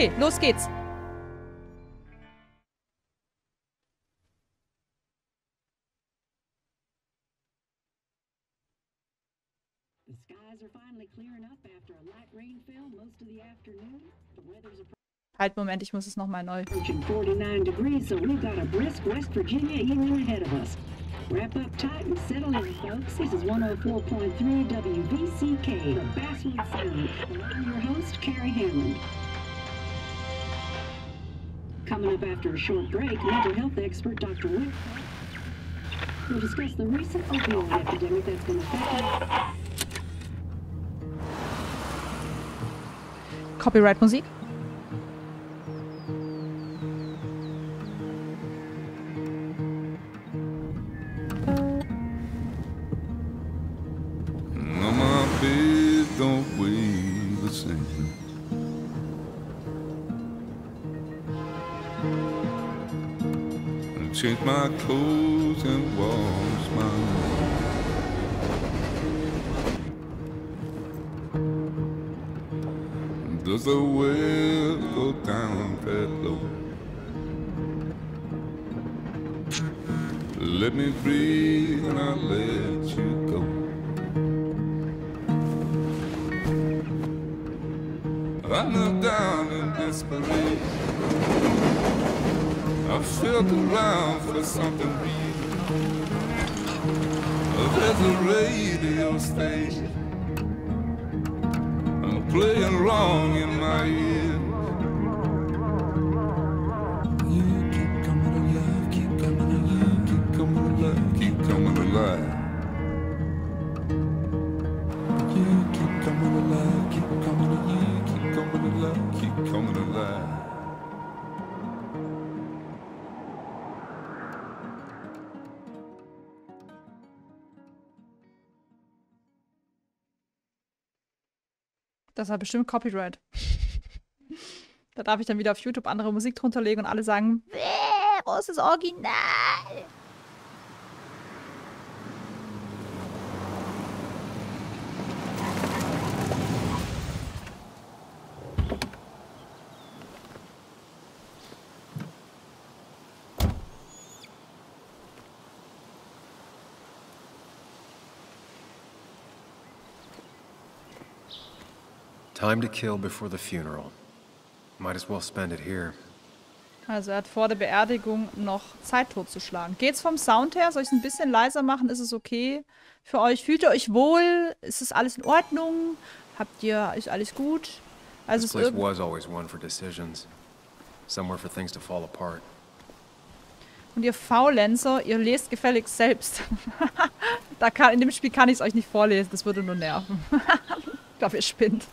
Okay, los geht's. The skies are finally clearing up after a light rain fell most of the afternoon. The weather's Halt, Moment, ich muss es nochmal neu. approaching 49 degrees, so we've got a brisk West Virginia evening ahead of us. Wrap up tight and settle in, folks. This is 104.3 WVCK, the Basswood Sound. I'm your host, Carrie Hammond. Coming up after a short break, mental health expert Dr. Wick will discuss the recent opioid epidemic that's been affecting Copyright Musik. My clothes and wash my hands. Does the well go down that low? Let me breathe around for something real. There's a radio station. War bestimmt Copyright. da darf ich dann wieder auf YouTube andere Musik drunter legen und alle sagen, "Bäh, wo ist das Original? Time to kill before the funeral. Might as well spend it here. Also er hat vor der Beerdigung noch Zeit totzuschlagen. Geht's vom Sound her? Soll ich es ein bisschen leiser machen? Ist es okay für euch? Fühlt ihr euch wohl? Ist es alles in Ordnung? Habt ihr, ist alles gut? Also This place was always one for decisions. Somewhere for things to fall apart. Und ihr Faulenzer, ihr lest gefälligst selbst. da kann, in dem Spiel kann ich es euch nicht vorlesen, das würde nur nerven. ich glaube, ihr spinnt.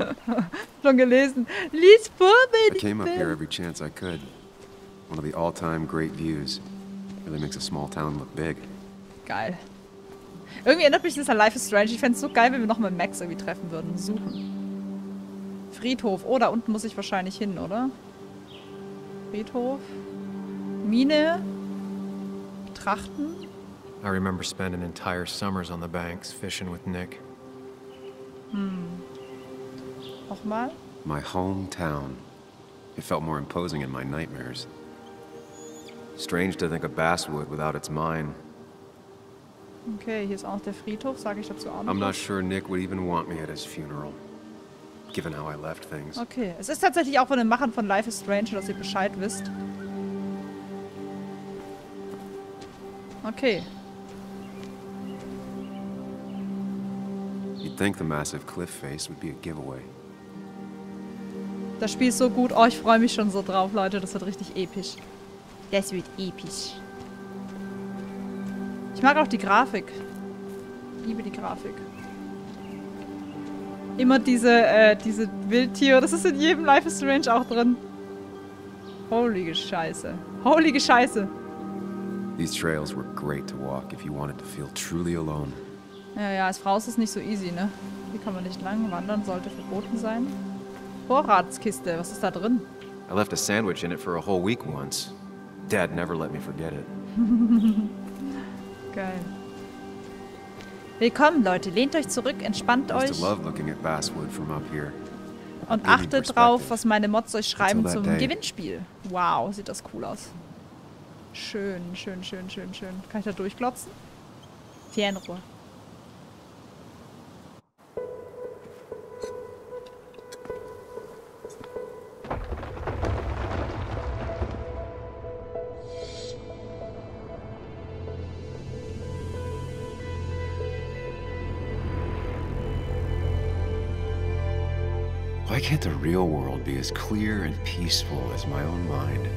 Schon gelesen. Lies vor, I wenn came up ich here every chance I could. One of the all-time great views. Really makes a small town look big. Geil. Irgendwie erinnert mich das an Life is Strange. Ich fände es so geil, wenn wir nochmal Max irgendwie treffen würden. Suchen. Friedhof. Oh, da unten muss ich wahrscheinlich hin, oder? Friedhof. Mine. Betrachten. I remember spending entire summers on the banks fishing with Nick. Nochmal. My hometown. It felt more imposing in my nightmares. Strange to think of Basswood without its mine. Okay, hier ist auch der Friedhof. Sage ich dazu auch noch I'm not sure Nick would even want me at his funeral, given how I left things. Okay, es ist tatsächlich auch von den Machern von Life is Strange, dass ihr Bescheid wisst. Okay, You'd think the massive cliff face would be a giveaway. Das Spiel ist so gut. Oh, ich freue mich schon so drauf, Leute. Das wird richtig episch. Das wird episch. Ich mag auch die Grafik. Liebe die Grafik. Immer diese, äh, diese Wildtiere. Das ist in jedem Life is Strange auch drin. Holy Scheiße. Holy Scheiße. These trails were great to walk if you wanted to feel truly alone. Ja, ja, als Frau ist es nicht so easy, ne? Hier kann man nicht lang wandern, sollte verboten sein. Vorratskiste, was ist da drin? I left a sandwich in it for a whole week once. Dad never let me forget it. Geil. Willkommen, Leute. Lehnt euch zurück, entspannt euch. Und achtet drauf, was meine Mods euch schreiben zum. Gewinnspiel. Wow, sieht das cool aus. Schön, schön, schön, schön, schön. Kann ich da durchglotzen? Fernrohr. Why can't the real world be as clear and peaceful as my own mind?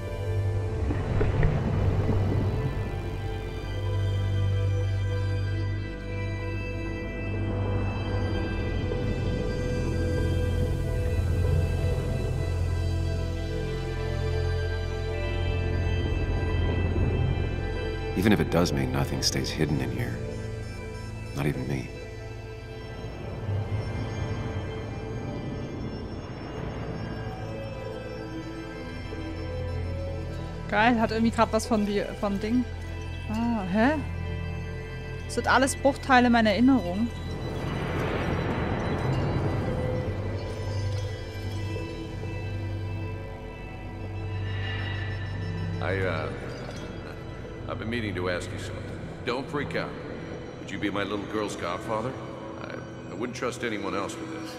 Even if it does mean nothing stays hidden in here. Not even me. Geil, hat irgendwie gerade was von, von Ding. Ah, hä? Das sind alles Bruchteile meiner Erinnerung. I, uh, I've been meaning to ask you something. Don't freak out. Would you be my little girl's godfather? I, I wouldn't trust anyone else with this.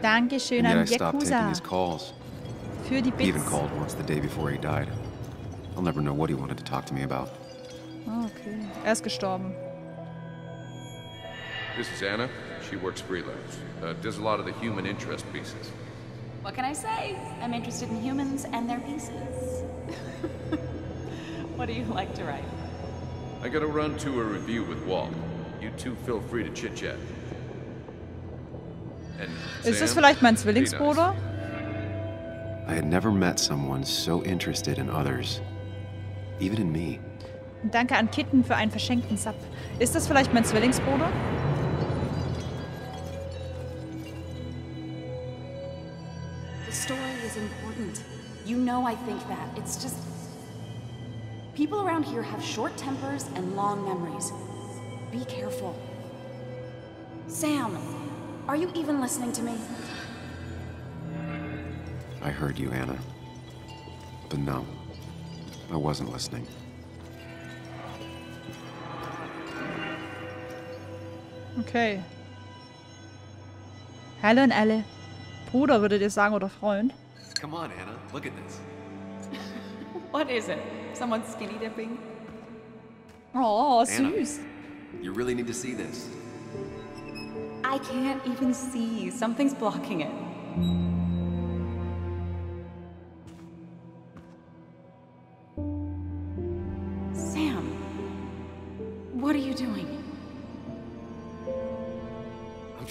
Dankeschön And yet I an stopped taking Yakuza his calls. Für die He even called once the day before he died. I'll never know what he wanted to talk to me about. Ah, okay. Er ist gestorben. This is Anna. She works freelance. Uh, does a lot of the human interest pieces. What can I say? I'm interested in humans and their pieces. what do you like to write? I gotta run to a review with Walt. You two feel free to chit chat. And Ist das Sam, vielleicht mein be Zwillingsbruder? I had never met someone so interested in others, even in me. Danke an Kitten für einen verschenkten Sub. Ist das vielleicht mein Zwillingsbruder? The story is important. You know I think that. It's just. People around here have short tempers and long memories. Be careful. Sam, are you even listening to me? I heard you, Anna. But no, I wasn't listening. Okay. Hallo an alle. Bruder würdet ihr sagen oder Freund? Come on, Anna, look at this. What is it? Someone skinny dipping? Oh, Anna. süß. You really need to see this. I can't even see. Something's blocking it.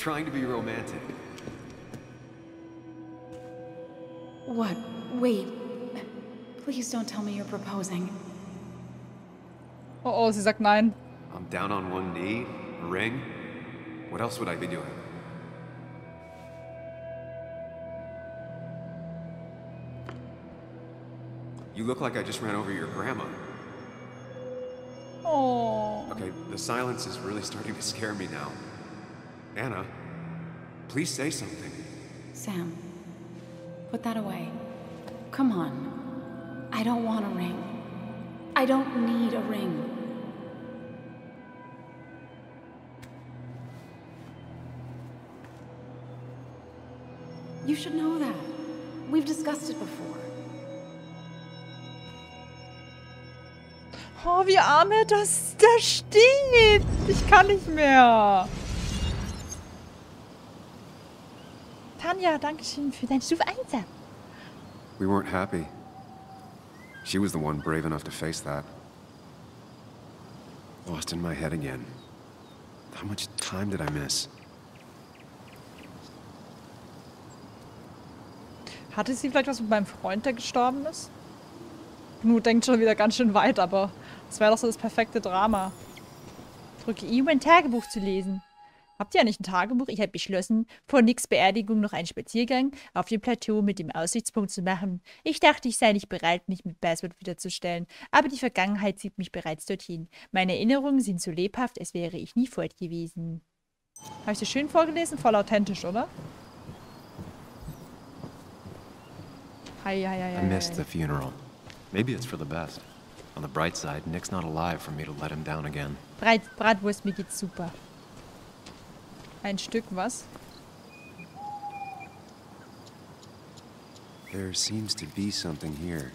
Trying to be romantic. What? Wait. Please don't tell me you're proposing. Oh, oh, sie sagt nein. I'm down on one knee, ring. What else would I be doing? You look like I just ran over your grandma. Oh. Okay, the silence is really starting to scare me now. Anna, please say something. Sam, put that away. Come on. I don't want a ring. I don't need a ring. You should know that. We've discussed it before. Oh, wie arm er das da steht. Ich kann nicht mehr. Tanja, danke schön für dein Stufe 1. We weren't happy. She was the one brave enough to face that. Lost in my head again. How much time did I miss? Hatte sie vielleicht was mit meinem Freund, der gestorben ist? Knut denkt schon wieder ganz schön weit, aber das wäre doch so das perfekte Drama. Drücke I, um ein Tagebuch zu lesen. Habt ihr ja nicht ein Tagebuch? Ich habe beschlossen, vor Nicks Beerdigung noch einen Spaziergang auf dem Plateau mit dem Aussichtspunkt zu machen. Ich dachte, ich sei nicht bereit, mich mit Passwort wiederzustellen, aber die Vergangenheit zieht mich bereits dorthin. Meine Erinnerungen sind so lebhaft, als wäre ich nie fort gewesen. Habe ich das schön vorgelesen? Voll authentisch, oder? Hi, hi, hi, hi. I missed the funeral. Maybe it's for the best. On the bright side, Nick's not alive for me to let him down again. Bratwurst, mir geht's super. Ein Stück was? There seems to be something here.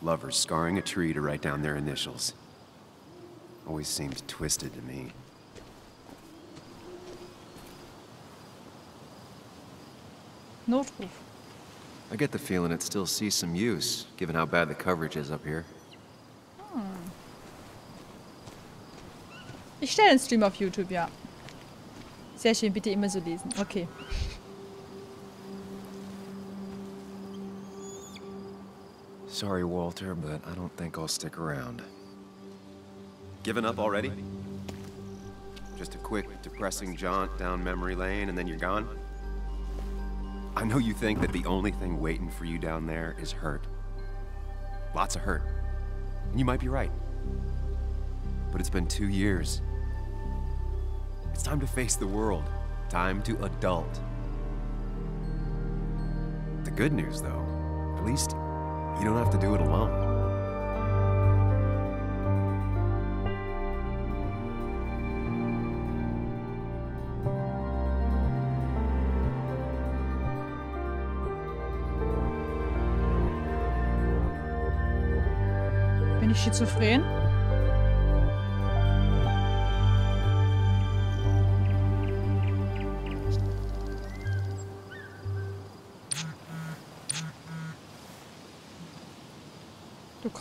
Lovers scarring a tree to write down their initials. Always seemed twisted to me. Notruf. I get the feeling it still sees some use, given how bad the coverage is up here. Ich stelle einen Stream auf YouTube, ja. Sehr schön, bitte immer so lesen. Okay. Sorry, Walter, but I don't think I'll stick around. Given up already? Just a quick, depressing jaunt down memory lane and then you're gone? I know you think that the only thing waiting for you down there is hurt. Lots of hurt. And you might be right. But it's been two years. It's time to face the world. Time to adult. The good news, though, at least you don't have to do it alone. Bin ich schizophren?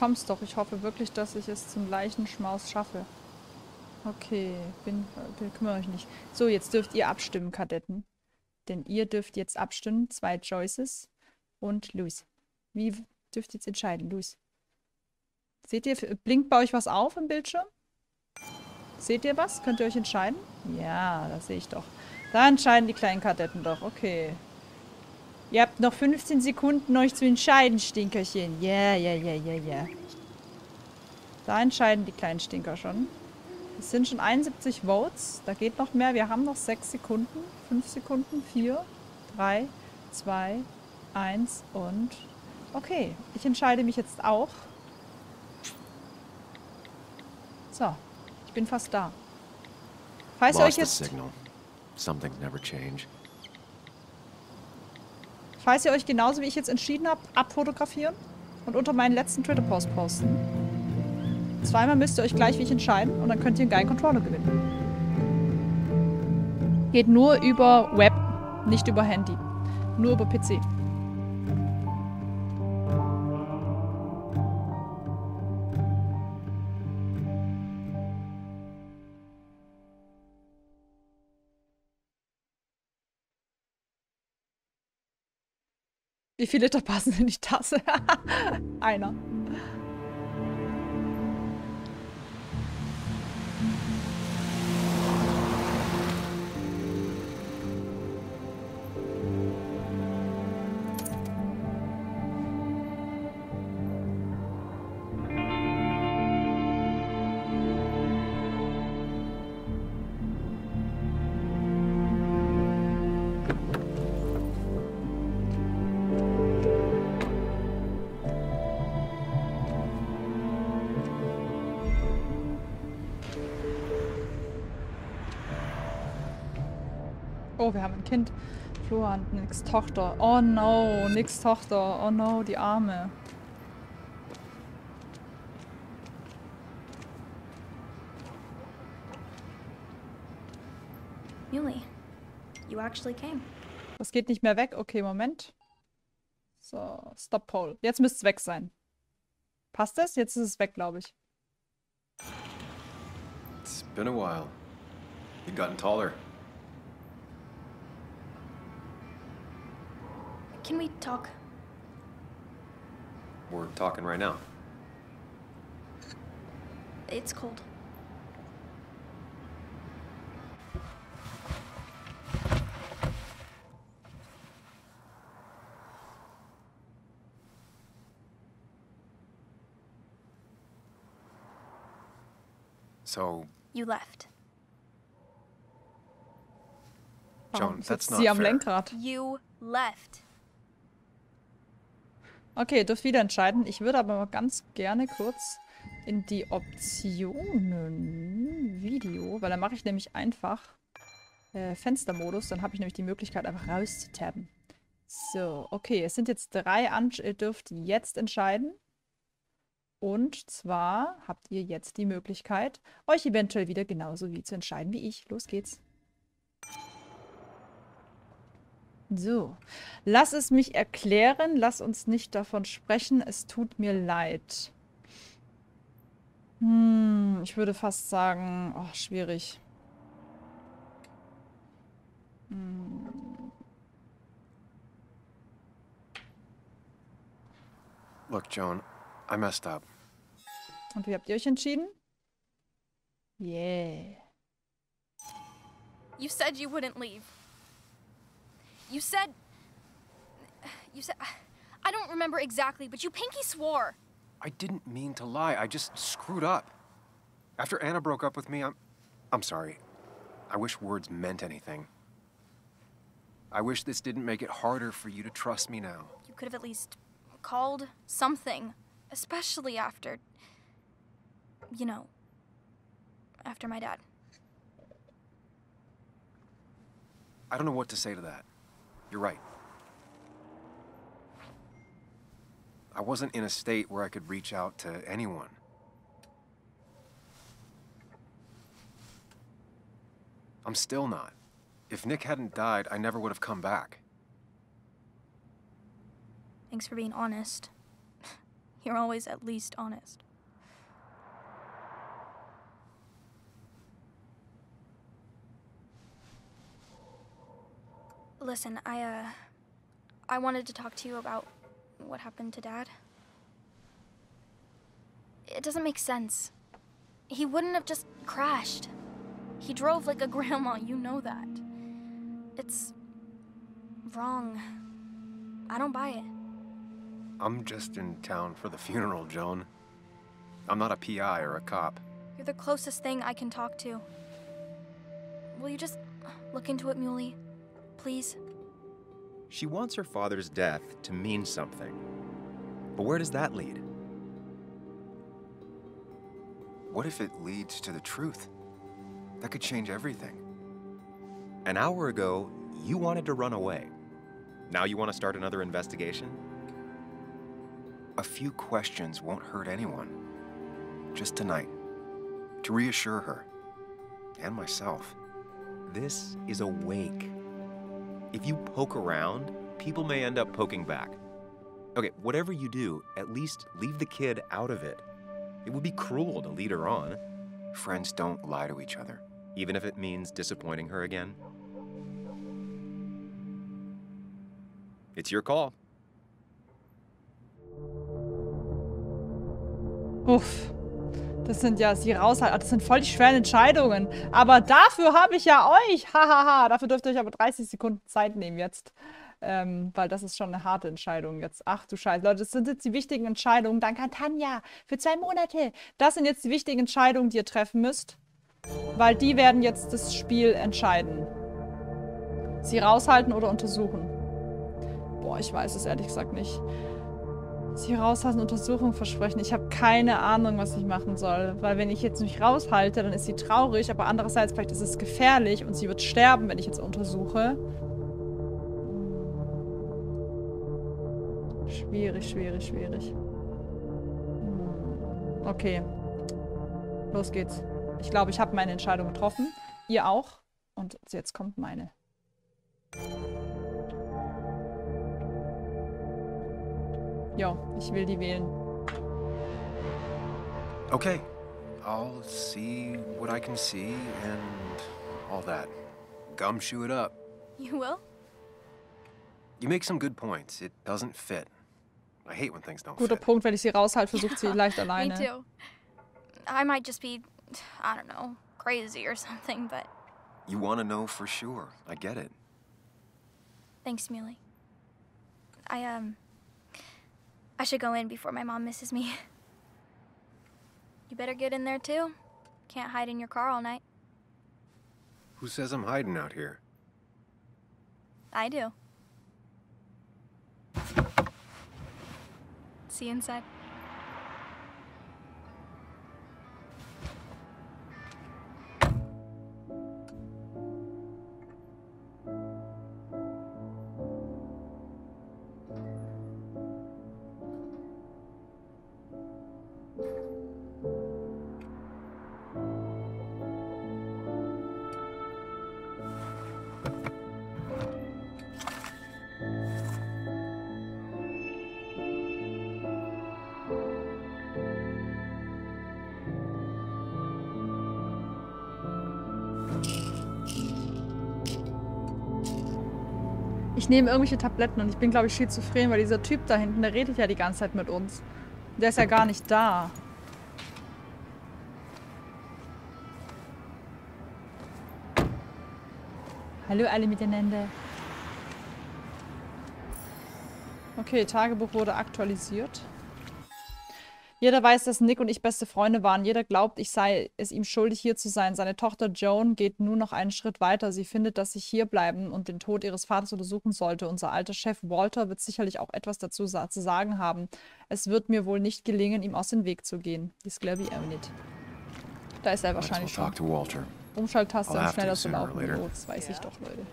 Kommst doch. Ich hoffe wirklich, dass ich es zum Leichenschmaus schaffe. Okay, bin, bin kümmere euch nicht. So, jetzt dürft ihr abstimmen, Kadetten. Denn ihr dürft jetzt abstimmen. Zwei Choices. Und Luis. Wie dürft ihr jetzt entscheiden, Luis? Seht ihr, blinkt bei euch was auf im Bildschirm? Seht ihr was? Könnt ihr euch entscheiden? Ja, das sehe ich doch. Da entscheiden die kleinen Kadetten doch. Okay. Ihr habt noch 15 Sekunden, euch zu entscheiden, Stinkerchen. Ja, ja, ja, ja, ja. Da entscheiden die kleinen Stinker schon. Es sind schon 71 Votes. Da geht noch mehr. Wir haben noch 6 Sekunden. 5 Sekunden. 4, 3, 2, 1 und... Okay, ich entscheide mich jetzt auch. So, ich bin fast da. Falls ihr euch jetzt, signal. Some things never change. Falls ihr euch genauso wie ich jetzt entschieden habt, abfotografieren und unter meinen letzten Twitter-Post posten. Zweimal müsst ihr euch gleich wie ich entscheiden und dann könnt ihr einen geilen Controller gewinnen. Geht nur über Web, nicht über Handy. Nur über PC. Wie viele Liter passen in die Tasse? Einer. Oh, wir haben ein Kind. Florian, Nicks Tochter. Oh no, Nicks Tochter. Oh no, die Arme. Yuli, you actually came. Das geht nicht mehr weg. Okay, Moment. So, Stop Pole. Jetzt müsste es weg sein. Passt das? Jetzt ist es weg, glaube ich. It's been a while. You've gotten taller. Can we talk? We're talking right now. It's cold. So, You left. Warum Joan, oh, that's not sie am fair. Lenkrad? You left. Okay, dürft wieder entscheiden. Ich würde aber mal ganz gerne kurz in die Optionen Video, weil dann mache ich nämlich einfach äh, Fenstermodus. Dann habe ich nämlich die Möglichkeit, einfach rauszutabben. So, okay, es sind jetzt drei an. Ihr dürft jetzt entscheiden. Und zwar habt ihr jetzt die Möglichkeit, euch eventuell wieder genauso wie zu entscheiden wie ich. Los geht's. So, lass es mich erklären, lass uns nicht davon sprechen, es tut mir leid. Hm, ich würde fast sagen, oh, schwierig. Hm. Look, Joan, I messed up. Und wie habt ihr euch entschieden? Yeah. You said you wouldn't leave. You said. You said. I don't remember exactly, but you pinky swore. I didn't mean to lie. I just screwed up. After Anna broke up with me, I'm. I'm sorry. I wish words meant anything. I wish this didn't make it harder for you to trust me now. You could have at least called something, especially after. You know. After my dad. I don't know what to say to that. You're right. I wasn't in a state where I could reach out to anyone. I'm still not. If Nick hadn't died, I never would have come back. Thanks for being honest. You're always at least honest. Listen, I, uh. I wanted to talk to you about what happened to Dad. It doesn't make sense. He wouldn't have just crashed. He drove like a grandma, you know that. It's. wrong. I don't buy it. I'm just in town for the funeral, Joan. I'm not a PI or a cop. You're the closest thing I can talk to. Will you just look into it, Muley? Please? She wants her father's death to mean something. But where does that lead? What if it leads to the truth? That could change everything. An hour ago, you wanted to run away. Now you want to start another investigation? A few questions won't hurt anyone. Just tonight. To reassure her. And myself. This is a wake. If you poke around, people may end up poking back. Okay, whatever you do, at least leave the kid out of it. It would be cruel to lead her on, Friends don't lie to each other. even if it means disappointing her again. It's your call. Uff. Das sind ja sie raushalten. Das sind voll die schweren Entscheidungen. Aber dafür habe ich ja euch. Hahaha. Dafür dürft ihr euch aber 30 Sekunden Zeit nehmen jetzt. Ähm, weil das ist schon eine harte Entscheidung jetzt. Ach du Scheiße. Leute, das sind jetzt die wichtigen Entscheidungen. Danke an Tanja für zwei Monate. Das sind jetzt die wichtigen Entscheidungen, die ihr treffen müsst. Weil die werden jetzt das Spiel entscheiden. Sie raushalten oder untersuchen. Boah, ich weiß es ehrlich gesagt nicht. Sie raushalten, Untersuchung versprechen. Ich habe keine Ahnung, was ich machen soll. Weil wenn ich jetzt mich raushalte, dann ist sie traurig. Aber andererseits, vielleicht ist es gefährlich und sie wird sterben, wenn ich jetzt untersuche. Schwierig, schwierig, schwierig. Okay. Los geht's. Ich glaube, ich habe meine Entscheidung getroffen. Ihr auch. Und jetzt kommt meine. Jo, ich will die wählen. Okay. I'll see what I can see and all that. Gumshoe it up. You will? You make some good points. It doesn't fit. I hate when things don't Guter fit. Punkt, wenn ich sie raushalte, versucht sie leicht Me alleine. too. I might just be, I don't know, crazy or something, but You want to know for sure. I get it. thanks, Muley. I, um. I should go in before my mom misses me. You better get in there too. Can't hide in your car all night. Who says I'm hiding out here? I do. See you inside. Nehme irgendwelche Tabletten und ich bin, glaube ich, schizophren, weil dieser Typ da hinten, der redet ja die ganze Zeit mit uns. Der ist ja gar nicht da. Hallo alle miteinander. Okay, Tagebuch wurde aktualisiert. Jeder weiß, dass Nick und ich beste Freunde waren. Jeder glaubt, ich sei es ihm schuldig, hier zu sein. Seine Tochter Joan geht nun noch einen Schritt weiter. Sie findet, dass ich hier bleiben und den Tod ihres Vaters untersuchen sollte. Unser alter Chef Walter wird sicherlich auch etwas dazu sa zu sagen haben. Es wird mir wohl nicht gelingen, ihm aus dem Weg zu gehen. Das glaube ich auch nicht. Da ist er wahrscheinlich schon. Umschalttaste, um schneller zu laufen. Oh, das weiß ich doch, Leute.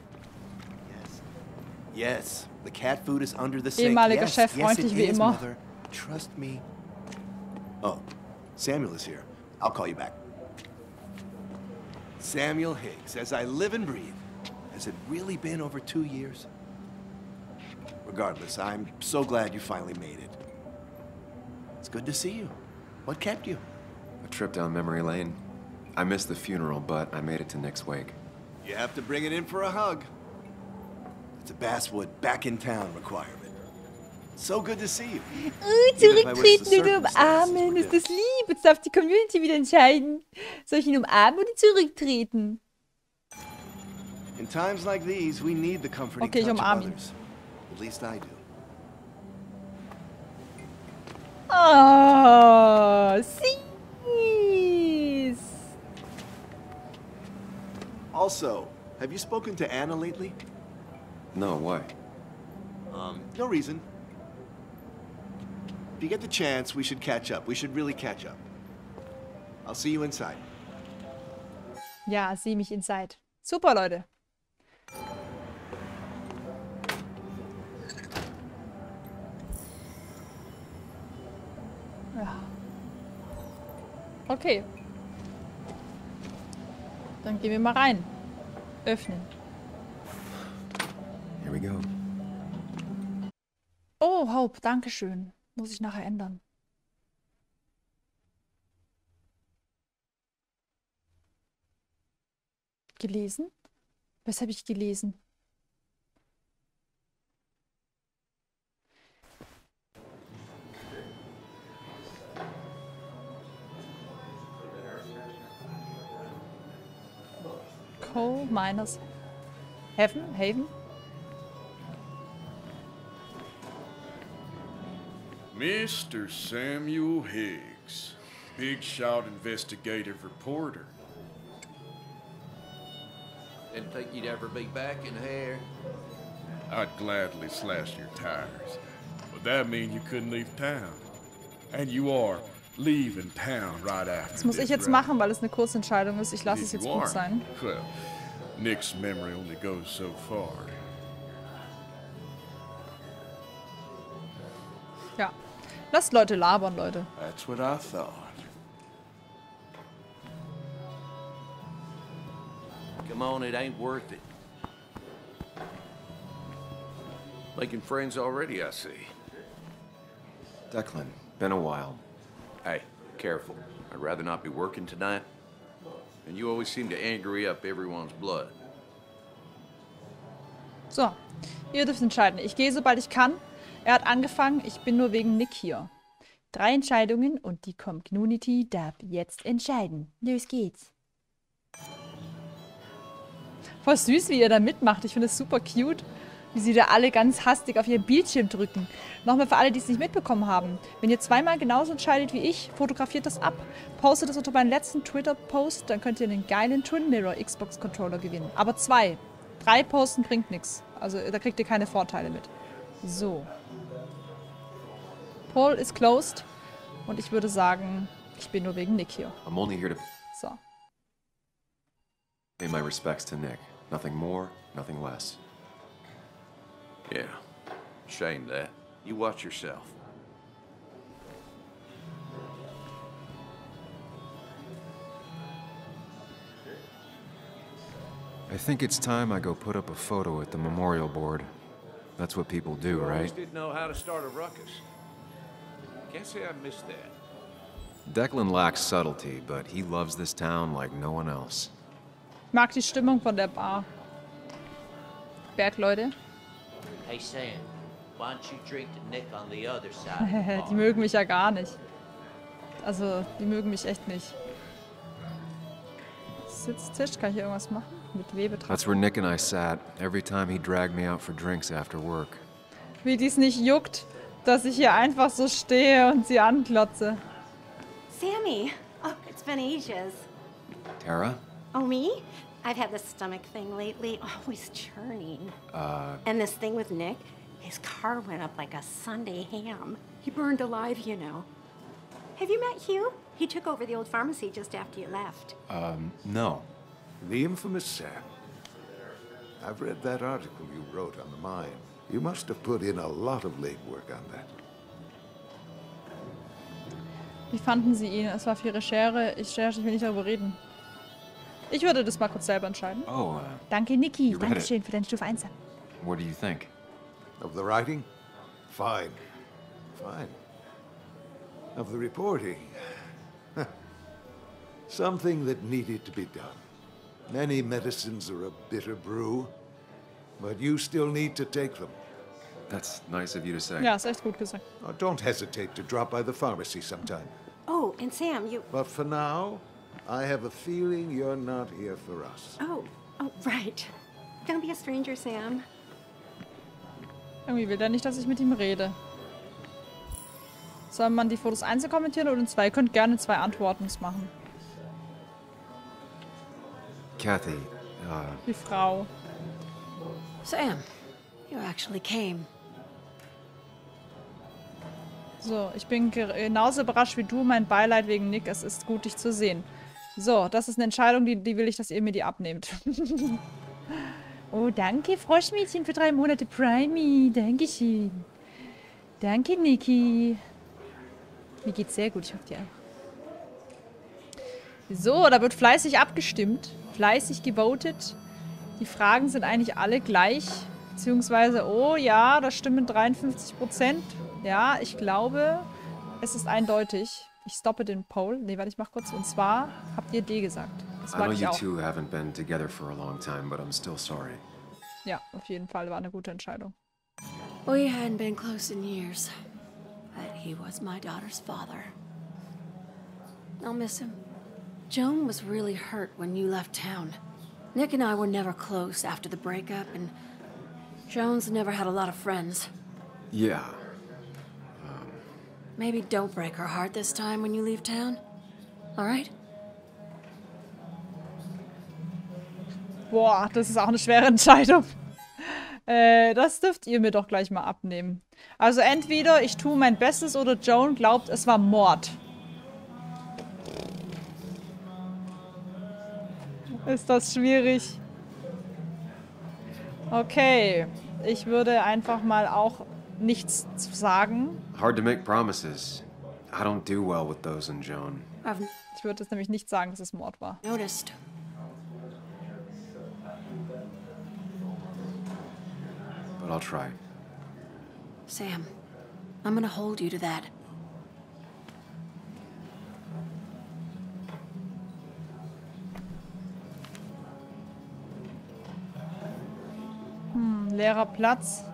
Yes, the cat food is under the sink. Ehemaliger yes, Chef, freundlich wie immer. Mother. Trust me. Oh, Samuel is here. I'll call you back. Samuel Higgs, as I live and breathe. Has it really been over two years? Regardless, I'm so glad you finally made it. It's good to see you. What kept you? A trip down memory lane. I missed the funeral, but I made it to Nick's wake. You have to bring it in for a hug. It's a Basswood back in town requirement. So good to see you. Uh, zurücktreten oder circumstances umarmen. Ist das lieb? Jetzt darf die Community wieder entscheiden. Soll ich ihn umarmen oder zurücktreten? In times like these, we need the comforting Okay, ich umarme ihn. others. At least I do. Oh, süß. Also, have you spoken to Anna lately? No, why? Um, no reason. If you get the chance, we should catch up. We should really catch up. I'll see you inside. Ja, sieh mich inside. Super, Leute. Ja. Okay. Dann gehen wir mal rein. Öffnen. Here we go. Oh, Hope, danke schön. Muss ich nachher ändern. Gelesen? Was habe ich gelesen? Coal Miners Heaven? Haven? Mr. Samuel Higgs, big shot investigative reporter. Didn't think you'd ever be back in here. I'd gladly slash your tires, but that mean you couldn't leave town. And you are leaving town right after Das muss ich this, jetzt right? machen, weil es eine Kurzentscheidung ist. Ich lasse es If jetzt gut sein. Well, Nick's memory only goes so far. Lasst Leute labern, Leute. That's what I thought. Come on, it ain't worth it. Making friends already, I see. Declan, been a while. Hey, careful. I'd rather not be working tonight. And you always seem to angry up everyone's blood. So, ihr dürft entscheiden. Ich gehe, sobald ich kann. Er hat angefangen, ich bin nur wegen Nick hier. Drei Entscheidungen und die Community darf jetzt entscheiden. Los geht's. Voll süß, wie ihr da mitmacht. Ich finde es super cute, wie sie da alle ganz hastig auf ihr Bildschirm drücken. Nochmal für alle, die es nicht mitbekommen haben. Wenn ihr zweimal genauso entscheidet wie ich, fotografiert das ab, postet das unter meinen letzten Twitter-Post, dann könnt ihr einen geilen Twin Mirror Xbox Controller gewinnen. Aber zwei. drei posten bringt nichts. Also da kriegt ihr keine Vorteile mit. So. Poll is closed. Und ich würde sagen, ich bin nur wegen Nick hier. I'm only here to So. pay my respects to Nick. Nothing more, nothing less. Yeah. Shame that. You watch yourself. I think it's time I go put up a photo at the memorial board. That's what people do, Always right? didn't know how to start a ruckus. Can't say I missed that. Declan lacks subtlety, but he loves this town like no one else. Ich mag die Stimmung von der Bar. Bergleute. Hey Sam, why don't you drink to Nick on the other side die mögen mich ja gar nicht. Also, die mögen mich echt nicht. Sitztisch, kann ich hier irgendwas machen? Mit Webetrag. That's where Nick and I sat every time he dragged me out for drinks after work. Wie dies nicht juckt, dass ich hier einfach so stehe und sie anklotze. Sammy! Oh, it's been ages. Tara? Oh, me? I've had this stomach thing lately, always churning. Uh, And this thing with Nick, his car went up like a Sunday ham. He burned alive, you know. Have you met Hugh? He took over the old pharmacy just after you left. um, no. The infamous Sam. I've read that article you wrote on the mine. You must have put in a lot of legwork on that. Wie fanden Sie ihn? Es war viel Recherche. Ich, Recherche, ich will nicht darüber reden. Ich würde das mal kurz selber entscheiden. Oh, uh, Danke, Niki. You read. Dankeschön für deine Stufe 1. what do you think? Of the writing? Fine. Fine. Of the reporting? Something that needed to be done. Many medicines are a bitter brew, but you still need to take them. That's nice of you to say. Ja, ist echt gut gesagt. Now, don't hesitate to drop by the pharmacy sometime. Oh, and Sam, you. But for now, I have a feeling you're not here for us. Oh, oh, right. Don't be a stranger, Sam. Irgendwie will der nicht, dass ich mit ihm rede. Soll man die Fotos einzeln kommentieren oder in zwei? Ihr könnt gerne zwei Antworten machen. Kathy, uh, Die Frau. Sam, you actually came. So, ich bin ge- genauso überrascht wie du. Mein Beileid wegen Nick. Es ist gut, dich zu sehen. So, das ist eine Entscheidung, die, die will ich, dass ihr mir die abnehmt. oh, danke, Froschmädchen, für drei Monate Primey. Dankeschön. Danke, Niki. Mir geht's sehr gut, ich hoffe dir auch. So, da wird fleißig abgestimmt. Fleißig gewotet. Die Fragen sind eigentlich alle gleich. Beziehungsweise, oh ja, da stimmen 53 Prozent. Ja, ich glaube, es ist eindeutig. Ich stoppe den Poll. Nee, warte, ich mach kurz. Und zwar habt ihr D gesagt. Das I know mag ich you auch. two haven't been together for a long time, but I'm still sorry. Ja, auf jeden Fall war eine gute Entscheidung. We hadn't been close in years, but he was my daughter's father. I'll miss him. Joan was really hurt when you left town. Nick and I were never close after the breakup, and Joan's never had a lot of friends. Yeah, Maybe don't break her heart this time when you leave town. All right? Boah, das ist auch eine schwere Entscheidung. Äh, das dürft ihr mir doch gleich mal abnehmen. Also entweder ich tue mein Bestes oder Joan glaubt, es war Mord. Ist das schwierig? Okay, ich würde einfach mal auch nichts sagen. hard to make promises. I don't do well with those in Joan. Ich würde jetzt nämlich nicht sagen, dass es Mord war. noticed. But I'll try. Sam, I'm gonna hold you to that. Leerer Platz.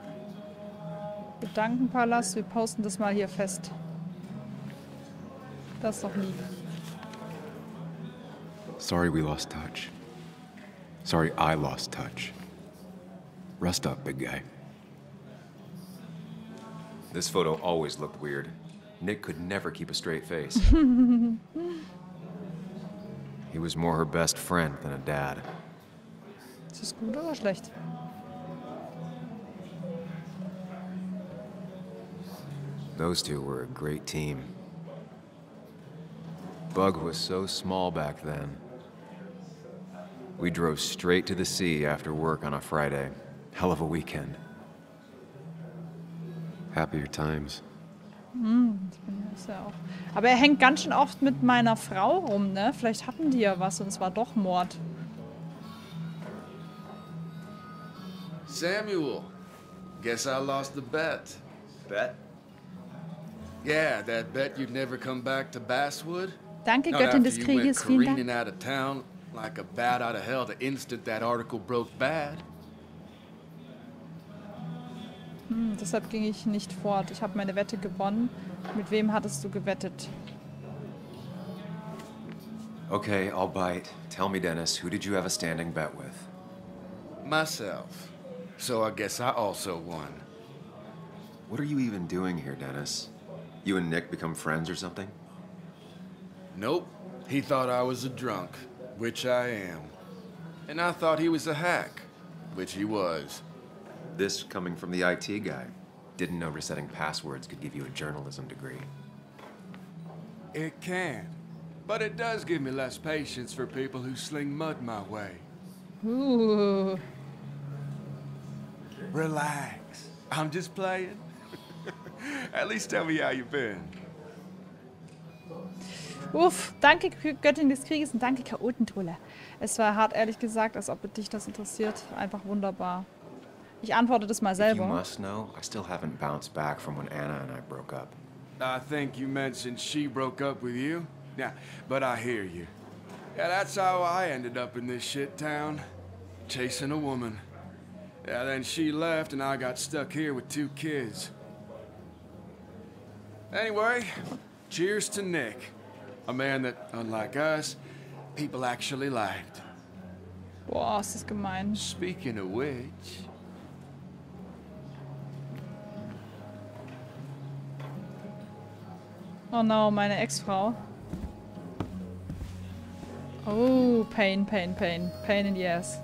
Gedankenpalast. Wir posten das mal hier fest. Das ist doch lieb. Sorry we lost touch. Sorry I lost touch. Rest up, big guy. This photo always looked weird. Nick could never keep a straight face. He was more her best friend than a dad. Ist das gut oder schlecht? Those two were a great team. Bug was so small back then. We drove straight to the sea after work on a Friday. Hell of a weekend. Happier times. Hm, das bin ich ja auch. Aber er hängt ganz schön oft mit meiner Frau rum, ne? Vielleicht hatten die ja was und es war doch Mord. Samuel, guess I lost the bet. Bet? Yeah, that bet you'd never come back to Basswood. Danke, Not Göttin des you went Krieges, vielen careening Dank. out of town like a bat out of hell the instant that article broke bad. Hm, deshalb ging ich nicht fort. Ich habe meine Wette gewonnen. Mit wem hattest du gewettet? Okay, I'll bite. Tell me, Dennis, who did you have a standing bet with? Myself. So I guess I also won. What are you even doing here, Dennis? You and Nick become friends or something? Nope. He thought I was a drunk, which I am. And I thought he was a hack, which he was. This coming from the IT guy. Didn't know resetting passwords could give you a journalism degree. It can. But it does give me less patience for people who sling mud my way. Uh, Relax. I'm just playing. At least tell me how you been. uff, danke Göttin des Krieges und danke Chaotentrulle. Es war hart ehrlich gesagt, als ob dich das interessiert. Einfach wunderbar. Ich antworte das mal If you selber. must know, I still haven't bounced back from when Anna and I broke up. I think you mentioned she broke up with you. Yeah, but I hear you. Yeah, that's how I ended up in this shit town. Chasing a woman. Yeah, then she left and I got stuck here with two kids. Anyway, cheers to Nick. A man that, unlike us, people actually liked. Boah, ist das gemein. Speaking of which, Oh no, meine Ex-Frau. Oh, pain, pain, pain. Pain in the ass.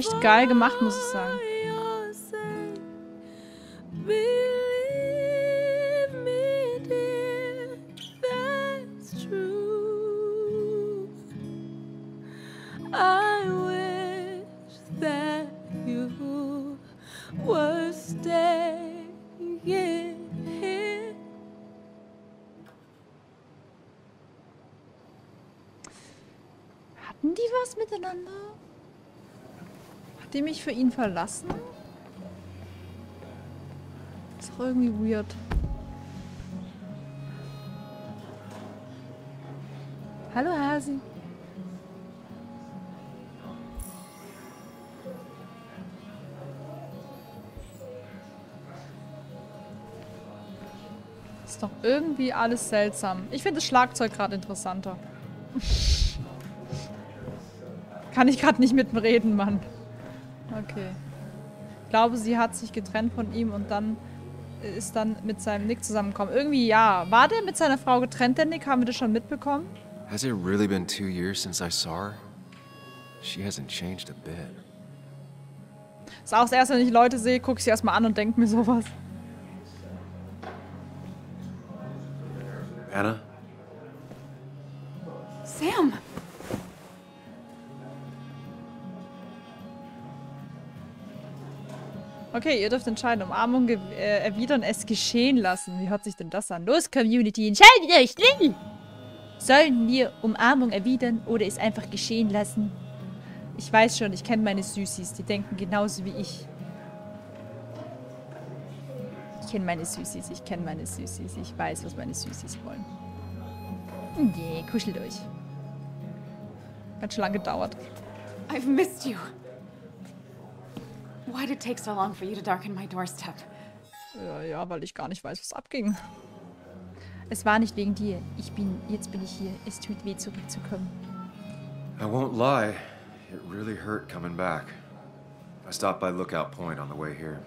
Echt geil gemacht, muss ich sagen. Die mich für ihn verlassen? Ist doch irgendwie weird. Hallo Hasi. Ist doch irgendwie alles seltsam. Ich finde das Schlagzeug gerade interessanter. Kann ich gerade nicht mit ihm reden, Mann. Okay. Ich glaube, sie hat sich getrennt von ihm und dann ist dann mit seinem Nick zusammengekommen. Irgendwie ja. War der mit seiner Frau getrennt, der Nick? Haben wir das schon mitbekommen? Has it really been two years since I saw her? She hasn't changed a bit. Ist auch das erste, wenn ich Leute sehe, gucke ich sie erstmal an und denke mir sowas. Okay, ihr dürft entscheiden. Umarmung äh, erwidern, es geschehen lassen. Wie hört sich denn das an? Los, Community, entscheidet euch schnell! Sollen wir Umarmung erwidern oder es einfach geschehen lassen? Ich weiß schon, ich kenne meine Süßis. Die denken genauso wie ich. Ich kenne meine Süßis, ich kenne meine Süßis. Ich weiß, was meine Süßis wollen. Nee, kuschelt euch. Hat schon lange gedauert. I've missed you. Why did it take so long for you to darken my doorstep? Ja, ja, weil ich gar nicht weiß, was abging. Es war nicht wegen dir. Ich bin, jetzt bin ich hier. Es tut weh, zurückzukommen. I won't lie, it really hurt coming back. I stopped by Lookout Point on the way here.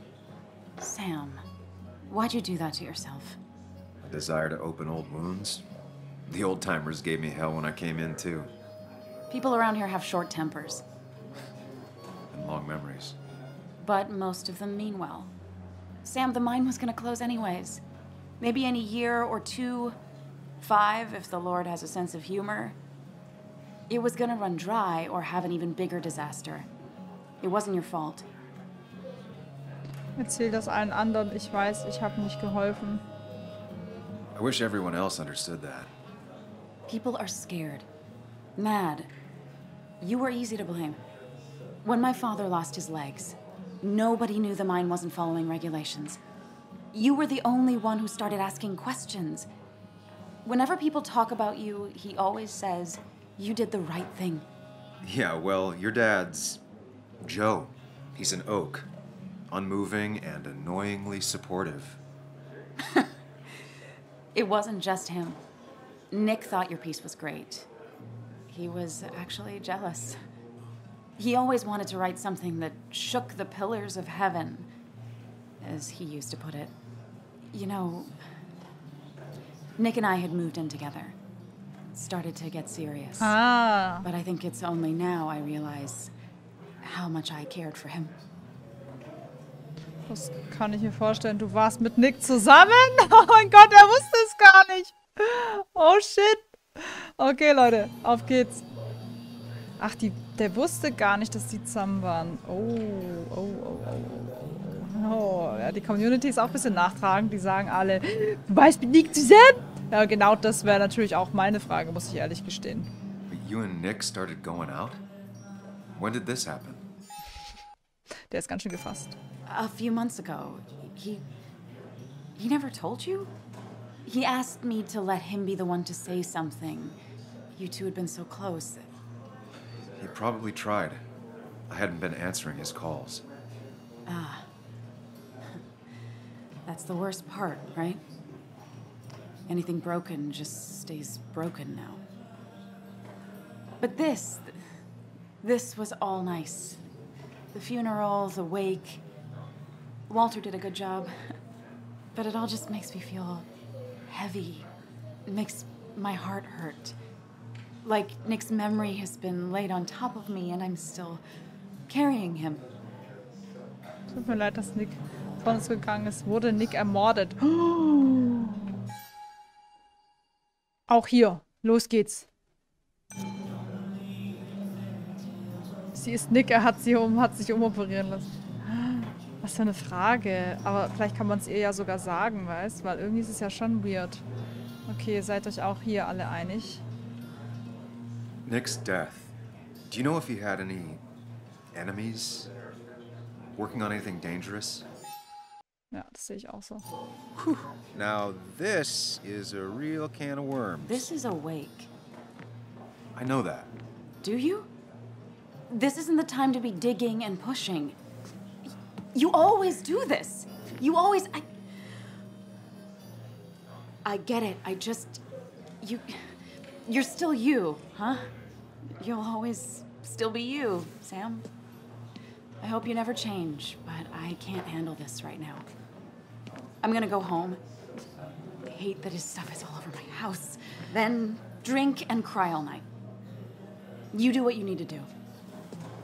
Sam, why'd you do that to yourself? A desire to open old wounds. The old timers gave me hell when I came in, too, People around here have short tempers, and long memories. But most of them mean well. Sam, the mine was gonna close anyways. Maybe in a year or two, five if the Lord has a sense of humor. It was gonna run dry or have an even bigger disaster. It wasn't your fault. Erzähl das allen anderen. Ich weiß, ich habe nicht geholfen. I wish everyone else understood that. People are scared, mad. You were easy to blame. When my father lost his legs, nobody knew the mine wasn't following regulations. You were the only one who started asking questions. Whenever people talk about you, he always says, You did the right thing. Yeah, well, your dad's Joe. He's an oak. Unmoving and annoyingly supportive. It wasn't just him. Nick thought your piece was great. He was actually jealous. He always wanted to write something that shook the pillars of heaven, as he used to put it. You know, Nick and I had moved in together. Started to get serious. Ah. But I think it's only now I realize how much I cared for him. Das kann ich mir vorstellen. Du warst mit Nick zusammen? Oh mein Gott, er wusste es gar nicht. Oh shit. Okay, Leute, auf geht's. Ach, die, der wusste gar nicht, dass die zusammen waren. Oh, oh, oh, oh, oh. Oh, ja, die Community ist auch ein bisschen nachtragend. Die sagen alle, du weißt mit Nick zusammen? Ja, genau das wäre natürlich auch meine Frage, muss ich ehrlich gestehen. But you and Nick started going out? When did this happen? Der ist ganz schön gefasst. A few months ago, he. He never told you? He asked me to let him be the one to say something. You two had been so close. He probably tried. I hadn't been answering his calls. Ah. That's the worst part, right? Anything broken just stays broken now. But this. This was all nice. The funeral, the wake. Walter did a good job. But it all just makes me feel heavy. It makes my heart hurt. Like Nick's memory has been laid on top of me and I'm still carrying him. Tut mir leid, dass Nick von uns gegangen ist. Wurde Nick ermordet. Auch hier. Los geht's. Sie ist Nick, er hat, sie um, hat sich umoperieren lassen. Was für eine Frage. Aber vielleicht kann man es ihr ja sogar sagen, weißt Weil irgendwie ist es ja schon weird. Okay, seid euch auch hier alle einig. Nick's death. Do you know if he had any enemies? Working on anything dangerous? Ja, das sehe ich auch so. Now, this is a real can of worms. This is a wake. I know that. Do you? This isn't the time to be digging and pushing. You always do this. You always. I. I get it. I just. You. You're still you, huh? You'll always still be you, Sam. I hope you never change, but I can't handle this right now. I'm gonna go home. I hate that his stuff is all over my house. Then drink and cry all night. You do what you need to do.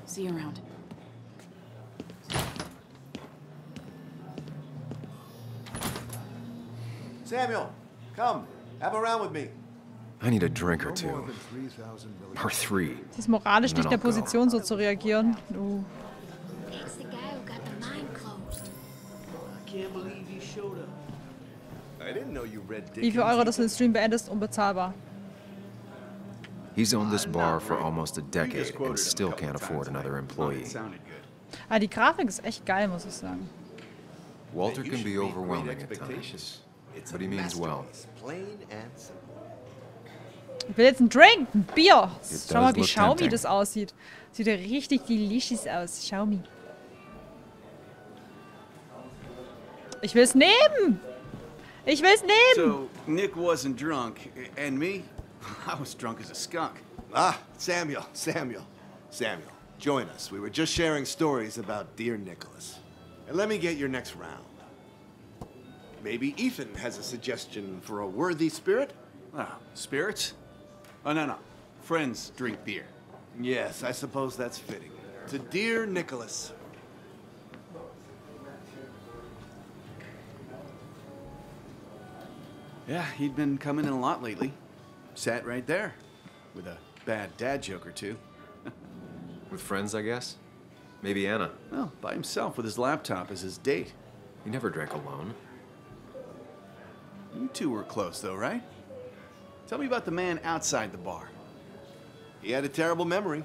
See you around. Samuel, come. Have a round with me. I need a drink or two. Or three. Sie ist moralisch nicht der. Position, so zu reagieren. Read Wie viel Euro, dass du den Stream beendest, unbezahlbar. He's owned this bar for almost a decade and still can't afford another employee. Ah, die Grafik ist echt geil, muss ich sagen. Walter can be overwhelming at times, but he means well. Plain and simple. Ich will jetzt einen Drink, ein Bier. It Schau mal, wie tempting. das aussieht. Sieht ja richtig delicious aus. Xiaomi. Ich will's nehmen! Ich will's nehmen! So, Nick wasn't drunk, and me? I was drunk as a skunk. Ah, Samuel, Samuel, Samuel, join us. We were just sharing stories about dear Nicholas. And let me get your next round. Maybe Ethan has a suggestion for a worthy spirit? Ah, spirits? Oh, no, no. Friends drink beer. Yes, I suppose that's fitting. To dear Nicholas. Yeah, he'd been coming in a lot lately. Sat right there, with a bad dad joke or two. With friends, I guess? Maybe Anna. Well, by himself with his laptop as his date. He never drank alone. You two were close, though, right? Tell me about the man outside the bar. He had a terrible memory.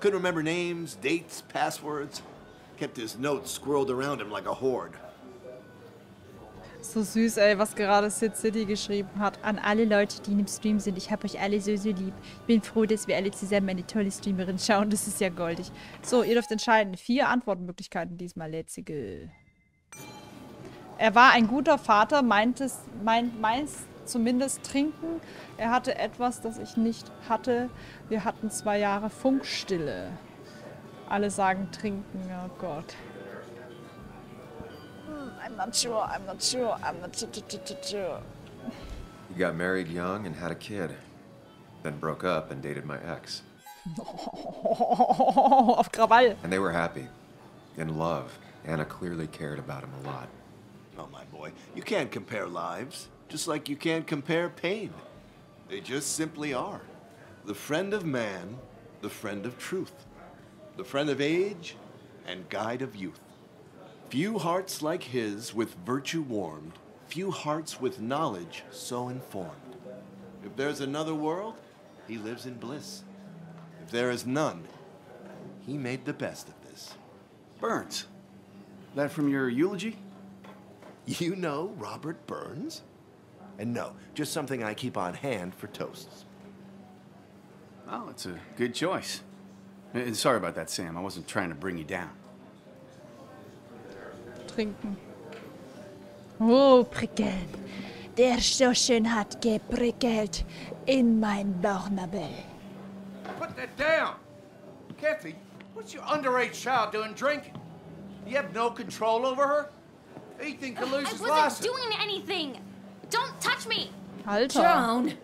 Couldn't remember names, dates, passwords. Kept his notes squirreled around him like a horde. So süß, ey, was gerade Sid City geschrieben hat. An alle Leute, die im Stream sind. Ich hab euch alle so, so lieb. Ich bin froh, dass wir alle zusammen eine tolle Streamerin schauen. Das ist ja goldig. So, ihr dürft entscheiden. Vier Antwortmöglichkeiten diesmal. Let's go. Er war ein guter Vater, meint es, meint meins zumindest trinken. Er hatte etwas, das ich nicht hatte. Wir hatten zwei Jahre Funkstille. Alle sagen trinken, oh Gott. Hm, I'm not sure, I'm not sure, I'm not sure, sure, sure, sure. He got married young and had a kid. Then broke up and dated my ex. Auf Krawall. And they were happy. In love. Anna clearly cared about him a lot. Oh, my boy, you can't compare lives, just like you can't compare pain. They just simply are. The friend of man, the friend of truth, the friend of age, and guide of youth. Few hearts like his with virtue warmed, few hearts with knowledge so informed. If there's another world, he lives in bliss. If there is none, he made the best of this. Burns. That from your eulogy? You know Robert Burns? And no, just something I keep on hand for toasts. Oh, it's a good choice. And sorry about that, Sam. I wasn't trying to bring you down. Trinken. Oh, prickelt. Der so schön hat geprickelt in mein Bauchnabel. Put that down. Kathy, what's your underage child doing drinking? You have no control over her? Ethan could lose I his wasn't license. doing anything. Don't touch me. Alter. Joan.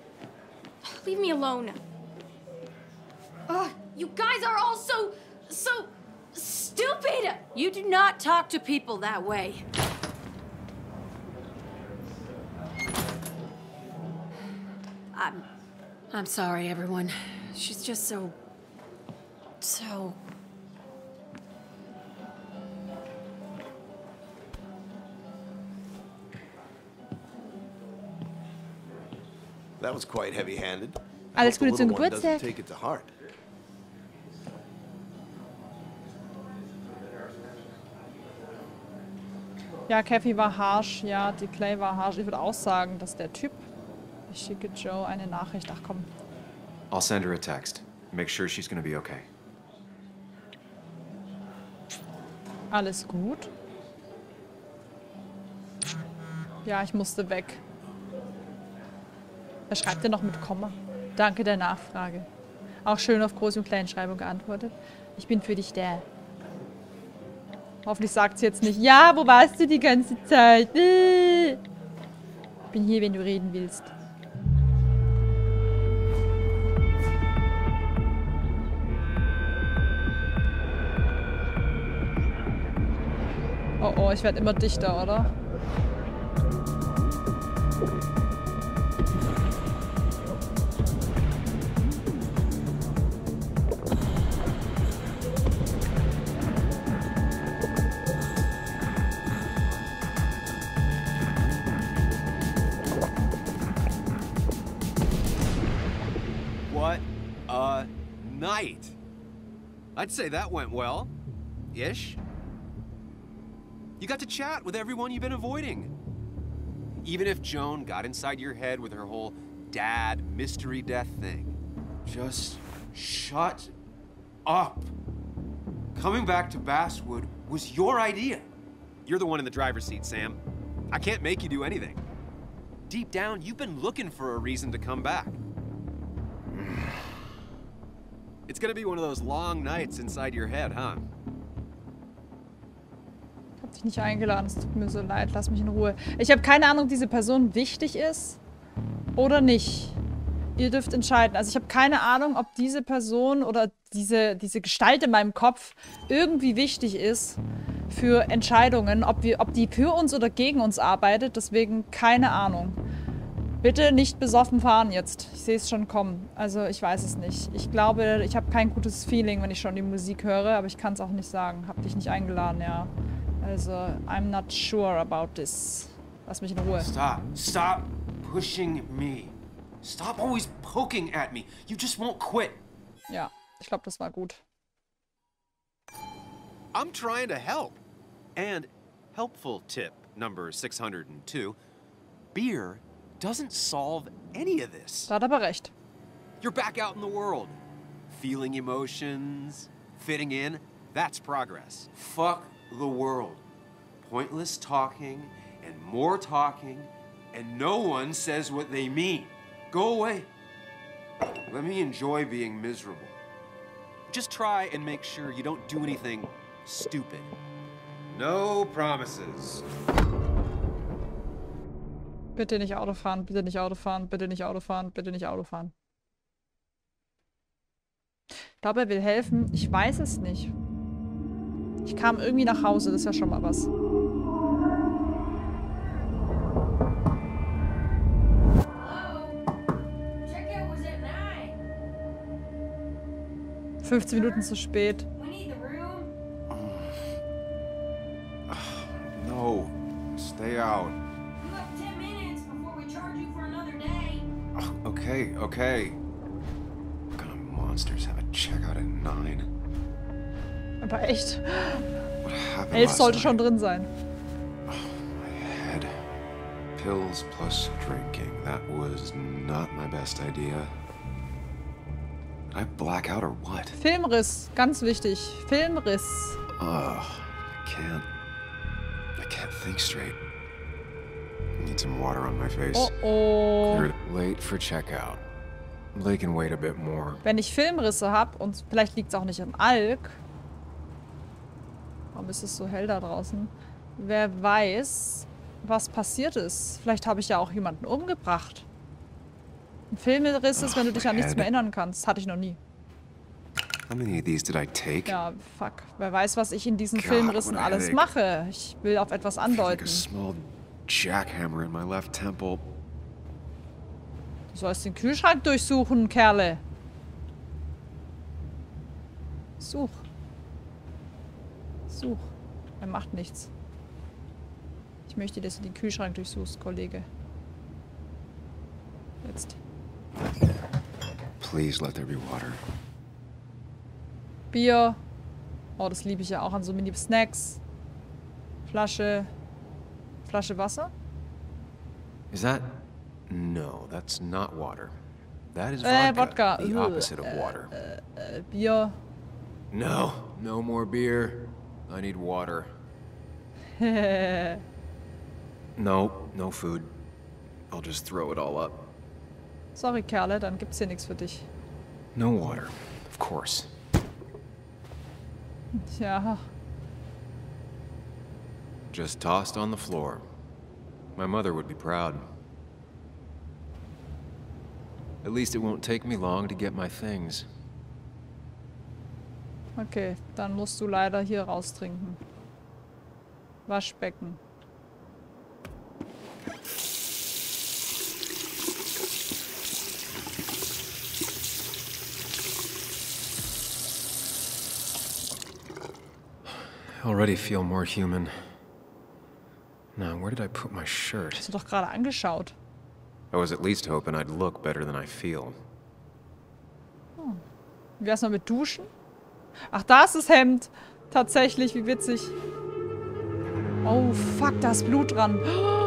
Leave me alone. Ugh, you guys are all so, so stupid. You do not talk to people that way. I'm I'm sorry, everyone. She's just so so That was quite heavy-handed. Alles the Gute zum Geburtstag. Ja, Kathy war harsh. Ja, die Clay war harsh. Ich würde auch sagen, dass der Typ. Ich schicke Joe eine Nachricht. Ach komm. I'll send her a text. Make sure she's gonna be okay. Alles gut? Ja, ich musste weg. Er schreibt ja noch mit Komma. Danke der Nachfrage. Auch schön auf Groß- und Kleinschreibung geantwortet. Ich bin für dich da. Hoffentlich sagt sie jetzt nicht, ja, wo warst du die ganze Zeit? Ich bin hier, wenn du reden willst. Oh oh, ich werde immer dichter, oder? I'd say that went well. Ish. You got to chat with everyone you've been avoiding. Even if Joan got inside your head with her whole dad mystery death thing. Just shut up. Coming back to Basswood was your idea. You're the one in the driver's seat, Sam. I can't make you do anything. Deep down, you've been looking for a reason to come back. It's gonna be one of those long nights inside your head, huh? Ich hab dich nicht eingeladen, es tut mir so leid, lass mich in Ruhe. Ich habe keine Ahnung, ob diese Person wichtig ist oder nicht. Ihr dürft entscheiden. Also ich habe keine Ahnung, ob diese Person oder diese, diese Gestalt in meinem Kopf irgendwie wichtig ist für Entscheidungen, ob, wir, ob die für uns oder gegen uns arbeitet. Deswegen keine Ahnung. Bitte nicht besoffen fahren jetzt. Ich sehe es schon kommen. Also ich weiß es nicht. Ich glaube, ich habe kein gutes Feeling, wenn ich schon die Musik höre, aber ich kann es auch nicht sagen. Hab dich nicht eingeladen, ja. Also, I'm not sure about this. Lass mich in Ruhe. Stop. Stop pushing me. Stop always poking at me. You just won't quit. Ja, ich glaube, das war gut. I'm trying to help. And helpful tip number 602 beer doesn't solve any of this. Da hat er aber recht. You're back out in the world. Feeling emotions, fitting in, that's progress. Fuck the world. Pointless talking and more talking, and no one says what they mean. Go away. Let me enjoy being miserable. Just try and make sure you don't do anything stupid. No promises. Bitte nicht Auto fahren, bitte nicht Auto fahren, bitte nicht Auto fahren, bitte nicht Auto fahren. Ich glaube, er will helfen. Ich weiß es nicht. Ich kam irgendwie nach Hause, das ist ja schon mal was. 15 Minuten zu spät. No, stay out. Okay, okay. What kind of monsters have a checkout at nine? Aber echt. Elf sollte schon drin sein. Head. Pills plus drinking. That was not my best idea. Did I black out or what? Filmriss, ganz wichtig. Filmriss. Ugh, I can't. I can't think straight. Need some water on my face. Oh oh. Cleared late for checkout. They can wait a bit more. Wenn ich Filmrisse habe, und vielleicht liegt es auch nicht im Alk. Warum ist es so hell da draußen? Wer weiß, was passiert ist. Vielleicht habe ich ja auch jemanden umgebracht. Ein Filmriss ist, wenn du dich an nichts mehr erinnern kannst. Hatte ich noch nie. How many of these did I take? Ja, fuck. Wer weiß, was ich in diesen God, Filmrissen alles mache. Ich will auf etwas andeuten. Jackhammer in my left temple. Du sollst den Kühlschrank durchsuchen, Kerle. Such. Such. Er macht nichts. Ich möchte, dass du den Kühlschrank durchsuchst, Kollege. Jetzt. Please let there be water. Bier. Oh, das liebe ich ja auch an so Mini-Snacks. Flasche. Flasche Wasser? Is that? No, that's not water. That is Äh, vodka. The opposite of eh, water. Eh, äh, Bier. No, no more beer. I need water. No, no food. I'll just throw it all up. Sorry, Kerle, dann gibt's hier nichts für dich. No water, of course. Ja. Just tossed on the floor. My mother would be proud. At least it won't take me long to get my things. Okay, dann musst du leider hier raustrinken. Waschbecken. Already feel more human. Now, where did I put my shirt? Hast du doch gerade angeschaut. I was at least hoping I'd look better than I feel. Wie wär's mal mit Duschen? Ach, da ist das Hemd. Tatsächlich, wie witzig. Oh, fuck, da ist Blut dran.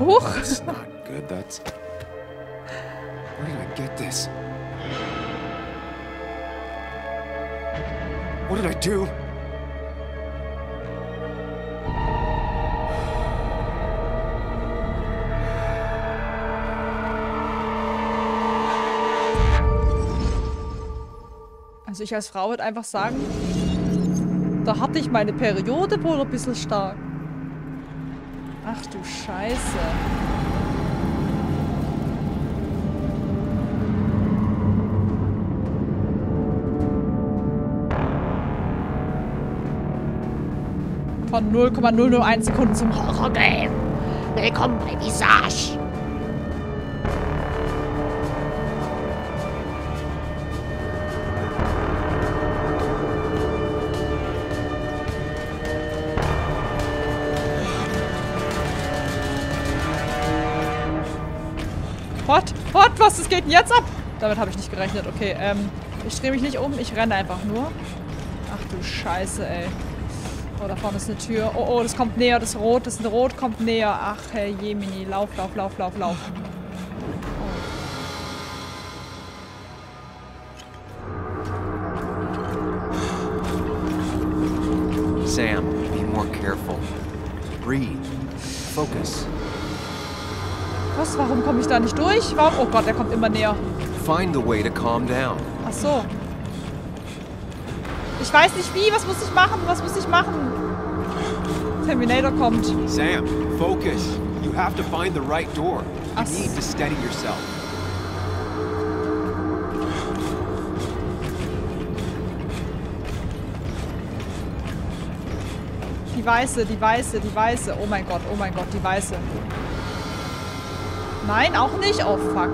Huch. Good. That's. Where did I get this? What did I do? Also ich als Frau würde einfach sagen, da hatte ich meine Periode wohl ein bisschen stark. Ach du Scheiße. Von 0,001 Sekunden zum Horror-Game. Willkommen bei Visage. What? What? Was? Es geht denn jetzt ab? Damit habe ich nicht gerechnet. Okay, ähm, ich drehe mich nicht um. Ich renne einfach nur. Ach du Scheiße, ey. Oh, da vorne ist eine Tür. Oh, oh, das kommt näher. Das Rot, das Rot kommt näher. Ach, hey, Jemini. Lauf, lauf, lauf, lauf, lauf. Sam, be more careful. Breathe. Focus. Was? Warum komme ich da nicht durch? Warum? Oh Gott, er kommt immer näher. Find the way to calm down. Ach so. Ich weiß nicht wie. Was muss ich machen? Was muss ich machen? Terminator kommt. Sam, focus. You have to find the right door. You Ach need to steady yourself. Die Weiße, die Weiße, die Weiße. Oh mein Gott, oh mein Gott, die Weiße. Nein, auch nicht. Oh, fuck.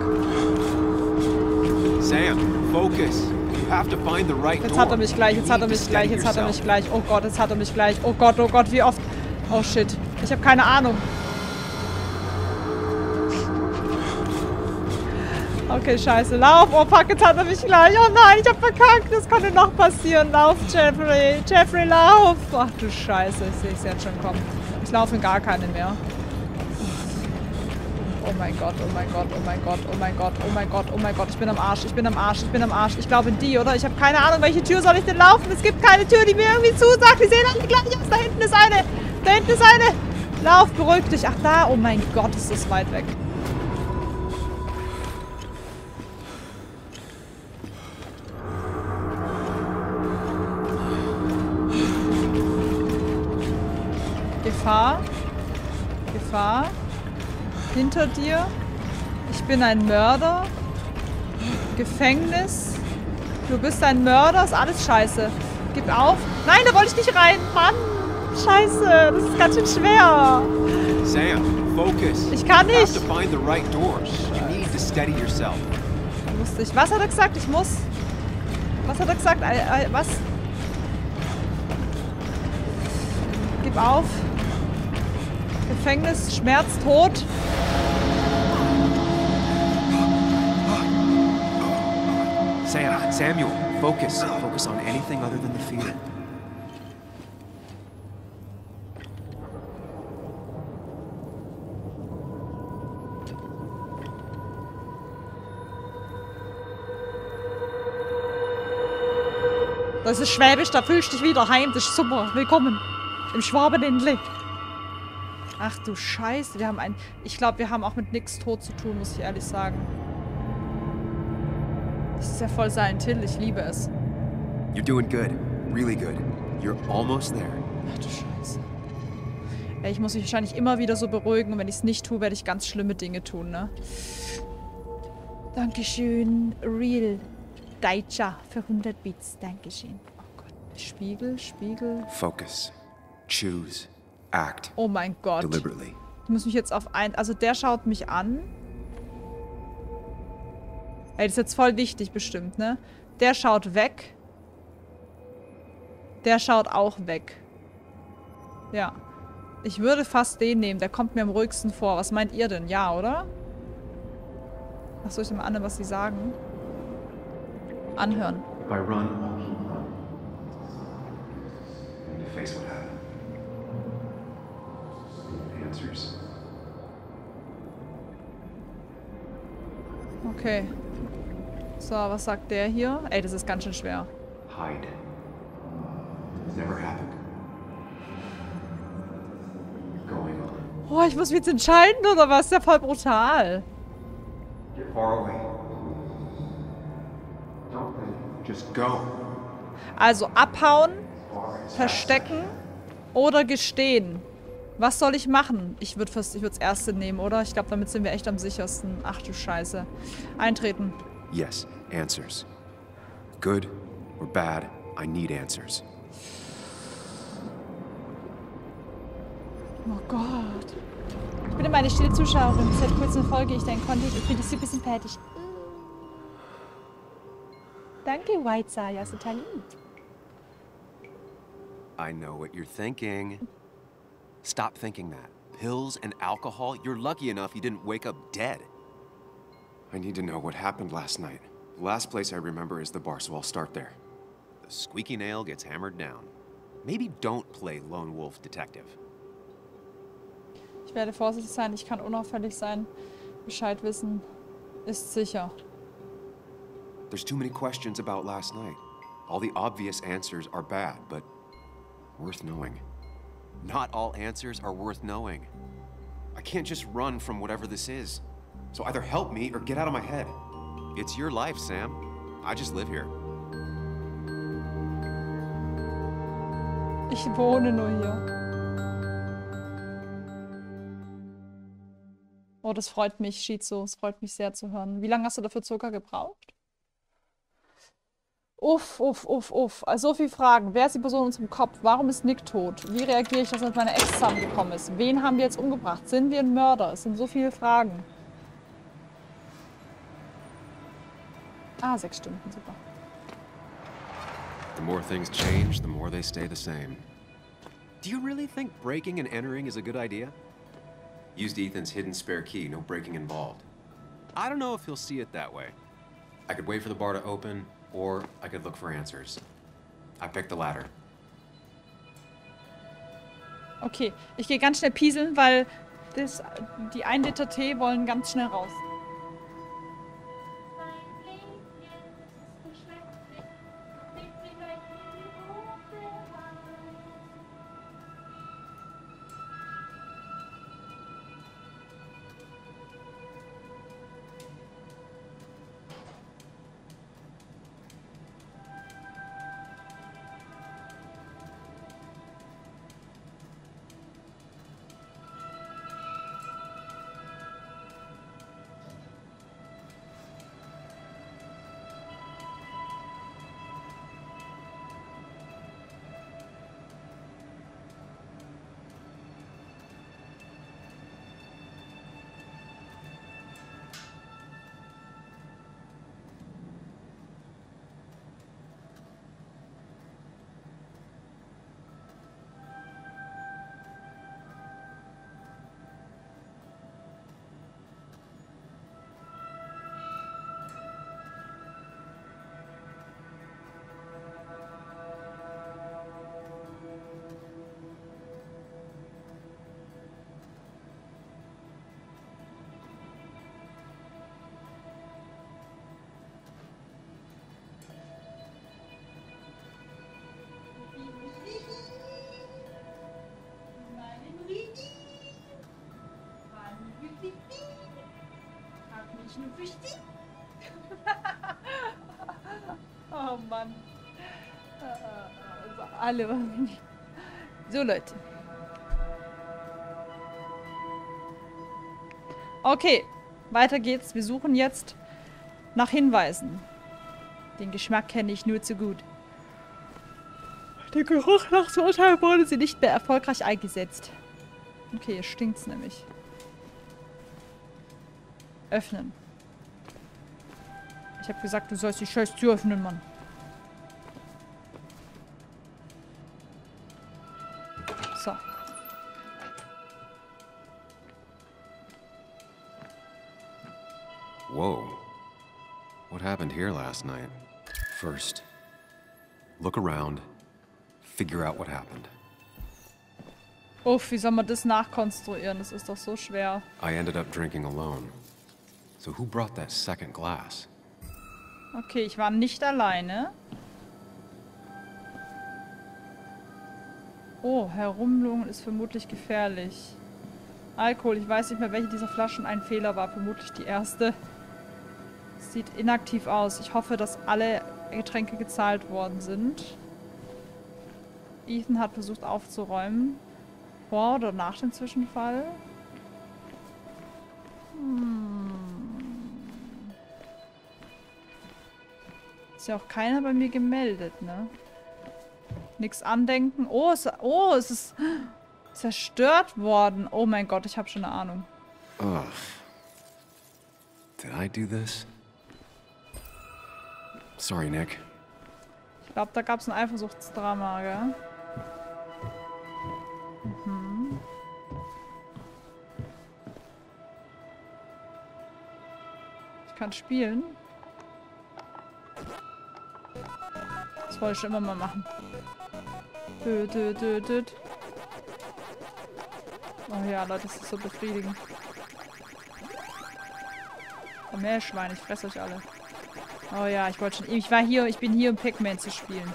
Sam, focus. You have to find the right Jetzt door. hat er mich gleich, jetzt hat er mich gleich, jetzt hat er mich gleich. Oh Gott, jetzt hat er mich gleich. Oh Gott, oh Gott, wie oft. Oh shit. Ich habe keine Ahnung. Okay, scheiße. Lauf. Oh fuck, jetzt hat er mich gleich. Oh nein, ich hab verkackt. Das konnte noch passieren. Lauf, Jeffrey. Jeffrey, lauf. Ach du Scheiße, ich sehe es jetzt schon kommen. Ich laufe in gar keine mehr. Oh mein Gott, oh mein Gott, oh mein Gott, oh mein Gott, oh mein Gott, oh mein Gott. Ich bin am Arsch, ich bin am Arsch, ich bin am Arsch. Ich glaube in die, oder? Ich habe keine Ahnung, welche Tür soll ich denn laufen? Es gibt keine Tür, die mir irgendwie zusagt. Die sehen alle gleich aus. Da hinten ist eine. Da hinten ist eine. Lauf, beruhig dich. Ach da, oh mein Gott, ist das weit weg. Gefahr. Gefahr. Hinter dir. Ich bin ein Mörder. Gefängnis. Du bist ein Mörder. Ist alles scheiße. Gib auf. Nein, da wollte ich nicht rein. Mann. Scheiße. Das ist ganz schön schwer. Sam, focus. Ich kann You have nicht. to find the right door. You need to steady yourself. Da musste ich. Was hat er gesagt? Ich muss. Was hat er gesagt? Was? Gib auf. Gefängnis, Schmerz, Tod. Sam, Samuel, focus. Focus on anything other than the fear. Das ist Schwäbisch, da fühlst du dich wieder heim. Das ist super. Willkommen im Schwabenländle. Ach du Scheiße, wir haben ein... Ich glaube, wir haben auch mit nix Tod zu tun, muss ich ehrlich sagen. Das ist ja voll Silent Hill, ich liebe es. You're doing good. Really good. You're almost there. Ach du Scheiße. Ich muss mich wahrscheinlich immer wieder so beruhigen und wenn ich es nicht tue, werde ich ganz schlimme Dinge tun, ne? Dankeschön, Real Daicha für 100 Bits. Dankeschön. Oh Gott. Spiegel, Spiegel. Focus. Choose. Act. Oh mein Gott. Deliberately. Ich muss mich jetzt auf ein... Also der schaut mich an. Ey, das ist jetzt voll wichtig bestimmt, ne? Der schaut weg. Der schaut auch weg. Ja. Ich würde fast den nehmen. Der kommt mir am ruhigsten vor. Was meint ihr denn? Ja, oder? Ach so, ich nehme an, was sie sagen. Anhören. I run, I need to face what happened. I need Answers. Okay. So, was sagt der hier? Ey, das ist ganz schön schwer. Hide. It's never happened. Going on. Oh, ich muss mich jetzt entscheiden, oder was? Ist ja voll brutal. Get far away. Also abhauen, verstecken oder gestehen. Was soll ich machen? Ich würde ich würd das erste nehmen, oder? Ich glaube, damit sind wir echt am sichersten. Ach du Scheiße. Eintreten. Yes, answers. Good or bad, I need answers. Oh Gott. Ich bin immer eine stille Zuschauerin. Seit kurzem folge ich deinen Content und finde es super sympathisch. Danke, White Saya, so total lieb. I know what you're thinking. Stop thinking that. Pills and alcohol? You're lucky enough you didn't wake up dead. I need to know what happened last night. The last place I remember is the bar, so I'll start there. The squeaky nail gets hammered down. Maybe don't play lone wolf detective. Ich werde vorsichtig sein, ich kann unauffällig sein. Bescheid wissen ist sicher. There's too many questions about last night. All the obvious answers are bad, but worth knowing. Not all answers are worth knowing. I can't just run from whatever this is. So either help me or get out of my head. It's your life, Sam. I just live here. Ich wohne nur hier. Oh, das freut mich, Shizu. Es freut mich sehr zu hören. Wie lange hast du dafür Zucker gebraucht? Uff, uff, uff, uff. Also so viele Fragen. Wer ist die Person in unserem Kopf? Warum ist Nick tot? Wie reagiere ich, dass mit meiner Ex zusammengekommen ist? Wen haben wir jetzt umgebracht? Sind wir ein Mörder? Es sind so viele Fragen. Ah, sechs Stunden, super. The more things change, the more they stay the same. Do you really think breaking and entering is a good idea? Used Ethan's hidden spare key, no breaking involved. I don't know if he'll see it that way. I could wait for the bar to open, or I could look for answers. I picked the latter. Okay, ich gehe ganz schnell pieseln, weil das, die 1 Liter Tee wollen ganz schnell raus. Alle. So, Leute. Okay, weiter geht's. Wir suchen jetzt nach Hinweisen. Den Geschmack kenne ich nur zu gut. Der Geruch nach urteilen wurde sie nicht mehr erfolgreich eingesetzt. Okay, hier stinkt's nämlich. Öffnen. Ich habe gesagt, du sollst die scheiß Tür öffnen, Mann. Here last night? First, look around, figure out what happened. Uff, wie soll man das nachkonstruieren? Das ist doch so schwer. I ended up drinking alone. So who brought that second glass? Okay, ich war nicht alleine. Oh, Herumlungen ist vermutlich gefährlich. Alkohol, ich weiß nicht mehr, welche dieser Flaschen ein Fehler war. Vermutlich die erste. Sieht inaktiv aus. Ich hoffe, dass alle Getränke gezahlt worden sind. Ethan hat versucht aufzuräumen. Vor oder nach dem Zwischenfall? Hm. Ist ja auch keiner bei mir gemeldet, ne? Nix andenken. Oh, es, oh, es ist zerstört worden. Oh mein Gott, ich habe schon eine Ahnung. Ugh. Did I do this? Sorry, Nick. Ich glaube, da gab es ein Eifersuchtsdrama, gell? Mhm. Ich kann spielen. Das wollte ich schon immer mal machen. Dö, dö, dö, dö. Oh ja, Leute, das ist so befriedigend. Komm her, Schwein, ich fresse euch alle. Oh ja, ich wollte schon. Ich war hier, ich bin hier, um Pac-Man zu spielen.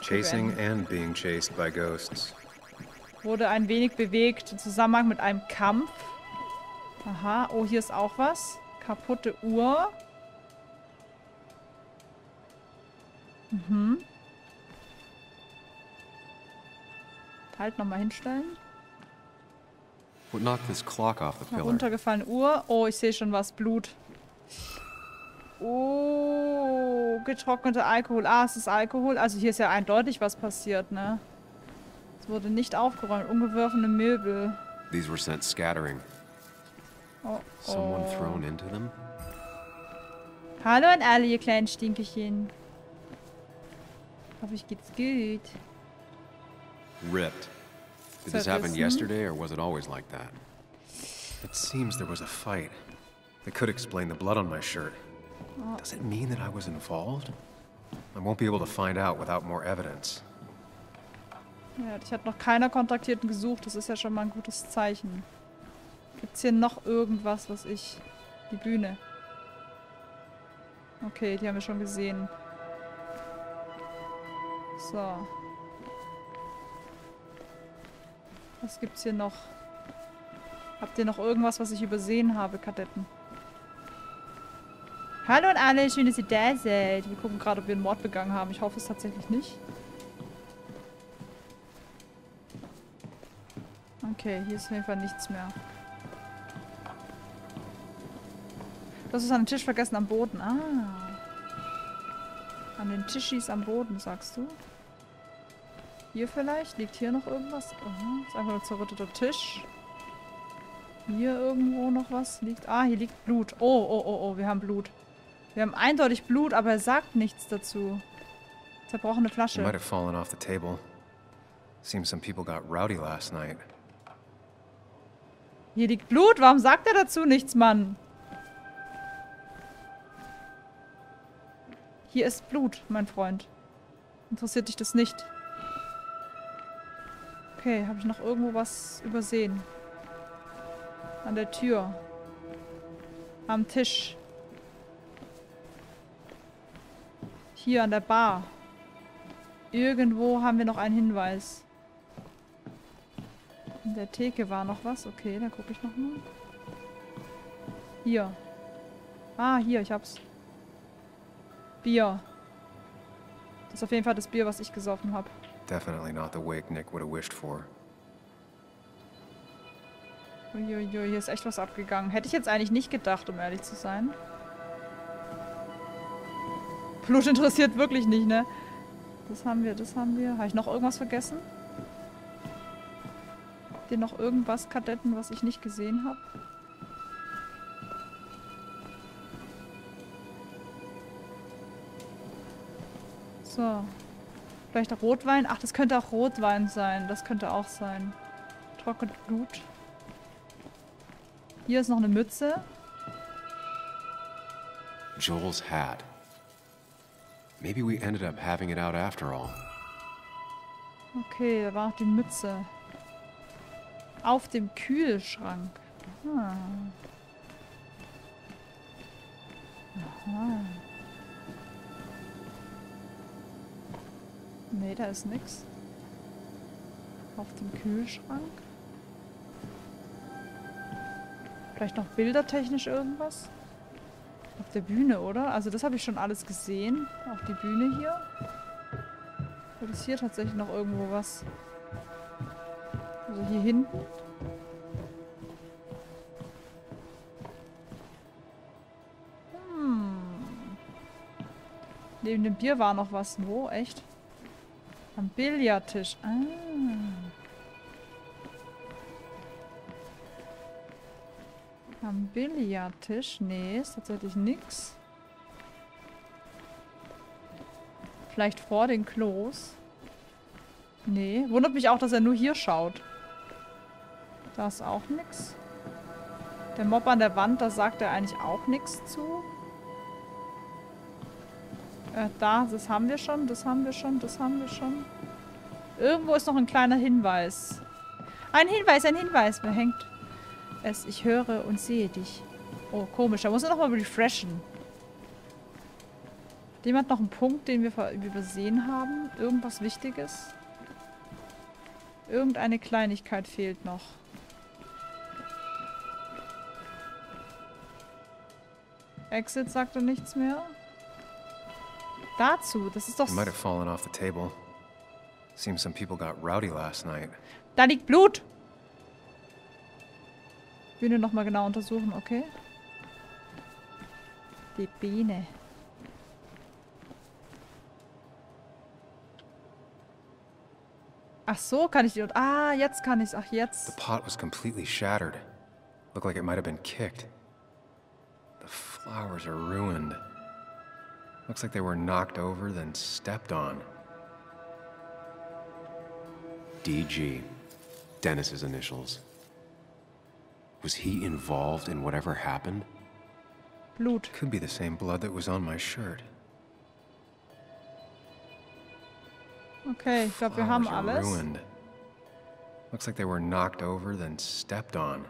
Chasing and being chased by ghosts. Wurde ein wenig bewegt im Zusammenhang mit einem Kampf. Aha, oh, hier ist auch was. Kaputte Uhr. Mhm. Halt nochmal hinstellen. What knocked this clock off the pillar? Runtergefallene Uhr. Oh, ich sehe schon was. Blut. Oh, getrockneter Alkohol. Ah, es ist Alkohol. Also hier ist ja eindeutig was passiert, ne? Es wurde nicht aufgeräumt. Umgeworfene Möbel. These were sent scattering. Oh, Someone oh. thrown into them? Hallo an alle, ihr kleinen Stinkechen. Hoffe, ich geht's gut. Ripped. Did this happen yesterday, or was it always like that? It seems there was a fight. That could explain the blood on my shirt. Does it mean that I was involved? I won't be able to find out without more evidence. Ja, dich hat noch keiner kontaktiert und gesucht. Das ist ja schon mal ein gutes Zeichen. Gibt's hier noch irgendwas, was ich... Die Bühne. Okay, die haben wir schon gesehen. So. Was gibt's hier noch? Habt ihr noch irgendwas, was ich übersehen habe, Kadetten? Hallo an alle, schön, dass ihr da seid. Wir gucken gerade, ob wir einen Mord begangen haben. Ich hoffe es tatsächlich nicht. Okay, hier ist auf jeden Fall nichts mehr. Du hast es an den Tisch vergessen am Boden. Ah. An den Tischis am Boden, sagst du? Hier vielleicht? Liegt hier noch irgendwas? Aha, ist einfach nur zerrütteter Tisch. Hier irgendwo noch was liegt. Ah, hier liegt Blut. Oh, oh, oh, oh, wir haben Blut. Wir haben eindeutig Blut, aber er sagt nichts dazu. Zerbrochene Flasche. might have fallen off the table. Seems some people got rowdy last night. Hier liegt Blut. Warum sagt er dazu nichts, Mann? Hier ist Blut, mein Freund. Interessiert dich das nicht? Okay, habe ich noch irgendwo was übersehen? An der Tür. Am Tisch. Hier an der Bar. Irgendwo haben wir noch einen Hinweis. In der Theke war noch was. Okay, dann gucke ich noch mal. Hier. Ah, hier, ich hab's. Bier. Das ist auf jeden Fall das Bier, was ich gesoffen habe. Definitely not the wake Nick would have wished for. Uiuiui, hier ist echt was abgegangen. Hätte ich jetzt eigentlich nicht gedacht, um ehrlich zu sein. Blut interessiert wirklich nicht, ne? Das haben wir, das haben wir. Habe ich noch irgendwas vergessen? Ihr noch irgendwas, Kadetten, was ich nicht gesehen habe? So. Vielleicht auch Rotwein? Ach, das könnte auch Rotwein sein. Das könnte auch sein. Trockenes Blut. Hier ist noch eine Mütze. Joel's hat. Maybe we ended up having it out after all. Okay, da war auch die Mütze. Auf dem Kühlschrank. Ah. Aha. Nee, da ist nix. Auf dem Kühlschrank. Vielleicht noch bildertechnisch irgendwas? Auf der Bühne, oder? Also das habe ich schon alles gesehen. Auch die Bühne hier. Oder ist hier tatsächlich noch irgendwo was? Also hier hinten. Hm. Neben dem Bier war noch was. Wo? Echt? Am Billardtisch. Ah. Am Billardtisch? Nee, ist tatsächlich nix. Vielleicht vor den Klos. Nee, wundert mich auch, dass er nur hier schaut. Da ist auch nix. Der Mob an der Wand, da sagt er eigentlich auch nichts zu. Äh, da, das haben wir schon, das haben wir schon, das haben wir schon. Irgendwo ist noch ein kleiner Hinweis. Ein Hinweis, ein Hinweis. Wer hängt es? Ich höre und sehe dich. Oh, komisch. Da muss er nochmal refreshen. Hat jemand noch einen Punkt, den wir übersehen haben? Irgendwas Wichtiges? Irgendeine Kleinigkeit fehlt noch. Exit sagt er nichts mehr. Dazu, das ist doch... It might have Bühne nochmal genau untersuchen, okay? Die Biene. Ach so, kann ich die... Ah, jetzt kann ich's. Ach, jetzt. The pot was completely shattered. Looked like it might have been kicked. The flowers are ruined. Looks like they were knocked over, then stepped on. DG. Dennis's initials. Was he involved in whatever happened? Blut. Could be the same blood that was on my shirt. Okay, ich glaube, wir haben Flowers are alles. ruined. Looks like they were knocked over, then stepped on.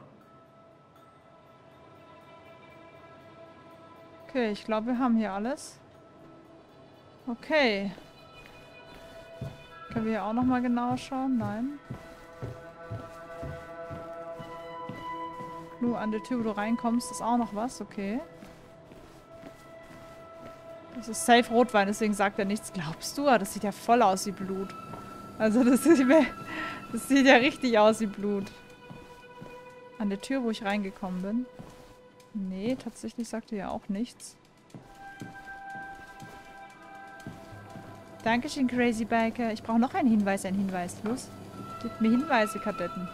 Okay, ich glaube, wir haben hier alles. Okay. Können wir hier auch nochmal genau schauen? Nein. Nur an der Tür, wo du reinkommst, ist auch noch was. Okay. Das ist safe Rotwein, deswegen sagt er nichts. Glaubst du? Das sieht ja voll aus wie Blut. Also das sieht, mir, das sieht ja richtig aus wie Blut. An der Tür, wo ich reingekommen bin. Nee, tatsächlich sagt er ja auch nichts. Dankeschön, Crazy Biker. Ich brauche noch einen Hinweis, einen Hinweis. Los. Gib mir Hinweise, Kadetten.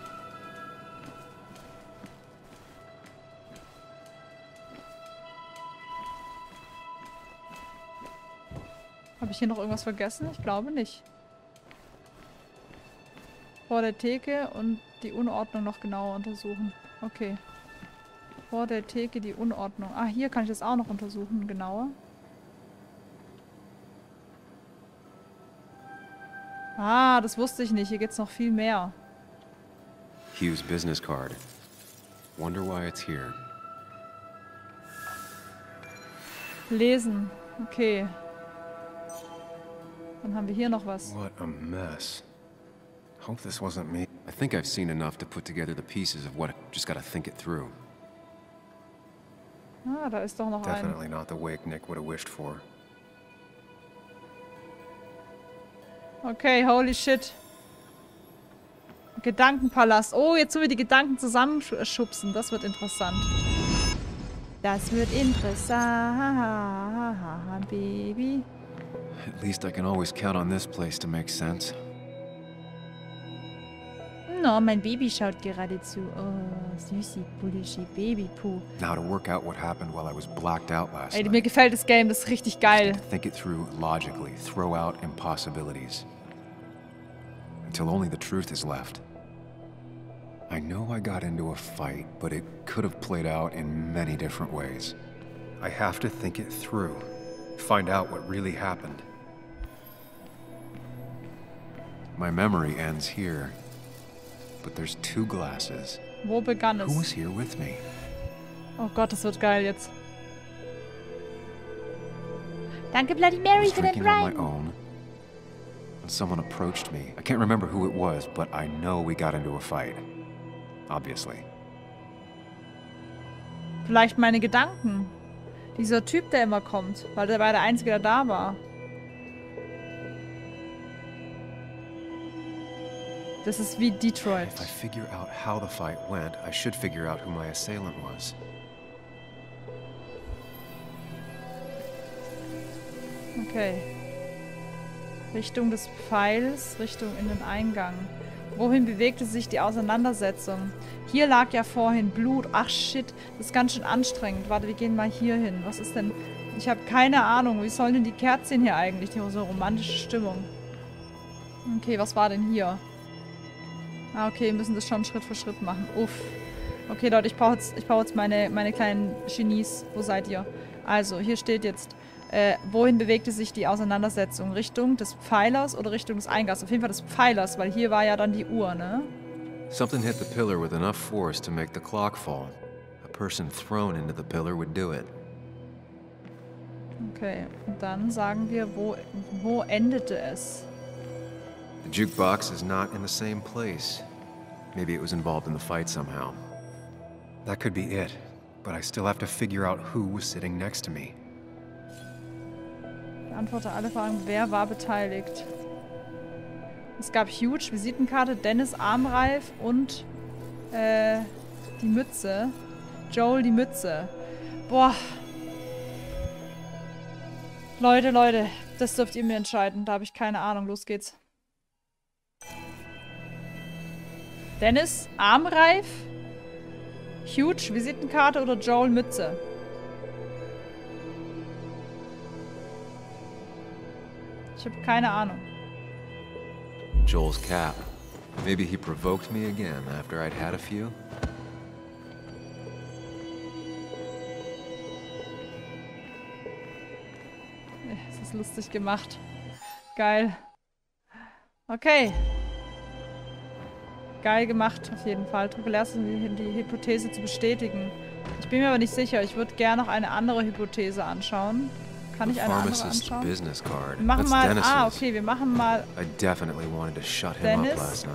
Ich hier noch irgendwas vergessen? Ich glaube nicht. Vor der Theke und die Unordnung noch genauer untersuchen. Okay. Vor der Theke die Unordnung. Ah, hier kann ich das auch noch untersuchen, genauer. Ah, das wusste ich nicht. Hier geht's noch viel mehr. Hugh's business card. Wonder why it's here. Lesen. Okay. Dann haben wir hier noch was. What a mess. Hope this wasn't me. I think I've seen enough to put together the pieces of what. Just gotta think it through. Ah, da ist doch noch ein. Definitely not the wake Nick would have wished for. Okay, holy shit. Gedankenpalast. Oh, jetzt sollen wir die Gedanken zusammenschubsen. Das wird interessant. Das wird interessant, Baby. At least I can always count on this place to make sense. No, mein Baby schaut gerade zu. Oh, süßi, Babypuh. Now to work out what happened while I was blacked out last Ey, night. mir gefällt das Game. Das ist richtig geil. Think it through logically, throw out impossibilities. Until only the truth is left. I know I got into a fight, but it could have played out in many different ways. I have to think it through. Find out what really happened. My memory ends here. But there's two glasses. Wo begann es? Who was here with me? Oh Gott, das wird geil jetzt. Danke Bloody Mary für den drinking on my Prime. own. When someone approached me. I can't remember who it was, but I know we got into a fight. Obviously. Vielleicht meine Gedanken. Dieser Typ, der immer kommt, weil der war der Einzige, der da war. Das ist wie Detroit. If I figure out how the fight went, I should figure out who my assailant was. Okay. Richtung des Pfeils, Richtung in den Eingang. Wohin bewegte sich die Auseinandersetzung? Hier lag ja vorhin Blut. Ach shit, das ist ganz schön anstrengend. Warte, wir gehen mal hier hin. Was ist denn... Ich habe keine Ahnung. Wie sollen denn die Kerzen hier eigentlich? Die so romantische Stimmung. Okay, was war denn hier? Ah, okay, wir müssen das schon Schritt für Schritt machen. Uff. Okay, Leute, ich brauche jetzt, ich brauch jetzt meine, meine kleinen Genies. Wo seid ihr? Also, hier steht jetzt, äh, wohin bewegte sich die Auseinandersetzung? Richtung des Pfeilers oder Richtung des Eingangs? Auf jeden Fall des Pfeilers, weil hier war ja dann die Uhr, ne? Something hit the pillar with enough force to make the clock fall. A person thrown into the pillar would do it. Okay, und dann sagen wir, wo, wo endete es? The jukebox is not in the same place. Maybe it was involved in the fight somehow. That could be it, but I still have to figure out who was sitting next to me. Beantworte alle Fragen. Wer war beteiligt? Es gab Huge, Visitenkarte, Dennis, Armreif und äh, die Mütze. Joel, die Mütze. Boah. Leute, Leute, das dürft ihr mir entscheiden. Da habe ich keine Ahnung. Los geht's. Dennis, Armreif, Huge, Visitenkarte oder Joel, Mütze? Ich habe keine Ahnung. Joel's cap. Maybe he provoked me again after I'd had a few? Es ist lustig gemacht. Geil. Okay. Geil gemacht, auf jeden Fall. Um die, die Hypothese zu bestätigen. Ich bin mir aber nicht sicher. Ich würde gerne noch eine andere Hypothese anschauen. Kann ich eine andere anschauen? business card. Wir machen mal... Ah, okay. Wir machen mal... Dennis?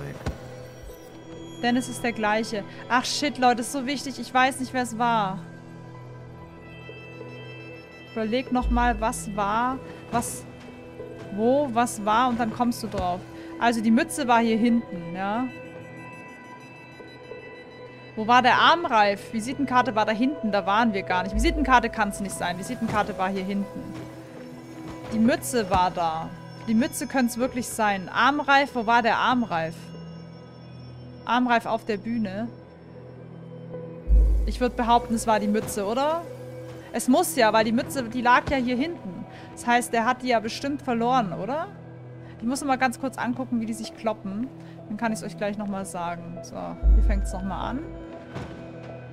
Dennis ist der gleiche. Ach shit, Leute, ist so wichtig. Ich weiß nicht, wer es war. Überleg nochmal, was war, was, wo, was war und dann kommst du drauf. Also die Mütze war hier hinten, ja. Wo war der Armreif? Visitenkarte war da hinten, da waren wir gar nicht. Visitenkarte kann es nicht sein. Visitenkarte war hier hinten. Die Mütze war da. Die Mütze könnte es wirklich sein. Armreif, wo war der Armreif? Armreif auf der Bühne. Ich würde behaupten, es war die Mütze, oder? Es muss ja, weil die Mütze, die lag ja hier hinten. Das heißt, der hat die ja bestimmt verloren, oder? Ich muss mal ganz kurz angucken, wie die sich kloppen. Dann kann ich es euch gleich nochmal sagen. So, hier fängt es nochmal an.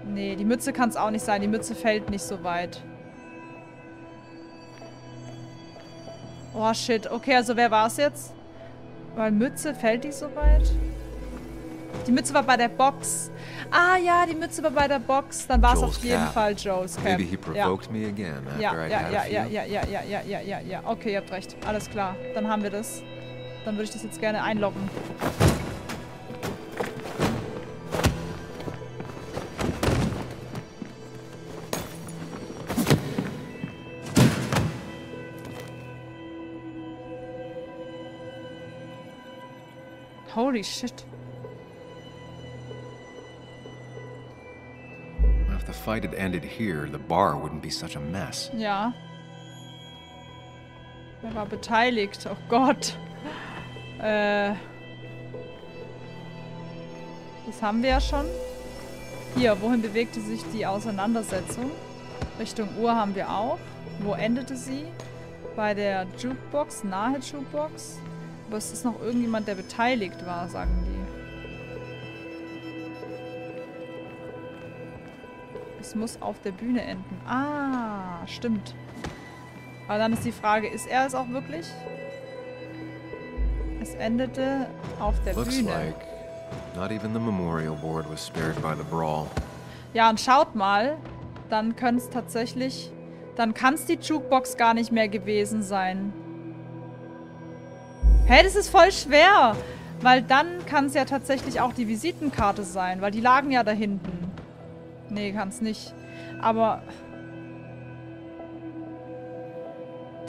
Nee, die Mütze kann es auch nicht sein. Die Mütze fällt nicht so weit. Oh, shit. Okay, also wer war es jetzt? Weil Mütze fällt die so weit? Die Mütze war bei der Box. Ah ja, die Mütze war bei der Box. Dann war es auf jeden cap. Fall Joel's Cap. Maybe he ja. provoked me again after Ja, ja, ja, ja, ja, ja, ja, ja, ja, ja, ja. Okay, ihr habt recht. Alles klar. Dann haben wir das. Dann würde ich das jetzt gerne einloggen. Holy shit. If the fight had ended here, the bar wouldn't be such a mess. Ja. Wer war beteiligt? Oh Gott. Äh. Das haben wir ja schon. Hier, wohin bewegte sich die Auseinandersetzung? Richtung Uhr haben wir auch. Wo endete sie? Bei der Jukebox, nahe Jukebox. Aber es ist noch irgendjemand, der beteiligt war, sagen die. Es muss auf der Bühne enden. Ah, stimmt. Aber dann ist die Frage, ist er es auch wirklich? Es endete auf der Looks Bühne. like not even the memorial board was spared by the brawl. Ja, und schaut mal, dann könnte es tatsächlich... Dann kann es die Jukebox gar nicht mehr gewesen sein. Hä, das ist voll schwer. Weil dann kann es ja tatsächlich auch die Visitenkarte sein. Weil die lagen ja da hinten. Nee, kann es nicht. Aber...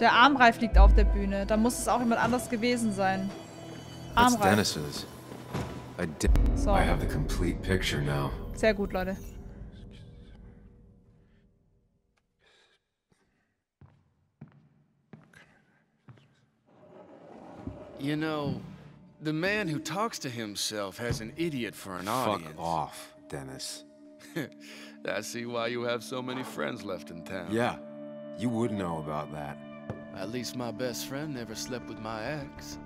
Der Armreif liegt auf der Bühne. Da muss es auch jemand anders gewesen sein. Armreif. So. Sehr gut, Leute. You know, the man who talks to himself has an idiot for an Fuck audience. off, Dennis. I see why you have so many friends left in town. Yeah, you would know about that. At least my best friend never slept with my ex.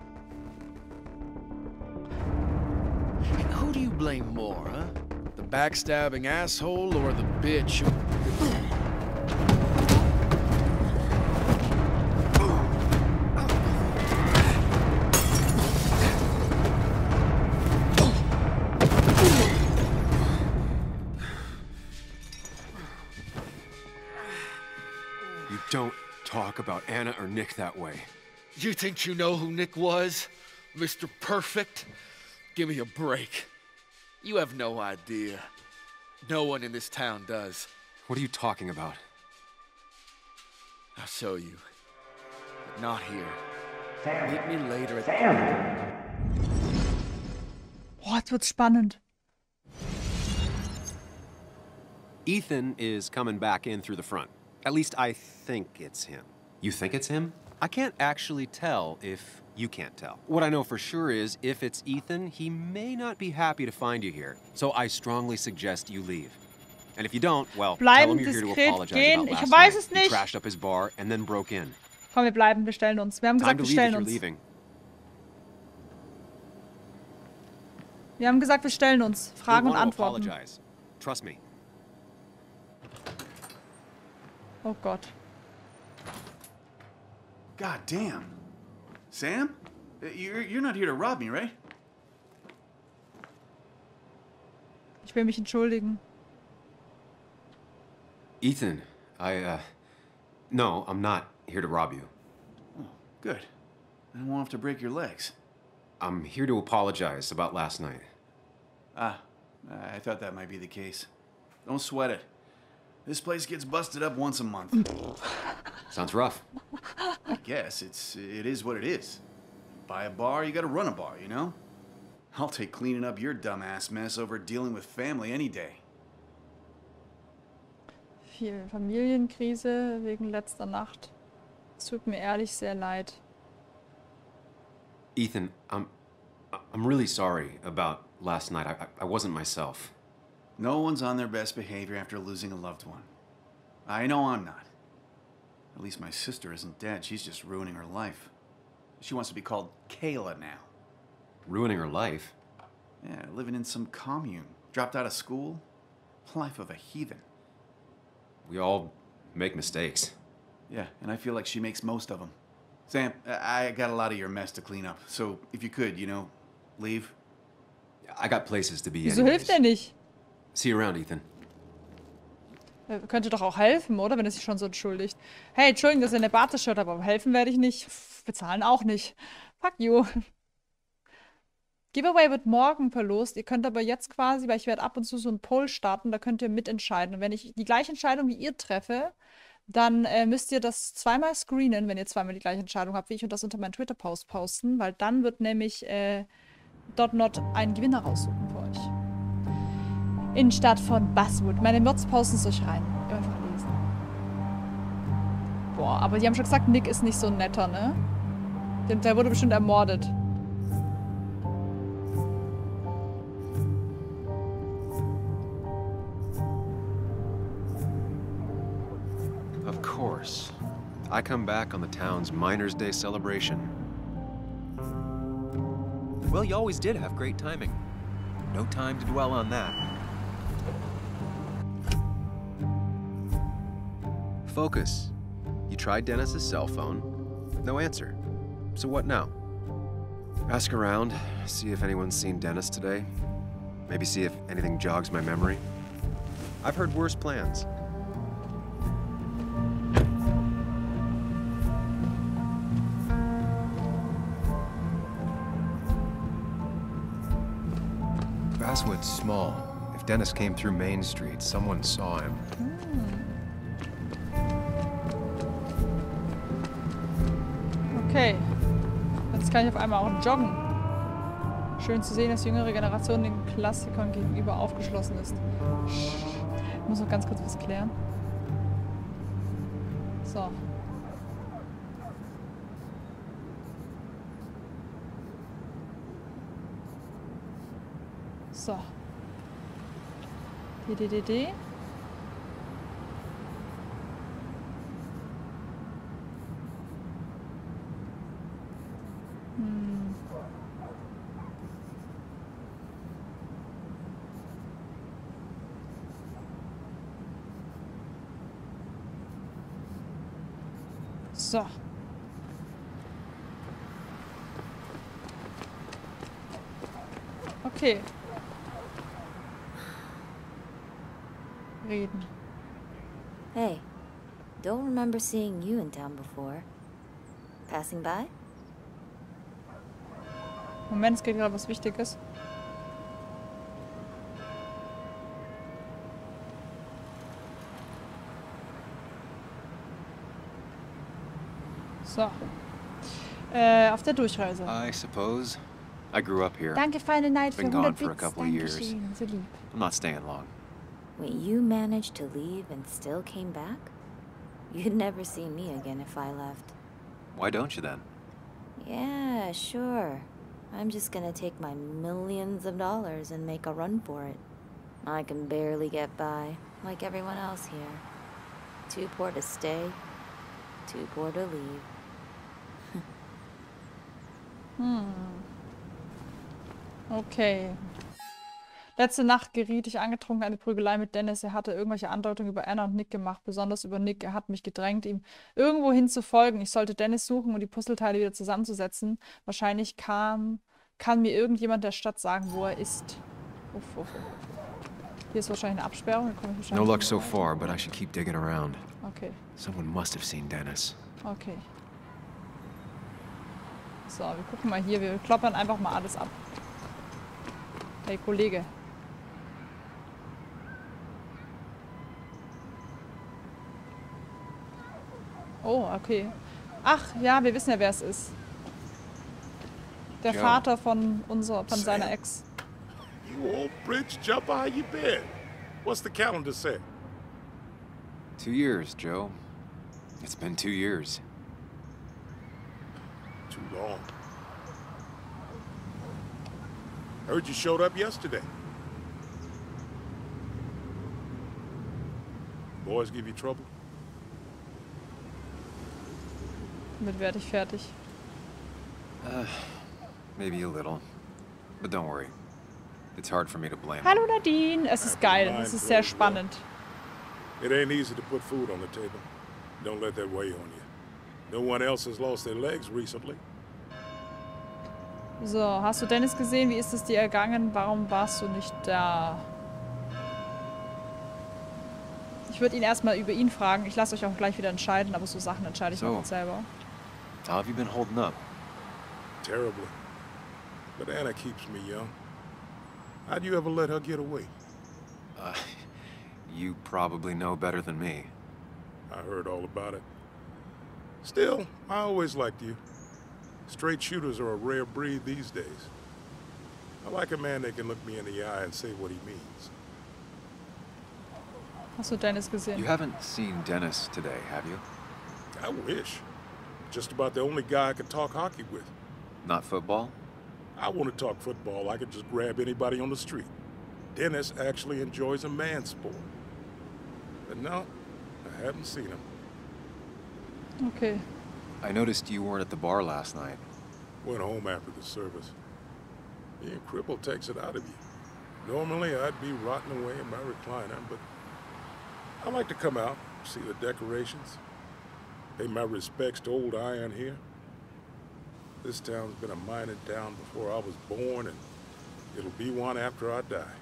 Who do you blame more, huh? The backstabbing asshole or the bitch don't talk about Anna or Nick that way. You think you know who Nick was? Mr. Perfect? Give me a break. You have no idea. No one in this town does. What are you talking about? I'll show you. But not here. Meet me later at the... Boah, jetzt wird's spannend. Ethan is coming back in through the front. At least I think it's him. You think it's him? I can't actually tell if you can't tell. What I know for sure is if it's Ethan, he may not be happy to find you here. So I strongly suggest you leave. And if you don't, well, tell Bleiben him you're here to apologize gehen. about Ich last weiß night. es You nicht. trashed up his bar and then broke in. Komm, wir bleiben, wir stellen uns. Wir haben Time gesagt, to wir leave if stellen you're uns. leaving. Wir haben gesagt, wir stellen uns. Fragen und to Antworten. apologize. Trust me. Oh Gott. God damn. Sam? Uh, You're, you're not here to rob me, right? Ich will mich entschuldigen. Ethan, I, uh. No, I'm not here to rob you. Oh, good. I won't have to break your legs. I'm here to apologize about last night. Ah, I thought that might be the case. Don't sweat it. This place gets busted up once a month. Sounds rough. I guess it's it is what it is. Buy a bar, you gotta run a bar, you know? I'll take cleaning up your dumbass mess over dealing with family any day. Viel Familienkrise wegen letzter Nacht. Es tut mir ehrlich sehr leid. Ethan, I'm. I'm really sorry about last night. I, I, I wasn't myself. No one's on their best behavior after losing a loved one. I know I'm not. At least my sister isn't dead. She's just ruining her life. She wants to be called Kayla now. Ruining her life? Yeah, living in some commune. Dropped out of school. Life of a heathen. We all make mistakes. Yeah, and I feel like she makes most of them. Sam, I I got a lot of your mess to clean up. So if you could, you know, leave. I got places to be Wieso anyways. hilft er nicht? See you around, Ethan. Könnte doch auch helfen, oder? Wenn er sich schon so entschuldigt. Hey, Entschuldigung, dass ihr eine Barte-Shirt habt, aber helfen werde ich nicht. Bezahlen auch nicht. Fuck you. Giveaway wird morgen verlost. Ihr könnt aber jetzt quasi, weil ich werde ab und zu so einen Poll starten, da könnt ihr mitentscheiden. Und wenn ich die gleiche Entscheidung wie ihr treffe, dann äh, müsst ihr das zweimal screenen, wenn ihr zweimal die gleiche Entscheidung habt wie ich und das unter meinen Twitter-Post posten, weil dann wird nämlich äh, .not einen Gewinner raussuchen. Innenstadt von Basswood. Meine Mods posten es euch rein. Einfach lesen. Boah, aber die haben schon gesagt, Nick ist nicht so ein netter, ne? Der wurde bestimmt ermordet. Of course. I come back on the town's Miners' Day celebration. Well, you always did have great timing. No time to dwell on that. Focus. You tried Dennis's cell phone. No answer. So what now? Ask around, see if anyone's seen Dennis today. Maybe see if anything jogs my memory. I've heard worse plans. Basswood's small. If Dennis came through Main Street, someone saw him. Hmm. Okay. Jetzt kann ich auf einmal auch joggen. Schön zu sehen, dass die jüngere Generation den Klassikern gegenüber aufgeschlossen ist. Ich muss noch ganz kurz was klären. So. So. DDDD. Hm. So. Okay. Reden. Hey, don't remember seeing you in town before. Passing by? Moment, es geht gerade was Wichtiges. So. Äh, auf der Durchreise. I suppose. I grew up here. Danke, Final Night, für Been gone for a couple of years. Dankeschön. I'm not staying long. Wait, you managed to leave and still came back? You'd never see me again if I left. Why don't you then? Yeah, sure. I'm just gonna take my millions of dollars and make a run for it. I can barely get by, like everyone else here. Too poor to stay, too poor to leave. Hm. Okay. Letzte Nacht geriet ich angetrunken in eine Prügelei mit Dennis. Er hatte irgendwelche Andeutungen über Anna und Nick gemacht, besonders über Nick. Er hat mich gedrängt, ihm irgendwo hin zu folgen. Ich sollte Dennis suchen und die Puzzleteile wieder zusammenzusetzen. Wahrscheinlich kam, kann mir irgendjemand der Stadt sagen, wo er ist. Uff, uff, uff. Hier ist wahrscheinlich eine Absperrung. No luck so far, but I should keep digging around. Okay, Someone must have seen Dennis. okay. So, wir gucken mal hier. Wir kloppern einfach mal alles ab. Hey, Kollege. Oh, okay. Ach, ja, wir wissen ja, wer es ist. Der Joe. Vater von unserer, von seiner Sam. Ex. You old bridge jumper, how you been? What's the calendar say? Two years, Joe. It's been two years. Too long. I heard you showed up yesterday. Boys give you trouble? Damit werde ich fertig. Uh, maybe a little. But don't worry. It's hard for me to blame. Hallo Nadine, es ist geil, es ist sehr spannend. It ain't easy to put food on the table. Don't let that weigh on you. No one else has lost their legs recently. So, hast du Dennis gesehen? Wie ist es dir ergangen? Warum warst du nicht da? Ich würde ihn erstmal über ihn fragen. Ich lasse euch auch gleich wieder entscheiden, aber so Sachen entscheide ich So. noch selber. How have you been holding up? Terribly. But Anna keeps me young. How'd you ever let her get away? Uh, you probably know better than me. I heard all about it. Still, I always liked you. Straight shooters are a rare breed these days. I like a man that can look me in the eye and say what he means. Hast du Dennis gesehen? You haven't seen Dennis today, have you? I wish. Just about the only guy I could talk hockey with. Not football? I want to talk football. I could just grab anybody on the street. Dennis actually enjoys a man sport. But no, I haven't seen him. Okay. I noticed you weren't at the bar last night. Went home after the service. Being crippled takes it out of you. Normally, I'd be rotting away in my recliner, but I like to come out, see the decorations, pay my respects to old Iron here. This town's been a mining town before I was born, and it'll be one after I die.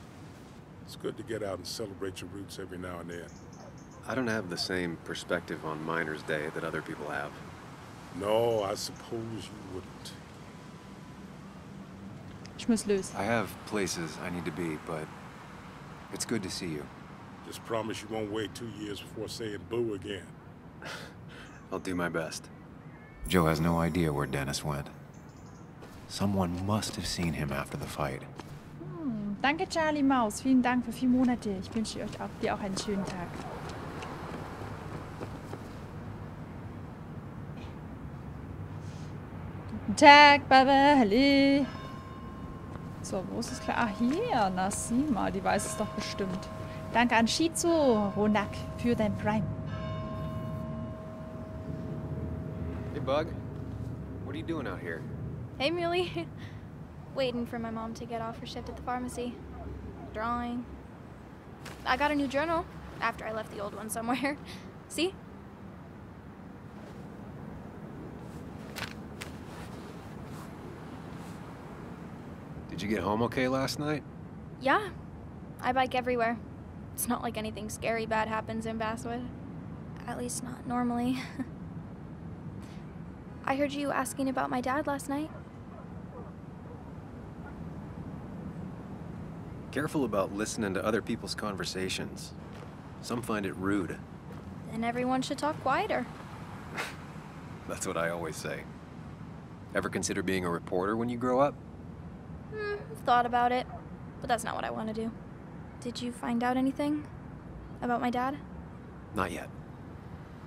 It's good to get out and celebrate your roots every now and then. I don't have the same perspective on Miner's Day that other people have. No, I suppose you wouldn't. Ich muss los. I have places I need to be, but it's good to see you. Just promise you won't wait two years before saying boo again. I'll do my best. Joe has no idea where Dennis went. Someone must have seen him after the fight. Hm, danke, Charlie Maus. Vielen Dank für vier Monate. Ich wünsche euch auch, dir auch einen schönen Tag. Guten Tag, Beverly. So, wo ist es klar? Ah, hier. Na, mal. Die weiß es doch bestimmt. Danke an Shizu Ronak für dein Prime. Hey, Bug. What are you doing out here? Hey, Muley. Waiting for my mom to get off her shift at the pharmacy. Drawing. I got a new journal after I left the old one somewhere. See? Get home okay last night? Yeah. I bike everywhere. It's not like anything scary bad happens in Basswood. At least not normally. I heard you asking about my dad last night. Careful about listening to other people's conversations. Some find it rude. Then everyone should talk quieter. That's what I always say. Ever consider being a reporter when you grow up? Hmm, thought about it, but that's not what I want to do. Did you find out anything about my dad? Not yet.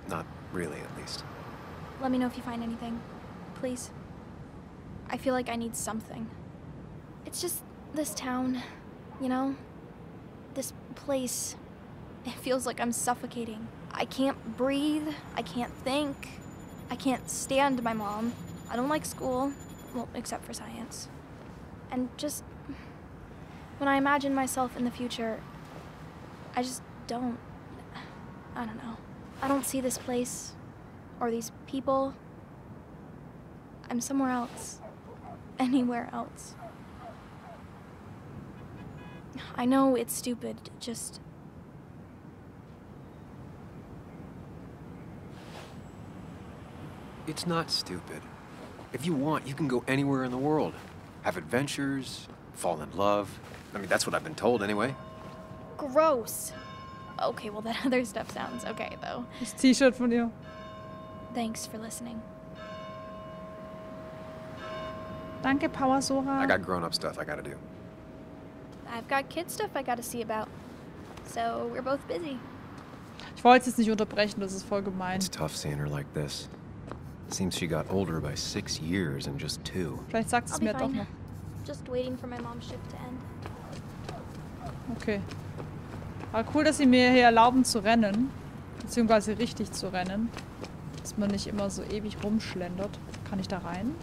Not really, at least. Let me know if you find anything. Please. I feel like I need something. It's just this town, you know? This place. It feels like I'm suffocating. I can't breathe. I can't think. I can't stand my mom. I don't like school. Well, except for science. And just. When I imagine myself in the future, I just don't. I don't know. I don't see this place or these people. I'm somewhere else. Anywhere else. I know it's stupid, just. It's not stupid. If you want, you can go anywhere in the world. Have adventures, fall in love. I mean, that's what I've been told anyway. Gross. Okay, well, that other stuff sounds okay, though. This T-Shirt von you. Thanks for listening. Danke, Power Sora. I got grown up stuff I gotta do. I've got kid stuff I gotta see about. So we're both busy. Ich wollte es jetzt nicht unterbrechen, das ist voll gemein. It's tough seeing her like this. Seems she got older by six years in just two. Vielleicht sagt es mir doch fine. noch. Just waiting for my mom's shift to end. Okay. Aber cool, dass sie mir hier erlauben zu rennen. Beziehungsweise richtig zu rennen. Dass man nicht immer so ewig rumschlendert. Kann ich da rein?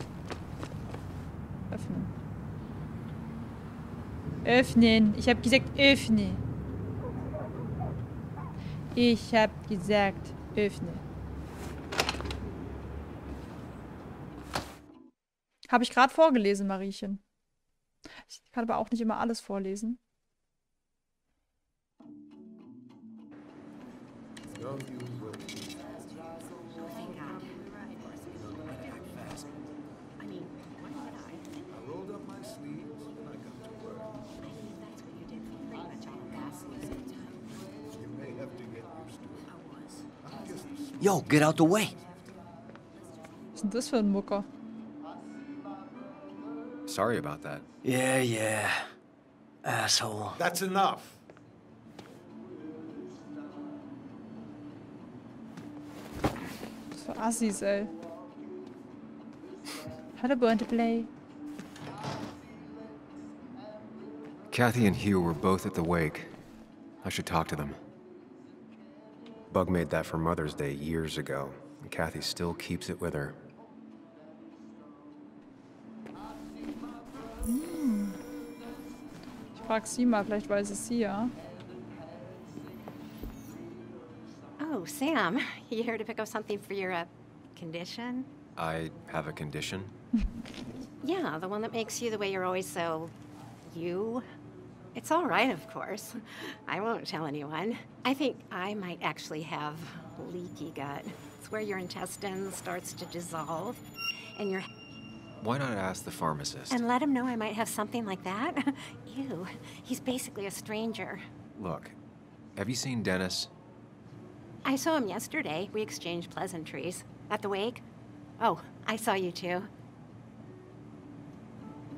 Öffnen. Öffnen. Ich habe gesagt, öffne. Ich habe gesagt, öffne. Habe ich gerade vorgelesen, Mariechen. Ich kann aber auch nicht immer alles vorlesen. Yo, get out the way. Was ist denn das für ein Mucker? Sorry about that. Yeah, yeah. Asshole. That's enough. Was für Assis, ey. Had a burn to play. Kathy and Hugh were both at the wake. I should talk to them. Bug made that for Mother's Day years ago, and Kathy still keeps it with her. Frag sie mal, vielleicht weiß es sie ja. Oh, Sam, you here to pick up something for your uh, condition? I have a condition. Yeah, the one that makes you the way you're always so. you. It's all right, of course. I won't tell anyone. I think I might actually have leaky gut. It's where your intestine starts to dissolve, and your Why not ask the pharmacist? and let him know I might have something like that. Ew, he's basically a stranger. Look, have you seen Dennis? I saw him yesterday. We exchanged pleasantries at the wake. Oh, I saw you too.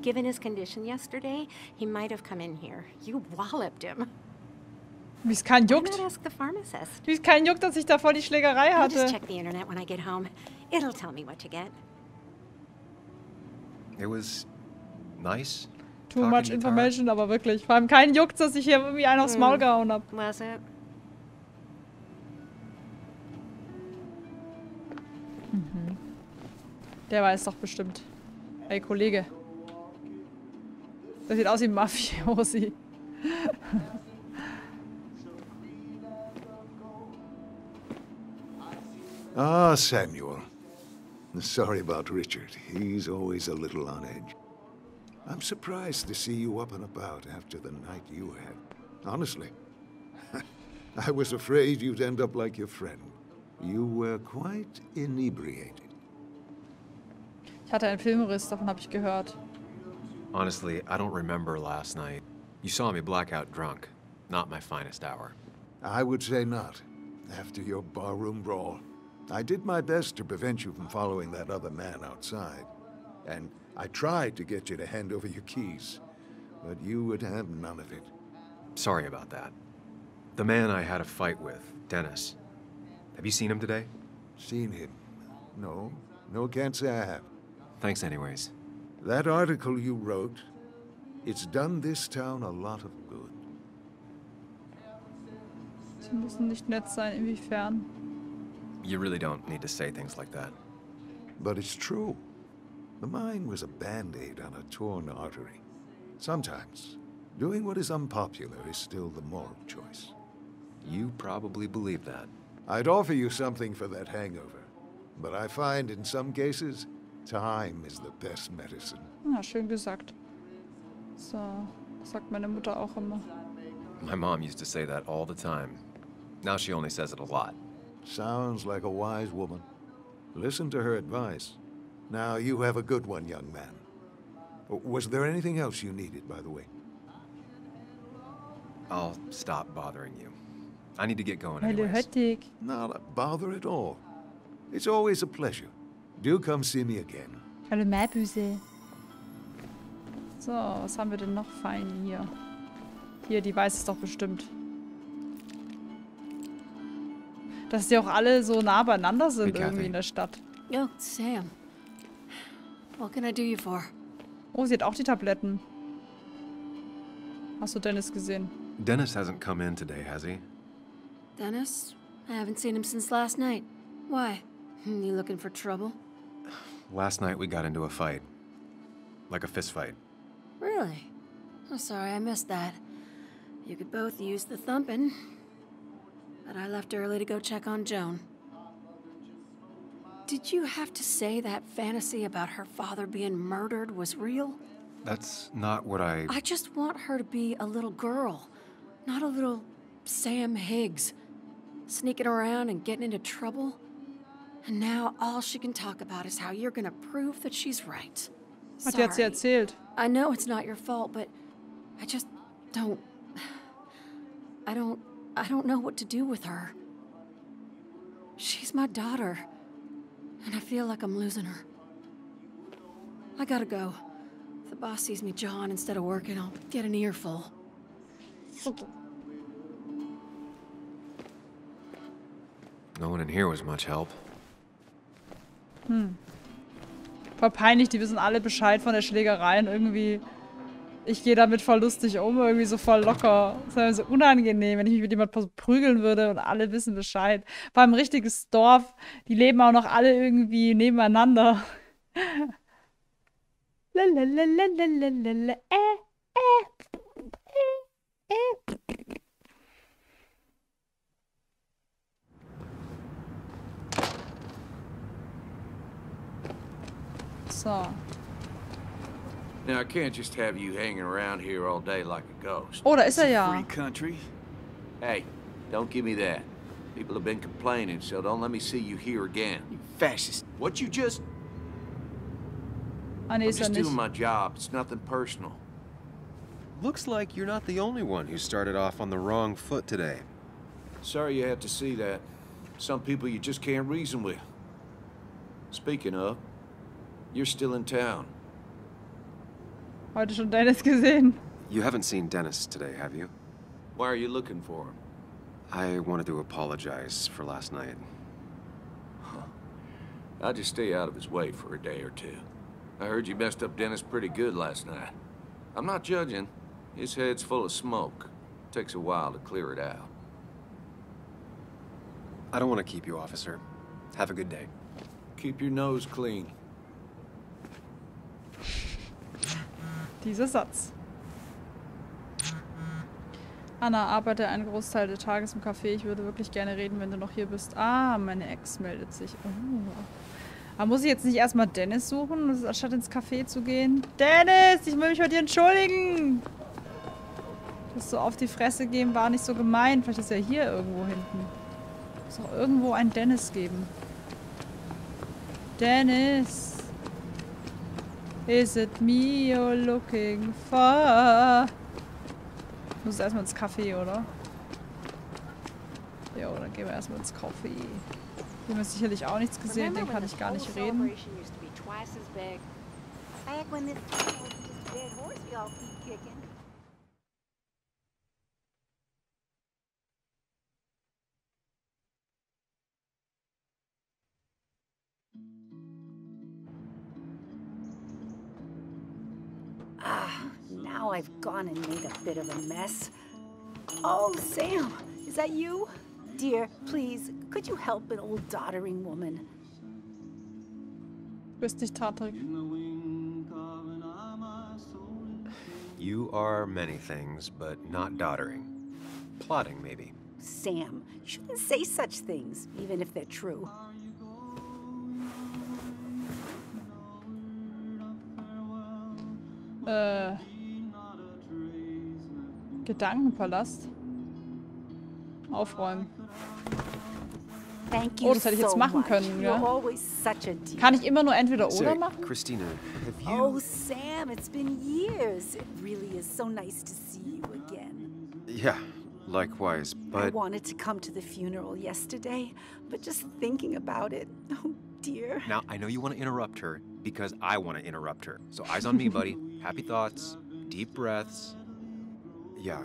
Given his condition yesterday, he might have come in here. You walloped him. Wie es keinen Why juckt. not ask the pharmacist? Wie es keinen juckt, dass ich da voll die Schlägerei I'll just hatte. check the internet when I get home. It'll tell me what to get. It was nice. Too talking much information, aber wirklich. Vor allem keinen juckt, dass ich hier irgendwie einen aufs. Maul gehauen habe. Was it? Der weiß doch bestimmt. Ey, Kollege. Das sieht aus wie Mafiosi. Ah, Samuel. Sorry about Richard. He's always a little on edge. I'm surprised to see you up and about after the night you had. Honestly. I was afraid you'd end up like your friend. You were quite inebriated. Ich hatte einen Filmriss, davon habe ich gehört. Honestly, I don't remember last night. You saw me blackout drunk. Not my finest hour. I would say not. After your barroom brawl, I did my best to prevent you from following that other man outside. And I tried to get you to hand over your keys, but you would have none of it. Sorry about that. The man I had a fight with, Dennis. Have you seen him today? Seen him? No. No, can't say I have. Thanks anyways. That article you wrote, it's done this town a lot of good. Sie müssen nicht nett sein, inwiefern? You really don't need to say things like that. But it's true. The mine was a band-aid on a torn artery. Sometimes, doing what is unpopular is still the moral choice. You probably believe that. I'd offer you something for that hangover, but I find in some cases, time is the best medicine. Ja, schön gesagt. So, sagt meine Mutter auch immer. My mom used to say that all the time. Now she only says it a lot. Sounds like a wise woman. Listen to her advice. Now you have a good one, young man. Was there anything else you needed, by the way? I'll stop bothering you. I need to get going Hallo, anyways. Not a bother at all. It's always a pleasure. Do come see me again. Hallo, Mäbüse. So, was haben wir denn noch fein hier? Hier, die weiß es doch bestimmt. Dass die auch alle so nah beieinander sind irgendwie in der Stadt. Oh, Sam. What can I do you for? Oh, sie hat auch die Tabletten. Hast du Dennis gesehen? Dennis hasn't come in today, has he? Dennis? I haven't seen him since last night. Why? Hmm, You looking for trouble? Last night we got into a fight. Like a fist fight. Really? I'm sorry I missed that. You could both use the thumping. But I left early to go check on Joan. Did you have to say that fantasy about her father being murdered was real? That's not what I. I just want her to be a little girl, not a little Sam Higgs, sneaking around and getting into trouble. And now all she can talk about is how you're gonna prove that she's right. Hat die hat sie Sorry. erzählt. I know it's not your fault, but I just don't. I don't. I don't know what to do with her. She's my daughter, and I feel like I'm losing her. I gotta go. If the boss sees me jawing instead of working, I'll get an earful. No one in here was much help. Hm. Voll peinlich, die wissen alle Bescheid von der Schlägerei und irgendwie. ich gehe damit voll lustig um, irgendwie so voll locker. Das wäre so unangenehm, wenn ich mich mit jemandem prügeln würde und alle wissen Bescheid. Vor allem ein richtiges Dorf, die leben auch noch alle irgendwie nebeneinander. So. Now, I can't just have you hanging around here all day like a ghost. Oh, da ist er ja. Free country. Hey, don't give me that. People have been complaining, so don't let me see you here again. You fascist. What you just... Ah, nee, I'm ist just doing my job. It's nothing personal. Looks like you're not the only one who started off on the wrong foot today. Sorry you had to see that. Some people you just can't reason with. Speaking of, you're still in town. Heute schon Dennis gesehen. You haven't seen Dennis today, have you? Why are you looking for him? I wanted to apologize for last night. I'll just stay out of his way for a day or two. I heard you messed up Dennis pretty good last night. I'm not judging. His head's full of smoke. Takes a while to clear it out. I don't want to keep you, officer. Have a good day. Keep your nose clean. Dieser Satz. Anna, arbeite einen Großteil des Tages im Café. Ich würde wirklich gerne reden, wenn du noch hier bist. Ah, meine Ex meldet sich. Oh. Aber muss ich jetzt nicht erstmal Dennis suchen, anstatt ins Café zu gehen? Dennis, ich will mich bei dir entschuldigen. Das so auf die Fresse geben war nicht so gemeint. Vielleicht ist er hier irgendwo hinten. Muss auch irgendwo einen Dennis geben. Dennis. Is it me you're looking for? Ich muss erstmal ins Café, oder? Jo, dann gehen wir erstmal ins Café. Hier haben wir sicherlich auch nichts gesehen, den kann ich gar nicht reden. Back when this horse we all now I've gone and made a bit of a mess. Oh, Sam, is that you? Dear, please, could you help an old doddering woman? Du bist nicht tattrig. You are many things, but not doddering. Plotting, maybe. Sam, you shouldn't say such things, even if they're true. Äh. Gedankenpalast. Aufräumen. Thank you Oh, das hätte ich jetzt machen können, ja? Kann ich immer nur entweder oder machen? Christina. Oh, Sam, it's been years. It really is so nice to see you again. Yeah, likewise, I but... wanted to come to the funeral yesterday, but just thinking about it, oh dear. Now, I know you want to interrupt her because I want to interrupt her. So eyes on me, buddy. Happy thoughts, deep breaths. Yeah.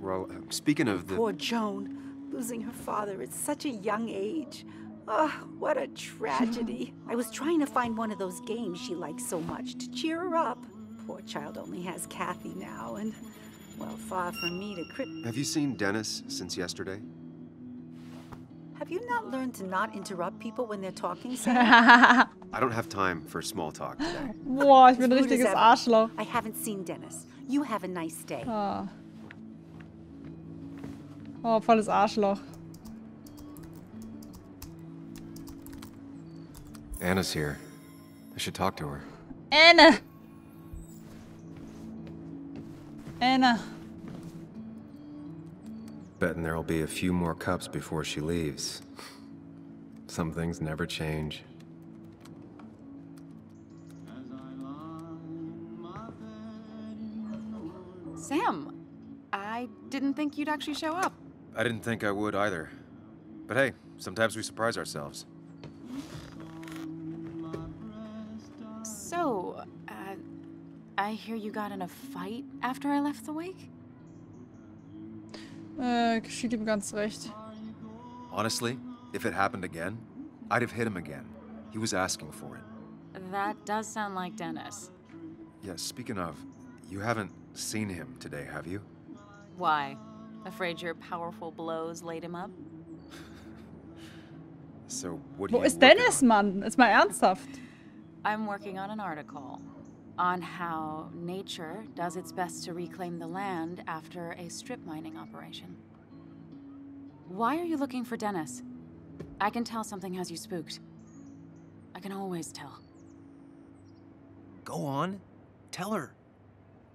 Well, uh, speaking of the... Poor Joan, losing her father at such a young age. Oh, what a tragedy. I was trying to find one of those games she likes so much to cheer her up. Poor child only has Kathy now, and, well, far from me to crit. Have you seen Dennis since yesterday? Have you not learned to not interrupt people when they're talking, Sam? I don't have time for small talk today. Boah, ich bin ein As rude as richtiges ever. Arschloch. I haven't seen Dennis. You have a nice day. Ah. Oh, volles Arschloch. Anna's here. I should talk to her. Anna! Anna. Betting there'll be a few more cups before she leaves. Some things never change. Sam, I didn't think you'd actually show up. I didn't think I would either. But hey, sometimes we surprise ourselves. So, uh, I hear you got in a fight after I left the wake? Äh, geschieht ihm ganz recht. Honestly, if it happened again, I'd have hit him again. He was asking for it. That does sound like Dennis. Yeah, speaking of, you haven't seen him today, have you? Why? Afraid your powerful blows laid him up? So, what do Wo ist Dennis, Mann? Ist mal ernsthaft. I'm working on an article on how nature does its best to reclaim the land after a strip mining operation. Why are you looking for Dennis? I can tell something has you spooked. I can always tell. Go on, tell her.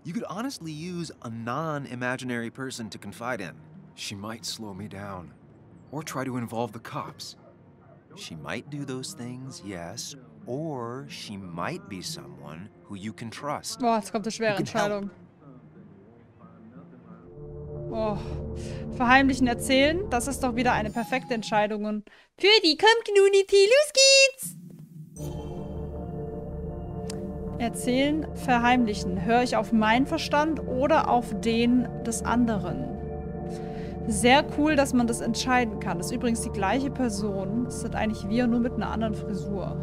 You could honestly use a non imaginary person to confide in. She might slow me down. Or try to involve the cops. She might do those things, yes, or she might be someone who you can trust. Boah, jetzt kommt eine schwere. Entscheidung. Oh. Verheimlichen, erzählen, das ist doch wieder eine perfekte Entscheidung. Für die Community, los geht's! Erzählen, verheimlichen. Höre ich auf meinen Verstand oder auf den des anderen? Sehr cool, dass man das entscheiden kann. Das ist übrigens die gleiche Person. Das sind eigentlich wir, nur mit einer anderen Frisur.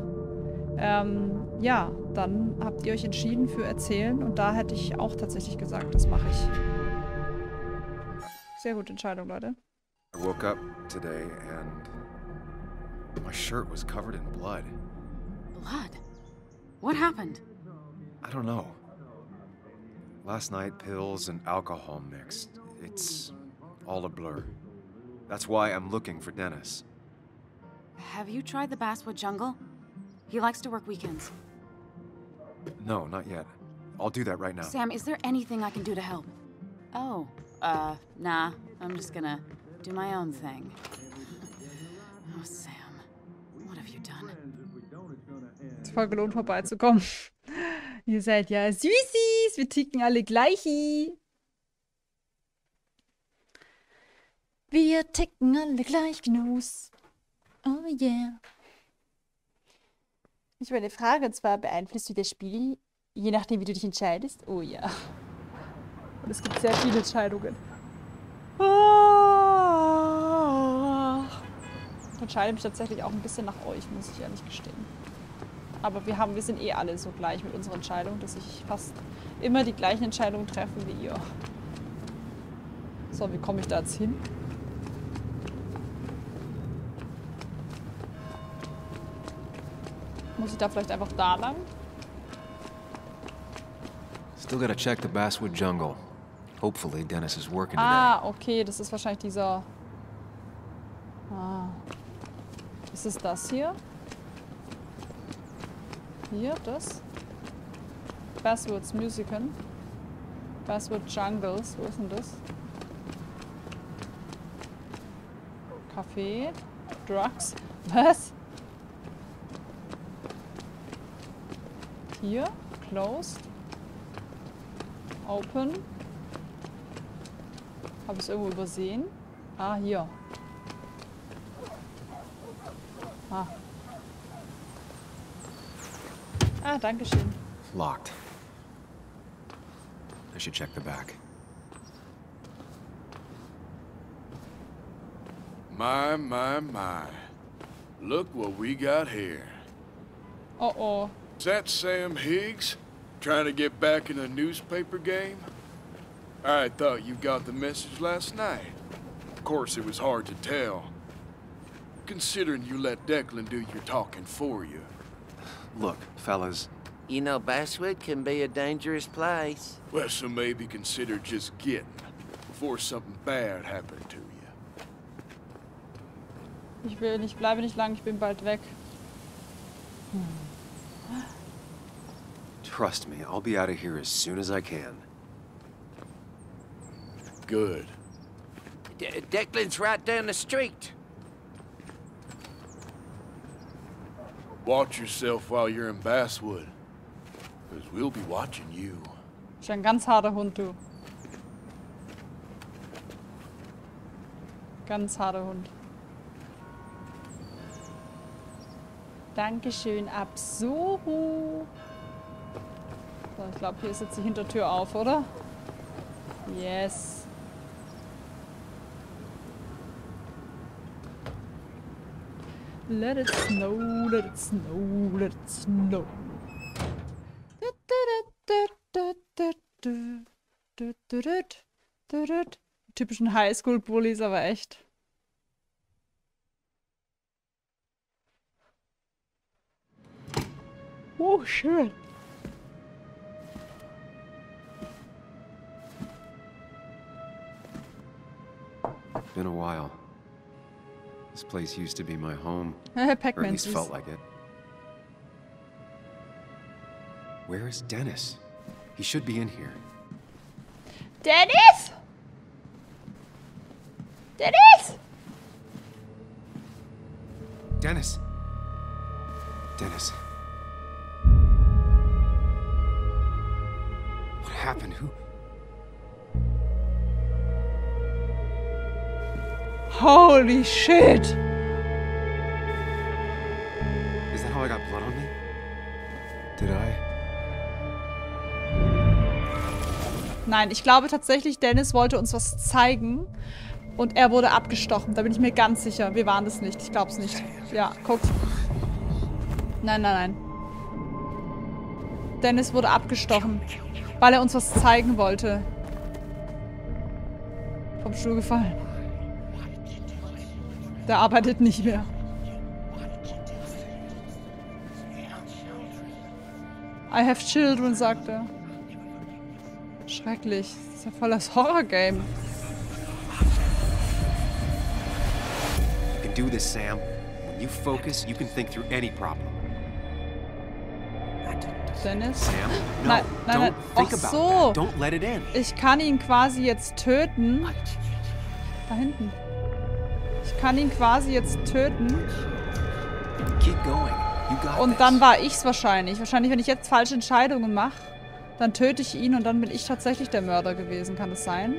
Ähm, ja, dann habt ihr euch entschieden für Erzählen und da hätte ich auch tatsächlich gesagt, das mache ich. Sehr gute Entscheidung, Leute. I woke up today and my shirt was covered in blood. Blood? What happened? I don't know. Last night, pills and alcohol mixed. It's all a blur. That's why I'm looking for Dennis. Have you tried the Basswood Jungle? He likes to work weekends. No, not yet. I'll do that right now. Sam, is there anything I can do to help? Oh, uh, nah. I'm just gonna do my own thing. Oh, Sam. What have you done? Es ist voll gelohnt, vorbeizukommen. Ihr seid ja Süßis. Wir ticken alle gleichi. Wir ticken alle gleich Nuss. Oh yeah. Ich habe eine Frage, und zwar beeinflusst du das Spiel, je nachdem, wie du dich entscheidest? Oh ja. Und es gibt sehr viele Entscheidungen. Ah. Ich entscheide mich tatsächlich auch ein bisschen nach euch, muss ich ehrlich gestehen. Aber wir, haben, wir sind eh alle so gleich mit unserer Entscheidung, dass ich fast immer die gleichen Entscheidungen treffe wie ihr. So, wie komme ich da jetzt hin? Muss ich da vielleicht einfach da lang? Still gotta check the Basswood Jungle. Hopefully, Dennis is working today. Ah, okay, das ist wahrscheinlich dieser... Ah. Ist es das hier? Hier, das? Basswoods Musical. Basswood Jungles, wo ist denn das? Kaffee. Drugs. Was? Hier. Closed. Open. Habe ich es irgendwo übersehen? Ah, hier. Ah. Ah, danke schön. Locked. I should check the back. My, my, my. Look what we got here. Uh-oh. Is that Sam Higgs? Trying to get back in the newspaper game? I thought you got the message last night. Of course, it was hard to tell. Considering you let Declan do your talking for you. Look, fellas, You know, Basswood can be a dangerous place. Well, so maybe consider just getting before something bad happened to you. Ich will nicht, bleibe nicht lang, ich bin bald weg. trust me, I'll be out of here as soon as I can. Good. De Declan's right down the street. Watch yourself while you're in Basswood. Because we'll be watching you. Ist ein ganz harter Hund, du. Ganz harter Hund. Dankeschön, Absuru. So, ich glaube, hier ist jetzt die Hintertür auf, oder? Yes. Let it snow, let it snow, let it snow. Typischen Highschool-Bullies, aber echt. Oh, schön. Been a while. This place used to be my home. Or at least felt like it. Where is Dennis? He should be in here. Dennis? Dennis? Dennis! Dennis. What happened? Who? Holy shit! Is that how I got blood on me? Did I? Nein, ich glaube tatsächlich, Dennis wollte uns was zeigen. Und er wurde abgestochen. Da bin ich mir ganz sicher. Wir waren das nicht. Ich glaube es nicht. Ja, guckt. Nein, nein, nein. Dennis wurde abgestochen. Weil er uns was zeigen wollte. Vom Stuhl gefallen. Der arbeitet nicht mehr. I have children, sagt er. Schrecklich. Das ist ja voll das Horror-Game. You can do this, Sam. When you focus, you can think through any problem. Dennis? Sam, no, Nein, nein, nein. Ach so. Ich kann ihn quasi jetzt töten. Da hinten. Ich kann ihn quasi jetzt töten. Und dann war ich's wahrscheinlich. Wahrscheinlich, wenn ich jetzt falsche Entscheidungen mache, dann töte ich ihn und dann bin ich tatsächlich der Mörder gewesen. Kann das sein?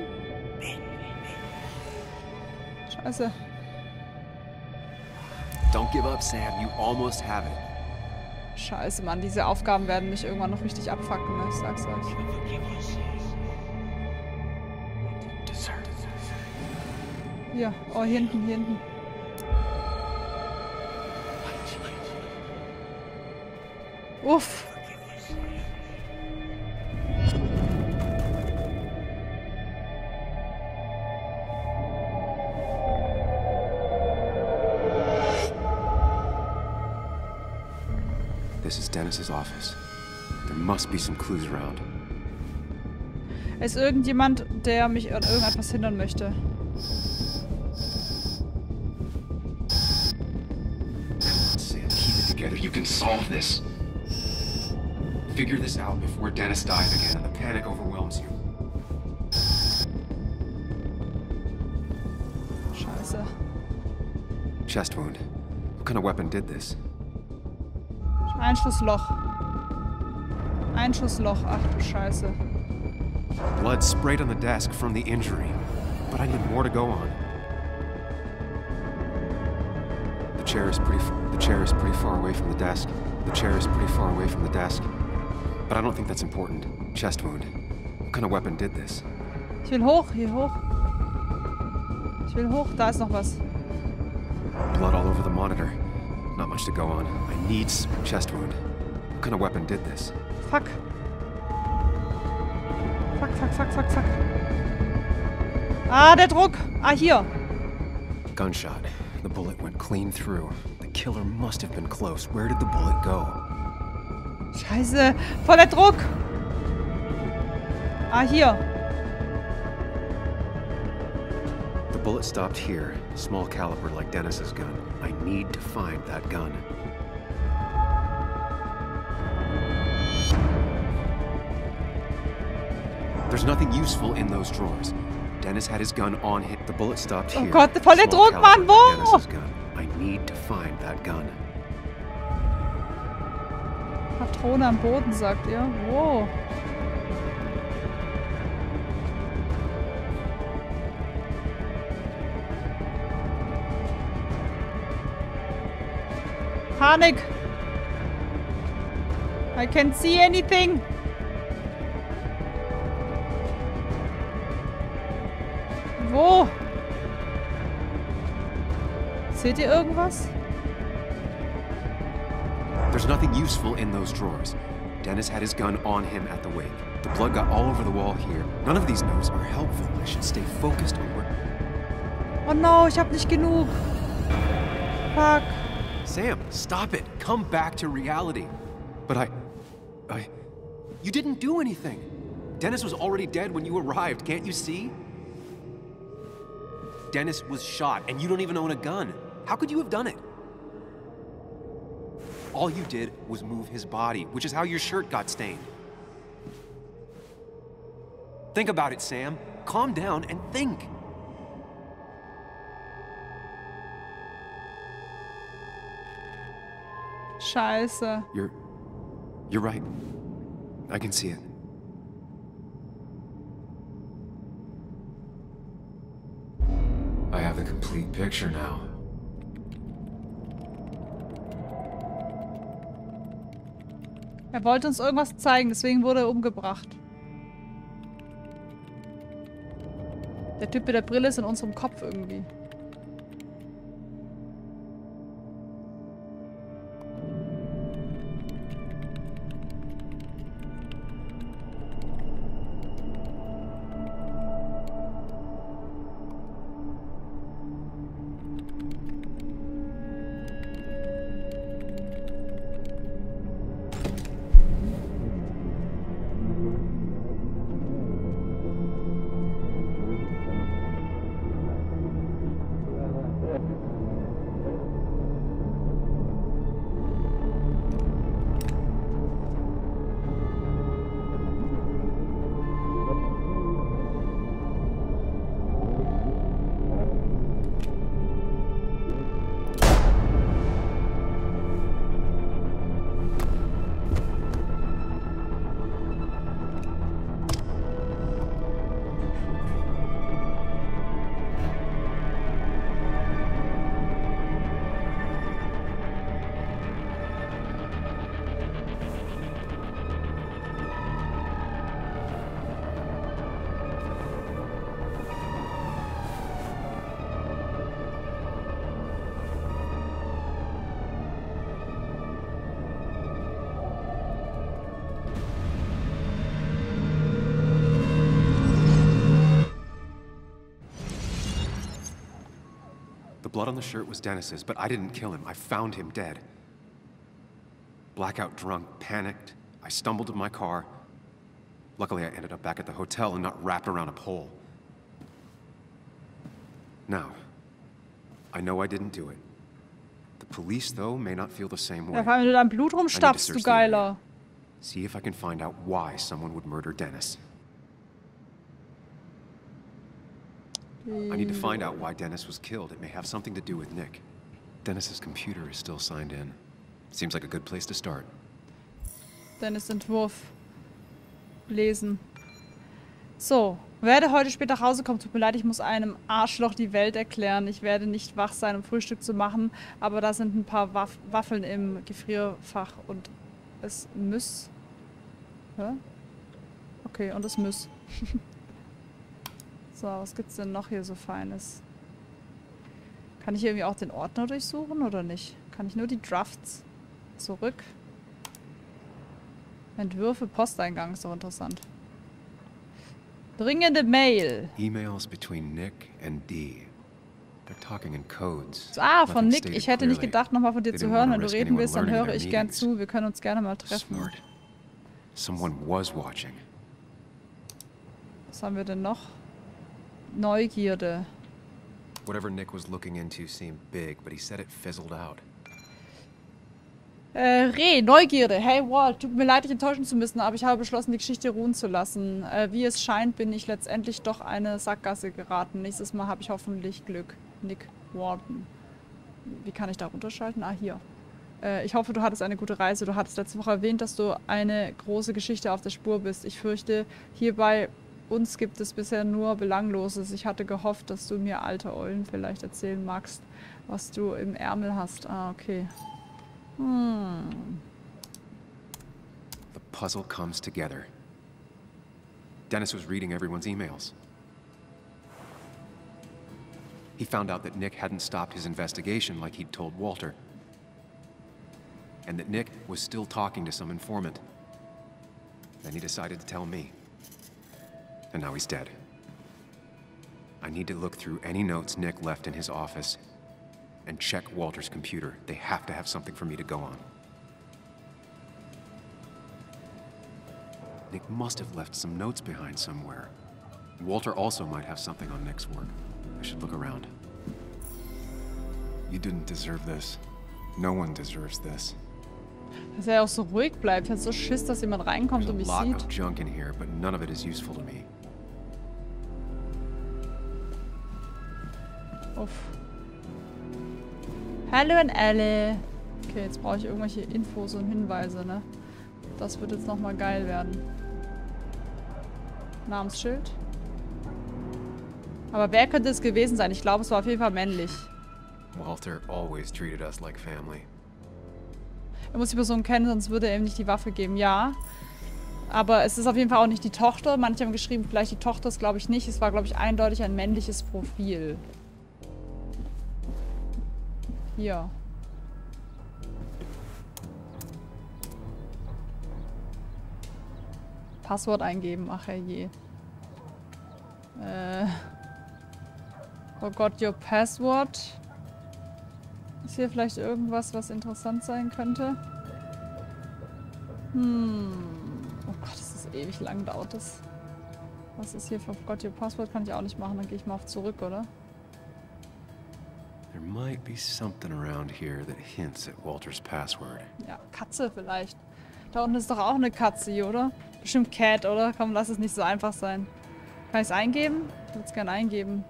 Scheiße. Don't give up, Sam. You almost have it. Scheiße, Mann. Diese Aufgaben werden mich irgendwann noch richtig abfacken, ne? Ich sag's euch. Hier. Oh, hier hinten, hier hinten. Uff. This is Dennis's office. There must be some clues around. Ist irgendjemand, der mich an irgendetwas hindern möchte? You can solve this. Figure this out before Dennis dies again and the panic overwhelms you. Scheiße. Chest wound. What kind of weapon did this? Einschussloch. Einschussloch. Ach du Scheiße. Blood sprayed on the desk from the injury. But I need more to go on. The chair is pretty. F- the chair is pretty far away from the desk. The chair is pretty far away from the desk. But I don't think that's important. Chest wound. What kind of weapon did this? Ich will hoch, hier hoch. Ich will hoch, da ist noch was. Blood all over the monitor. Not much to go on. I need chest wound. What kind of weapon did this? Fuck. Fuck, fuck, fuck, fuck, fuck. Ah, der Druck. Ah, hier. Gunshot. The bullet went clean through. The killer must have been close. Where did the bullet go? Scheiße. Voll der Druck. Ah, hier. The bullet stopped here. Small caliber like Dennis's gun. I need to find that gun. There's nothing useful in those drawers. Dennis had his gun on him. The bullet stopped Oh here. Gott, voll der Druck, Mann. Wo? Dennis's gun. Need to find that gun. Patrone am Boden, sagt er. ihr. Panik! I can't see anything! Seht ihr irgendwas? There's nothing useful in those drawers. Dennis had his gun on him at the wake. The blood got all over the wall here. None of these notes are helpful. I should stay focused on work. Oh no, ich hab nicht genug. Fuck. Sam, stop it. Come back to reality. But I. I. You didn't do anything. Dennis was already dead when you arrived, can't you see? Dennis was shot, and you don't even own a gun. How could you have done it? All you did was move his body, which is how your shirt got stained. Think about it, Sam. Calm down and think. Scheiße. You're. You're right. I can see it. I have the complete picture now. Er wollte uns irgendwas zeigen, deswegen wurde er umgebracht. Der Typ mit der Brille ist in unserem Kopf irgendwie. Blood on the shirt was Dennis's, but I didn't kill him. I found him dead. Blackout drunk, panicked. I stumbled to my car. Luckily, I ended up back at the hotel and not wrapped around a pole. Now, I know I didn't do it. The police, though, may not feel the same way. Ja, wenn du dein Blut I need to rumstapfst, du search the area. Geiler. See if I can find out why someone would murder Dennis. I need to find out why Dennis was killed. It may have something to do with Nick. Dennis's computer is still signed in. Seems like a good place to start. Dennis Entwurf lesen. So, werde heute spät nach Hause kommen. Tut mir leid, ich muss einem Arschloch die Welt erklären. Ich werde nicht wach sein, um Frühstück zu machen, aber da sind ein paar Waff Waffeln im Gefrierfach und es muss. Hä? Okay, und es muss. so, was gibt's denn noch hier so Feines? Kann ich irgendwie auch den Ordner durchsuchen oder nicht? Kann ich nur die Drafts zurück? Entwürfe, Posteingang ist doch interessant. Dringende Mail. Emails between Nick and Dee. They're talking in codes. Ah, von Nick. Ich hätte nicht gedacht, nochmal von dir zu hören. Wenn du reden willst, dann höre ich gern zu. Wir können uns gerne mal treffen. Smart. Someone was watching. Was haben wir denn noch? Neugierde. Whatever Nick was looking into seemed big, but he said it fizzled out. Äh, Reh, Neugierde. Hey Walt, tut mir leid, dich enttäuschen zu müssen, aber ich habe beschlossen, die Geschichte ruhen zu lassen. Äh, wie es scheint, bin ich letztendlich doch eine Sackgasse geraten. Nächstes Mal habe ich hoffentlich Glück. Nick Warden. Wie kann ich da runterschalten? Ah, hier. Äh, ich hoffe, du hattest eine gute Reise. Du hattest letzte Woche erwähnt, dass du eine große Geschichte auf der Spur bist. Ich fürchte, hier bei uns gibt es bisher nur Belangloses. Ich hatte gehofft, dass du mir alte Eulen vielleicht erzählen magst, was du im Ärmel hast. Ah, okay. Hm. The puzzle comes together. Dennis was reading everyone's emails. He found out that Nick hadn't stopped his investigation like he'd told Walter. And that Nick was still talking to some informant. Then he decided to tell me. And now he's dead. I need to look through any notes Nick left in his office and check Walter's computer. They have to have something for me to go on. Nick must have left some notes behind somewhere. Walter also might have something on Nick's work. I should look around. You didn't deserve this. No one deserves this. Dass er auch so ruhig bleibt. Hab so Schiss, dass jemand reinkommt There's und a lot of junk in here, but none of it is useful to me. Uff. Hallo an alle. Okay, jetzt brauche ich irgendwelche Infos und Hinweise, ne? Das wird jetzt nochmal geil werden. Namensschild. Aber wer könnte es gewesen sein? Ich glaube, es war auf jeden Fall männlich. Walter always treated us like family. Er muss die Person kennen, sonst würde er ihm nicht die Waffe geben. Ja. Aber es ist auf jeden Fall auch nicht die Tochter. Manche haben geschrieben, vielleicht die Tochter ist, glaube ich, nicht. Es war, glaube ich, eindeutig ein männliches Profil. Hier. Passwort eingeben. Ach herrje. Äh. Forgot your password. Ist hier vielleicht irgendwas, was interessant sein könnte? Hm. Oh Gott, das ist ewig lang dauert das. Was ist hier? Forgot your password kann ich auch nicht machen. Dann gehe ich mal auf zurück, oder? There might be something around here that hints at Walter's password. Ja, Katze vielleicht. Da unten ist doch auch eine Katze oder? Bestimmt Cat, oder? Komm, lass es nicht so einfach sein. Kann ich es eingeben? Ich würde es gerne eingeben.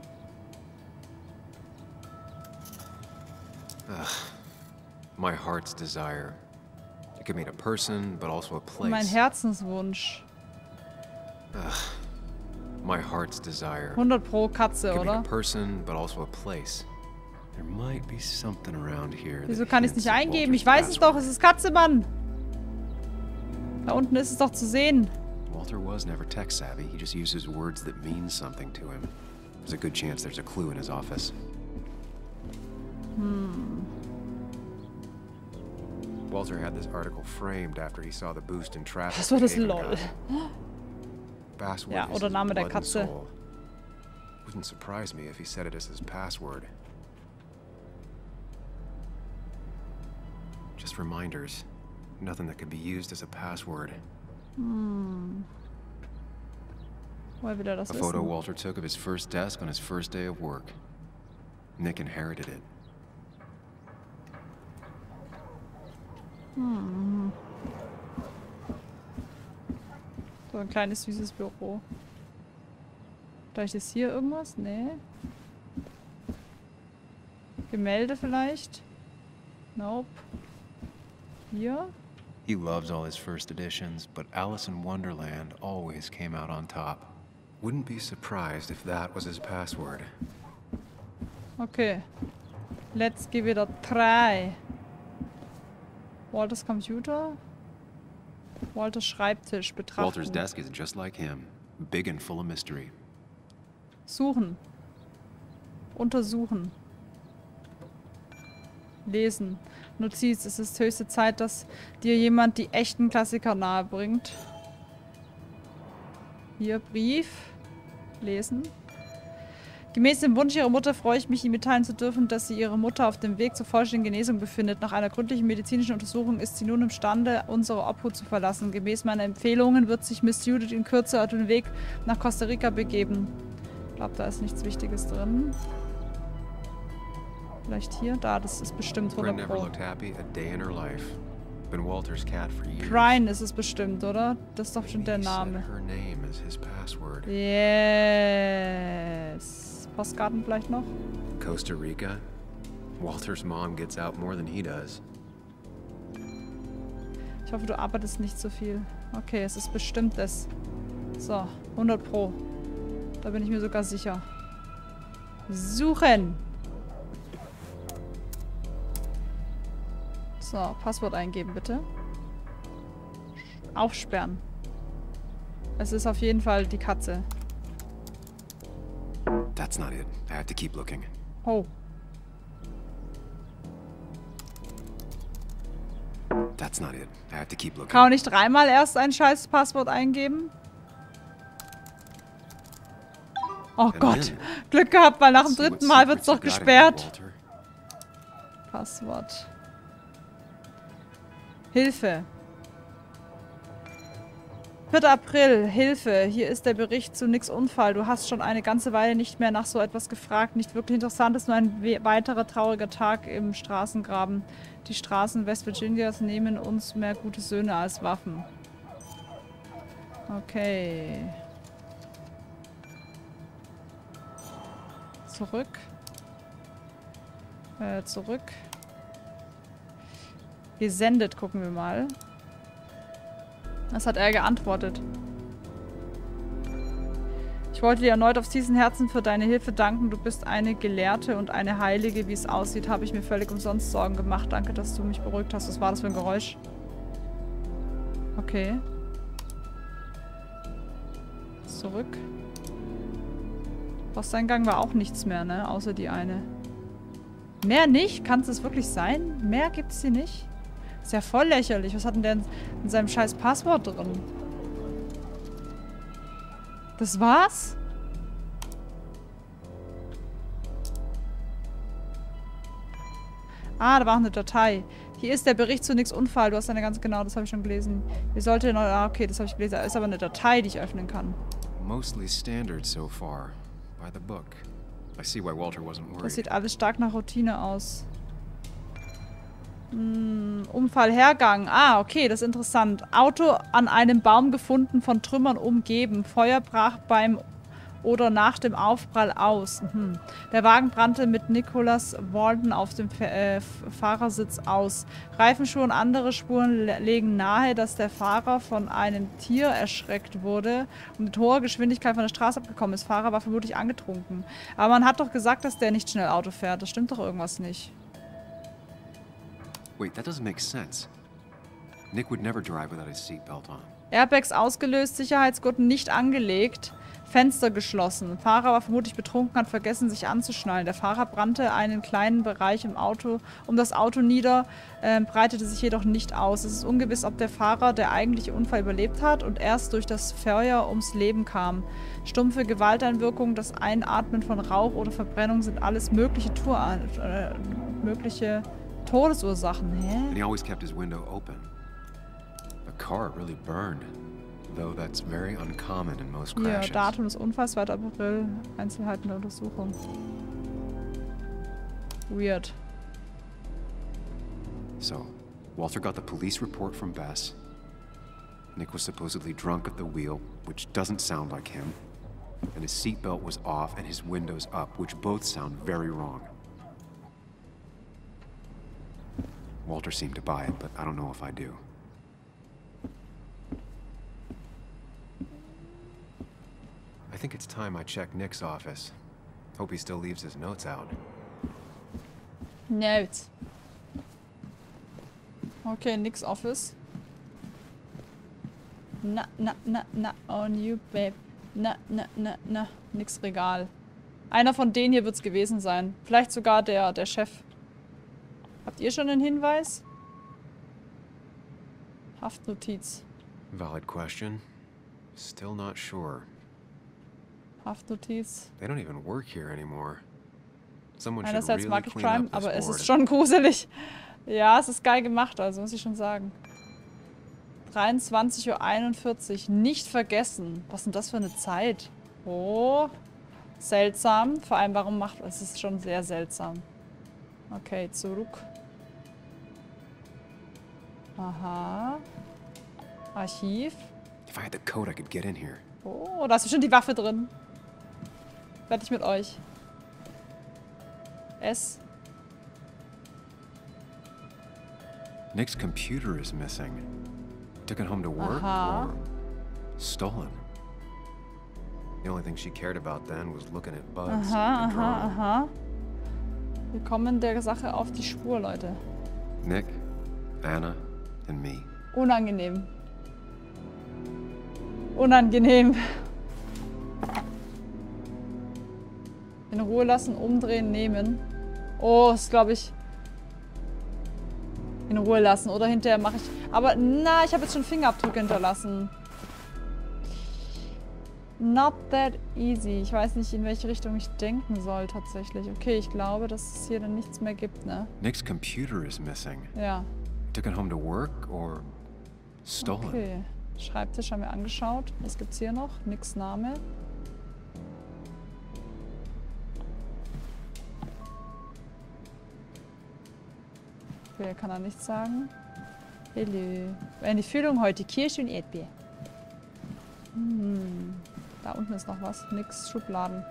Ugh. My heart's desire. It could mean a person, but also a place. Mein Herzenswunsch. Ugh. My heart's desire. 100 pro Katze, It could mean a oder? person, but also a place. There might be something around here. Wieso kann ich es nicht eingeben? Ich weiß es doch, es ist Katze, Mann. Da unten ist es doch zu sehen. Walter was never tech savvy. He just uses words that mean something to him. There's a good chance there's a clue in his office. Hm. Walter had this article framed after he saw the boost in traffic. Was war das LOL? got. Password Ja, oder Name der Katze. Wouldn't surprise me if he said it as his password. Just reminders. Nothing that could be used as a password. Hm. Will er A photo? Walter took of his first desk on his first day of work. Nick inherited it. Hm. So ein kleines süßes Büro. Vielleicht ist hier irgendwas? Nee. Gemälde vielleicht? Nope. Hier? He loves all his first editions, but Alice in Wonderland always came out on top. Wouldn't be surprised if that was his password. Okay. Let's give it a try. Walters Computer? Walters Schreibtisch betrachten. Walter's desk is just like him, big and full of mystery. Suchen. Untersuchen. Lesen. Notiz. Es ist höchste Zeit, dass dir jemand die echten Klassiker nahebringt. Hier Brief. Lesen. Gemäß dem Wunsch ihrer Mutter freue ich mich, Ihnen mitteilen zu dürfen, dass sie ihre Mutter auf dem Weg zur vollständigen Genesung befindet. Nach einer gründlichen medizinischen Untersuchung ist sie nun imstande, unsere Obhut zu verlassen. Gemäß meiner Empfehlungen wird sich Miss Judith in Kürze auf den Weg nach Costa Rica begeben. Ich glaube, da ist nichts Wichtiges drin. Vielleicht hier? Da, das ist bestimmt Bryn 100 never Pro. Brian ist es bestimmt, oder? Das ist doch bestimmt der Name. Yes. Postkarten vielleicht noch? Costa Rica? Walter's mom gets out more than he does. Ich hoffe, du arbeitest nicht so viel. Okay, es ist bestimmt es. So, 100 Pro. Da bin ich mir sogar sicher. Suchen. So, Passwort eingeben, bitte. Aufsperren. Es ist auf jeden Fall die Katze. That's not it. I have to keep looking. Oh. That's not it. I have to keep looking. Kann man nicht dreimal erst ein scheiß Passwort eingeben? Oh Gott. Glück gehabt, weil nach dem dritten Mal wird es doch gesperrt. Passwort. Hilfe. 4. April, Hilfe. Hier ist der Bericht zu Nix Unfall. Du hast schon eine ganze Weile nicht mehr nach so etwas gefragt. Nicht wirklich interessant ist nur ein we weiterer trauriger Tag im Straßengraben. Die Straßen West Virginias nehmen uns mehr gute Söhne als Waffen. Okay. Zurück. Äh, zurück. Gesendet, gucken wir mal. Was hat er geantwortet? Ich wollte dir erneut aus tiefstem Herzen für deine Hilfe danken. Du bist eine Gelehrte und eine Heilige. Wie es aussieht, habe ich mir völlig umsonst Sorgen gemacht. Danke, dass du mich beruhigt hast. Was war das für ein Geräusch? Okay. Zurück. Posteingang war auch nichts mehr, ne? Außer die eine. Mehr nicht? Kann es wirklich sein? Mehr gibt es hier nicht? Ist ja voll lächerlich. Was hat denn der in, in seinem scheiß Passwort drin? Das war's? Ah, da war auch eine Datei. Hier ist der Bericht zu Nix Unfall. Du hast eine ganz genau, das habe ich schon gelesen. Wir sollten noch, ah, okay, das habe ich gelesen. Da ist aber eine Datei, die ich öffnen kann. Mostly standard so far. By the book. I see why Walter wasn't Das worried. sieht alles stark nach Routine aus. Hm, Unfallhergang. Ah, okay, das ist interessant. Auto an einem Baum gefunden, von Trümmern umgeben. Feuer brach beim oder nach dem Aufprall aus. Mhm. Der Wagen brannte mit Nicholas Walton auf dem F äh, Fahrersitz aus. Reifenschuhe und andere Spuren le legen nahe, dass der Fahrer von einem Tier erschreckt wurde und mit hoher Geschwindigkeit von der Straße abgekommen ist. Fahrer war vermutlich angetrunken. Aber man hat doch gesagt, dass der nicht schnell Auto fährt. Das stimmt doch irgendwas nicht. Wait, that doesn't make sense. Nick would never drive without his seatbelt on. Airbags ausgelöst, Sicherheitsgurten nicht angelegt, Fenster geschlossen. Fahrer war vermutlich betrunken, hat vergessen, sich anzuschnallen. Der Fahrer brannte einen kleinen Bereich im Auto, um das Auto nieder, ähm, breitete sich jedoch nicht aus. Es ist ungewiss, ob der Fahrer der eigentliche Unfall überlebt hat und erst durch das Feuer ums Leben kam. Stumpfe Gewalteinwirkungen, das Einatmen von Rauch oder Verbrennung sind alles mögliche, Tour äh, mögliche Todesursachen. Hä? And he always kept his window open. The car really burned. Though that's very uncommon in most crashes. Datum des Unfalls, 2. April, Einzelheiten der Untersuchung. Weird. So, Walter got the police report from Bess. Nick was supposedly drunk at the wheel, which doesn't sound like him. And his seatbelt was off and his windows up, which both sound very wrong. Walter seemed to buy it, but I don't know if I do. I think it's time I check Nick's office. Hope he still leaves his notes out. Notes. Okay, nix Office. Na, na, na, na, on you, babe. Na, na, na, na, nix Regal. Einer von denen hier wird's gewesen sein. Vielleicht sogar der, der Chef. Habt ihr schon einen Hinweis? Haftnotiz. Valid question. Still not sure. Haftnotiz. They don't even work here anymore. Someone Einerseits mag ich Crime, aber es ist schon gruselig. Ja, es ist geil gemacht, also muss ich schon sagen. 23.41 Uhr. Nicht vergessen. Was ist denn das für eine Zeit? Oh. Seltsam. Vor allem, warum macht... Es ist schon sehr seltsam. Okay, zurück. Aha. Archiv. If I had the code, I could get in here. Oh, da ist bestimmt die Waffe drin. Fertig mit euch. S. Nick's computer is missing. Took it home to work Aha. or stolen. The only thing she cared about then was looking at bugs. Aha, and aha, aha. Wir kommen der Sache auf die Spur, Leute. Nick, Anna, and me. Unangenehm. Unangenehm. In Ruhe lassen, umdrehen, nehmen. Oh, ist glaube ich. In Ruhe lassen. Oder hinterher mache ich. Aber na, ich habe jetzt schon Fingerabdrücke hinterlassen. Not that easy. Ich weiß nicht, in welche Richtung ich denken soll tatsächlich. Okay, ich glaube, dass es hier dann nichts mehr gibt, ne? Nick's computer is missing. Ja. Took it home to work or stolen. Okay. Schreibtisch haben wir angeschaut. Was gibt's hier noch? Nix Name. Okay, kann er nichts sagen. Hallo. Eine Füllung heute. Kirsche und Erdbeer. Hm. Da unten ist noch was. Nix. Schubladen.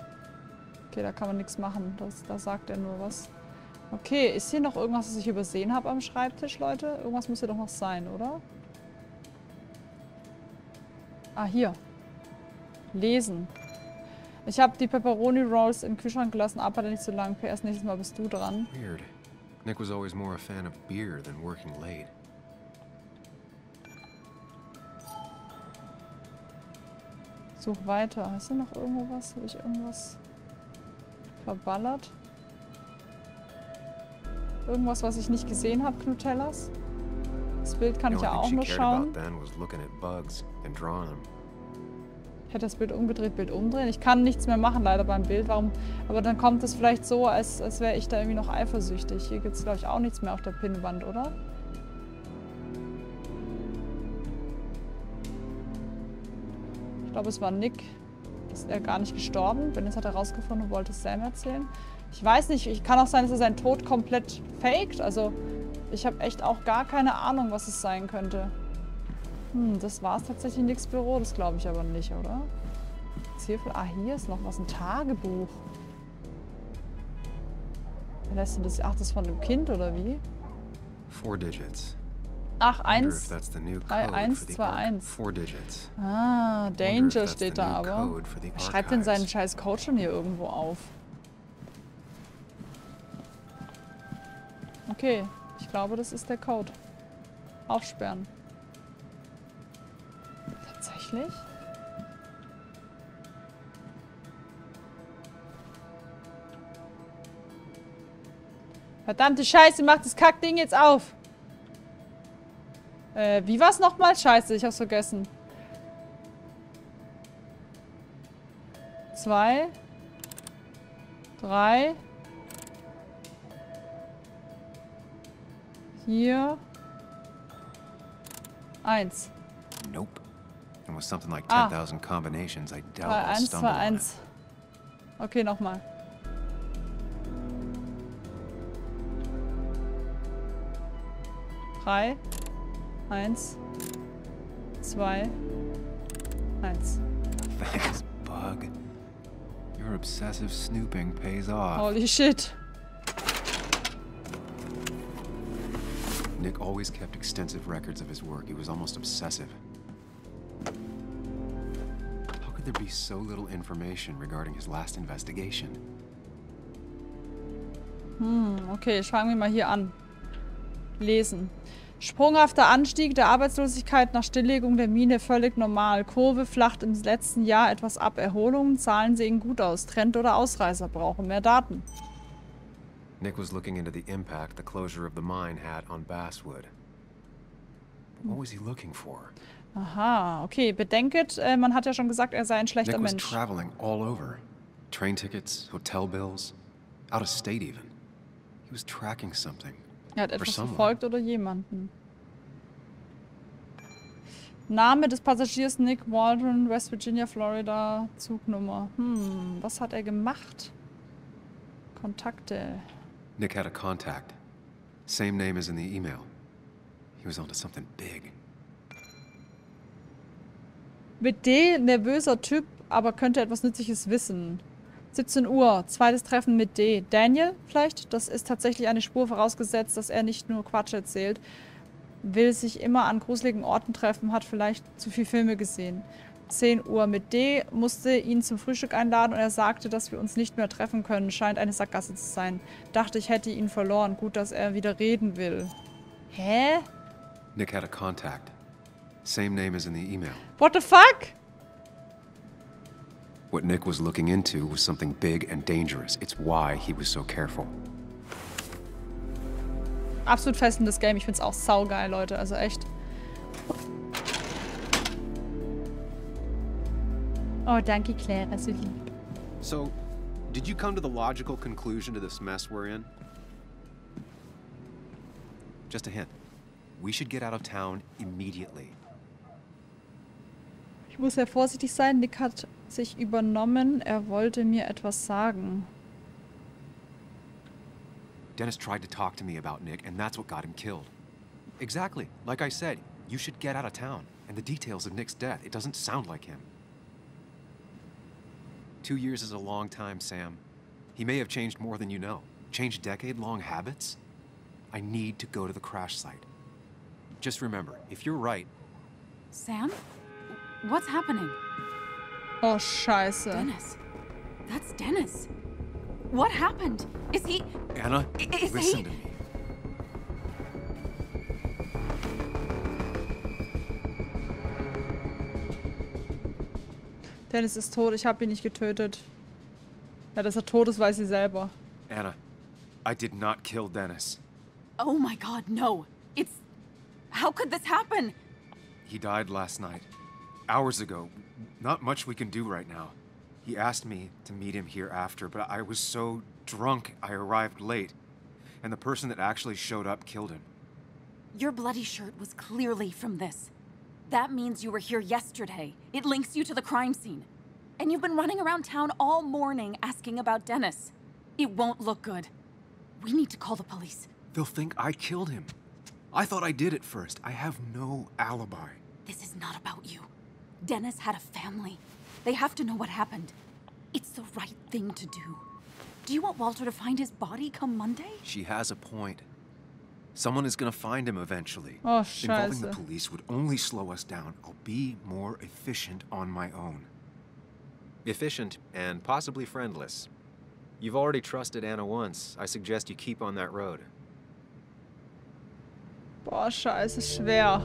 Okay, da kann man nichts machen. Das, da sagt er nur was. Okay, ist hier noch irgendwas, was ich übersehen habe am Schreibtisch, Leute? Irgendwas muss hier doch noch sein, oder? Ah, hier. Lesen. Ich habe die Pepperoni Rolls im Kühlschrank gelassen, arbeite nicht so lange. PS, nächstes Mal bist du dran. Weird. Nick was always more a fan of beer than working late. Such weiter. Hast du noch irgendwo was? Habe ich irgendwas verballert? Irgendwas, was ich nicht gesehen habe, Knutellas? Das Bild kann ich ja auch nur schauen. Ich hätte das Bild umgedreht, Bild umdrehen. Ich kann nichts mehr machen, leider beim Bild. Warum? Aber dann kommt es vielleicht so, als, als wäre ich da irgendwie noch eifersüchtig. Hier gibt es, glaube ich, auch nichts mehr auf der Pinnwand, oder? Ich glaube, es war Nick. Ist er gar nicht gestorben? Ben jetzt hat er rausgefunden und wollte es Sam erzählen. Ich weiß nicht, ich kann auch sein, dass er seinen Tod komplett faked. Also, ich habe echt auch gar keine Ahnung, was es sein könnte. Hm, das war es tatsächlich Nicks Büro. Das glaube ich aber nicht, oder? Hier, ah, hier ist noch was, ein Tagebuch. Wer lässt denn das? Ach, das ist von einem Kind, oder wie? Four digits. Ach, Wonder 1, if that's the new 3, code 1, for the 2, arch- 1. Four digits. Ah, Danger steht da aber. Wer schreibt denn seinen scheiß Code schon hier irgendwo auf? Okay, ich glaube, das ist der Code. Aufsperren. Tatsächlich? Verdammte Scheiße, macht das Kackding jetzt auf! Äh, wie war's nochmal? Scheiße, ich hab's vergessen. Zwei. Drei. Hier. Eins. Nope. And with something like Ah. 10,000 combinations, I doubt I'll eins, stumble zwei, on it. eins. Okay, nochmal. Drei. Eins. Zwei. Eins. Thanks, Bug. Your obsessive snooping pays off. Holy shit. Nick always kept extensive records of his work. He was almost obsessive. How could there be so little information regarding his last investigation? Hm, okay, fangen wir mal hier an. Lesen. Sprunghafter Anstieg der Arbeitslosigkeit nach Stilllegung der Mine völlig normal. Kurve flacht im letzten Jahr etwas ab. Erholungen, Zahlen sehen gut aus. Trend oder Ausreißer brauchen mehr Daten. Nick was looking into the impact the closure of the mine had on Basswood. What was he looking for? Aha, okay. Bedenket, äh, man hat ja schon gesagt, er sei ein schlechter Nick was Mensch. traveling all over. Train tickets, hotel bills, out of state even. He was tracking something. Er hat etwas verfolgt oder jemanden. Name des Passagiers Nick Waldron, West Virginia, Florida, Zugnummer. Hm, was hat er gemacht? Kontakte. Nick had a contact. Same name as in the email. He was onto something big. Mit D, nervöser Typ, aber könnte etwas Nützliches wissen. 17 Uhr, zweites Treffen mit D. Daniel vielleicht? Das ist tatsächlich eine Spur vorausgesetzt, dass er nicht nur Quatsch erzählt. Will sich immer an gruseligen Orten treffen, hat vielleicht zu viel Filme gesehen. 10 Uhr mit D, musste ihn zum Frühstück einladen und er sagte, dass wir uns nicht mehr treffen können. Scheint eine Sackgasse zu sein. Dachte, ich hätte ihn verloren. Gut, dass er wieder reden will. Hä? Nick had a contact. Same name as in the email. What the fuck? What Nick was looking into was something big and dangerous. It's why he was so careful. Absolut fesselndes Game. Ich find's auch saugeil, Leute. Also echt. Oh, danke, Claire. So lieb. So, did you come to the logical conclusion to this mess we're in? Just a hint. We should get out of town immediately. Ich muss sehr vorsichtig sein. Nick hat sich übernommen. Er wollte mir etwas sagen. Dennis tried to talk to me about Nick, and that's what got him killed. Exactly. Like I said, you should get out of town. And the details of Nick's death, it doesn't sound like him. Two years is a long time, Sam. He may have changed more than you know. Changed decade-long habits? I need to go to the crash site. Just remember, if you're right, Sam? What's happening? Oh, scheiße. Dennis. That's Dennis. What happened? Is he... Anna, I- is listen he- to me. Dennis ist tot. Ich habe ihn nicht getötet. Ja, dass er tot ist, weiß sie selber. Anna, I did not kill Dennis. Oh my god, no. It's... How could this happen? He died last night. Hours ago. Not much we can do right now. He asked me to meet him here after, but I was so drunk I arrived late. And the person that actually showed up killed him. Your bloody shirt was clearly from this. That means you were here yesterday. It links you to the crime scene. And you've been running around town all morning asking about Dennis. It won't look good. We need to call the police. They'll think I killed him. I thought I did at first. I have no alibi. This is not about you. Dennis had a family. They have to know what happened. It's the right thing to do. Do you want Walter to find his body come Monday? She has a point. Someone is gonna find him eventually. Oh, Involving the police would only slow us down. I'll be more efficient on my own. Efficient and possibly friendless. You've already trusted Anna once. I suggest you keep on that road. Boah, scheiße, schwer.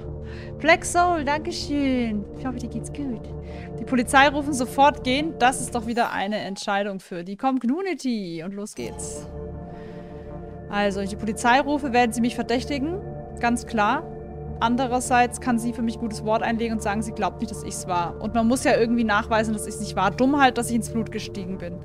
Black Soul, dankeschön. Ich hoffe, dir geht's gut. Die Polizei rufen sofort gehen. Das ist doch wieder eine Entscheidung für die Community. Und los geht's. Also, wenn ich die Polizei rufe, werden sie mich verdächtigen. Ganz klar. Andererseits kann sie für mich gutes Wort einlegen und sagen, sie glaubt nicht, dass ich's war. Und man muss ja irgendwie nachweisen, dass ich's nicht war. Dumm halt, dass ich ins Blut gestiegen bin.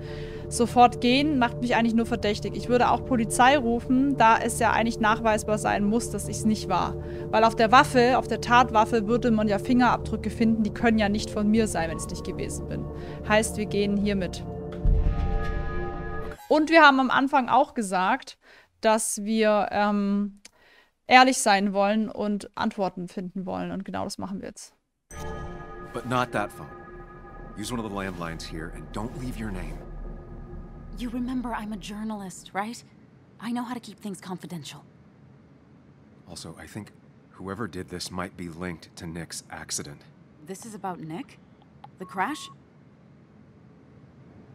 Sofort gehen macht mich eigentlich nur verdächtig. Ich würde auch Polizei rufen, da es ja eigentlich nachweisbar sein muss, dass ich es nicht war. Weil auf der Waffe, auf der Tatwaffe, würde man ja Fingerabdrücke finden, die können ja nicht von mir sein, wenn ich es nicht gewesen bin. Heißt, wir gehen hiermit. Und wir haben am Anfang auch gesagt, dass wir ähm, ehrlich sein wollen und Antworten finden wollen. Und genau das machen wir jetzt. But not that phone. Use one of the landlines here and don't leave your name. You remember I'm a journalist, right? I know how to keep things confidential. Also, I think whoever did this might be linked to Nick's accident. This is about Nick? The crash?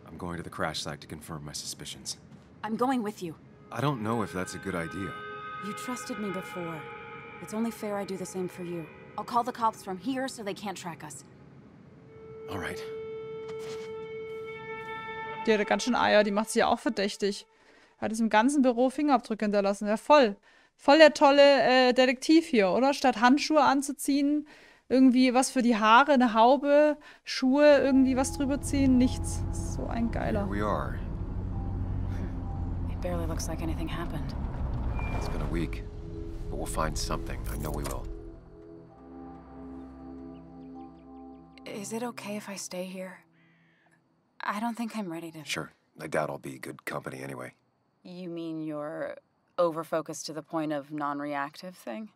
I'm going to the crash site to confirm my suspicions. I'm going with you. I don't know if that's a good idea. You trusted me before. It's only fair I do the same for you. I'll call the cops from here so they can't track us. All right. Die hatte ganz schön Eier, die macht sie ja auch verdächtig. Hat es im ganzen Büro Fingerabdrücke hinterlassen. Ja, voll. Voll der tolle äh, Detektiv hier, oder? Statt Handschuhe anzuziehen, irgendwie was für die Haare, eine Haube, Schuhe, irgendwie was drüber ziehen, nichts. So ein geiler. Here we are. It barely looks like anything happened. It's been a week, but we'll find something. I know we will. Is it okay if I stay here? I don't think I'm ready to. Sure. I doubt I'll be good company anyway. You mean you're over-focused to the point of non-reactive thing?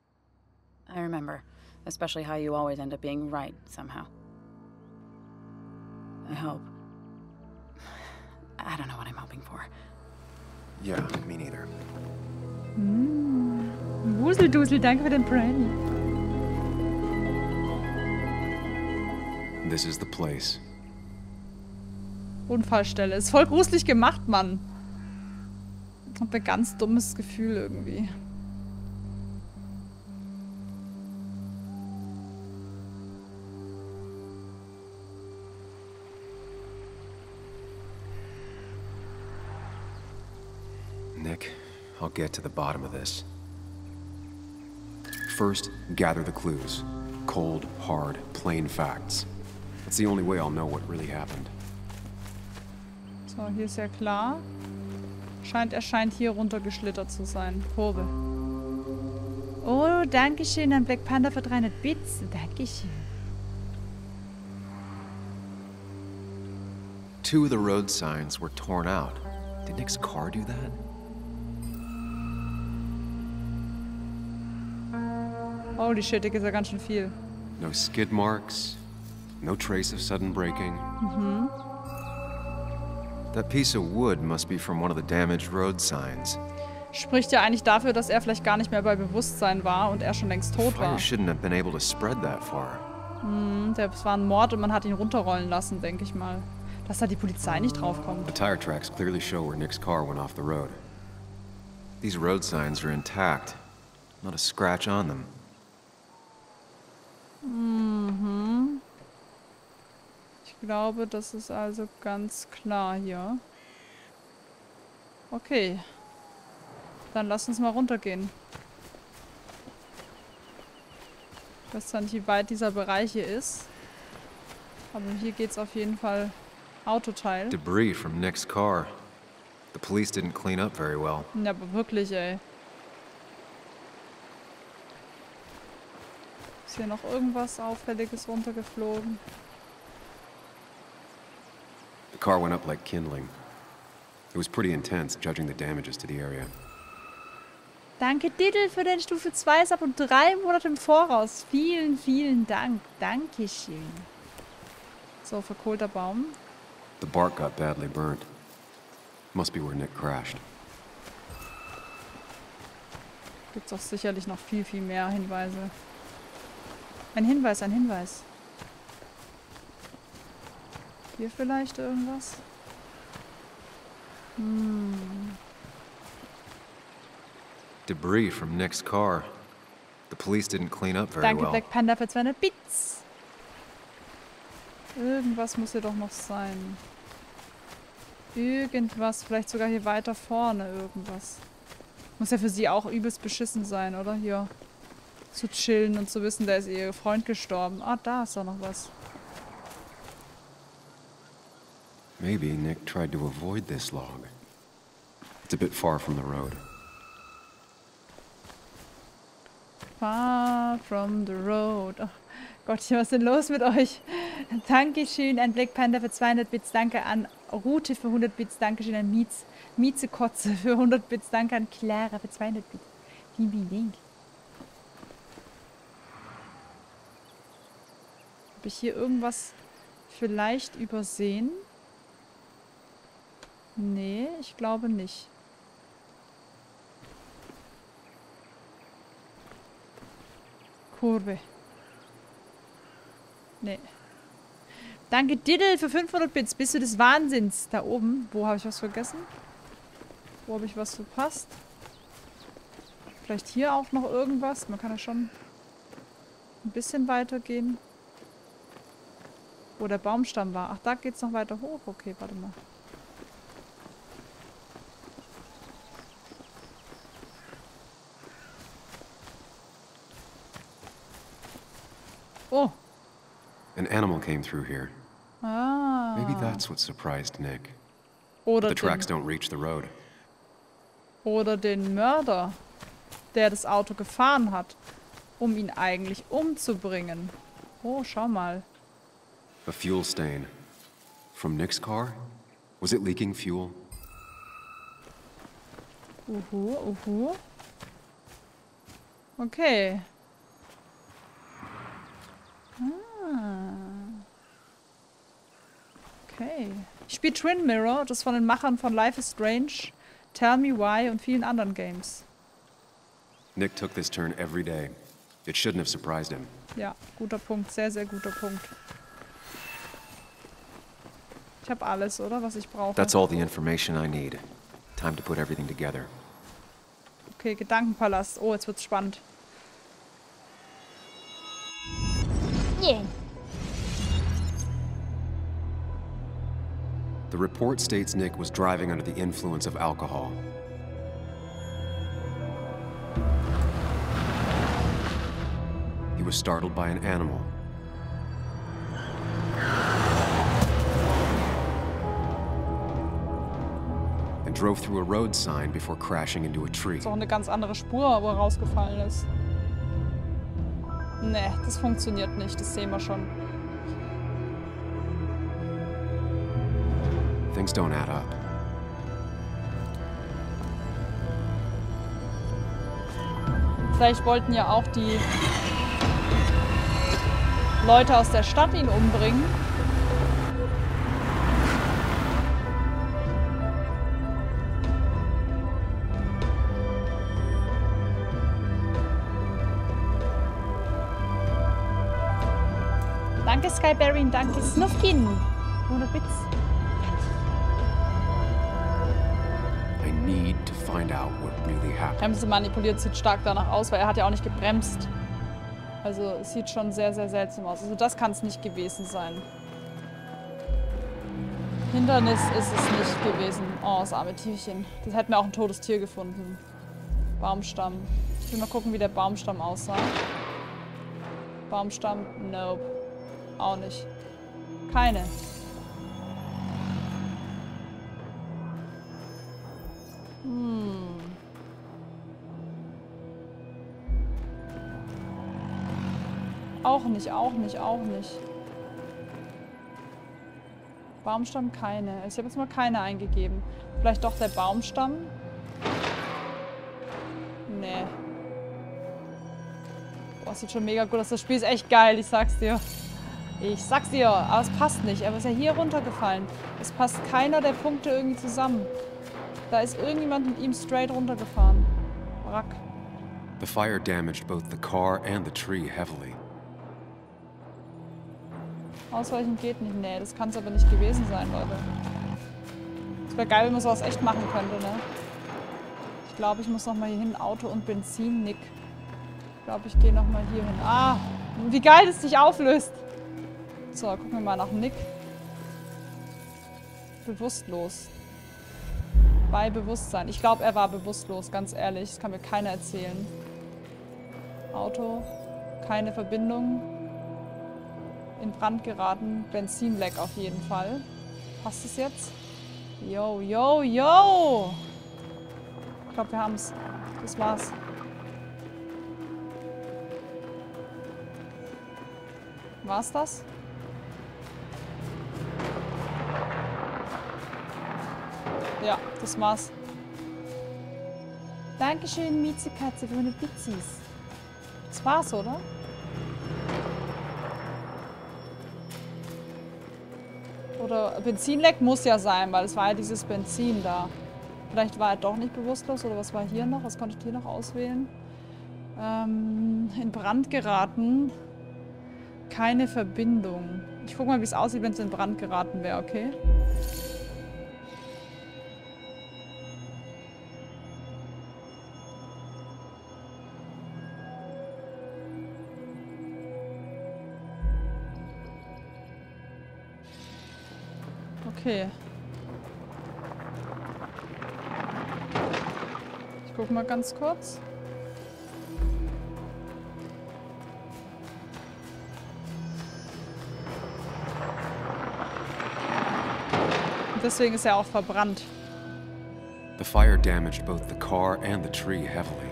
I remember, especially how you always end up being right somehow. I hope. I don't know what I'm hoping for. Yeah, me neither. Mm. Wuseldusel, danke für den Brandy. This is the place. Unfallstelle. Ist voll gruselig gemacht, Mann. Hab ein ganz dummes Gefühl irgendwie. Get to the bottom of this. First, gather the clues. Cold, hard, plain facts. That's the only way I'll know what really happened. So, hier ist ja klar. Scheint, er scheint hier runtergeschlittert zu sein. Kurve. Oh, danke schön an Black Panda für 300 Bits. Dankeschön. Two of the road signs were torn out. Did Nick's car do that? Holy shit, hier geht's ja ganz schön viel. No skid marks, no trace of sudden braking. Mhm. That piece of wood must be from one of the damaged road signs. Spricht ja eigentlich dafür, dass er vielleicht gar nicht mehr bei Bewusstsein war und er schon längst tot war. shouldn't have been able to spread that far. Hm, das war ein Mord und man hat ihn runterrollen lassen, denke ich mal. Dass da die Polizei nicht draufkommt. The tire tracks clearly show where Nick's car went off the road. These road signs are intact. Not a scratch on them. Mhm. Ich glaube, das ist also ganz klar hier. Okay. Dann lass uns mal runtergehen. Ich weiß zwar nicht, wie weit dieser Bereich hier ist. Aber hier geht's auf jeden Fall Autoteil. Debris from Nick's car. The police didn't clean up very well. Ja, aber wirklich, ey. Ist hier noch irgendwas Auffälliges runtergeflogen? The car went up like kindling. It was pretty intense, judging the damages to the area. Danke, Diddle, für den Stufe 2 Sub und drei Monate im Voraus. Vielen, vielen Dank. Dankeschön. So, verkohlter Baum. The bark got badly burnt. Must be where Nick crashed. Gibt's auch sicherlich noch viel, viel mehr Hinweise. Ein Hinweis, ein Hinweis. Hier vielleicht irgendwas? Hm. Debris from Nick's car. The police didn't clean up very Danke, well. Black Panda, für 200 Bits. Irgendwas muss hier doch noch sein. Irgendwas, vielleicht sogar hier weiter vorne irgendwas. Muss ja für sie auch übelst beschissen sein, oder? Hier zu chillen und zu wissen, da ist ihr Freund gestorben. Ah, da ist doch noch was. Maybe Nick tried to avoid this log. It's a bit far from the road. Far from the road. Oh Gottchen, was ist denn los mit euch? Dankeschön an Black Panda für 200 Bits. Danke an Rute für 100 Bits. Dankeschön an Mietz, Mietzekotze für 100 Bits. Danke an Clara für 200 Bits. Vielen, vielen Dank. Habe ich hier irgendwas vielleicht übersehen? Nee, ich glaube nicht. Kurve. Nee. Danke Diddle für 500 Bits. Bist du des Wahnsinns? Da oben. Wo habe ich was vergessen? Wo habe ich was verpasst? Vielleicht hier auch noch irgendwas? Man kann ja schon ein bisschen weiter gehen. Wo der Baumstamm war. Ach, da geht's noch weiter hoch. Okay, warte mal. Oh. An animal came through here. Ah. Maybe that's what surprised Nick. Oder the tracks don't reach the road. oder den Mörder, der das Auto gefahren hat, um ihn eigentlich umzubringen. Oh, schau mal. A fuel stain. From Nick's car? Was it leaking fuel? Uhu, uhu. Okay. Ah. Okay. Ich spiele Twin Mirror, das von den Machern von Life is Strange, Tell Me Why und vielen anderen Games. Nick took this turn every day. It shouldn't have surprised him. Ja, guter Punkt. Sehr, sehr guter Punkt. Ich habe alles, oder? Was ich brauche. That's all the information I need. Time to put everything together. Okay, Gedankenpalast. Oh, jetzt wird's spannend. Yeah. The report states Nick was driving under the influence of alcohol. He was startled by an animal. And drove through a road sign before crashing into a tree. Ist auch eine ganz andere Spur, wo er rausgefallen ist. Nee, das funktioniert nicht. Das sehen wir schon. Things don't add up. Vielleicht wollten ja auch die Leute aus der Stadt ihn umbringen. Danke Skyberry, danke Snuffkin. Ohne Witz. I need to find out what really happened. Bremse manipuliert sieht stark danach aus, weil er hat ja auch nicht gebremst. Also es sieht schon sehr, sehr seltsam aus. Also das kann es nicht gewesen sein. Hindernis ist es nicht gewesen. Oh, das arme Tierchen. Das hätten wir auch ein totes Tier gefunden. Baumstamm. Ich will mal gucken, wie der Baumstamm aussah. Baumstamm? Nope. Auch nicht. Keine. Hm. Auch nicht, auch nicht, auch nicht. Baumstamm keine. Ich habe jetzt mal keine eingegeben. Vielleicht doch der Baumstamm? Nee. Boah, sieht schon mega gut aus. Das Spiel ist echt geil, ich sag's dir. Ich sag's dir, aber es passt nicht. Er ist ja hier runtergefallen. Es passt keiner der Punkte irgendwie zusammen. Da ist irgendjemand mit ihm straight runtergefahren. Wrack. The fire damaged both the car and the tree heavily. Ausweichen geht nicht. Nee, das kann es aber nicht gewesen sein, Leute. Es wäre geil, wenn man sowas echt machen könnte, ne? Ich glaube, ich muss nochmal hier hin. Auto und Benzin, Nick. Ich glaube, ich gehe nochmal hier hin. Ah, wie geil das sich auflöst. So, gucken wir mal nach Nick. Bewusstlos. Bei Bewusstsein. Ich glaube, er war bewusstlos, ganz ehrlich. Das kann mir keiner erzählen. Auto. Keine Verbindung. In Brand geraten. Benzinleck auf jeden Fall. Passt es jetzt? Yo, yo, yo! Ich glaube, wir haben es. Das war's. War's das? Ja, das war's. Dankeschön, Miezekatze, für meine Pizzis. Das war's, oder? Oder Benzinleck muss ja sein, weil es war ja dieses Benzin da. Vielleicht war er doch nicht bewusstlos oder was war hier noch? Was konnte ich hier noch auswählen? Ähm, in Brand geraten. Keine Verbindung. Ich guck mal, wie es aussieht, wenn es in Brand geraten wäre, okay? Okay. Ich guck mal ganz kurz. Und deswegen ist er auch verbrannt. The fire damaged both the car and the tree heavily.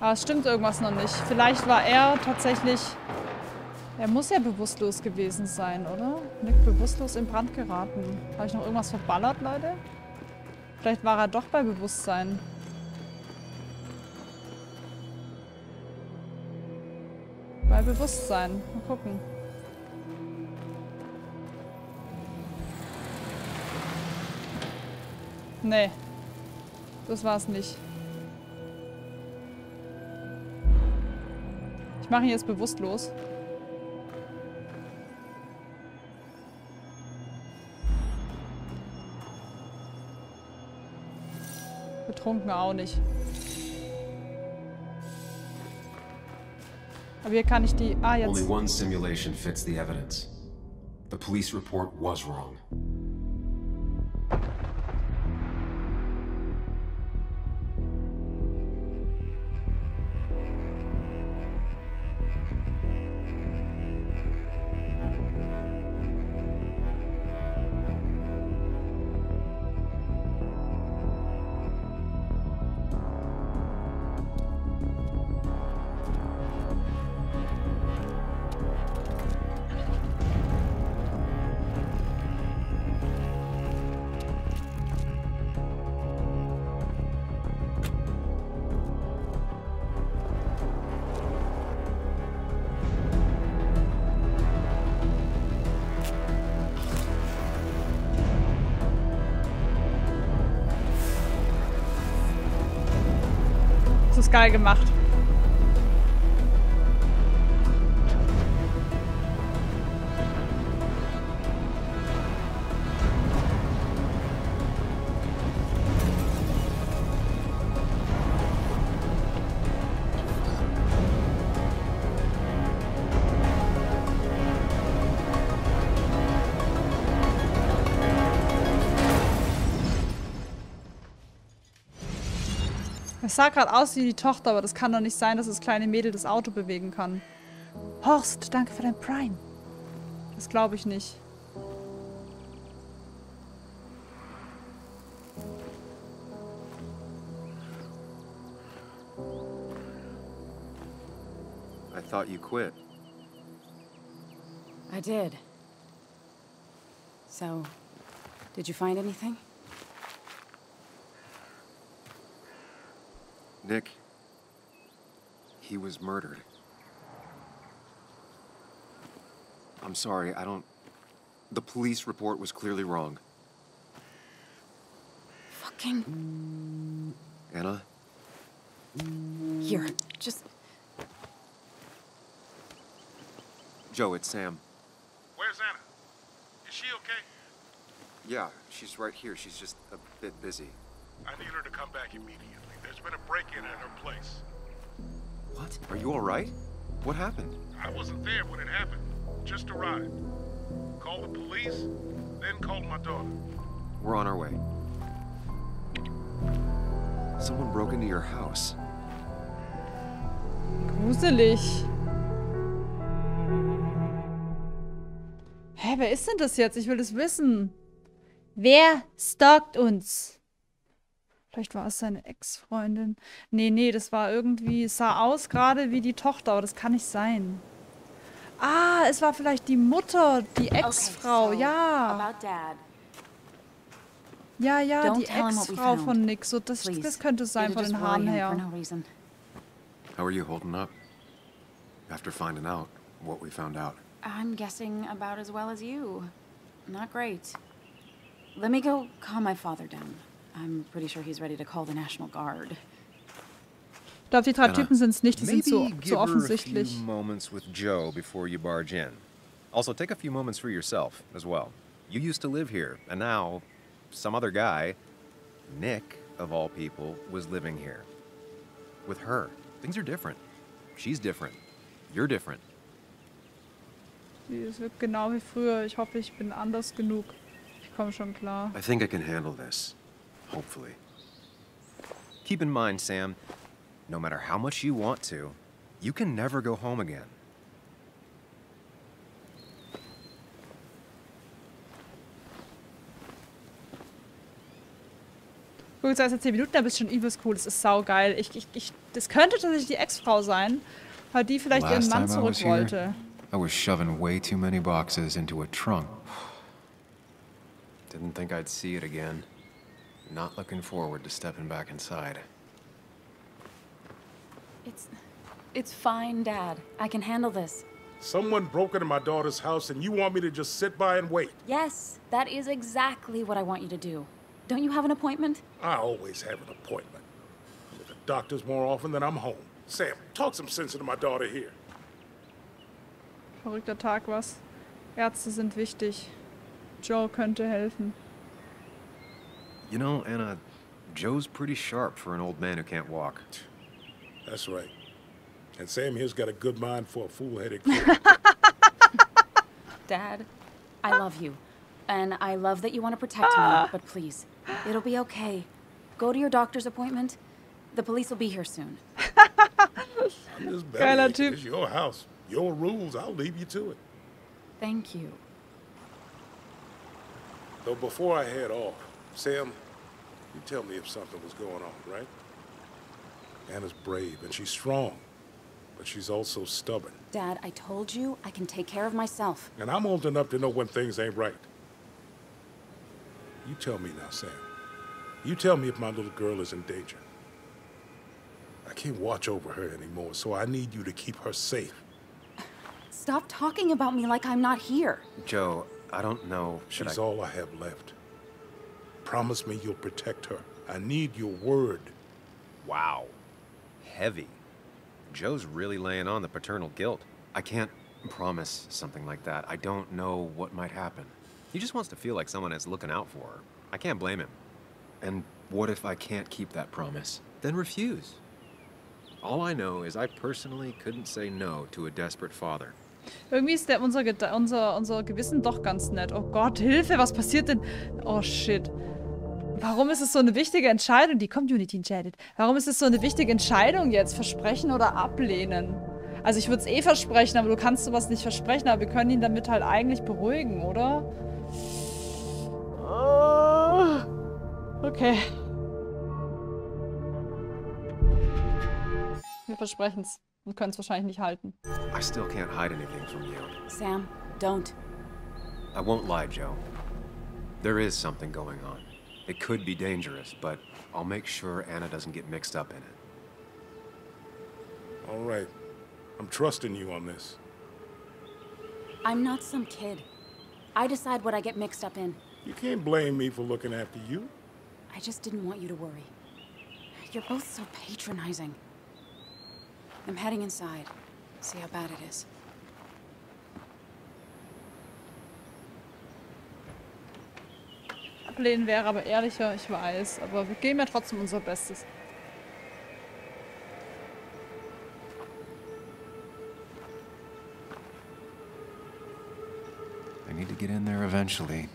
Aber es stimmt irgendwas noch nicht. Vielleicht war er tatsächlich... Er muss ja bewusstlos gewesen sein, oder? Nick bewusstlos in Brand geraten. Habe ich noch irgendwas verballert, Leute? Vielleicht war er doch bei Bewusstsein. Bei Bewusstsein. Mal gucken. Nee. Das war's nicht. Ich mache ihn jetzt bewusstlos. Betrunken auch nicht. Aber hier kann ich die... Ah, Only jetzt. one simulation fits the evidence. The police report was wrong. Geil gemacht. Sah gerade aus wie die Tochter, aber das kann doch nicht sein, dass das kleine Mädel das Auto bewegen kann. Horst, danke für dein Prime. Das glaube ich nicht. I thought you quit. I did. So, did you find anything? Nick, he was murdered. I'm sorry, I don't... The police report was clearly wrong. Fucking. Anna, Here, just. Joe, it's Sam. Where's Anna? Is she okay? Yeah, she's right here. She's just a bit busy. I need her to come back immediately. There's been a break-in at her place. What? Are you all right? What happened? I wasn't there when it happened. Just arrived. Called the police, then called my daughter. We're on our way. Someone broke into your house. Gruselig. Hä, wer ist denn das jetzt? Ich will das wissen. Wer stalkt uns? Vielleicht war es seine Ex-Freundin. Nee, nee, das war irgendwie, es sah aus gerade wie die Tochter, aber das kann nicht sein. Ah, es war vielleicht die Mutter, die Ex-Frau, ja. About Dad. Ja, ja, Don't die Ex-Frau von Nick. So, das, Please. das könnte es sein von den Haaren her. No. How are you holding up? After finding out what we found out. I'm guessing about as well as you. Not great. Let me go calm my father down. I'm pretty sure he's ready to call the National Guard. Ich glaube, die drei Typen sind es nicht. Die sind Maybe so, give her a offensichtlich. few moments with Joe before you barge in. Also, take a few moments for yourself as well. You used to live here, and now some other guy, Nick of all people, was living here. With her, things are different. She's different. You're different. Es wird genau wie früher. Ich hoffe, ich bin anders genug. Ich komme schon klar. I think I can handle this. Hopefully. Keep in mind, Sam, no matter how much you want to, you can never go home again. Guck, jetzt erst 10 Minuten, aber ist schon übelst cool. Das ist saugeil. Ich, ich, ich, das könnte tatsächlich die Ex-Frau sein, weil die vielleicht ihren Last Mann time I was zurück here, wollte. I was shoving way too many boxes into a trunk. Didn't think I'd see it again. Not looking forward to stepping back inside. It's. It's fine, Dad. I can handle this. Someone broke into my daughter's house and you want me to just sit by and wait? Yes, that is exactly what I want you to do. Don't you have an appointment? I always have an appointment. I'm at the doctor's more often than I'm home. Sam, talk some sense into my daughter here. Verrückter Tag, was? Ärzte sind wichtig. Joe könnte helfen. You know, Anna, Joe's pretty sharp for an old man who can't walk. That's right. And Sam here's got a good mind for a fool-headed kid. Dad, I love you. And I love that you want to protect me, ah. but please, it'll be okay. Go to your doctor's appointment. The police will be here soon. I'm just Geiler begging. Typ. It's your house. Your rules. I'll leave you to it. Thank you. Though before I head off, Sam, you tell me if something was going on, right? Anna's brave and she's strong, but she's also stubborn. Dad, I told you I can take care of myself. And I'm old enough to know when things ain't right. You tell me now, Sam. You tell me if my little girl is in danger. I can't watch over her anymore, so I need you to keep her safe. Stop talking about me like I'm not here. Joe, I don't know. Should She's I... all I have left. Promise me you'll protect her. I need your word. Wow. heavy. Joe's really laying on the paternal guilt. I can't promise something like that. I don't know what might happen. He just wants to feel like someone is looking out for her. I can't blame him. And what if I can't keep that promise? Then refuse. All I know is I personally couldn't say no to a desperate father. Irgendwie ist der, unser, unser, unser Gewissen doch ganz nett. Oh Gott, Hilfe, was passiert denn? Oh shit. Warum ist es so eine wichtige Entscheidung? Die Community entscheidet. Warum ist es so eine wichtige Entscheidung jetzt? Versprechen oder ablehnen? Also ich würde es eh versprechen, aber du kannst sowas nicht versprechen, aber wir können ihn damit halt eigentlich beruhigen, oder? Okay. Wir versprechen es und können es wahrscheinlich nicht halten. I still can't hide anything from you. Sam, don't. I won't lie, Joe. There is something going on. It could be dangerous, but I'll make sure Anna doesn't get mixed up in it. All right. I'm trusting you on this. I'm not some kid. I decide what I get mixed up in. You can't blame me for looking after you. I just didn't want you to worry. You're both so patronizing. I'm heading inside. See how bad it is. Ablehnen wäre aber ehrlicher, ich weiß. Aber wir geben ja trotzdem unser Bestes. I need to get in there eventually.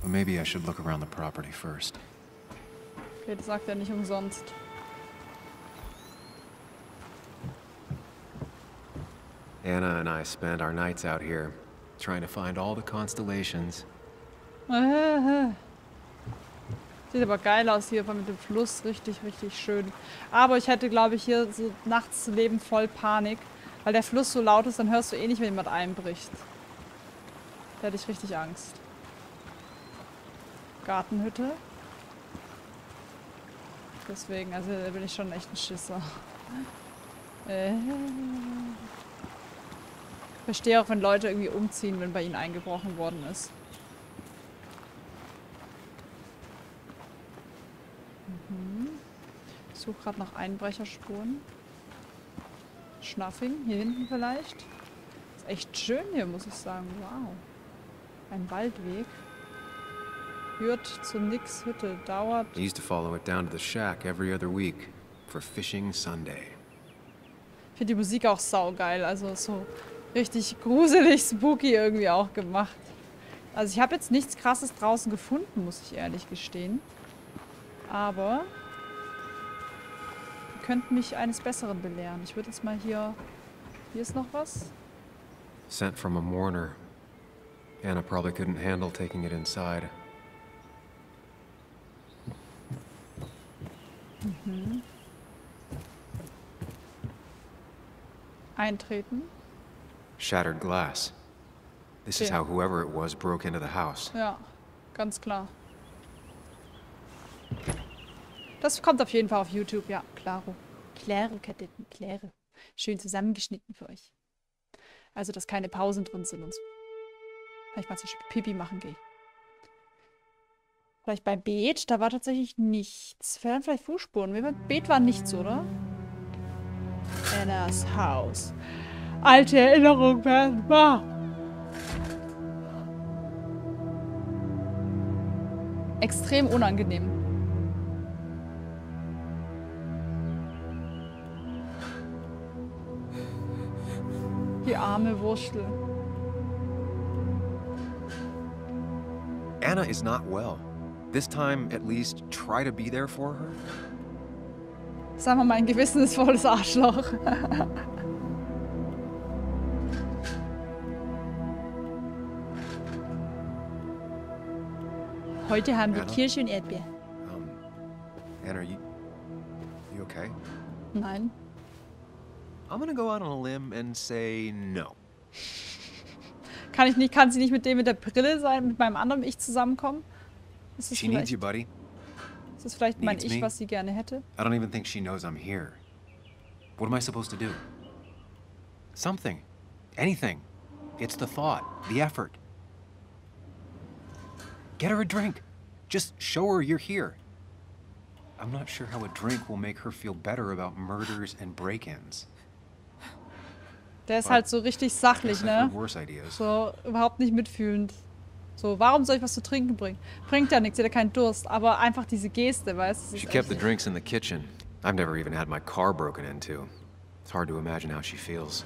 But maybe I should look around the property first. Okay, das sagt er nicht umsonst. Anna and I spend our nights out here, trying to find all the constellations. Sieht aber geil aus hier, mit dem Fluss. Richtig, richtig schön. Aber ich hätte, glaube ich, hier so nachts zu leben voll Panik. Weil der Fluss so laut ist, dann hörst du eh nicht, wenn jemand einbricht. Da hätte ich richtig Angst. Gartenhütte. Deswegen, also da bin ich schon echt ein Schisser. Äh. Verstehe auch, wenn Leute irgendwie umziehen, wenn bei ihnen eingebrochen worden ist. Mhm. Ich suche gerade nach Einbrecherspuren. Schnaffing, hier hinten vielleicht. Ist echt schön hier, muss ich sagen. Wow. Ein Waldweg. Führt zu Nix Hütte. Dauert. I used to follow it down to the shack every other week for Fishing Sunday. Ich finde die Musik auch saugeil. Also so richtig gruselig, spooky irgendwie auch gemacht. Also ich habe jetzt nichts krasses draußen gefunden, muss ich ehrlich gestehen. Aber ihr könnt mich eines Besseren belehren. Ich würde jetzt mal hier... Hier ist noch was. Sent from a mourner. Anna probably couldn't handle taking it inside. Mhm. Eintreten. Shattered glass. This is Yeah. how whoever it was broke into the house. Ja, ganz klar. Das kommt auf jeden Fall auf YouTube, ja, klaro. Klaro, Kadetten, klaro. Schön zusammengeschnitten für euch. Also, dass keine Pausen drin sind und so. Vielleicht mal zum Beispiel Pipi machen gehe. Vielleicht bei Beet, da war tatsächlich nichts. Vielleicht vielleicht Fußspuren. Bei Beet war nichts, oder? Annas Haus. Alte Erinnerung werden wahr. Extrem unangenehm. Die arme Wurstel. Anna is not well. This time, at least, try to be there for her. Sagen wir mal, ein gewissensvolles Arschloch. Heute haben wir Anna? Kirsch und Erdbeer. Um, Anna, are you... You okay? Nein. I'm gonna go out on a limb and say no. Kann ich nicht, kann sie nicht mit dem mit der Brille sein, mit meinem anderen Ich zusammenkommen? Ist das She needs you, buddy. ist das vielleicht mein needs Ich, me. was sie gerne hätte? I don't even think she knows I'm here. What am I supposed to do? Something. Anything. It's the thought, the effort. Get her a drink. Just show her you're here. I'm not sure how a drink will make her feel better about murders and break-ins. Der ist halt so richtig sachlich, ne? So, überhaupt nicht mitfühlend. So, warum soll ich was zu trinken bringen? Bringt ja nichts, ja keinen Durst. Aber einfach diese Geste, weißt du? She kept the drinks in the kitchen. I've never even had my car broken into. It's hard to imagine how she feels.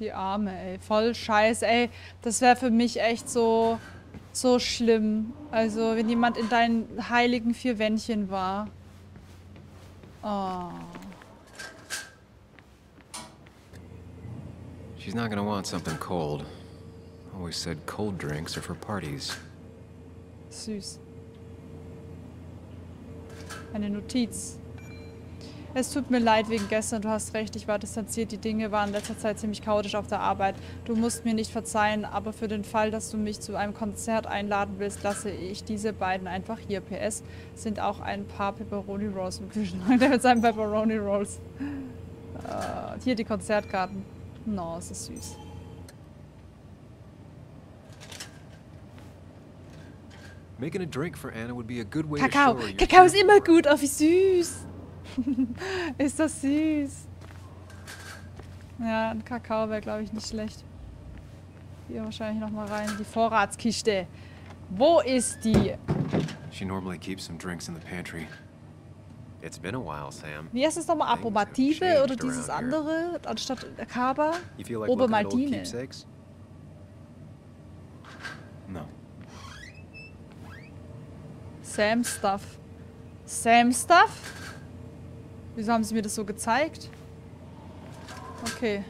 Die Arme, ey. Voll scheiße, ey. Das wäre für mich echt so, so schlimm. Also, wenn jemand in deinen heiligen vier Wändchen war. Oh. She's not gonna want something cold. Always said cold drinks are for parties. Süß. Eine Notiz. Es tut mir leid wegen gestern, du hast recht, ich war distanziert. Die Dinge waren in letzter Zeit ziemlich chaotisch auf der Arbeit. Du musst mir nicht verzeihen, aber für den Fall, dass du mich zu einem Konzert einladen willst, lasse ich diese beiden einfach hier. PS sind auch ein paar Pepperoni Rolls im Kühlschrank. Mit seinen Pepperoni Rolls. Äh, hier die Konzertkarten. No, es ist süß. Making a drink for Anna would be a good way Kakao. to show her Kakao ist immer gut. Oh, wie süß. ist das süß. Ja, ein Kakao wäre, glaube ich, nicht schlecht. Hier wahrscheinlich noch mal rein. Die Vorratskiste. Wo ist die? She normally keeps some drinks in the pantry. It's been a while, Sam. Wie heißt es nochmal? Approbative oder dieses andere anstatt Kaba? You feel like keepsakes? No. Sam Stuff. Sam Stuff? Wieso haben sie mir das so gezeigt? Okay.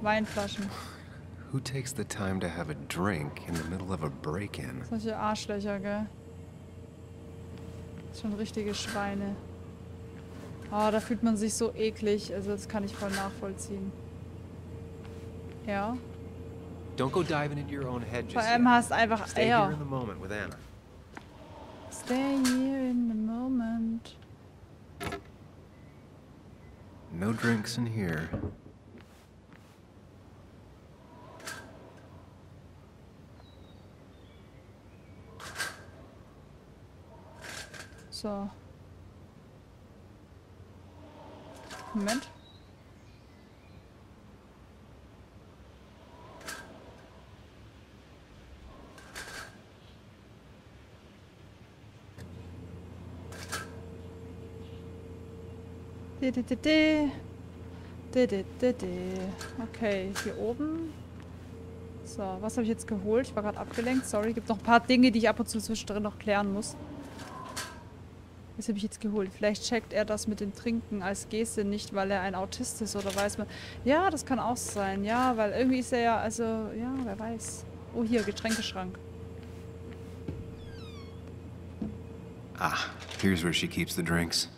Weinflaschen. Who takes the time to have a drink in the middle of a break-in? Solche Arschlöcher, gell? Schon richtige Schweine. Oh, da fühlt man sich so eklig. Also das kann ich voll nachvollziehen. Ja. Don't go diving into your own head Vor allem hast einfach Stay Eier. here in the moment with Anna. Stay here in the moment. No drinks in here. So. Moment. Okay, hier oben. So, was habe ich jetzt geholt? Ich war gerade abgelenkt. Sorry, gibt noch ein paar Dinge, die ich ab und zu zwischendrin noch klären muss. Was habe ich jetzt geholt? Vielleicht checkt er das mit dem Trinken als Geste nicht, weil er ein Autist ist oder weiß man. Ja, das kann auch sein. Ja, weil irgendwie ist er ja, also, ja, wer weiß. Oh, hier, Getränkeschrank. Ah, here's where she keeps the drinks.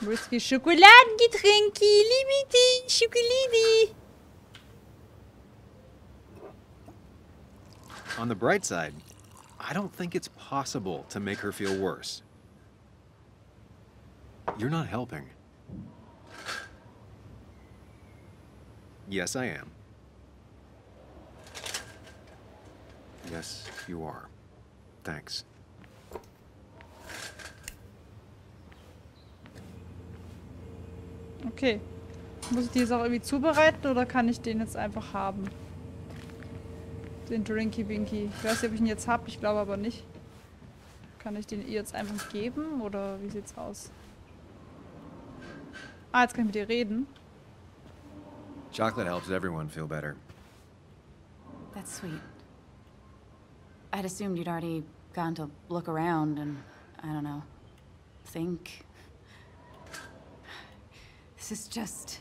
Whisky, Schokoladengetränke, Limiti, Schokolade. On the bright side, I don't think it's possible to make her feel worse. You're not helping. Yes, I am. Yes, you are. Thanks. Okay. Muss ich die auch irgendwie zubereiten oder kann ich den jetzt einfach haben? Den Drinky Winky. Ich weiß nicht, ob ich ihn jetzt habe, ich glaube aber nicht. Kann ich den ihr jetzt einfach geben oder wie sieht's aus? Ah, jetzt kann ich mit ihr reden. Chocolate helps everyone feel better. That's sweet. I'd assumed you'd already gone to look around and, I don't know, think. This is just.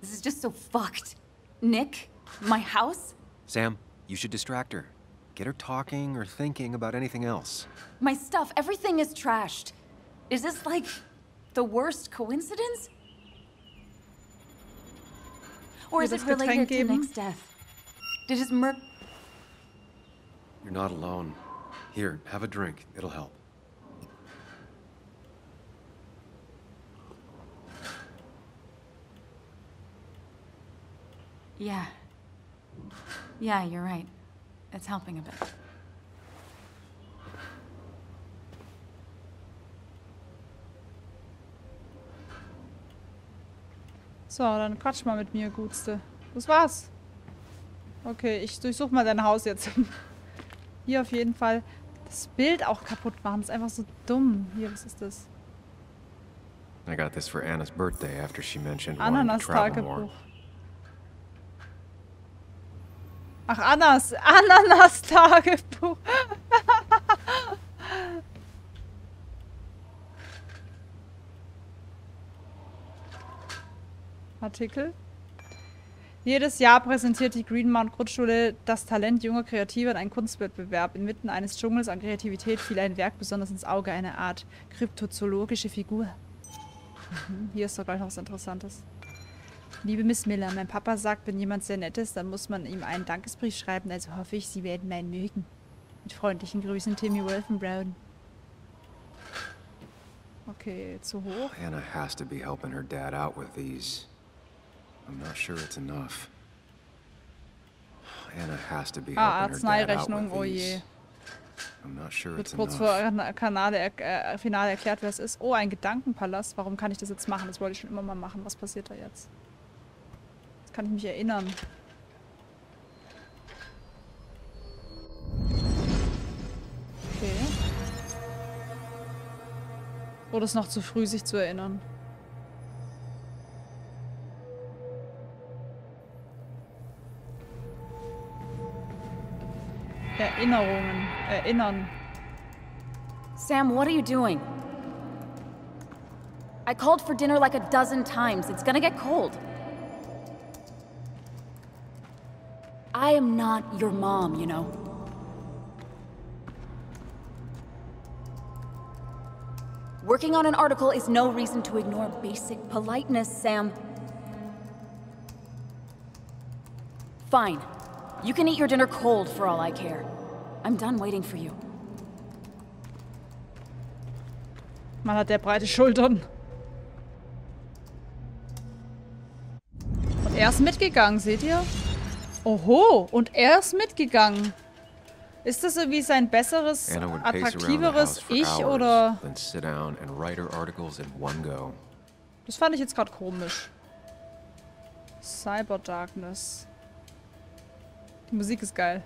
This is just so fucked. Nick? My house? Sam, you should distract her. Get her talking or thinking about anything else. My stuff, everything is trashed. Is this like the worst coincidence? Or is it das Getränk related to geben? Nick's death? Did his mur- You're not alone. Here, have a drink. It'll help. Yeah. Yeah, you're right. It's helping a bit. So, dann quatsch mal mit mir, Gutste. Das war's. Okay, ich durchsuche mal dein Haus jetzt. Hier auf jeden Fall das Bild auch kaputt machen. Das ist einfach so dumm. Hier, was ist das? I got this for Anna's birthday after she mentioned wanting to more. Ach, Ananas. Ananas-Tagebuch. Artikel. Jedes Jahr präsentiert die Greenmount Grundschule das Talent junger Kreativer in einem Kunstwettbewerb. Inmitten eines Dschungels an Kreativität fiel ein Werk besonders ins Auge, eine Art kryptozoologische Figur. Mhm, hier ist doch gleich noch was Interessantes. Liebe Miss Miller, mein Papa sagt, wenn jemand sehr nett ist, dann muss man ihm einen Dankesbrief schreiben, also hoffe ich, Sie werden meinen mögen. Mit freundlichen Grüßen, Timmy Wolfenbrown. Okay, zu hoch. Anna has to be helping her dad out with these. I'm not sure it's enough. Anna has to be Ah, Arzneirechnung, with oh these. je. I'm not sure Wird kurz enough. vor Kanale, er äh, Finale erklärt, wer es ist. Oh, ein Gedankenpalast. Warum kann ich das jetzt machen? Das wollte ich schon immer mal machen. Was passiert da jetzt? Kann ich mich erinnern. Okay. Oder ist noch zu früh, sich zu erinnern? Erinnerungen. Erinnern. Sam, what are you doing? I called for dinner like a dozen times. It's gonna get cold. I am not your mom, you know. Working on an article is no reason to ignore basic politeness, Sam. Fine. You can eat your dinner cold for all I care. I'm done waiting for you. Man hat der breite Schultern. Und er ist mitgegangen, seht ihr? Oho, und er ist mitgegangen. Ist das irgendwie sein besseres, attraktiveres Ich oder... Das fand ich jetzt gerade komisch. Cyber Darkness. Die Musik ist geil.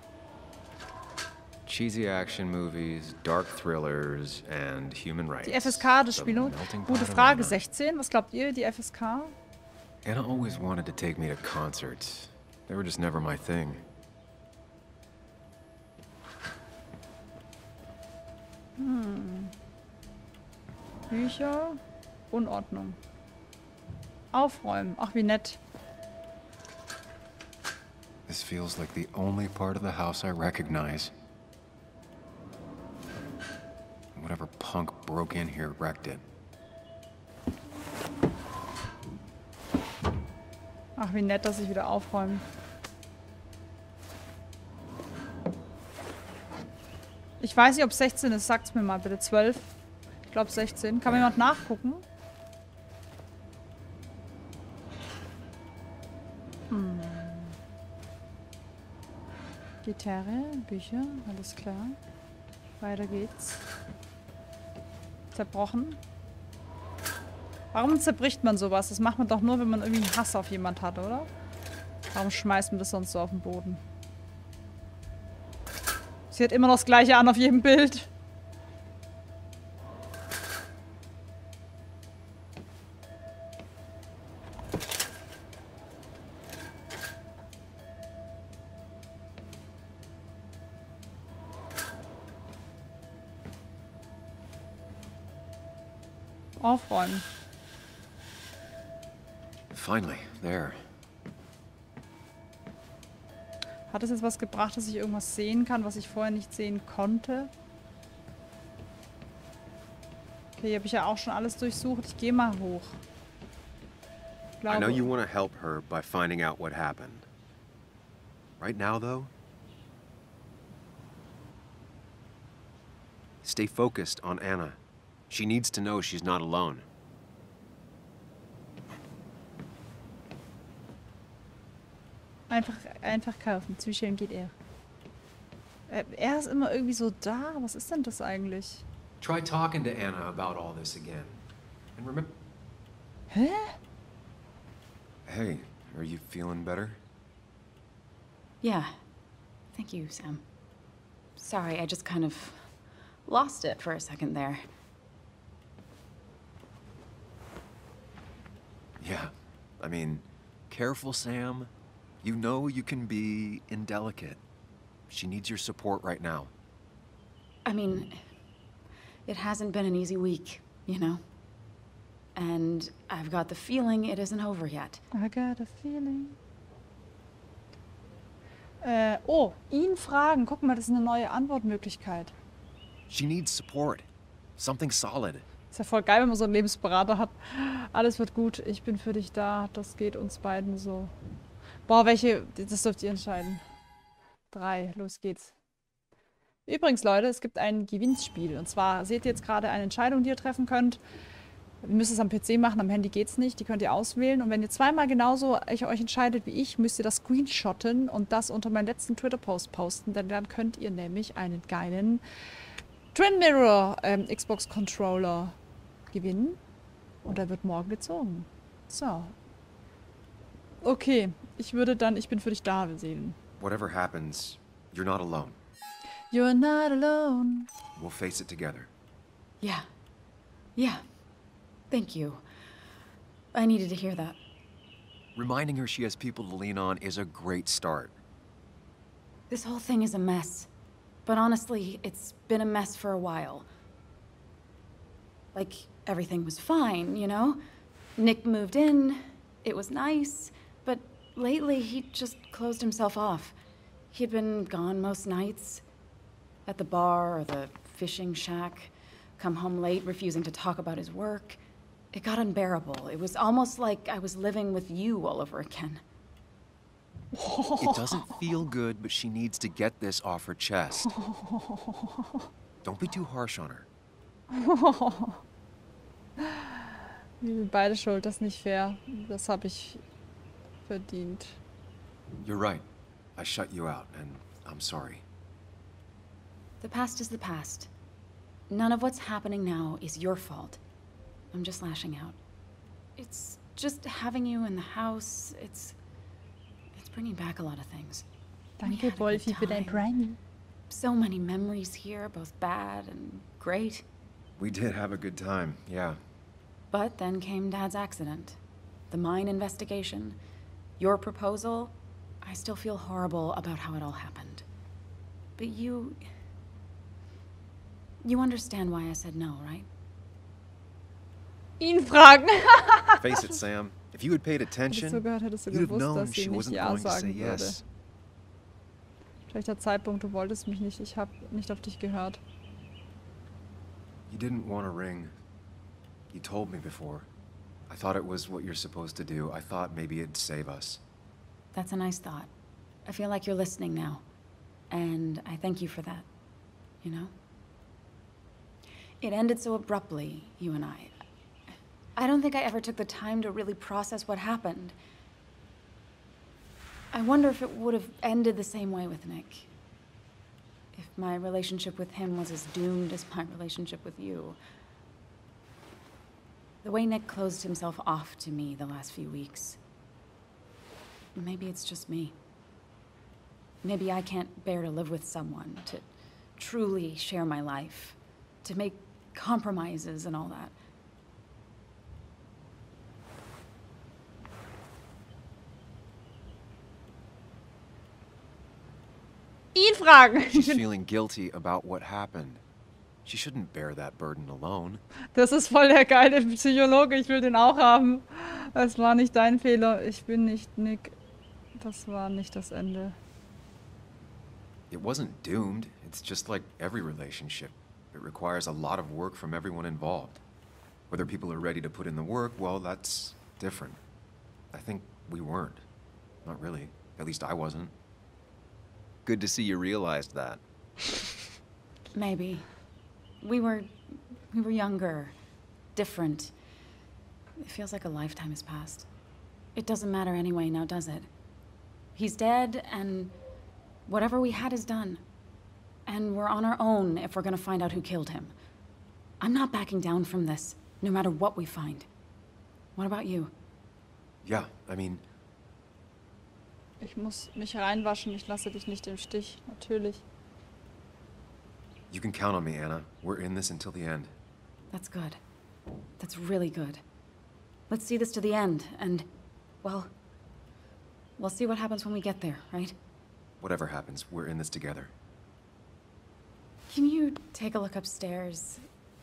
Cheesy action movies, dark thrillers, and human rights. Die FSK des melting Gute Frage. Anna. 16? Was glaubt ihr, die FSK? Anna always wanted to take me to concerts. They were just never my thing. Hm. Bücher. Unordnung. Aufräumen. Ach, wie nett. This feels like the only part of the house I recognize. Whatever punk broke in here wrecked it. Ach, wie nett, dass ich wieder aufräume. Ich weiß nicht, ob es 16 ist. Sagt's mir mal bitte. 12? Ich glaube 16. Kann mir jemand nachgucken? Hm. Gitarre, Bücher, alles klar. Weiter geht's. Zerbrochen. Warum zerbricht man sowas? Das macht man doch nur, wenn man irgendwie einen Hass auf jemand hat, oder? Warum schmeißt man das sonst so auf den Boden? Sie hat immer noch das gleiche an auf jedem Bild. Es was gebracht, dass ich irgendwas sehen kann, was ich vorher nicht sehen konnte? Okay, hier habe ich ja auch schon alles durchsucht. Ich gehe mal hoch. Ich I know glaube, you want to help her by finding out what happened. Right now, though, stay focused on Anna. She needs to know she's not alone. einfach, einfach kaufen. Zu schön geht er. Äh, Er ist immer irgendwie so da. Was ist denn das eigentlich? Try talking to Anna about all this again. And remember, Hä? Hey, are you feeling better? Yeah. Thank you, Sam. Sorry, I just kind of lost it for a second there. Yeah. I mean, careful, Sam. You know you can be indelicate. She needs your support right now. I mean, it hasn't been an easy week, you know? And I've got the feeling it isn't over yet. I got a feeling. Äh, oh, ihn fragen. Guck mal, das ist eine neue Antwortmöglichkeit. She needs support. Something solid. Ist ja voll geil, wenn man so einen Lebensberater hat. Alles wird gut, ich bin für dich da. Das geht uns beiden so. Boah, welche, das dürft ihr entscheiden. Drei, los geht's. Übrigens, Leute, es gibt ein Gewinnspiel. Und zwar seht ihr jetzt gerade eine Entscheidung, die ihr treffen könnt. Ihr müsst es am PC machen, am Handy geht's nicht. Die könnt ihr auswählen. Und wenn ihr zweimal genauso euch entscheidet wie ich, müsst ihr das screenshotten und das unter meinen letzten Twitter-Post posten. Denn dann könnt ihr nämlich einen geilen Twin Mirror ähm, Xbox Controller gewinnen. Und er wird morgen gezogen. So. Okay, ich würde dann, ich bin für dich da sehen. Whatever happens, you're not alone. You're not alone. We'll face it together. Yeah. Yeah. Thank you. I needed to hear that. Reminding her she has people to lean on is a great start. This whole thing is a mess. But honestly, it's been a mess for a while. Like, everything was fine, you know? Nick moved in, it was nice, but lately he just closed himself off. He'd been gone most nights. At the bar or the fishing shack, come home late, refusing to talk about his work. It got unbearable. It was almost like I was living with you all over again. It doesn't feel good, but she needs to get this off her chest. Don't be too harsh on her. Wir beide schuld, das ist nicht fair. Das habe ich verdient. You're right. I shut you out, and I'm sorry. The past is the past. None of what's happening now is your fault. I'm just lashing out. It's just having you in the house. It's it's bringing back a lot of things. We Danke, had a good Wolfi, für dein time. Prime. So many memories here, both bad and great. We did have a good time, yeah. But then came Dad's accident, the mine investigation, your proposal. I still feel horrible about how it all happened. But you. You understand why I said no, right? Ihn fragen. Face it, Sam. If you had paid attention, Hättest du gehört, hättest du you'd have gewusst, known dass she sie nicht wasn't Ja going to say sagen würde. yes. Schlechter Zeitpunkt, du wolltest mich nicht. Ich habe nicht auf dich gehört. You didn't want a ring. You told me before. I thought it was what you're supposed to do. I thought maybe it'd save us. That's a nice thought. I feel like you're listening now. And I thank you for that. You know? It ended so abruptly, you and I. I don't think I ever took the time to really process what happened. I wonder if it would have ended the same way with Nick. If my relationship with him was as doomed as my relationship with you. The way Nick closed himself off to me the last few weeks. Maybe it's just me. Maybe I can't bear to live with someone, to truly share my life, to make compromises and all that. Ihn fragen. She's feeling guilty about what happened. She shouldn't bear that burden alone. Das ist voll der geile Psychologe. Ich will den auch haben. Es war nicht dein Fehler. Ich bin nicht Nick. Das war nicht das Ende. It wasn't doomed. It's just like every relationship. It requires a lot of work from everyone involved. Whether people are ready to put in the work, well, that's different. I think we weren't. Not really. At least I wasn't. Good to see you realized that. Maybe. We were. we were younger, different. It feels like a lifetime has passed. It doesn't matter anyway now, does it? He's dead, and whatever we had is done. And we're on our own if we're gonna find out who killed him. I'm not backing down from this, no matter what we find. What about you? Yeah, I mean, Ich muss mich reinwaschen. Ich lasse dich nicht im Stich. Natürlich. You can count on me, Anna. We're in this until the end. That's good. That's really good. Let's see this to the end, and, well, we'll see what happens when we get there, right? Whatever happens, we're in this together. Can you take a look upstairs?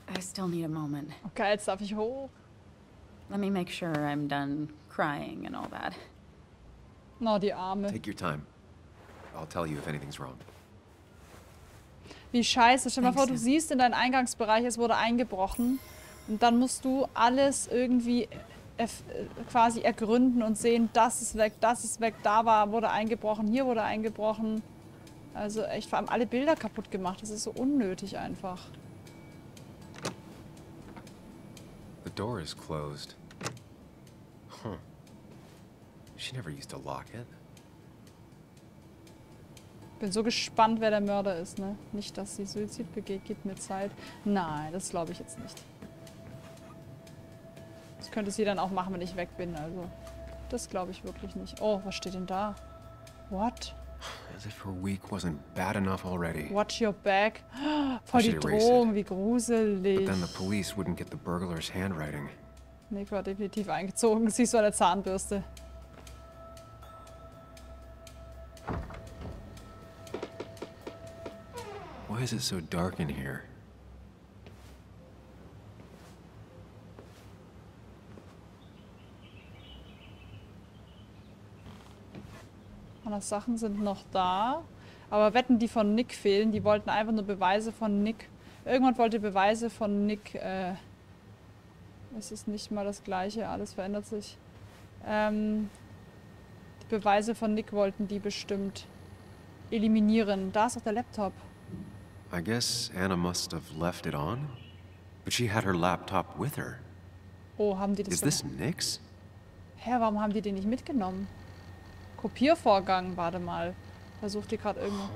I still need a moment. Okay, jetzt darf ich hoch. Let me make sure I'm done crying and all that. Na, die Arme. Take your time. I'll tell you if anything's wrong. Wie scheiße. Stell dir mal vor, du siehst in deinen Eingangsbereich, es wurde eingebrochen. Und dann musst du alles irgendwie erf- äh, quasi ergründen und sehen, das ist weg, das ist weg, da war, wurde eingebrochen, hier wurde eingebrochen. Also echt vor allem alle Bilder kaputt gemacht. Das ist so unnötig einfach. The door is closed. Huh. She never used to lock it. Bin so gespannt, wer der Mörder ist, ne? Nicht, dass sie Suizid begeht, gibt mir Zeit. Nein, das glaube ich jetzt nicht. Das könnte sie dann auch machen, wenn ich weg bin, also. Das glaube ich wirklich nicht. Oh, was steht denn da? What? As if her week wasn't bad enough already. Watch your back. Voll die. Drohung, wie But gruselig. then the police wouldn't get the burglar's handwriting. Nick war definitiv eingezogen. Siehst du an der Zahnbürste. Why is it so dark in here? Annas Sachen sind noch da. Aber wetten, die von Nick fehlen. Die wollten einfach nur Beweise von Nick. Irgendwann wollte Beweise von Nick. Äh, es ist nicht mal das gleiche, alles verändert sich. Ähm, die Beweise von Nick wollten die bestimmt eliminieren. Da ist auch der Laptop. I guess Anna must have left it on. But she had her laptop with her. Oh, haben die das Is this Nick's? Hä, warum haben die den nicht mitgenommen? Kopiervorgang, warte mal. Versucht die gerade irgendwo.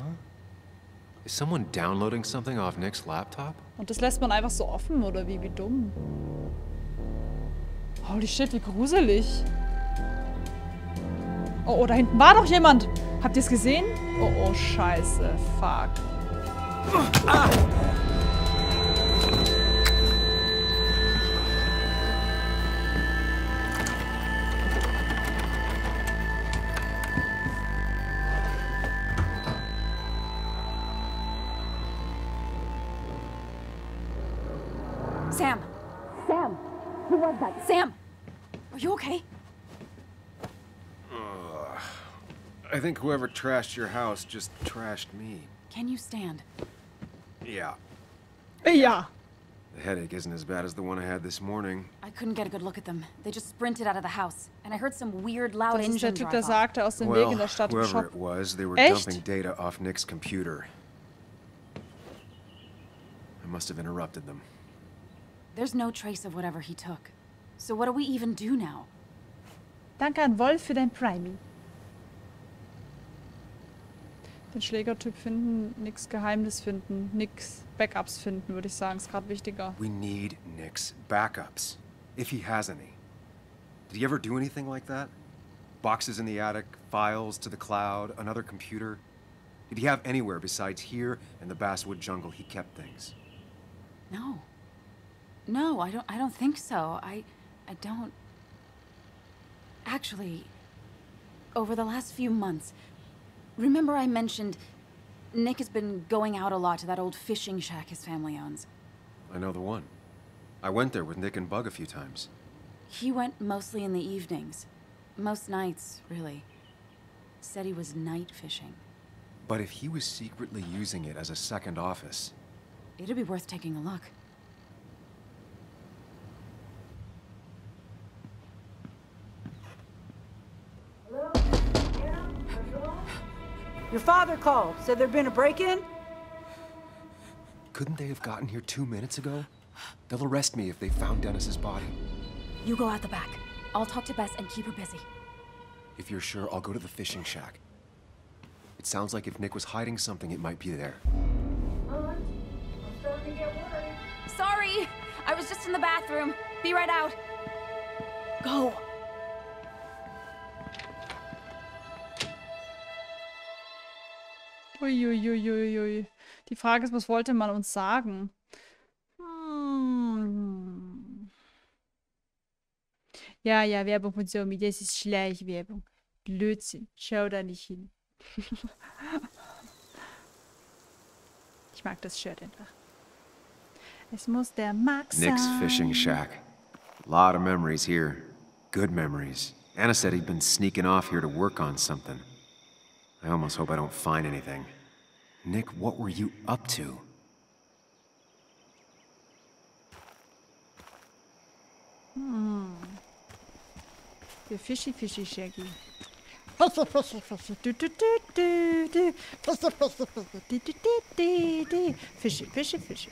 Is someone downloading something off Nick's laptop? Und das lässt man einfach so offen, oder wie? Wie dumm. Holy shit, wie gruselig. Oh, oh, da hinten war doch jemand. Habt ihr es gesehen? Oh, oh, scheiße. Fuck. Sam! Sam! Who was that? Sam! Are you okay? I think whoever trashed your house just trashed me. Can you stand? Yeah. Ja. The headache isn't as bad as the one I had this morning. I couldn't get a good look at them. They just sprinted out of the house, and I heard some weird, loud Das ist der engine Typ, drive der off. sagte, aus dem Weg Well, in der Stadt im whoever Shop. it was, they were Echt? dumping data off Nick's computer. I must have interrupted them. There's no trace of whatever he took. So what do we even do now? Danke an Wolf für dein Priming. Den Schlägertyp finden, nix Geheimnis finden, nix Backups finden, würde ich sagen, ist gerade wichtiger. We need Nick's backups, if he has any. Did he ever do anything like that? Boxes in the attic, files to the cloud, another computer? Did he have anywhere besides here and the Basswood jungle he kept things? No. No, I don't I don't think so. I I don't Actually, over the last few months, remember I mentioned Nick has been going out a lot to that old fishing shack his family owns. I know the one. I went there with Nick and Bug a few times. He went mostly in the evenings. Most nights, really. Said he was night fishing. But if he was secretly using it as a second office, It'd be worth taking a look. Your father called. Said there'd been a break-in? couldn't they have gotten here two minutes ago? They'll arrest me if they found Dennis's body. You go out the back. I'll talk to Bess and keep her busy. If you're sure, I'll go to the fishing shack. It sounds like if Nick was hiding something, it might be there. Sorry! I was just in the bathroom. Be right out. Go. Uiuiuiui. Die Frage ist, was wollte man uns sagen? Hm. Ja, ja, Werbung von Xiaomi, das ist Schleichwerbung. Blödsinn. Schau da nicht hin. ich mag das Shirt einfach. Es muss der Max Nick's sein. fishing shack. Lot of memories here. Good memories. Anna said he'd been sneaking off here to work on something. I almost hope I don't find anything. Nick, what were you up to? Hmm. The fishy, fishy, shaggy. Fishy, fishy, fishy.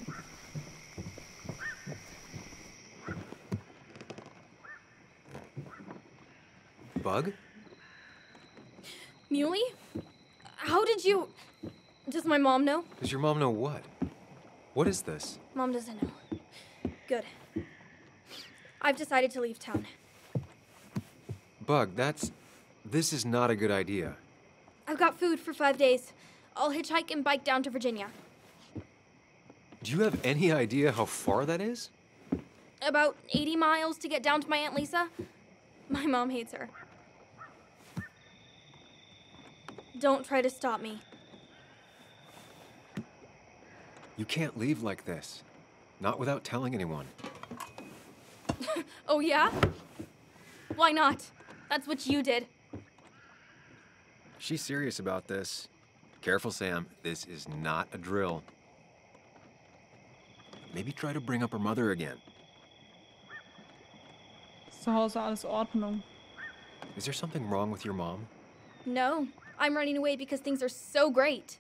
Bug? Muley? How did you. Does my mom know? Does your mom know what? What is this? Mom doesn't know. Good. I've decided to leave town. Bug, that's. This is not a good idea. I've got food for five days. I'll hitchhike and bike down to Virginia. Do you have any idea how far that is? About 80 miles to get down to my Aunt Lisa. My mom hates her. Don't try to stop me. You can't leave like this. Not without telling anyone. Oh, yeah? Why not? That's what you did. She's serious about this. Careful, Sam. This is not a drill. Maybe try to bring up her mother again. Zu Hause alles Ordnung. Is there something wrong with your mom? No, I'm running away because things are so great.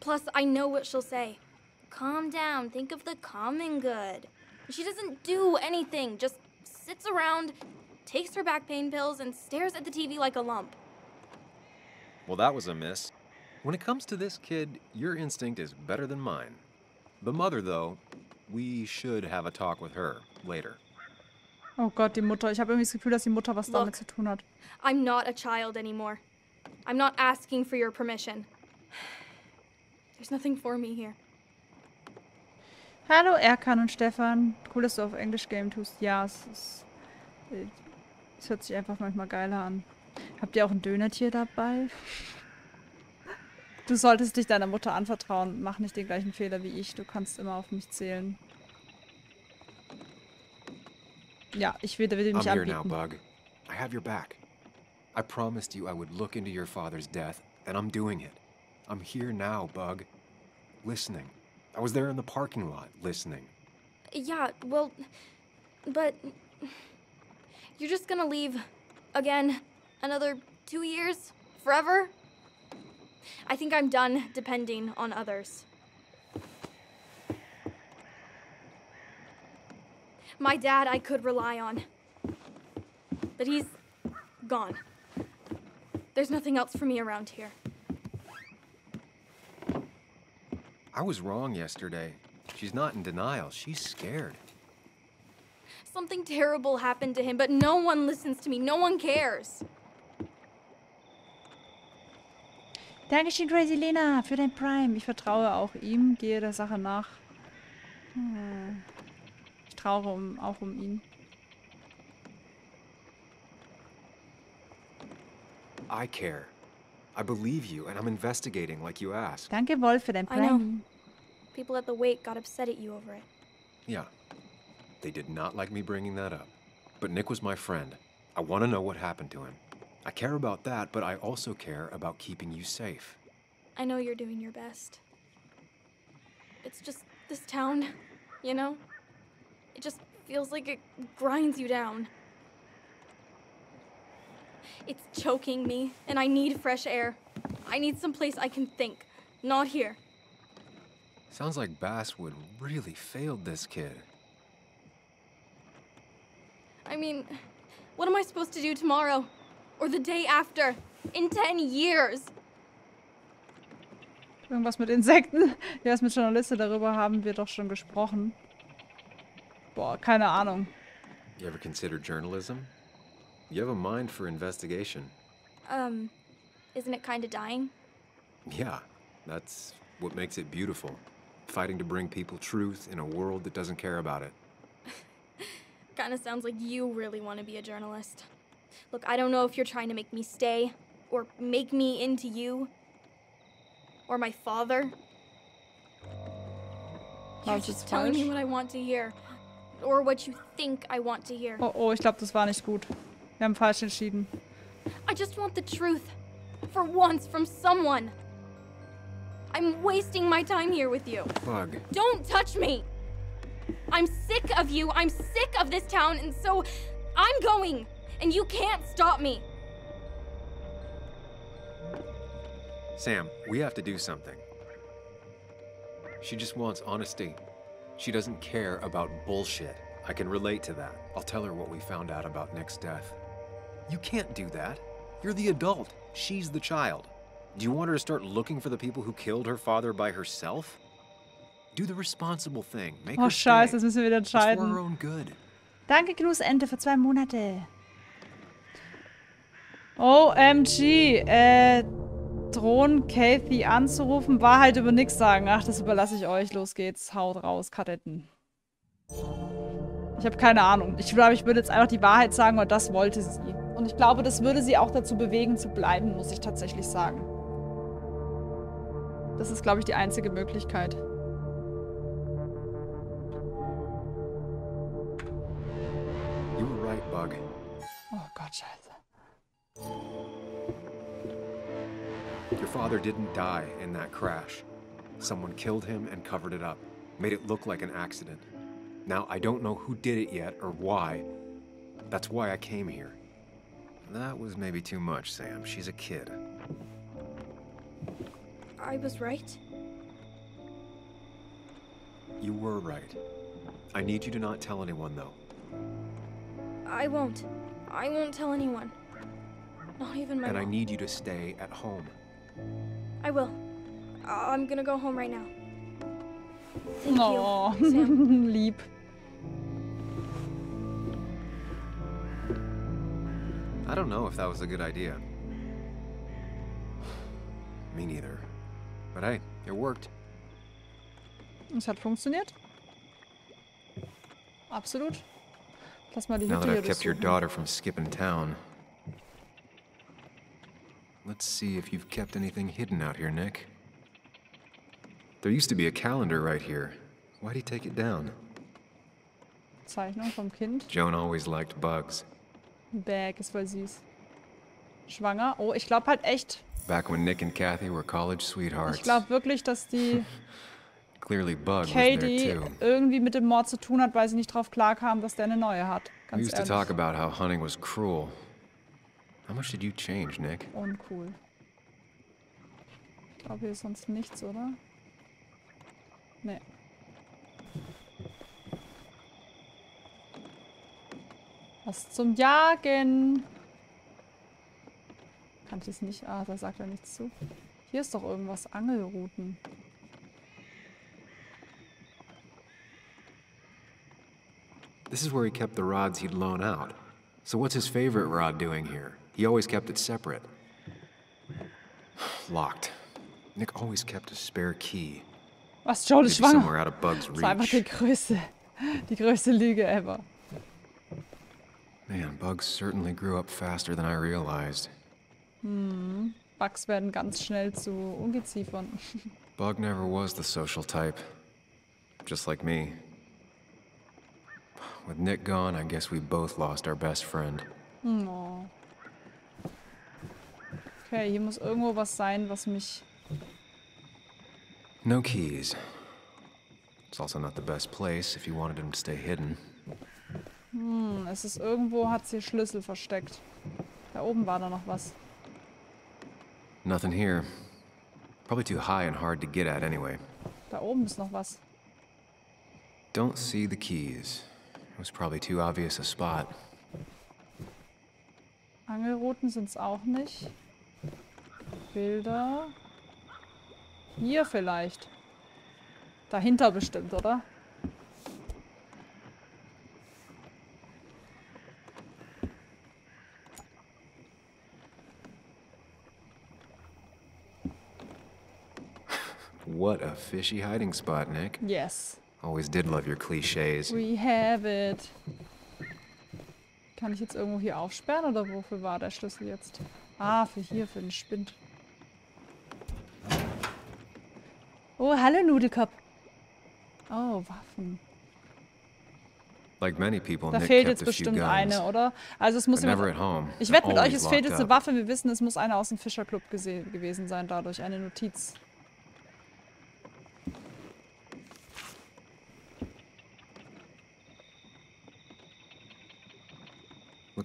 Plus, I know what she'll say. Calm down, think of the common good. She doesn't do anything, just sits around, takes her back pain pills, and stares at the TV like a lump. Well, that was a miss. When it comes to this kid, your instinct is better than mine. The mother, though, we should have a talk with her later. Oh Gott, die Mutter. Ich habe irgendwie das Gefühl, dass die Mutter was damit zu tun hat. I'm not a child anymore. I'm not asking for your permission. There's nothing for me here. Hallo Erkan und Stefan. Cool, dass du auf Englisch Game tust. Ja, es ist. Es hört sich einfach manchmal geiler an. Habt ihr auch ein Dönertier dabei? Du solltest dich deiner Mutter anvertrauen. Mach nicht den gleichen Fehler wie ich. Du kannst immer auf mich zählen. Ja, ich will, will I'm mich here now, anbieten. Bug. I have your back. I promised you I would look into your father's death, and I'm doing it. I'm here now, Bug. Listening. I was there in the parking lot, listening. Yeah, well, but you're just gonna leave again another two years? Forever? I think I'm done depending on others. My dad, I could rely on. But he's gone. There's nothing else for me around here. I was wrong yesterday. She's not in denial. She's scared. Something terrible happened to him, but no one listens to me. No one cares. Dankeschön, Crazy Lena, für dein Prime. Ich vertraue auch ihm, gehe der Sache nach. Hm. Ich trauere um, auch um ihn. I care. I believe you, and I'm investigating like you asked. Danke, Wolf, für dein I know. People at the wake got upset at you over it. Yeah. They did not like me bringing that up. But Nick was my friend. I want to know what happened to him. I care about that, but I also care about keeping you safe. I know you're doing your best. It's just this town, you know? It just feels like it grinds you down. It's choking me, and I need fresh air. I need someplace I can think, not here. Sounds like Basswood really failed this kid. I mean, what am I supposed to do tomorrow? Or the day after? In 10 years? Irgendwas mit Insekten. Ja, ist mit Journalisten, darüber haben wir doch schon gesprochen. Boah, keine Ahnung. You ever consider journalism? You have a mind for investigation. Um, isn't it kind of dying? Yeah, that's what makes it beautiful. Fighting to bring people truth in a world that doesn't care about it. Kinda sounds like you really want to be a journalist. Look, I don't know if you're trying to make me stay, or make me into you, or my father. You're just telling me what I want to hear, or what you think I want to hear. Oh, oh, ich glaube, das war nicht gut. Wir haben falsch entschieden. I just want the truth, for once, from someone. I'm wasting my time here with you. Bug. Don't touch me! I'm sick of you, I'm sick of this town, and so I'm going, and you can't stop me. Sam, we have to do something. She just wants honesty. She doesn't care about bullshit. I can relate to that. I'll tell her what we found out about Nick's death. You can't do that. You're the adult. She's the child. Do you want her to start looking for the people who killed her father by herself? Do the responsible thing. Make Oh, scheiße, das müssen wir wieder It's for her entscheiden. own good. Danke, Gnus Ente, für zwei Monate. OMG, äh, drohen Kathy anzurufen, Wahrheit über nix sagen. Ach, das überlasse ich euch. Los geht's, haut raus, Kadetten. Ich habe keine Ahnung. Ich glaube, ich würde jetzt einfach die Wahrheit sagen, weil das wollte sie. Und ich glaube, das würde sie auch dazu bewegen, zu bleiben, muss ich tatsächlich sagen. Das ist, glaube ich, die einzige Möglichkeit. You were right, Bug. Oh Gott, scheiße. Your father didn't die in that crash. Someone killed him and covered it up, made it look like an accident. Now, I don't know who did it yet or why. That's why I came here. That was maybe too much, Sam. She's a kid. I was right. You were right. I need you to not tell anyone, though. I won't. I won't tell anyone. Not even my And I need you to stay at home. I will. I- I'm gonna go home right now. Thank Oh, you, Sam. lieb. I don't know if that was a good idea. Me neither. But hey, it worked. Es hat funktioniert. Absolut. Lass mal die Now Hütte that I've kept your daughter from skipping town. Let's see if you've kept anything hidden out here, Nick. There used to be a calendar right here. Why'd he take it down? Zeichnung vom Kind. Joan always liked bugs. Bag ist voll süß. Schwanger. Oh, ich glaube halt echt. Back when Nick and Kathy were college sweethearts. Ich glaube wirklich, dass die Clearly Bug was there Katie too. irgendwie mit dem Mord zu tun hat, weil sie nicht drauf klarkam, dass der eine neue hat. We Ganz used to ehrlich. talk about how hunting was cruel. How much did you change, Nick? Uncool. Ich glaube, hier ist sonst nichts, oder? Nee. Was zum Jagen? Kann ich es nicht? Ah, da sagt er nichts zu. Hier ist doch irgendwas. Angelrouten. This is where he kept the rods he'd loan out. So what's his favorite rod doing here? He always kept it separate. Locked. Nick always kept a spare key. Was, Joel ist schwanger? Das war einfach die größte, die größte Lüge ever. Man, Bugs certainly grew up faster than I realized. Hm. Bugs werden ganz schnell zu Ungeziefern. Bug never was the social type. Just like me. With Nick gone, I guess we both lost our best friend. Oh. Okay, hier muss irgendwo was sein, was mich... No keys. It's also not the best place if you wanted him to stay hidden. Hm, es ist irgendwo, hat sie Schlüssel versteckt. Da oben war da noch was. Nothing here. Probably too high and hard to get at anyway. Da oben ist noch was. Don't see the keys. It was probably too obvious a spot. Angelrouten sind es auch nicht. Bilder. Hier vielleicht. Dahinter bestimmt, oder? What a fishy hiding spot, Nick. Yes. Always did love your cliches. We have it. Kann ich jetzt irgendwo hier aufsperren oder wofür war der Schlüssel jetzt? Ah, für hier, für den Spind. Oh, hallo Nudelkopf. Oh, Waffen. Like many people, Da Nick fehlt jetzt bestimmt eine, oder? Also es muss home. Ich wette mit euch, es fehlt jetzt eine. Waffe. Wir wissen, es muss einer aus dem Fischerclub gewesen sein dadurch. Eine Notiz.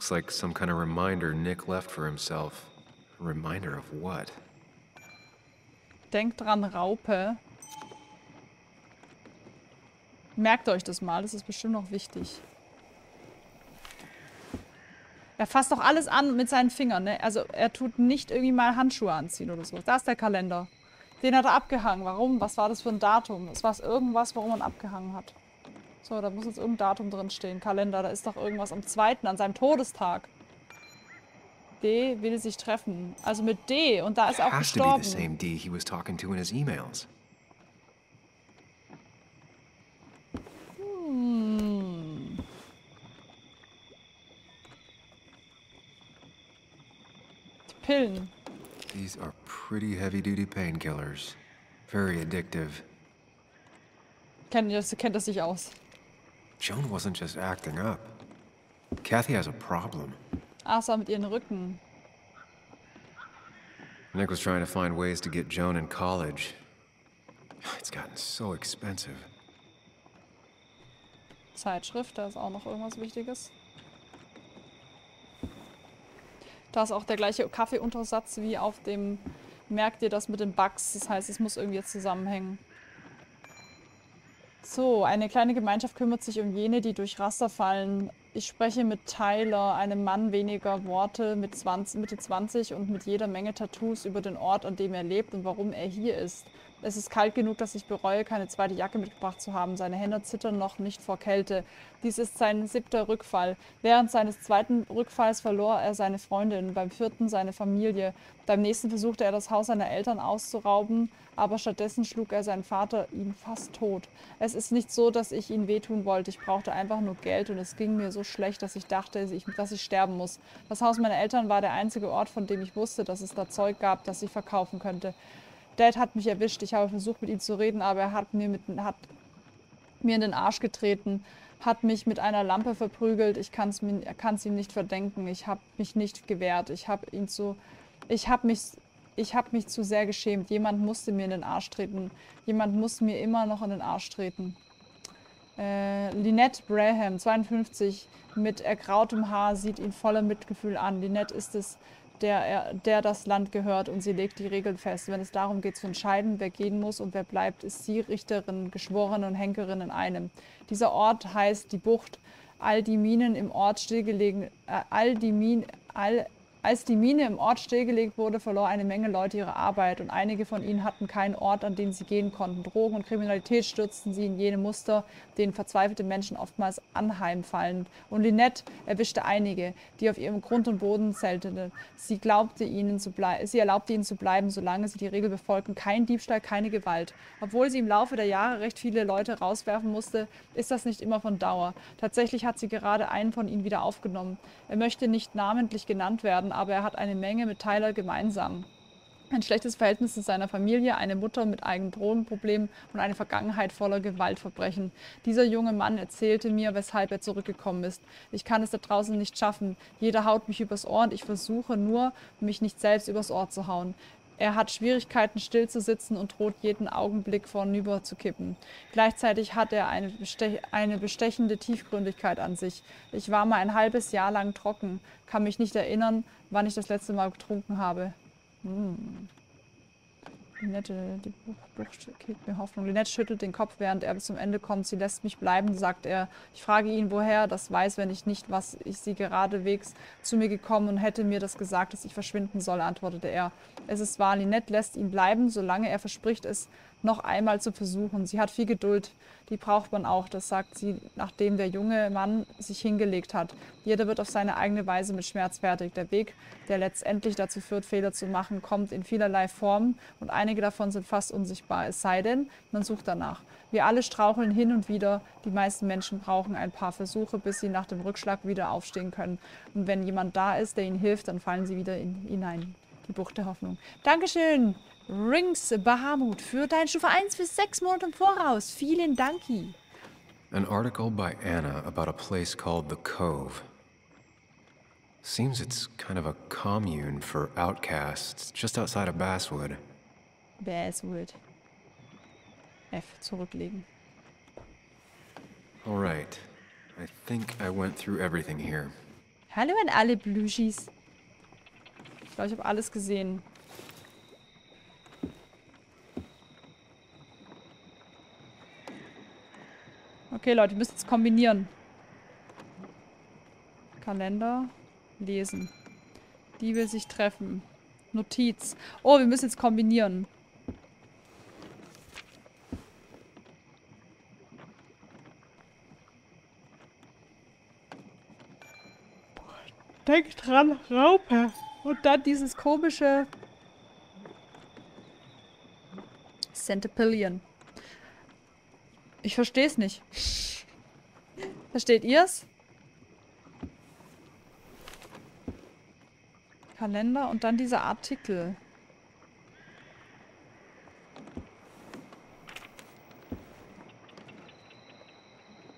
Looks like some kind of reminder Nick left for himself. A reminder of what? Denkt dran, Raupe. Merkt euch das mal, das ist bestimmt noch wichtig. Er fasst doch alles an mit seinen Fingern, ne? Also er tut nicht irgendwie mal Handschuhe anziehen oder so. Da ist der Kalender. Den hat er abgehangen. Warum? Was war das für ein Datum? Es war irgendwas, warum man abgehangen hat. So, da muss jetzt irgendein Datum drin stehen. Kalender, da ist doch irgendwas am 2., an seinem Todestag. D will sich treffen. Also mit D. Und da ist er auch Has to be the gestorben. same D he was talking to in his emails. Hm. Die Pillen. These are pretty heavy-duty painkillers. Very addictive. Kennt, ihr- kennt das sich aus. Joan wasn't just acting up. Kathy has a problem. Asa mit ihren Rücken. Nick was trying to find ways to get Joan in college. It's gotten so expensive. Zeitschrift, da ist auch noch irgendwas Wichtiges. Da ist auch der gleiche Kaffeeuntersatz wie auf dem, merkt ihr das mit den Bugs, das heißt, es muss irgendwie jetzt zusammenhängen. So, eine kleine Gemeinschaft kümmert sich um jene, die durch Raster fallen. Ich spreche mit Tyler, einem Mann weniger Worte, mit 20, Mitte 20 und mit jeder Menge Tattoos über den Ort, an dem er lebt und warum er hier ist. Es ist kalt genug, dass ich bereue, keine zweite Jacke mitgebracht zu haben. Seine Hände zittern noch nicht vor Kälte. Dies ist sein siebter Rückfall. Während seines zweiten Rückfalls verlor er seine Freundin, beim vierten seine Familie. Beim nächsten versuchte er, das Haus seiner Eltern auszurauben, aber stattdessen schlug er seinen Vater ihn fast tot. Es ist nicht so, dass ich ihn wehtun wollte. Ich brauchte einfach nur Geld und es ging mir so schlecht, dass ich dachte, dass ich sterben muss. Das Haus meiner Eltern war der einzige Ort, von dem ich wusste, dass es da Zeug gab, das ich verkaufen könnte. Dad hat mich erwischt. Ich habe versucht, mit ihm zu reden, aber er hat mir, mit, hat mir in den Arsch getreten, hat mich mit einer Lampe verprügelt. Ich kann es ihm nicht verdenken. Ich habe mich nicht gewehrt. Ich habe ihn zu, ich habe mich, ich habe mich zu sehr geschämt. Jemand musste mir in den Arsch treten. Jemand muss mir immer noch in den Arsch treten. Äh, Lynette Braham, 52, mit ergrautem Haar, sieht ihn voller Mitgefühl an. Lynette ist es, der, er, der das Land gehört und sie legt die Regeln fest. Wenn es darum geht zu entscheiden, wer gehen muss und wer bleibt, ist sie Richterin, Geschworene und Henkerin in einem. Dieser Ort heißt die Bucht. All die Minen im Ort stillgelegen, äh, all die Minen, all, als die Mine im Ort stillgelegt wurde, verlor eine Menge Leute ihre Arbeit und einige von ihnen hatten keinen Ort, an den sie gehen konnten. Drogen und Kriminalität stürzten sie in jene Muster, denen verzweifelte Menschen oftmals anheimfallen. Und Lynette erwischte einige, die auf ihrem Grund und Boden zelteten. Sie, glaubte ihnen zu sie erlaubte ihnen zu bleiben, solange sie die Regel befolgten. Kein Diebstahl, keine Gewalt. Obwohl sie im Laufe der Jahre recht viele Leute rauswerfen musste, ist das nicht immer von Dauer. Tatsächlich hat sie gerade einen von ihnen wieder aufgenommen. Er möchte nicht namentlich genannt werden, aber er hat eine Menge mit Tyler gemeinsam. Ein schlechtes Verhältnis zu seiner Familie, eine Mutter mit eigenen Drogenproblemen und eine Vergangenheit voller Gewaltverbrechen. Dieser junge Mann erzählte mir, weshalb er zurückgekommen ist. Ich kann es da draußen nicht schaffen. Jeder haut mich übers Ohr und ich versuche nur, mich nicht selbst übers Ohr zu hauen. Er hat Schwierigkeiten, still zu sitzen und droht jeden Augenblick vornüber zu kippen. Gleichzeitig hat er eine, beste eine bestechende Tiefgründigkeit an sich. Ich war mal ein halbes Jahr lang trocken, kann mich nicht erinnern, wann ich das letzte Mal getrunken habe. Hm. Linette, die Buch, Bucht gibt mir Hoffnung. Linette schüttelt den Kopf, während er bis zum Ende kommt. Sie lässt mich bleiben, sagt er. Ich frage ihn, woher das weiß, wenn ich nicht, was ich sie geradewegs zu mir gekommen und hätte mir das gesagt, dass ich verschwinden soll, antwortete er. Es ist wahr, Linette lässt ihn bleiben, solange er verspricht, es noch einmal zu versuchen. Sie hat viel Geduld, die braucht man auch, das sagt sie, nachdem der junge Mann sich hingelegt hat. Jeder wird auf seine eigene Weise mit Schmerz fertig. Der Weg, der letztendlich dazu führt, Fehler zu machen, kommt in vielerlei Formen und einige davon sind fast unsichtbar, es sei denn, man sucht danach. Wir alle straucheln hin und wieder. Die meisten Menschen brauchen ein paar Versuche, bis sie nach dem Rückschlag wieder aufstehen können. Und wenn jemand da ist, der ihnen hilft, dann fallen sie wieder in, hinein. Die Bucht der Hoffnung. Dankeschön, Rings Bahamut, für dein Stufe 1 bis 6 Monate im Voraus. Vielen Danki. An article by Anna about a place called the Cove. Seems it's kind of a commune for outcasts just outside of Basswood. Basswood. F zurücklegen. All right. I think I went through everything here. Hallo an alle Blüschis. Ich glaube, ich habe alles gesehen. Okay, Leute, wir müssen es kombinieren. Kalender. Lesen. Die will sich treffen. Notiz. Oh, wir müssen jetzt kombinieren. Denk dran, Raupe. Und dann dieses komische Centipillion. Ich verstehe es nicht. Versteht ihr's? Kalender und dann dieser Artikel.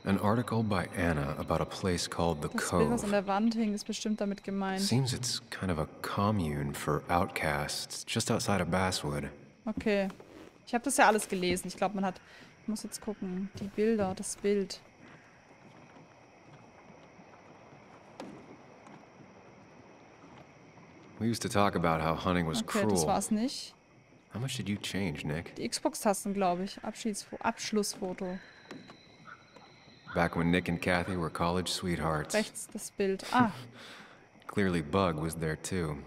An article by Anna about a place called the Das Cove. an der Wand hing, ist bestimmt damit gemeint. Seems it's kind of a commune for outcasts just outside of Basswood. Okay. Ich habe das ja alles gelesen. Ich glaube, man hat... Ich muss jetzt gucken. Die Bilder, das Bild. We used to talk about how hunting was Okay, das cruel. war's nicht. How much did you change, Nick? Die Xbox-Tasten, glaube ich. Abschiedsfo Abschlussfoto. Back when Nick and Kathy were college sweethearts. Rechts das Bild. Ah, Clearly Bug was there too.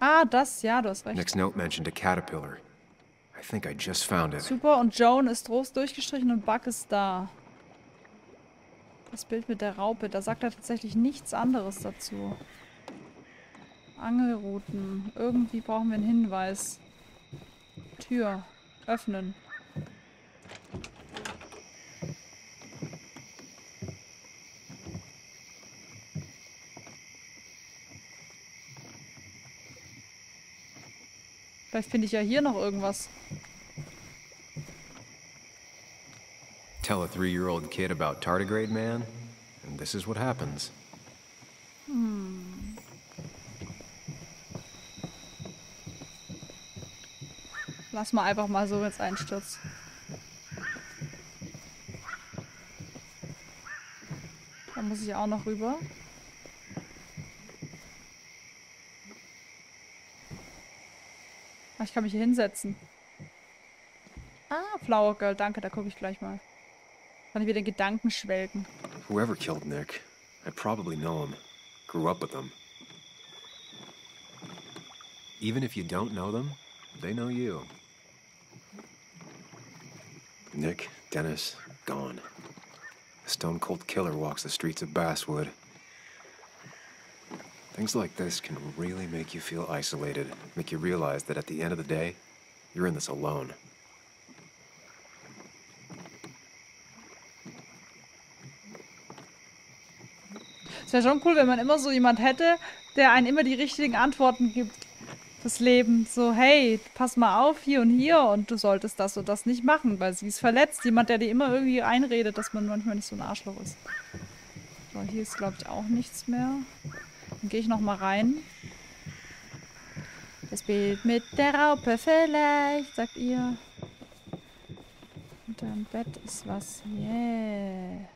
ah, das. Ja, du hast recht. Nick's note mentioned a caterpillar. I think I just found it. Super und Joan ist groß durchgestrichen und Buck ist da. Das Bild mit der Raupe, da sagt er tatsächlich nichts anderes dazu. Angelrouten. Irgendwie brauchen wir einen Hinweis. Tür. Öffnen. Vielleicht finde ich ja hier noch irgendwas. Tell a three-year-old kid about tardigrade man, and this is what happens. Hm. Lass mal einfach mal so, wenn es einstürzt. Da muss ich auch noch rüber. Ich kann mich hier hinsetzen. Ah, Flower Girl, danke, da gucke ich gleich mal. Kann ich wieder in Gedanken schwelgen. Whoever killed Nick, I probably know him. Grew up with them. Even if you don't know them, they know you. Nick, Dennis, gone. A stone cold killer walks the streets of Basswood. Things like this can really make you feel isolated, make you realize that at the end of the day, you're in this alone. Es wäre schon cool, wenn man immer so jemand hätte, der einen immer die richtigen Antworten gibt. Das Leben. So, hey, pass mal auf, hier und hier und du solltest das und das nicht machen, weil sie ist verletzt. Jemand, der dir immer irgendwie einredet, dass man manchmal nicht so ein Arschloch ist. So, hier ist, glaube ich, auch nichts mehr. Dann gehe ich noch mal rein. Das Bild mit der Raupe vielleicht, sagt ihr. Unter dem Bett ist was. Yeah.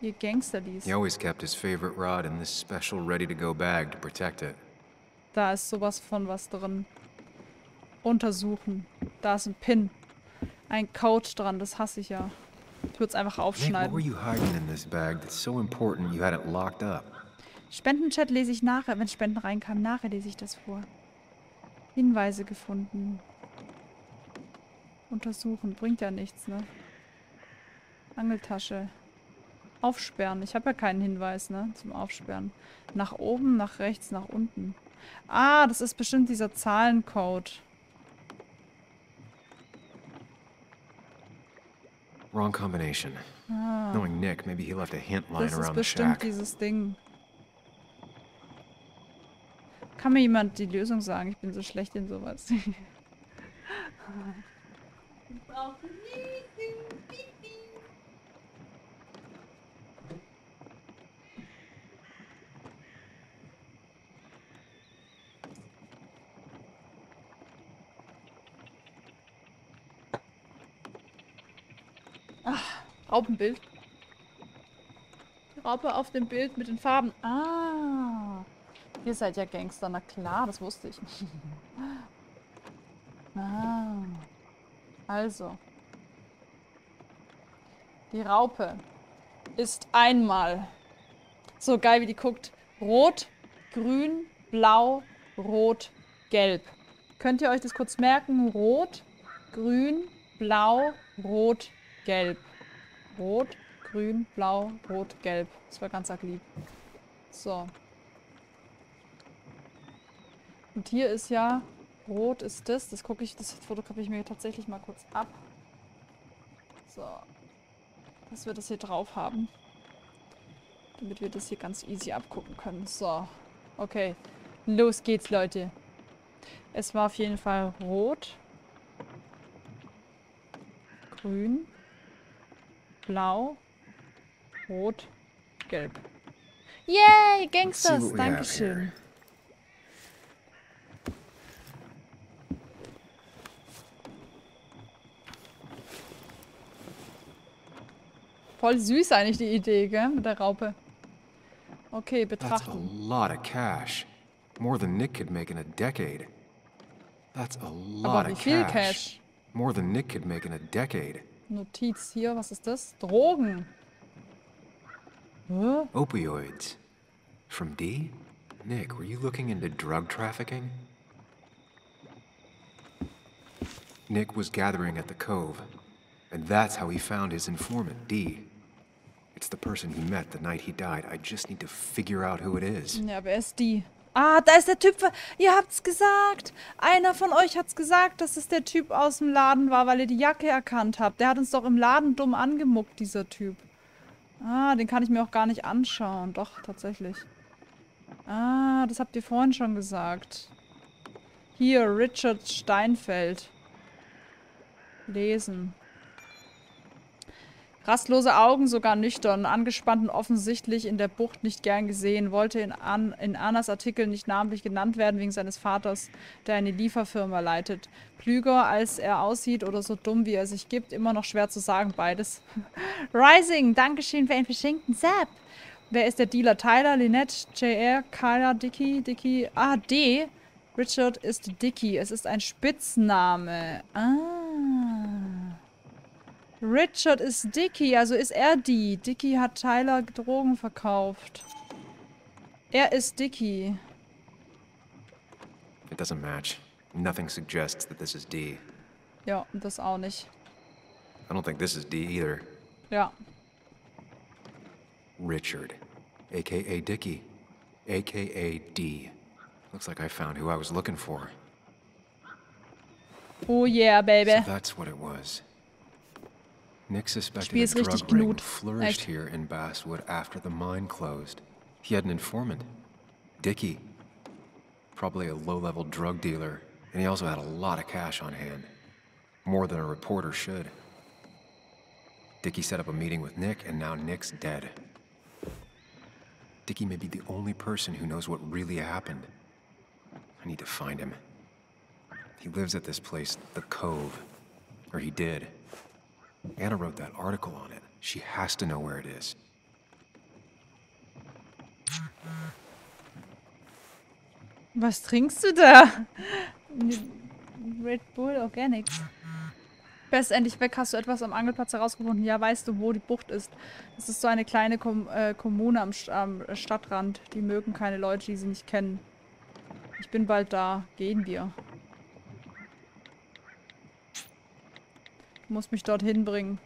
Ihr Gangsterlies. He always kept his favorite rod in this special ready-to-go bag to protect it. Da ist sowas von was drin. Untersuchen. Da ist ein Pin. Ein Code dran, das hasse ich ja. Ich würde es einfach Nick, what aufschneiden. were you hiding in this bag that's so important you had it locked up? Spendenchat lese ich nachher, wenn Spenden reinkamen. Nachher lese ich das vor. Hinweise gefunden. Untersuchen. Bringt ja nichts, ne? Angeltasche. Aufsperren. Ich habe ja keinen Hinweis, ne? Zum Aufsperren. Nach oben, nach rechts, nach unten. Ah, das ist bestimmt dieser Zahlencode. Wrong combination. Ah. Knowing Nick, maybe he left a hint lying Das ist around the bestimmt shack. dieses Ding. Kann mir jemand die Lösung sagen? Ich bin so schlecht in sowas. Ach, Raupenbild. Die Raupe auf dem Bild mit den Farben. Ah. Ihr seid ja Gangster. Na klar, das wusste ich. ah. Also. Die Raupe ist einmal so geil, wie die guckt. Rot, grün, blau, rot, gelb. Könnt ihr euch das kurz merken? Rot, grün, blau, rot, gelb. Rot, grün, blau, rot, gelb. Das war ganz arg lieb. So. Und hier ist ja, rot ist das. Das gucke ich, das fotografiere ich mir tatsächlich mal kurz ab. So. Dass wir das hier drauf haben. Damit wir das hier ganz easy abgucken können. So. Okay. Los geht's, Leute. Es war auf jeden Fall rot. Grün. Blau. Rot. Gelb. Yay, Gangsters! Dankeschön. Voll süß eigentlich die Idee, gell? Mit der Raupe. Okay, That's a betrachten. lot of cash. More than Nick could make in a decade. That's a lot of cash. Cash? More than Nick could make in a decade. Notiz hier, was ist das? Drogen. Hä? Opioids. From D? Nick, were you looking into drug trafficking? Nick was gathering at the Cove, and that's how he found his informant, D. It's the person he met the night he died. I just need to figure out who it is. Ja, wer ist die? Ah, da ist der Typ. Ihr habt's gesagt. Einer von euch hat's gesagt, dass es der Typ aus dem Laden war, weil ihr die Jacke erkannt habt. Der hat uns doch im Laden dumm angemuckt, dieser Typ. Ah, den kann ich mir auch gar nicht anschauen. Doch, tatsächlich. Ah, das habt ihr vorhin schon gesagt. Hier, Richard Steinfeld. Lesen. Rastlose Augen, sogar nüchtern, angespannt und offensichtlich in der Bucht nicht gern gesehen, wollte in, An in Annas Artikel nicht namentlich genannt werden wegen seines Vaters, der eine Lieferfirma leitet. Klüger, als er aussieht oder so dumm, wie er sich gibt, immer noch schwer zu sagen, beides. Rising, Dankeschön für einen verschenkten Zap. Wer ist der Dealer? Tyler, Lynette, JR, Kyla, Dicky, Dicky, ah, D. Richard ist Dicky. Es ist ein Spitzname. Ah. Richard ist Dicky, also ist er die. Dicky hat Tyler Drogen verkauft. Er ist Dicky. It doesn't match. Nothing suggests that this is D. Ja, das auch nicht. I don't think this is D either. Ja. Richard, aka Dicky, aka D. Looks like I found who I was looking for. Oh yeah, baby. So that's what it was. Nick suspected a drug ring flourished Echt. here in Basswood after the mine closed. He had an informant, Dicky. Probably a low-level drug dealer, and he also had a lot of cash on hand. More than a reporter should. Dicky set up a meeting with Nick, and now Nick's dead. Dicky may be the only person who knows what really happened. I need to find him. He lives at this place, The Cove. Or he did. Anna wrote that article on it. She has to know where it is. Was trinkst du da? Red Bull Organic. Best endlich weg. Hast du etwas am Angelplatz herausgefunden? Ja, weißt du, wo die Bucht ist? Das ist so eine kleine Kom äh, Kommune am, St am Stadtrand. Die mögen keine Leute, die sie nicht kennen. Ich bin bald da. Gehen wir. Du musst mich dorthin bringen.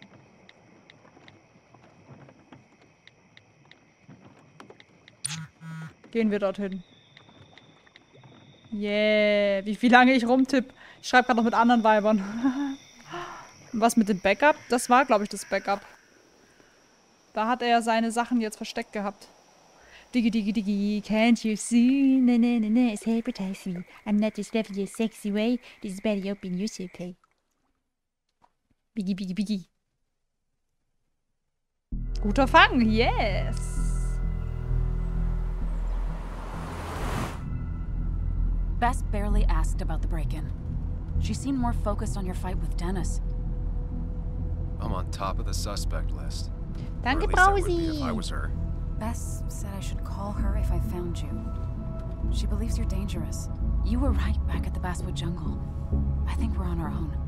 Gehen wir dorthin. Yeah. Wie, wie lange ich rumtipp. Ich schreibe gerade noch mit anderen Weibern. Was mit dem Backup? Das war, glaube ich, das Backup. Da hat er seine Sachen jetzt versteckt gehabt. Diggy, diggy, diggy, can't you see? Na, na, na, na, it's hypertise me. I'm not just loving your sexy way. This is better open your play. Biggie, biggie, biggie. Guter Fang, yes. Bess barely asked about the break-in. She seemed more focused on your fight with Dennis. I'm on top of the suspect list. Danke, or at I if I was her. Bess said I should call her if I found you. She believes you're dangerous. You were right back at the Basswood Jungle. I think we're on our own.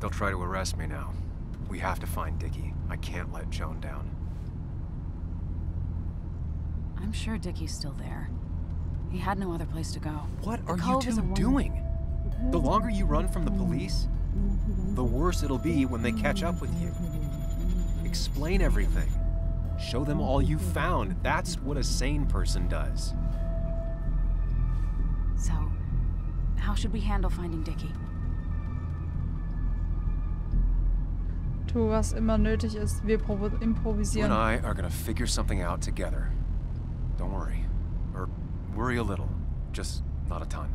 They'll try to arrest me now. We have to find Dickie. I can't let Joan down. I'm sure Dickie's still there. He had no other place to go. What The are you two doing? The longer you run from the police, the worse it'll be when they catch up with you. Explain everything. Show them all you found. That's what a sane person does. So, how should we handle finding Dickie? Tu, was immer nötig ist. Wir provo- You and. I are gonna figure something out together. Don't worry. Or worry a little. Just not a ton.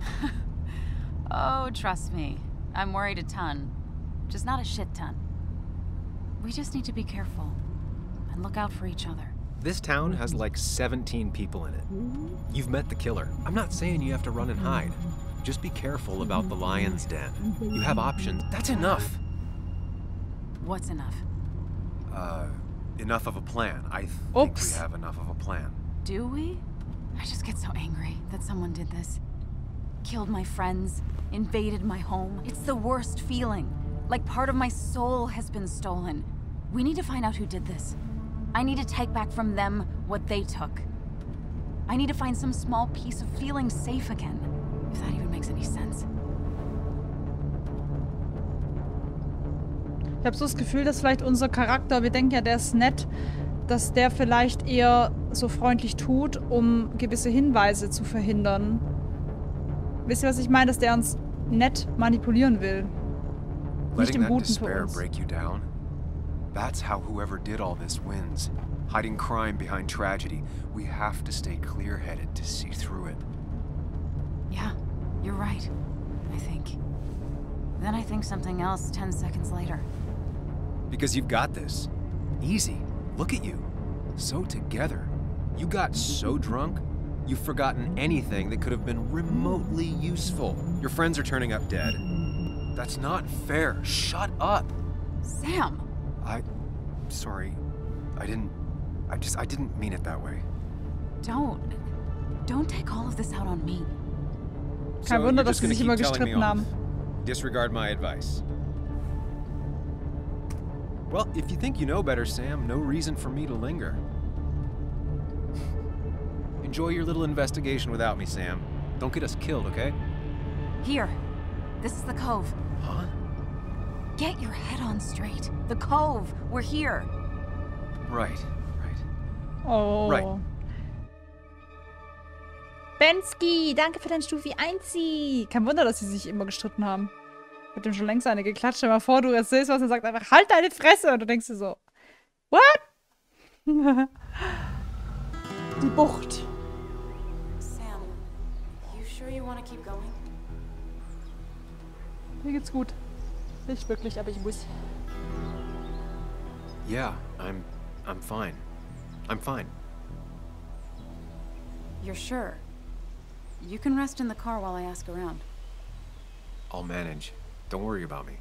Oh, trust me. I'm worried a ton. Just not a shit ton. We just need to be careful and look out for each other. This town has like 17 people in it. You've met the killer. I'm not saying you have to run and hide. Just be careful about the lion's den. You have options. That's enough. What's enough? Uh, enough of a plan. I think Oops. we have enough of a plan. Do we? I just get so angry that someone did this. Killed my friends, invaded my home. It's the worst feeling. Like part of my soul has been stolen. We need to find out who did this. I need to take back from them what they took. I need to find some small piece of feeling safe again. If that even makes any sense. Ich habe so das Gefühl, dass vielleicht unser Charakter, wir denken ja, der ist nett, dass der vielleicht eher so freundlich tut, um gewisse Hinweise zu verhindern. Wisst ihr, was ich meine? Dass der uns nett manipulieren will. Nicht im Guten für uns. break you down? That's how whoever did all this wins. Hiding crime behind tragedy. We have to stay clear-headed to see through it. Yeah, you're right. I think. Then I think something else 10 seconds later. Because you've got this. Easy. Look at you. So together. You got so drunk, you've forgotten anything that could have been remotely useful. Your friends are turning up dead. That's not fair. Shut up. Sam! I. Sorry. I didn't. I just. I didn't mean it that way. Don't. Don't take all of this out on me. Kein So Wunder, you're dass just sie gonna sich immer keep telling me gestritten off. haben. Disregard my advice. Well, if you think you know better, Sam, no reason for me to linger. Enjoy your little investigation without me, Sam. Don't get us killed, okay? Here. This is the cove. Huh? Get your head on straight. The cove. We're here. Right. Right. Oh. Right. Bensky, danke für dein Stufi 1 Kein Wunder, dass sie sich immer gestritten haben. Hat dem schon längst eine geklatscht. Stell mal vor, du erzählst was und sagst einfach, halt deine Fresse. Und du denkst dir so, what? Die Bucht. Sam, you sure you want to keep going? Mir geht's gut. Nicht wirklich, aber ich muss. Yeah, I'm. I'm fine. I'm fine. You're sure? You can rest in the car while I ask around. I'll manage. Don't worry about me.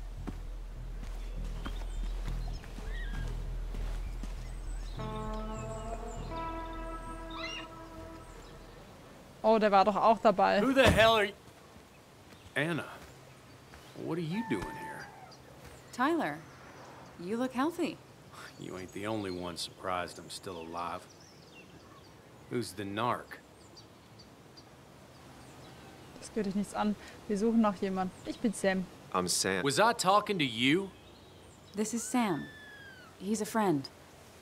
Oh, der war doch auch dabei. Who the hell are you? Anna, what are you doing here? Tyler, you look healthy. You ain't the only one surprised I'm still alive. Who's the narc? Das geht dich nichts an. Wir suchen nach jemand. Ich bin Sam. I'm Sam. Was I talking to you? This is Sam. He's a friend.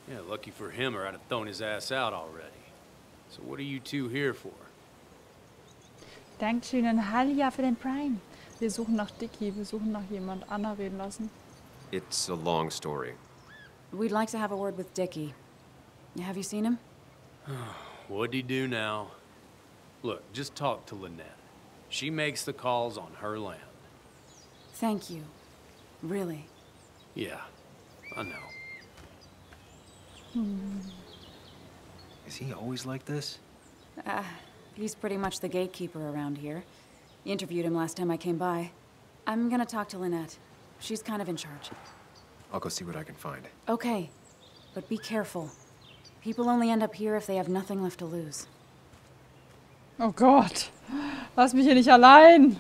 Yeah, lucky for him or I'd have thrown his ass out already. So what are you two here for? Dankeschön an Halia für den Prime. Wir suchen nach Dicky, wir suchen nach jemand. Anna reden lassen. It's a long story. We'd like to have a word with Dickie. Have you seen him? What'd he do now? Look, just talk to Lynette. She makes the calls on her land. Thank you. Really. Yeah, I know. Hmm. Is he always like this? Uh, he's pretty much the gatekeeper around here. Interviewed him last time I came by. I'm gonna talk to Lynette. She's kind of in charge. I'll go see what I can find. Okay, but be careful. People only end up here if they have nothing left to lose. Oh Gott. Lass mich hier nicht allein.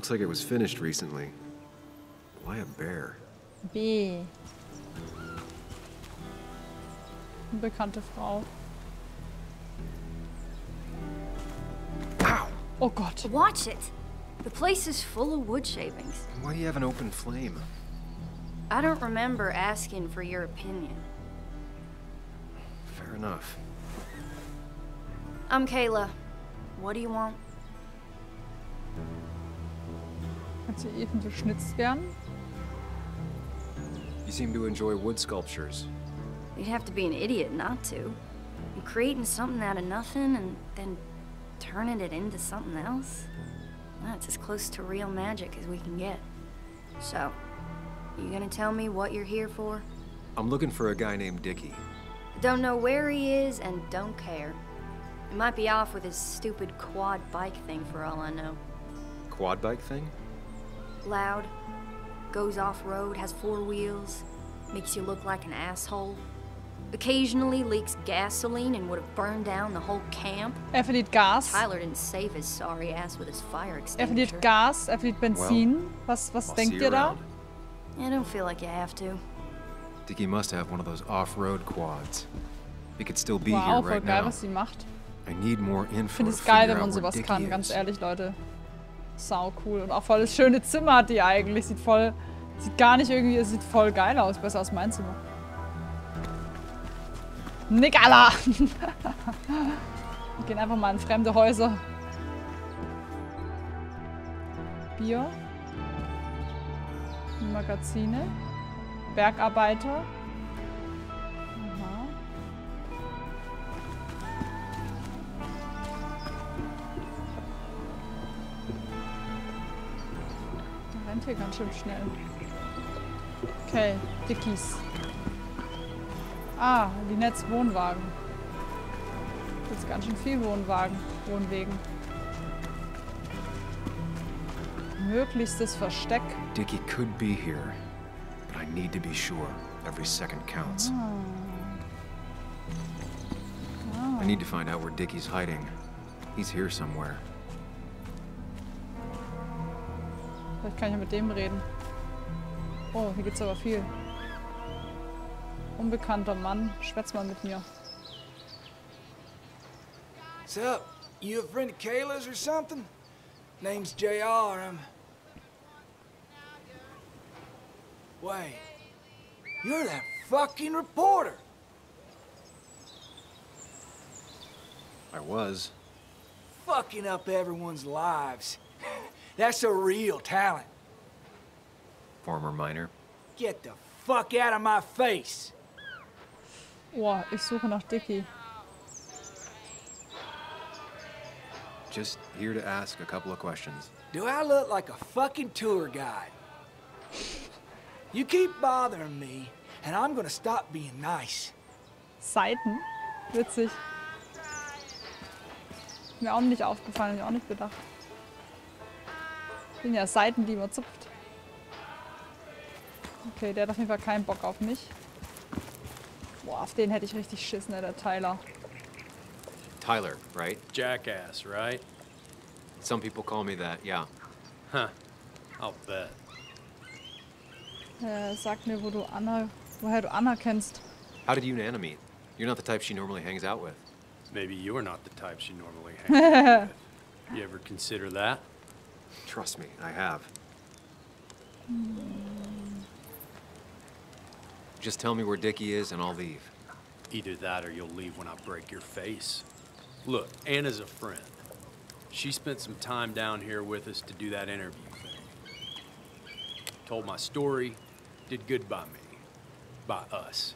Looks like it was finished recently. Why a bear? B. Unbekannte Frau. Oh Gott. Watch it. The place is full of wood shavings. Why do you have an open flame? I don't remember asking for your opinion. Fair enough. I'm Kayla. What do you want? Kannst du Ethan geschnitzt werden? You seem to enjoy wood sculptures. You'd have to be an idiot not to. You're creating something out of nothing and then turning it into something else. That's as close to real magic as we can get. So, you gonna tell me what you're here for? I'm looking for a guy named Dickie. Don't know where he is and don't care. He might be off with his stupid quad bike thing for all I know. Quad bike thing? Loud, goes off-road, has four wheels, makes you look like an asshole. Occasionally leaks gasoline and would have burned down the whole camp. Er verliert Gas. Tyler didn't save his sorry ass with his fire Er extinguisher. verliert Gas, er verliert Benzin. Was, was I'll denkt see ihr you da? I don't feel like you have to. Dickie must have one of those off-road quads. He could still be Wow, here right geil, now. was sie macht. I need more Ich info finde to es geil, wenn man out where sowas Dickie kann, is. ganz ehrlich, Leute. Sau cool. Und auch voll das schöne Zimmer hat die eigentlich. Sieht voll. Sieht gar nicht irgendwie. Es sieht voll geil aus. Besser als mein Zimmer. Nickala! Wir gehen einfach mal in fremde Häuser. Bier. Magazine. Bergarbeiter. Rennt hier ganz schön schnell. Okay, Dickies. Ah, Linettes Wohnwagen. Jetzt ganz schön viel Wohnwagen, Wohnwegen. Möglichstes Versteck. Dickie could be here, but I need to be sure. Every second counts. Ah. I need to find out where Dickie's hiding. He's here somewhere. Vielleicht kann ich ja mit dem reden. Oh, hier gibt's aber viel. Unbekannter Mann, schwätz mal mit mir. What's up? You a friend of Kayla's or something? Name's JR. I'm. Um, Wait. You're that fucking reporter. I was. Fucking up everyone's lives. That's a real talent. Former miner. Get the fuck out of my face. Oh, ich suche nach Dicky. Just here to ask a couple of questions. Do I look like a fucking tour guide? You keep bothering me, and I'm gonna stop being nice. Seiten? Witzig. Mir auch nicht aufgefallen, hab ich auch nicht bedacht. Sind ja Seiten, die man zupft. Okay, der hat auf jeden Fall keinen Bock auf mich. Boah, auf den hätte ich richtig Schiss, ne, der Tyler. Tyler, right? Jackass, right? Some people call me that, yeah. Huh. I'll bet. Äh, sag mir, wo du Anna, woher du Anna kennst. How did you and Anna meet? You're not the type she normally hangs out with. Maybe you're not the type she normally hangs out with. You ever consider that? Trust me, I have. Just tell me where Dickie is and I'll leave. Either that or you'll leave when I break your face. Look, Anna's a friend. She spent some time down here with us to do that interview thing. Told my story, did good by me. By us.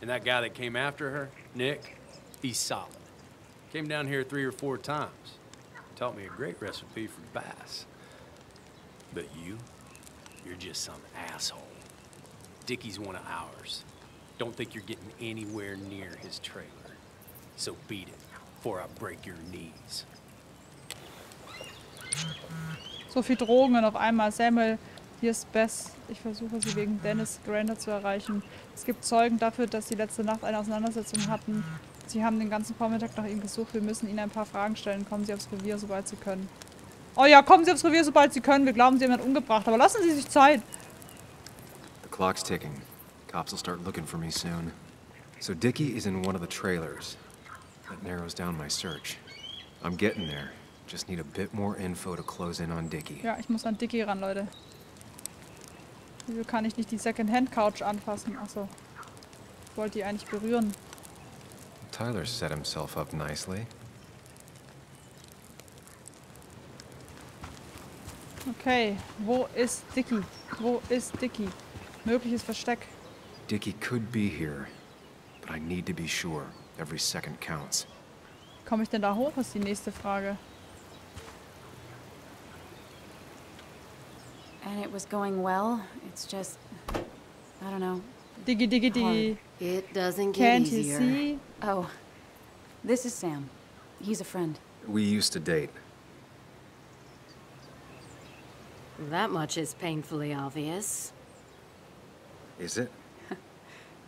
And that guy that came after her, Nick, he's solid. Came down here three or four times. Taught me a great recipe for bass. But you, you're just some asshole. Dickie's one of ours. Don't think you're getting anywhere near his trailer. So beat it before I break your knees. So viel Drogen auf einmal. Samuel, hier ist Bess. Ich versuche sie wegen Dennis Grander zu erreichen. Es gibt Zeugen dafür, dass sie letzte Nacht eine Auseinandersetzung hatten. Sie haben den ganzen Vormittag nach ihm gesucht. Wir müssen ihnen ein paar Fragen stellen. Kommen Sie aufs Revier, sobald Sie können. Oh ja, kommen Sie aufs Revier, sobald Sie können. Wir glauben, Sie haben jemanden umgebracht. Aber lassen Sie sich Zeit. The clock's ticking. Cops will start looking for me soon. So Dickie is in one of the trailers. That narrows down my search. I'm getting there. Just need a bit more info to close in on Dickie. Ja, ich muss an Dicky ran, Leute. Wieso kann ich nicht die Second-Hand-Couch anfassen? Achso. Ich wollte die eigentlich berühren. Tyler set himself up nicely. Okay, wo ist Dicky? Wo ist Dicky? Mögliches Versteck. Dickie could be here, but I need to be sure. Every second counts. Komme ich denn da hoch, ist die nächste Frage. And it was going well. It's just, I don't know. Diggy, diggy, diggy. It doesn't get Can't you see? Oh, this is Sam. He's a friend. We used to date. That much is painfully obvious. Is it?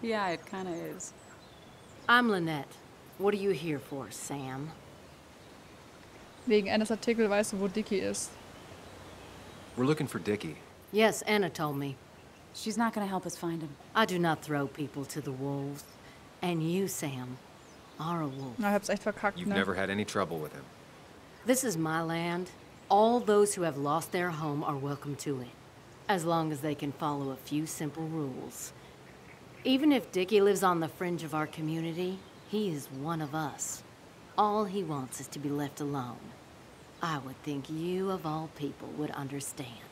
Yeah, it kind of is. I'm Lynette. What are you here for, Sam? Wegen eines Artikel weißt du, wo Dicky ist. We're looking for Dickie. Yes, Anna told me. She's not going to help us find him. I do not throw people to the wolves. And you, Sam, are a wolf. Na, ich hab's echt verkackt, You've ne? never had any trouble with him. This is my land. All those who have lost their home are welcome to it, as long as they can follow a few simple rules. Even if Dickie lives on the fringe of our community, he is one of us. All he wants is to be left alone. I would think you, of all people, would understand.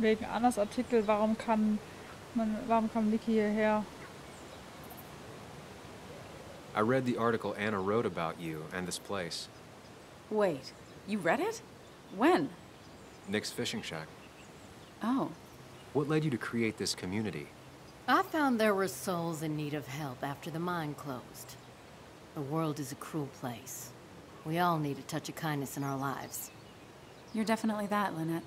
Wegen Annas Artikel, warum kann man, warum kam Dicky hierher? I read the article Anna wrote about you and this place. Wait, you read it? When? Nick's Fishing Shack. Oh, What led you to create this community? I found there were souls in need of help after the mine closed. The world is a cruel place. We all need a touch of kindness in our lives. you're definitely that, Lynette.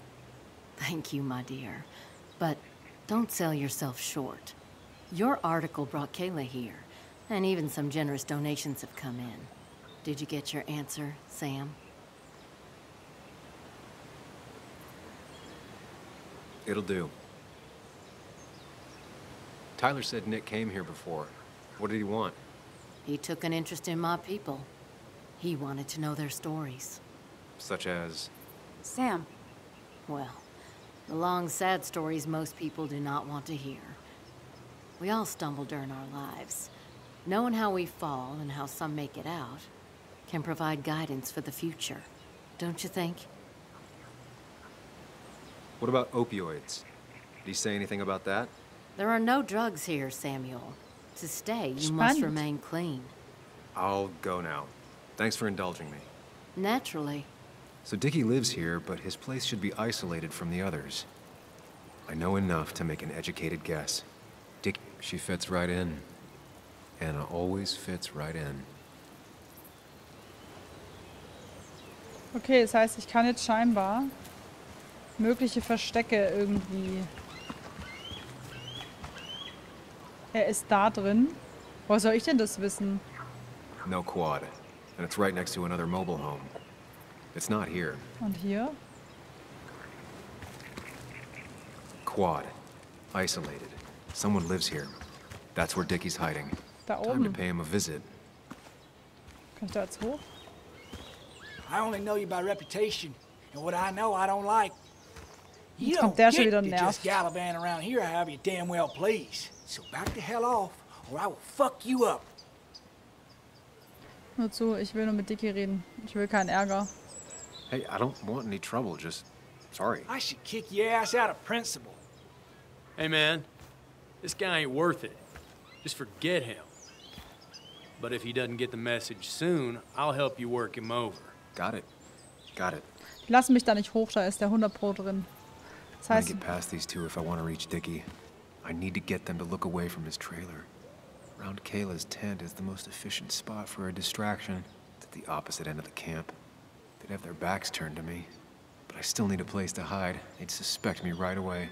Thank you, my dear. But don't sell yourself short. Your article brought Kayla here, and even some generous donations have come in. Did you get your answer, Sam? It'll do. Tyler said Nick came here before. What did he want? He took an interest in my people. He wanted to know their stories. Such as. Sam. Well, the long, sad stories most people do not want to hear. We all stumble during our lives. Knowing how we fall and how some make it out can provide guidance for the future. Don't you think? What about opioids? Did he say anything about that? There are no drugs here, Samuel. To stay, you must remain clean. I'll go now. Thanks for indulging me. Naturally. So Dickie lives here, but his place should be isolated from the others. I know enough to make an educated guess. Dick, she fits right in. Anna always fits right in. Okay, das heißt, ich kann jetzt scheinbar mögliche Verstecke irgendwie... Er ist da drin. Woher soll ich denn das wissen? No quad. And it's right next to another mobile home. It's not here. Und hier? Quad. Isolated. Someone lives here. That's where Dickie's hiding. Da Time to oben. pay him a visit. Kann ich da jetzt hoch? I only know you by reputation, and what I know I don't like. You Jetzt kommt don't der schon wieder nervt. just gallivant around here however you damn well please. So back the hell off, or I will fuck you up. Nur zu, ich will nur mit Dicky reden. Ich will keinen Ärger. Hey, I don't want any trouble, just sorry. I should kick your ass out of principle. Hey, man, this guy ain't worth it. Just forget him. But if he doesn't get the message soon, I'll help you work him over. Got it. Got it. Ich lasse mich da nicht hoch, da ist der 100 Pro drin. Das I'm gonna get past these two if I want to reach Dickie. I need to get them to look away from his trailer. Round Kayla's tent is the most efficient spot for a distraction. It's at the opposite end of the camp. They'd have their backs turned to me. But I still need a place to hide. They'd suspect me right away.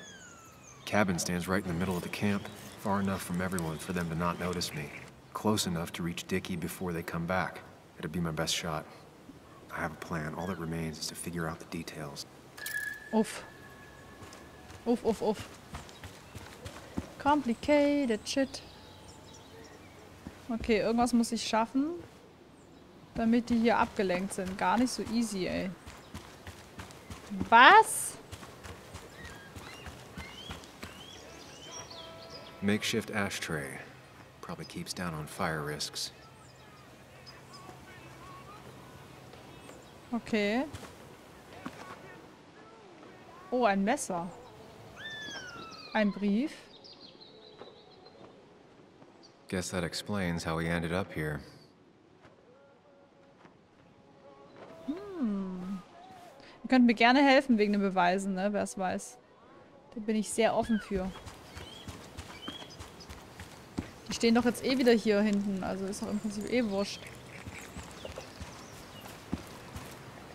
Cabin stands right in the middle of the camp, far enough from everyone for them to not notice me. Close enough to reach Dickie before they come back. It'd be my best shot. I have a plan. All that remains is to figure out the details. uff. Uff, uff, uff. Complicated shit. Okay, irgendwas muss ich schaffen, damit die hier abgelenkt sind. Gar nicht so easy, ey. Was? Makeshift ashtray. Probably keeps down on fire risks. Okay. Oh, ein Messer. Ein Brief. Guess that explains how he ended up here. Hm. Ihr könnt mir gerne helfen wegen den Beweisen, ne? Wer es weiß. Da bin ich sehr offen für. Die stehen doch jetzt eh wieder hier hinten, also ist doch im Prinzip eh wurscht.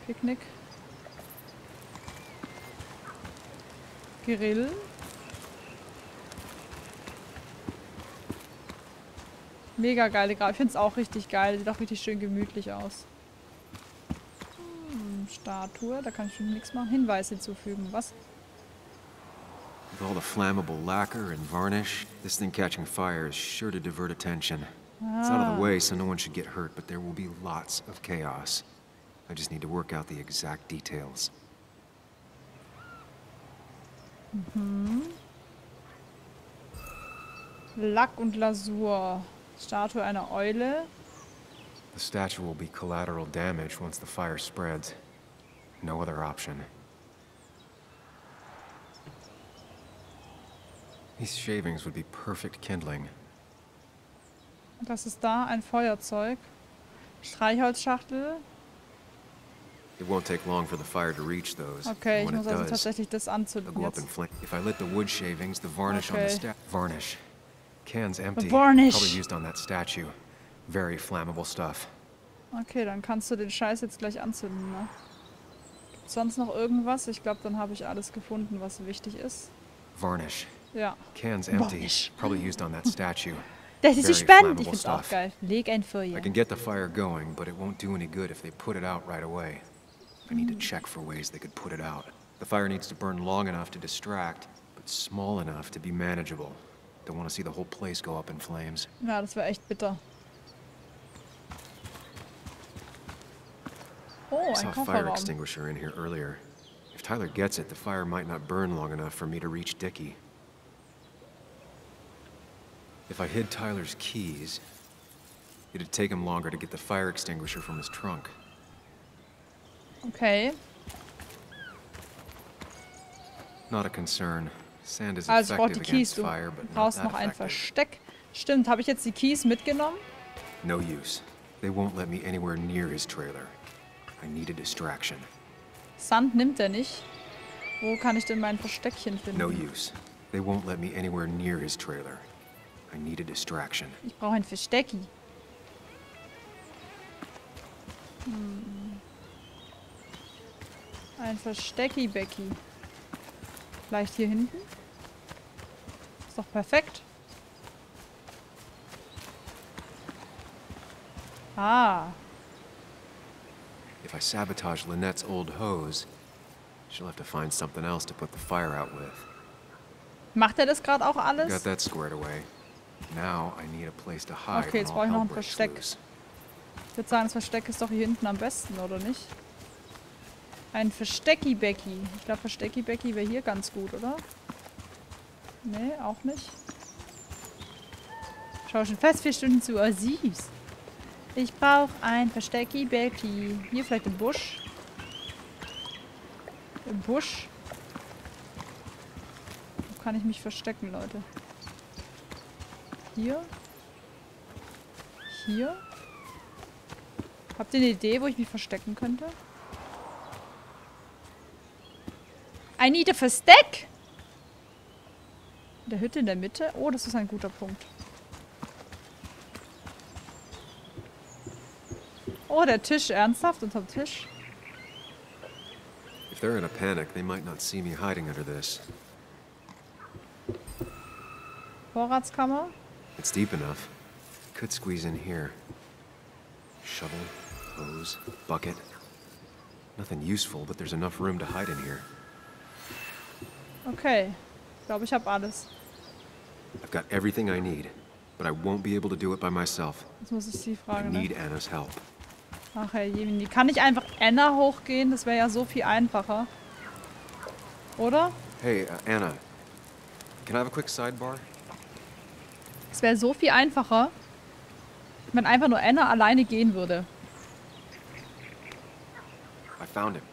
Picknick. Grill. Mega geile Grafik. Ich finde es auch richtig geil. Sieht auch richtig schön gemütlich aus. Hm, Statue. Da kann ich schon nichts machen. Hinweis hinzufügen. Was? With all the flammable lacquer and varnish, this thing catching fire is sure to divert attention. It's out of Ah. the way, so no one should get hurt, but there will be lots of chaos. I just need to work out the exact details. Mhm. Lack und Lasur. Statue einer Eule. The statue will be collateral damage once the fire spreads. No other option. These shavings would be perfect kindling. Was ist da? Ein Feuerzeug. Streichholzschachtel. It won't take long for the fire to reach those. Okay, ich muss also does, tatsächlich das anzünden jetzt. If I lit the wood shavings, the varnish on the Okay. sta- varnish. Can's empty. varnish. Probably used on that statue. Very flammable stuff. Okay, dann kannst du den Scheiß jetzt gleich anzünden, ne? Gibt's sonst noch irgendwas? Ich glaube, dann habe ich alles gefunden, was wichtig ist. Varnish. Ja. Can's empty. Varnish. Probably used on that statue. Das ist Very spannend. Ich find's auch geil. Leg ein Feuer. I can get the fire going, but it won't do any good if they put it out right away. I need to mm. check for ways they could put it out. The fire needs to burn long enough to distract, but small enough to be manageable. Don't want to see the whole place go up in flames. Ja, das wäre echt bitter. Oh, I saw a fire extinguisher in here earlier. If Tyler gets it, the fire might not burn long enough for me to reach Dickie. If I hid Tyler's keys, it'd take him longer to get the fire extinguisher from his trunk. Okay. Not a concern. Also ich brauche die Keys. Du brauchst noch ein. Versteck. Stimmt, habe ich jetzt die Keys mitgenommen? No use. They won't let me anywhere near his trailer. I need a distraction. Sand nimmt er nicht. Wo kann ich denn mein Versteckchen finden? No use. They won't let me anywhere near his trailer. I need a distraction. Ich brauche ein Verstecki. Hm. Ein Verstecki, Becky. Vielleicht hier hinten? Ist doch perfekt. Ah, If I sabotage Lynette's old hose, she'll have to find something else to put the fire out with. macht er das gerade auch Got alles? that squared away. Now I need a place to hide Okay, jetzt brauche ich noch ein Versteck. Ich würde sagen, das Versteck ist doch hier hinten am besten, oder nicht? Ein Verstecki-Becky. Ich glaube, Verstecki-Becky wäre hier ganz gut, oder? Nee, auch nicht. Schau schon fast vier Stunden zu. Oh, süß. Ich brauche ein Verstecki-Becky. Hier vielleicht im Busch. Im Busch. Wo kann ich mich verstecken, Leute? Hier. Hier. Habt ihr eine Idee, wo ich mich verstecken könnte? I need a versteck! In der Hütte in der Mitte? Oh, das ist ein guter Punkt. Oh, der Tisch. Ernsthaft? Unterm Tisch? If they're in a panic, they might not see me hiding under this. Vorratskammer? It's deep enough. Could squeeze in here. Shovel, hose, bucket. Nothing useful, but there's enough room to hide in here. Okay. Ich glaube, ich habe alles. I've got everything I need, but I won't be able to do it by myself. Jetzt muss ich sie I fragen. Ne? need Anna's help. Ach, Herr Jemini. Kann ich einfach Anna hochgehen? Das wäre ja so viel einfacher. Oder? Hey, uh, Anna. Can I have a quick sidebar? Es wäre so viel einfacher, wenn einfach nur Anna alleine gehen würde. I found him.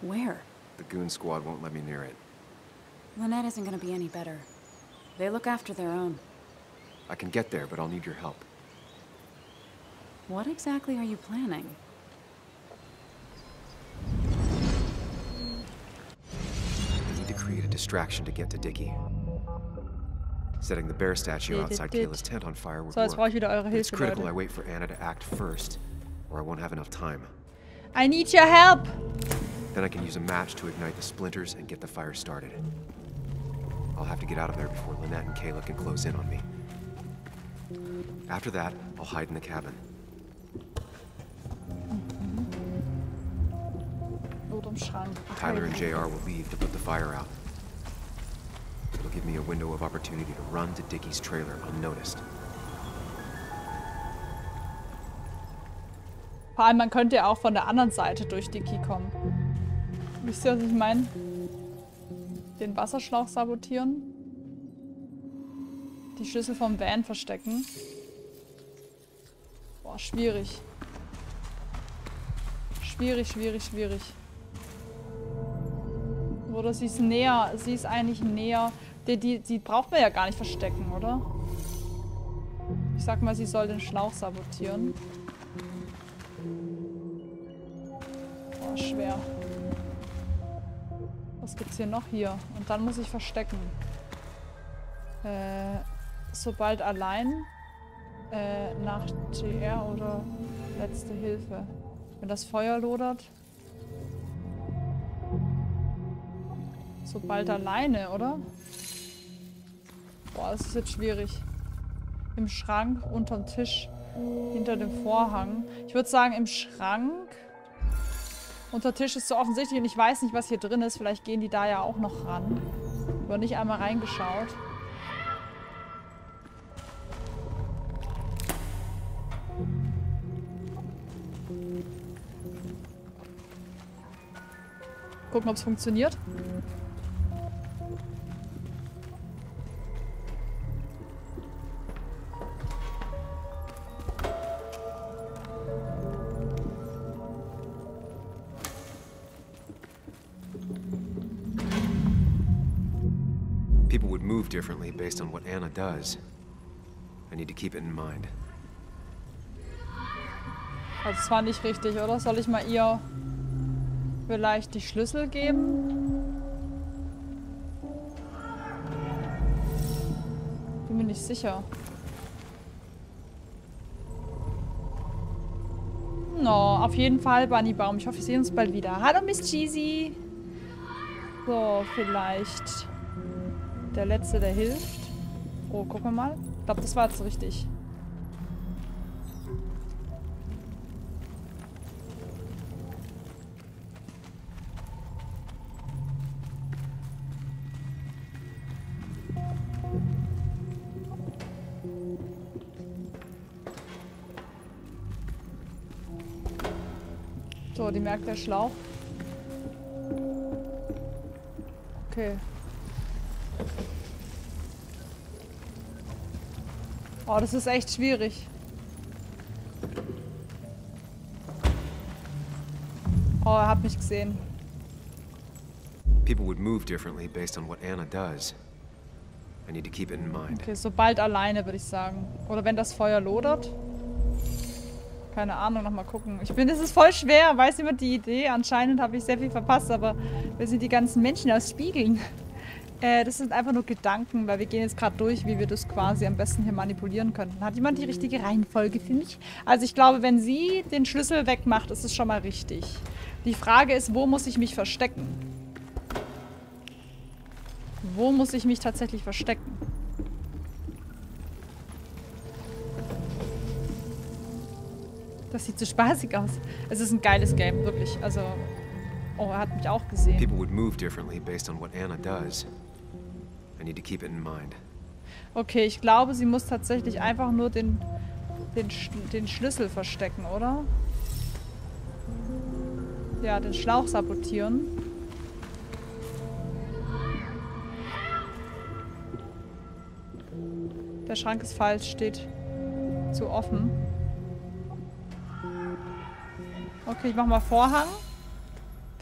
Where? The goon squad won't let me near it. Lynette isn't gonna be any better. They look after their own. I can get there, but I'll need your help. What exactly are you planning? I need to create a distraction to get to Dicky. Setting the bear statue outside dit, dit. Kayla's tent on fire would So, jetzt work. brauche ich eure it's critical I wait for Anna to act first, or I won't have enough time. I need your help! Then I can use a match to ignite the splinters and get the fire started. I'll have to get out of there before Lynette and Kayla can close in on me. After that, I'll hide in the cabin. Not im Schrank. Tyler and JR will leave to put the fire out. It'll give me a window of opportunity to run to Dickie's trailer unnoticed. Vor allem, man könnte ja auch von der anderen Seite durch Dicky kommen. Wisst ihr, was ich meine? Den Wasserschlauch sabotieren. Die Schlüssel vom Van verstecken. Boah, schwierig. Schwierig, schwierig, schwierig. Oder sie ist näher, sie ist eigentlich näher. Die, die, die braucht man ja gar nicht verstecken, oder? Ich sag mal, sie soll den Schlauch sabotieren. Boah, schwer. Was gibt's hier noch hier? Und dann muss ich verstecken. Äh, sobald allein äh, nach TR oder letzte Hilfe. Wenn das Feuer lodert. Sobald alleine, oder? Boah, das ist jetzt schwierig. Im Schrank, unterm Tisch, hinter dem Vorhang. Ich würde sagen, im Schrank. Unter Tisch ist so offensichtlich und ich weiß nicht, was hier drin ist. Vielleicht gehen die da ja auch noch ran. Aber nicht einmal reingeschaut. Gucken, ob es funktioniert. Differently based on what Anna does. I need to keep it in mind. Also das war nicht richtig, oder? Soll ich mal ihr vielleicht die Schlüssel geben? Bin mir nicht sicher. No, auf jeden Fall, Bunny Baum. Ich hoffe, wir sehen uns bald wieder. Hallo, Miss Cheesy. So, vielleicht der Letzte, der hilft. Oh, gucken wir mal. Ich glaube, das war jetzt richtig. So, die merkt der Schlauch. Okay. Oh, das ist echt schwierig. Oh, er hat mich gesehen. People would move differently based on what Anna does. I need to keep it in mind. Okay, sobald alleine, würde ich sagen. Oder wenn das Feuer lodert. Keine Ahnung, nochmal gucken. Ich bin, es ist voll schwer. Weiß jemand die Idee? Anscheinend habe ich sehr viel verpasst, aber wir sind die ganzen Menschen aus Spiegeln. Äh, das sind einfach nur Gedanken, weil wir gehen jetzt gerade durch, wie wir das quasi am besten hier manipulieren könnten. Hat jemand die richtige Reihenfolge für mich? Also ich glaube, wenn sie den Schlüssel wegmacht, ist es schon mal richtig. Die Frage ist, wo muss ich mich verstecken? Wo muss ich mich tatsächlich verstecken? Das sieht so spaßig aus. Es ist ein geiles Game, wirklich. Also, oh, er hat mich auch gesehen. People would move differently based on what Anna does. Okay, ich glaube, sie muss tatsächlich einfach nur den, den, den Schlüssel verstecken, oder? Ja, den Schlauch sabotieren. Der Schrank ist falsch, steht zu offen. Okay, ich mach mal Vorhang.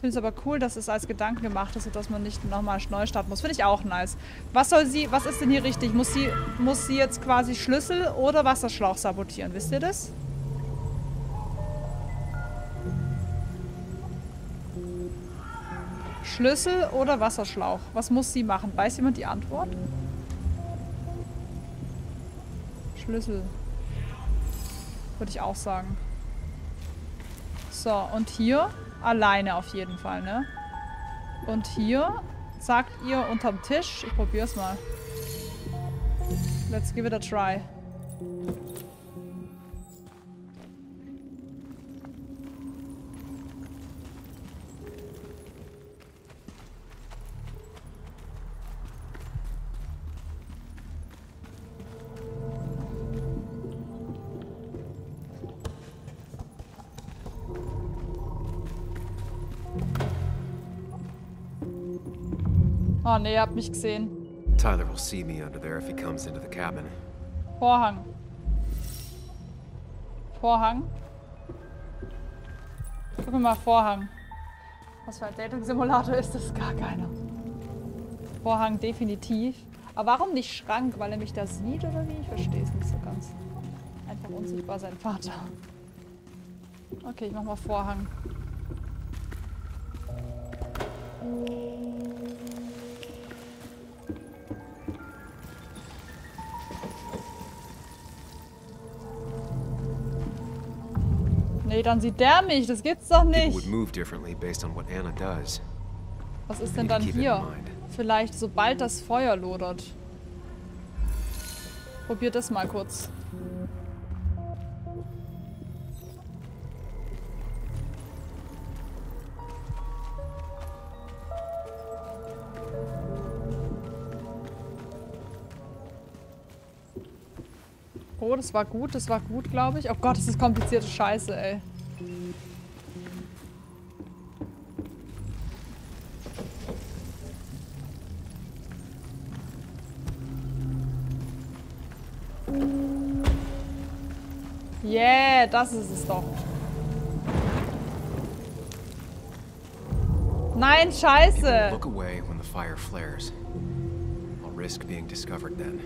Finde es aber cool, dass es als Gedanken gemacht ist, sodass man nicht nochmal neu starten muss. Finde ich auch nice. Was soll sie, was ist denn hier richtig? Muss sie, muss sie jetzt quasi Schlüssel oder Wasserschlauch sabotieren? Wisst ihr das? Schlüssel oder Wasserschlauch? Was muss sie machen? Weiß jemand die Antwort? Schlüssel. Würde ich auch sagen. So, und hier alleine auf jeden Fall, ne? Und hier sagt ihr unterm Tisch. Ich probier's mal. Let's give it a try. Oh ne, ihr habt mich gesehen. Tyler will see me under there if he comes into the cabin. Vorhang. Vorhang. Guck mal, Vorhang. Was für ein Dating-Simulator ist das? Gar keiner. Vorhang definitiv. Aber warum nicht Schrank? Weil er mich da sieht oder wie? Ich verstehe es nicht so ganz. Einfach unsichtbar sein Vater. Okay, ich mach mal Vorhang. Nee, dann sieht der mich. Das gibt's doch nicht. Was ist denn dann hier? Vielleicht sobald das Feuer lodert. Probiert das mal kurz. Oh, das war gut, das war gut, glaube ich. Oh Gott, das ist komplizierte Scheiße, ey. Yeah, das ist es doch. Nein, scheiße. Look away when the fire flares. I'll risk being discovered then.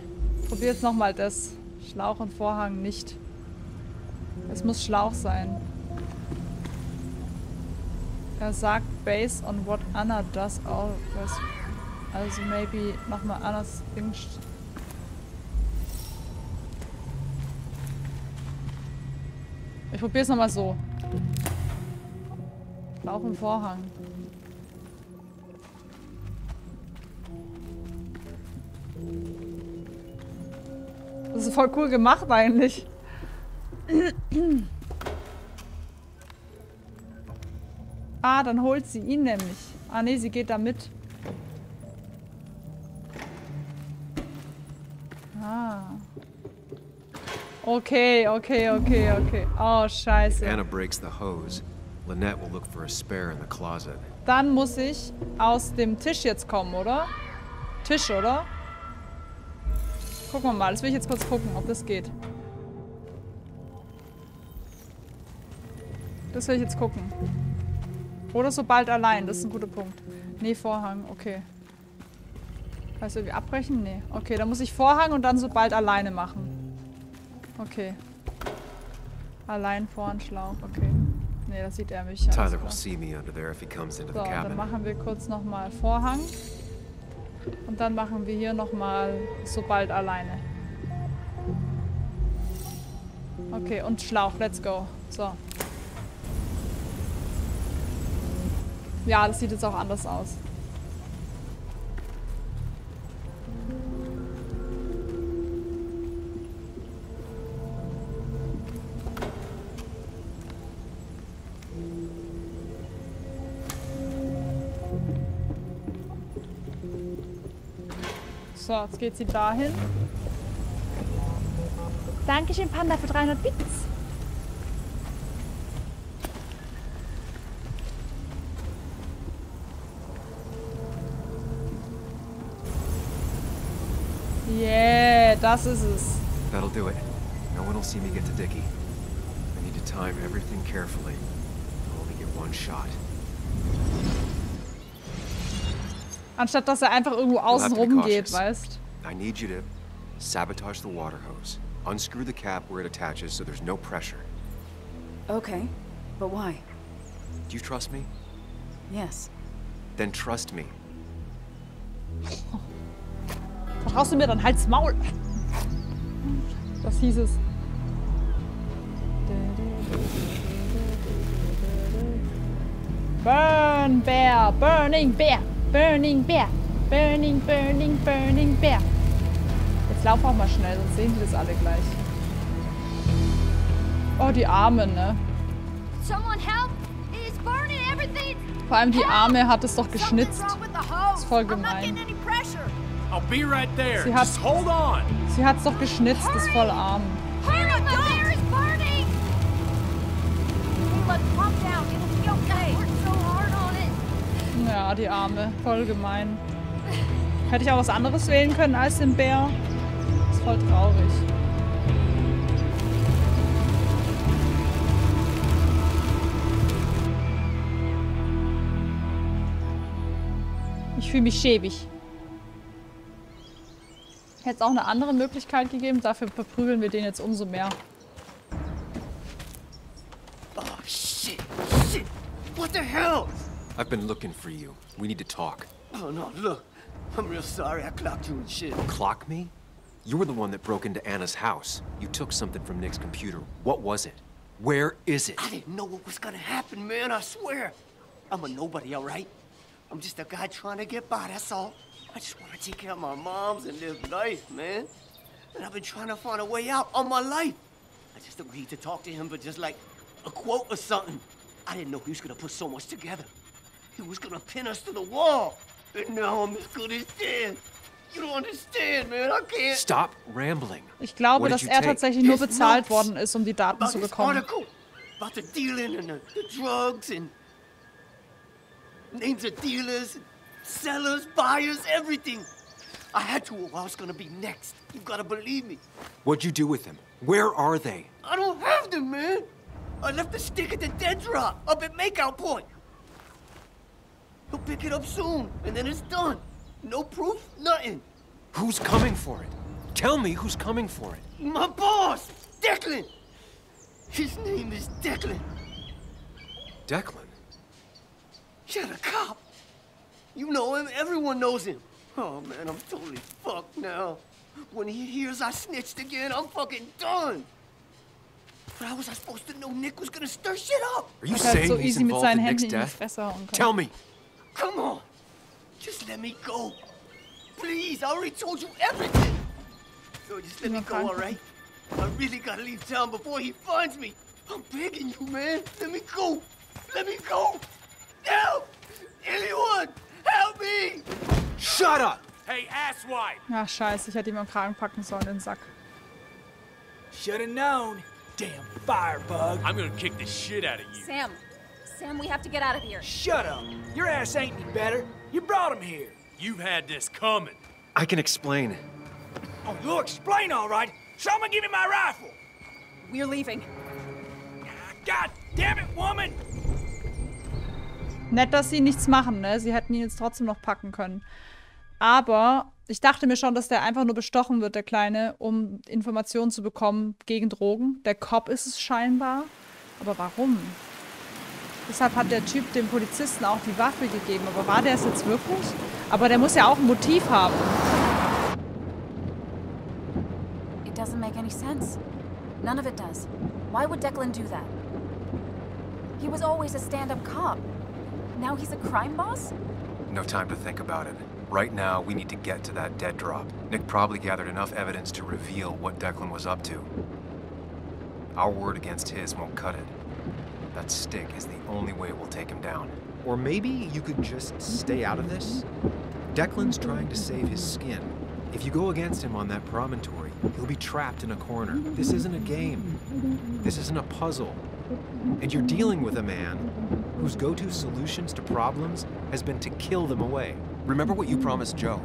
Probier jetzt nochmal das. Schlauch und Vorhang nicht. Es muss Schlauch sein. Er sagt, based on what Anna does always. Also maybe nochmal Annas Ding. Ich probier's nochmal so. Schlauch und Vorhang. Das ist voll cool gemacht eigentlich. Ah, dann holt sie ihn nämlich. Ah, nee, sie geht da mit. Ah. Okay, okay, okay, okay. Oh, scheiße. Anna breaks the hose. Lynette will look for a spare in the closet. Dann muss ich aus dem Tisch jetzt kommen, oder? Tisch, oder? Gucken wir mal. Das will ich jetzt kurz gucken, ob das geht. Das will ich jetzt gucken. Oder sobald allein. Das ist ein guter Punkt. Nee, Vorhang. Okay. Heißt irgendwie abbrechen? Nee. Okay, dann muss ich Vorhang und dann sobald alleine machen. Okay. Allein Vorhang, Schlauch. Okay. Nee, das sieht er mich. Tyler will klar. see me under there if he comes into So, the dann machen wir kurz nochmal Vorhang. Und dann machen wir hier nochmal sobald alleine. Okay, und Schlauch, let's go. So. Ja, das sieht jetzt auch anders aus. So, jetzt geht sie dahin. Dankeschön, Panda, für 300 Bits. Yeah, das ist es. That'll do it. No one will see me get to Dickie. I need to time everything carefully. I'll only get one shot. Anstatt dass er einfach irgendwo außen rum geht, weißt? I need you to sabotage the water hose. Unscrew the cap where it attaches so there's no pressure. Okay, but why? Do you trust me? Yes. Then trust me. Vertraust du mir dann halt's Maul? Das hieß es. Burn Bear, Burning Bear, Burning Bear, Burning, Burning, Burning Bear. Jetzt lauf auch mal schnell, sonst sehen die das alle gleich. Oh, die Arme, ne? Someone help! It's burning everything! Vor allem die Arme hat es doch geschnitzt. Hose! Ist voll I'm not getting gemein. any pressure! I'll be right there. Sie hat, hat's doch geschnitzt, ist voll arm. Ja, die Arme. Voll gemein. Hätte ich auch was anderes wählen können als den Bär? Ist voll traurig. Ich fühle mich schäbig. Hätte es auch eine andere Möglichkeit gegeben, dafür verprügeln wir den jetzt umso mehr. Oh, shit. Shit. What the hell? I've been looking for you. We need to talk. Oh, no, look. I'm real sorry I clocked you and shit. Clock me? You were the one that broke into Anna's house. You took something from Nick's computer. What was it? Where is it? I didn't know what was gonna happen, man, I swear. I'm a nobody, all right? I'm just a guy trying to get by, that's all. I just want to take care of my moms and live life, man. And I've been trying to find a way out all my life. I just agreed to talk to him for just like a quote or something. I didn't know he was gonna put so much together. He was gonna pin us to the wall. And now I'm as good as dead. You don't understand, man. I can't. Stop rambling. Ich glaube, What did dass you er take? tatsächlich nur His bezahlt worden ist, um die Daten about zu bekommen. article, about the dealing and the, the drugs and names of dealers, sellers, buyers, everything. I had to, or I was gonna be next. You've gotta believe me. What'd you do with them? Where are they? I don't have them, man. I left the stick at the dead drop up at Makeout Point. He'll pick it up soon, and then it's done. No proof, nothing. Who's coming for it? Tell me who's coming for it. My boss, Declan. His name is Declan. Declan. Yeah, the cop. You know him, everyone knows him. Oh man, I'm totally fucked now. When he hears I snitched again, I'm fucking done. But how was I supposed to know Nick was gonna stir shit up? Are you hat saying so he's easy mit involved seinen in Nick's Händen in die death? Fresse. Tell me. Come on. Just let me go. Please, I already told you everything. So just let me go, all right? I really gotta leave town before he finds me. I'm begging you, man. Let me go. Let me go. Help! Anyone! Help me! Shut up! Hey, asswipe! Ja, scheiße, ich hätte ihm am Kragen packen sollen, den Sack. Should have known. Damn firebug. I'm gonna kick the shit out of you. Sam, Sam, we have to get out of here. Shut up. Your ass ain't any better. You brought him here. You've had this coming. I can explain. Oh, you'll explain all right. Someone give me my rifle. We're leaving. God damn it, woman! Nett, dass sie nichts machen, ne? Sie hätten ihn jetzt trotzdem noch packen können. Aber ich dachte mir schon, dass der einfach nur bestochen wird, der Kleine, um Informationen zu bekommen gegen Drogen. Der Cop ist es scheinbar. Aber warum? Deshalb hat der Typ dem Polizisten auch die Waffe gegeben. Aber war der es jetzt wirklich? Aber der muss ja auch ein Motiv haben. It doesn't make any sense. None of it does. Why would Declan do that? He was always a stand-up cop. Now he's a crime boss? No time to think about it. Right now, we need to get to that dead drop. Nick probably gathered enough evidence to reveal what Declan was up to. Our word against his won't cut it. That stick is the only way we'll take him down. Or maybe you could just stay out of this? Declan's trying to save his skin. If you go against him on that promontory, he'll be trapped in a corner. This isn't a game. This isn't a puzzle. And you're dealing with a man whose go-to solutions to problems has been to kill them away. Remember what you promised Joe.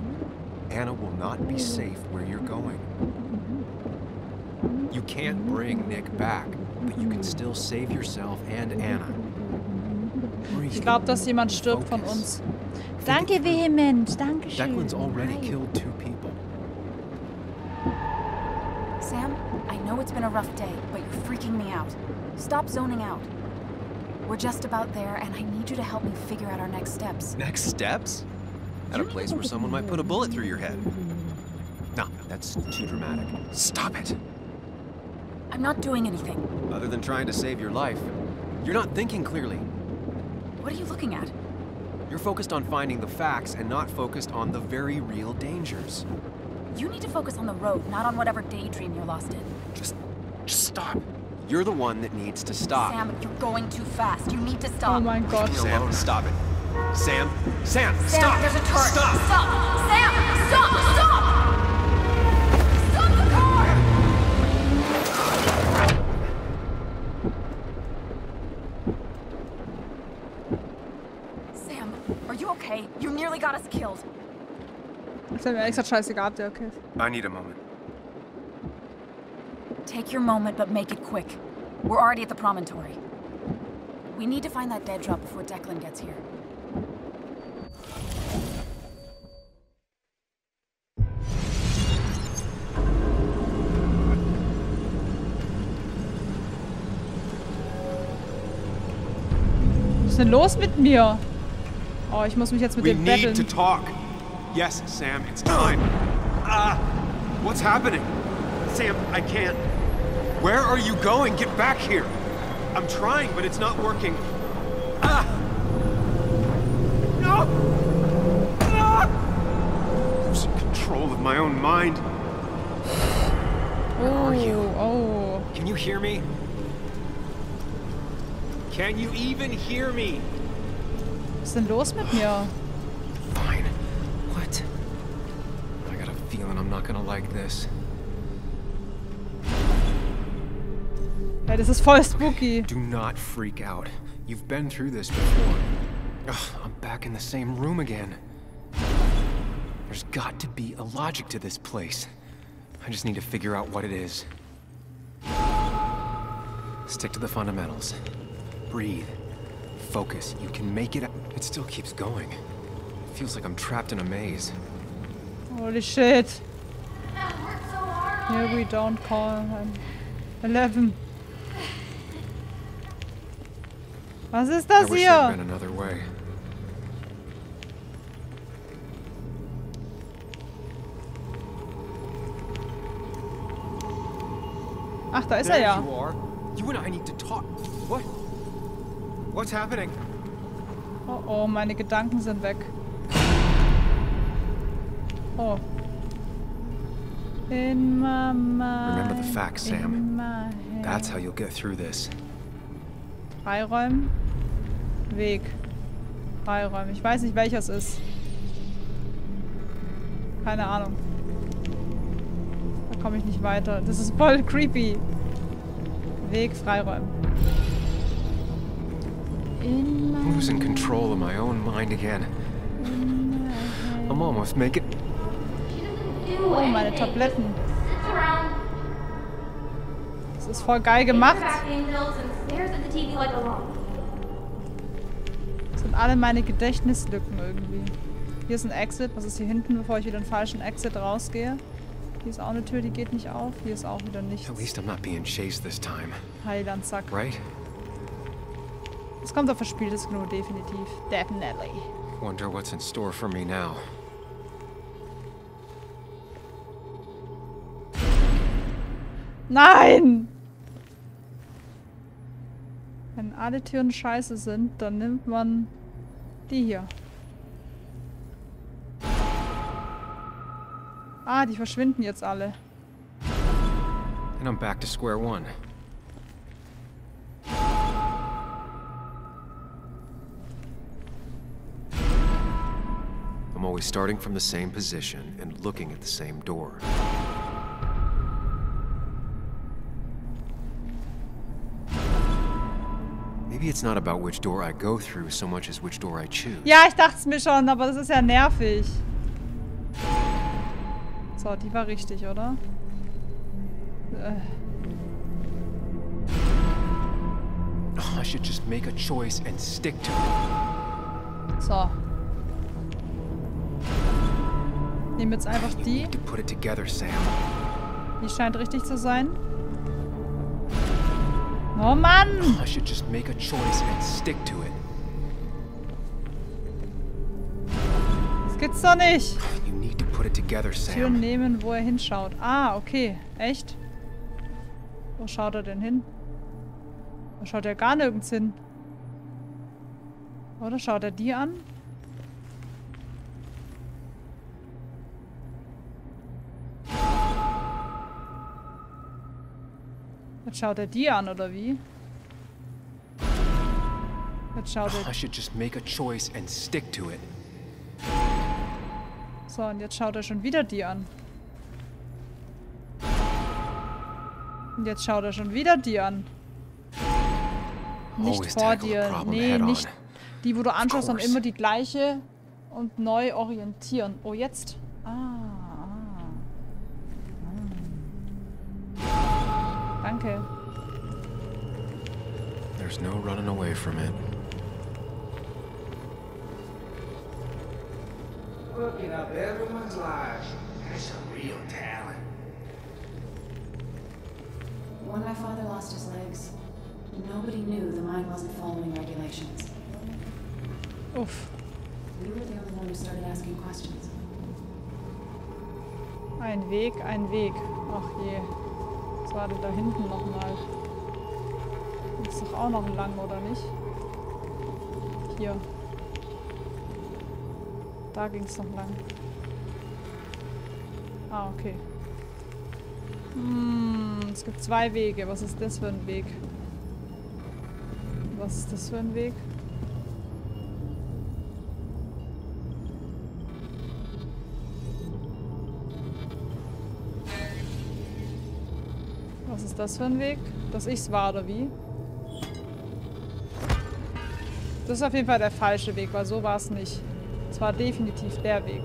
Anna will not be safe where you're going. You can't bring Nick back, but you can still save yourself and Anna. Ich glaube, dass jemand stirbt von uns. Danke vehement. Dankeschön. Declan's already killed two people. Sam, I know it's been a rough day, but you're freaking me out. Stop zoning out. We're just about there, and I need you to help me figure out our next steps. Next steps? At a place where someone might put a bullet through your head. No, that's too dramatic. Stop it! I'm not doing anything. Other than trying to save your life, you're not thinking clearly. What are you looking at? You're focused on finding the facts and not focused on the very real dangers. You need to focus on the road, not on whatever daydream you're lost in. Just, just stop. You're the one that needs to stop. Sam, you're going too fast. You need to oh stop. Oh my god. Sam, stop it. Sam, Sam, Sam, stop! there's a turret. Stop! Stop! Sam, stop! Stop! Stop okay? You nearly got us killed. Das wäre mir extra scheißegal, ob der okay ist. I need a moment. Take your moment, but make it quick. We're already at the promontory. We need to find that dead drop before Declan gets here. Was ist denn los mit mir? Oh, ich muss mich jetzt mit We dem need to talk. Yes, Sam, it's time. Ah, what's happening? Sam, I can't. Where are you going? Get back here. I'm trying, but it's not working. Ah! No! Ah! Losing control of my own mind. Where are you? Oh. Can you hear me? Can you even hear me? Was ist denn los mit mir? Fine. What? I got a feeling I'm not gonna like this. Ja, das ist voll spooky. Do not freak out. You've been through this before. Ugh, I'm back in the same room again. There's got to be a logic to this place. I just need to figure out what it is. Stick to the fundamentals. Breathe. Focus. You can make it. It still keeps going. It feels like I'm trapped in a maze. Holy shit. Here we don't call him. 11. Was ist I das there'd hier? been another way. Ach, da ist there er ja. you are. You and I need to talk. What? What's happening? Oh oh, meine Gedanken sind weg. Oh. In my mind. Remember the facts, Sam. That's how you'll get through this. Freiräumen. Weg. Freiräumen. Ich weiß nicht, welches ist. Keine Ahnung. Da komme ich nicht weiter. Das ist voll creepy. Weg freiräumen. I'm losing control of my own mind again. I'm almost making. Oh, meine Tabletten. Das ist voll geil gemacht. Das sind alle meine Gedächtnislücken irgendwie. Hier ist ein Exit. Was ist hier hinten, bevor ich wieder einen falschen Exit rausgehe? Hier ist auch eine Tür, die geht nicht auf. Hier ist auch wieder nichts. At least I'm not being chased this time, Heilandsack. right? Es kommt auf verspieltes Gnu, definitiv. Definitely. Wonder what's in store for me now. Nein! Wenn alle Türen scheiße sind, dann nimmt man die hier. Ah, die verschwinden jetzt alle. And I'm back to square one. I'm starting from the same position and looking at the same door. Maybe it's not about which door I go through so much as which door I choose. Ja, ich dachte es mir schon, aber das ist ja nervig. So, die war richtig, oder? Äh. I should just make a choice and stick to it. So. Nehmen jetzt einfach die. Die scheint richtig zu sein. Oh Mann! Das gibt's doch nicht. Türen Sam. nehmen, wo er hinschaut. Ah, okay. Echt? Wo schaut er denn hin? Da schaut er gar nirgends hin. Oder schaut er die an? Jetzt schaut er die an, oder wie? Jetzt schaut I er... should just make a choice and stick to it. So, und jetzt schaut er schon wieder die an. Und jetzt schaut er schon wieder die an. Nicht vor dir. Nee, nicht die, wo du anschaust, sondern immer die gleiche und neu orientieren. Oh, jetzt. Ah. Danke. There's no running away from it. Looking up everyone's lives. That's some real talent. When my father lost his legs, nobody knew the mine wasn't following regulations. Uff. You were the only one who started asking questions. Ein Weg, ein Weg. Ach je. Was war denn da hinten nochmal? Ist doch auch noch lang, oder nicht? Hier. Da ging es noch lang. Ah, okay. Hm, es gibt zwei Wege. Was ist das für ein Weg? Was ist das für ein Weg? Was ist das für ein Weg? Dass ich's war, oder wie? Das ist auf jeden Fall der falsche Weg, weil so war es nicht. Es war definitiv der Weg.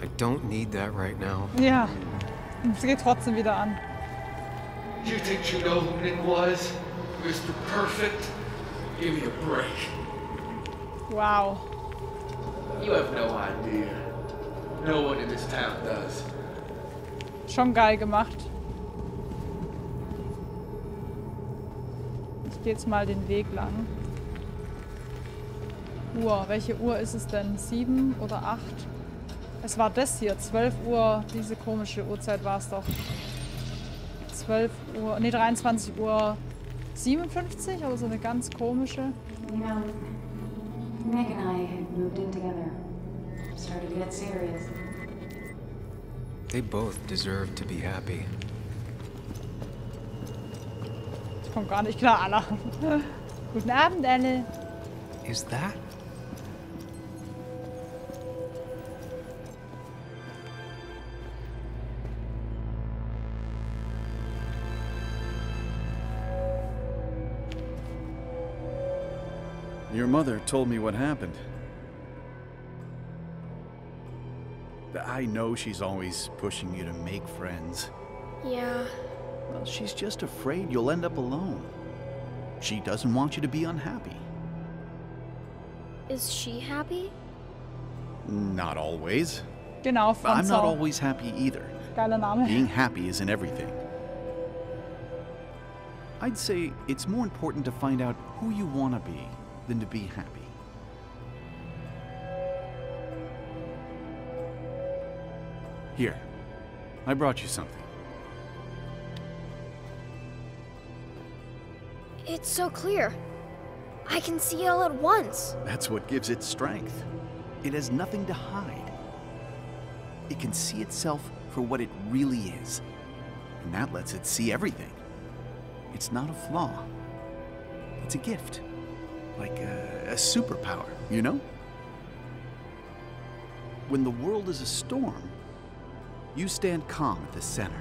I don't need that right now. Ja. Es geht trotzdem wieder an. You think you know who Nick was? Mr. Perfect? Give me a break. Wow. You have no idea. No one in this town does. Schon geil gemacht. Ich gehe jetzt mal den Weg lang. Uhr. Welche Uhr ist es denn? Sieben oder acht? Es war das hier. 12 Uhr. Diese komische Uhrzeit war es doch. 12 Uhr. Ne, 23 Uhr 57 oder so eine ganz komische. You know, Nick and I had moved in together. Started to get serious. They both deserve to be happy. Ich komme gar nicht klar, Anna. Guten Abend, Elle. Is that Your mother told me what happened. I know she's always pushing you to make friends. Yeah. Well, she's just afraid you'll end up alone. She doesn't want you to be unhappy. Is she happy? Not always. Genau, I'm not always happy either. Geiler Name. Being happy isn't everything. I'd say it's more important to find out who you want to be than to be happy. Here, I brought you something. It's so clear. I can see it all at once. That's what gives it strength. It has nothing to hide. It can see itself for what it really is. And that lets it see everything. It's not a flaw. It's a gift. Like a, a superpower, you know? When the world is a storm, you stand calm at the center.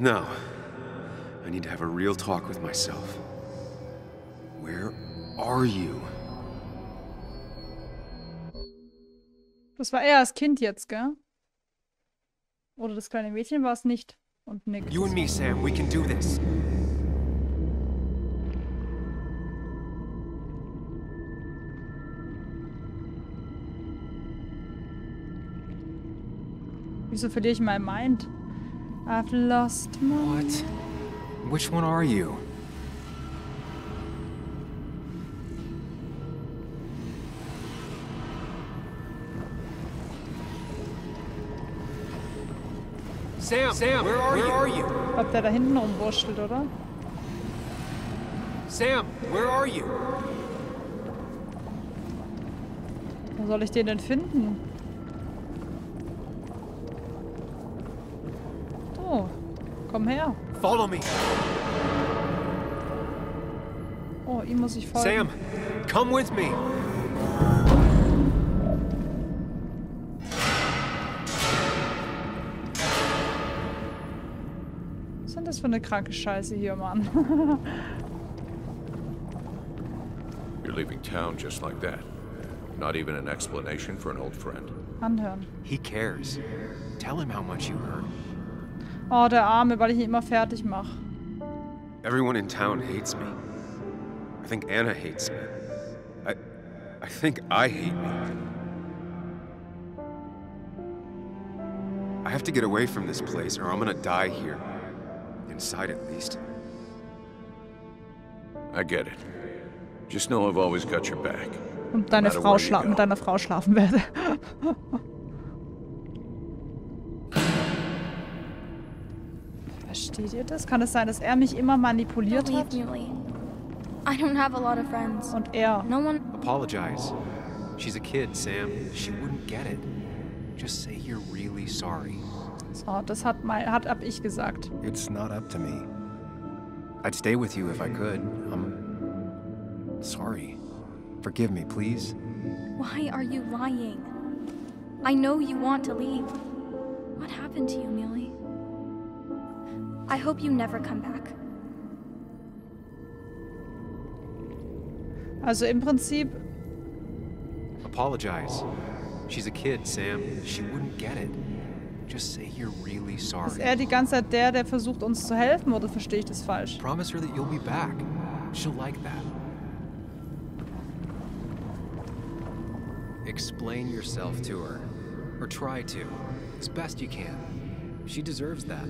Now, I need to have a real talk with myself. Where are you? Das war er als Kind jetzt, gell? Oder das kleine Mädchen war es nicht. Und Nick. You and me, Sam, we can do this. Wieso verliere ich mein Mind? I've lost my What? Which one are you? Sam, Sam, where are you? Are you? Ob der da hinten rumwurschtelt, oder? Sam, where are you? Wo soll ich den denn finden? Oh, komm her. Follow me. Oh, ihm muss ich folgen. Sam, come with me. Das für eine kranke Scheiße hier, Mann? You're leaving town just like that. Not even an explanation for an old friend. Anhören. He cares. Tell him how much you hurt. Oh, der Arme, weil ich ihn immer fertig mache. Everyone in town hates me. I think Anna hates me. I I think I hate me. I have to get away from this place or I'm gonna die here. Inside at least. I get it. Just know I've always got your back. Und deine Frau mit deiner Frau schlafen werde. Versteht ihr das? Kann es sein, dass er mich immer manipuliert hat? I don't have a lot of friends. Und er. No one. Apologize. She's a kid, Sam. She wouldn't get it. Just say you're really sorry. So, das hat, mein, hat ab ich gesagt. It's not up to me. I'd stay with you if I could. I'm sorry. Forgive me, please. Why are you lying? I know you want to leave. What happened to you, Muley? I hope you never come back. Also im Prinzip, Apologize. She's a kid, Sam. She wouldn't get it. Just say you're really ist sorry. er die ganze Zeit der, der versucht uns zu helfen, oder verstehe ich das falsch? Promise her that you'll be back. She'll like that. Explain yourself to her. Or try to. As best you can. She deserves that.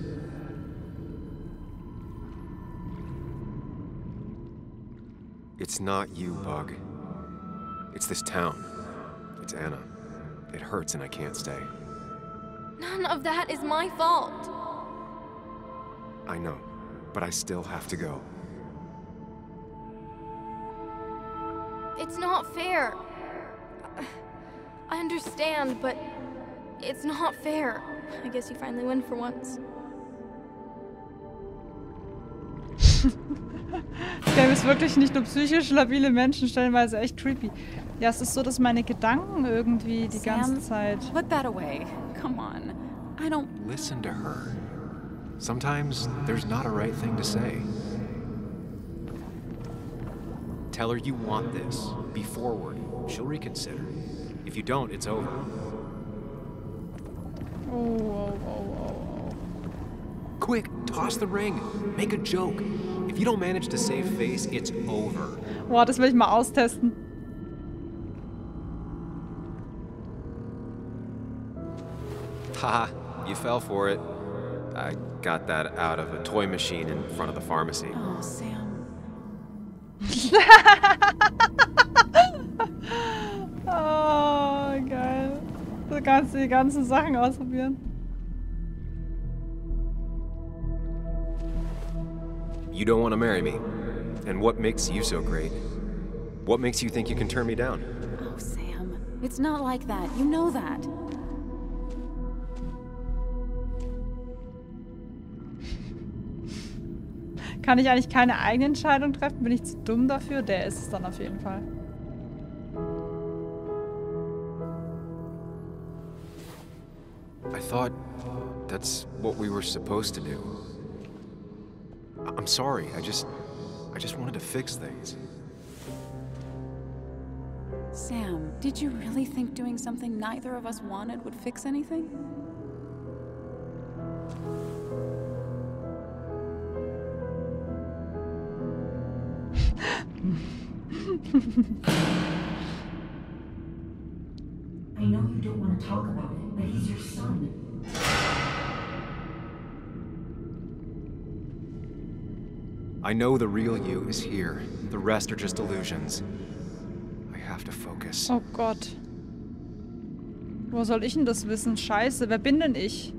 It's not you, Bug. It's this town. It's Anna. It hurts and I can't stay. None of that is my fault. I know, but I still have to go. It's not fair. I understand, but it's not fair. I guess you finally win for once. Das Game ist wirklich nicht nur psychisch labile Menschen, stellenweise echt creepy. Ja, es ist so, dass meine Gedanken irgendwie die ganze Zeit. Put that away. Come on. I don't. Listen to her. Sometimes there's not a right thing to say. Tell her you want this. Be forward. She'll reconsider. If you don't, it's over. Oh, oh, oh, oh. Quick, toss the ring. Make a joke. If you don't manage to save face, it's over. Boah, das will ich mal austesten. Haha, you fell for it. I got that out of a toy machine in front of the pharmacy. Oh, Sam. oh, geil. Du kannst die ganzen Sachen ausprobieren. You don't want to marry me. And what makes you so great? What makes you think you can turn me down? Oh, Sam. It's not like that. You know that. Kann ich eigentlich keine eigene Entscheidung treffen? Bin ich zu dumm dafür? Der ist es dann auf jeden Fall. I thought that's what we were supposed to do. I'm sorry. I just I just wanted to fix things. Sam, did you really think doing something neither of us wanted would fix anything? I know you don't want to talk about it, but he's your son. I know the real you is here. The rest are just illusions. I have to focus. Oh Gott. Wo soll ich denn das wissen? Scheiße, wer bin denn ich?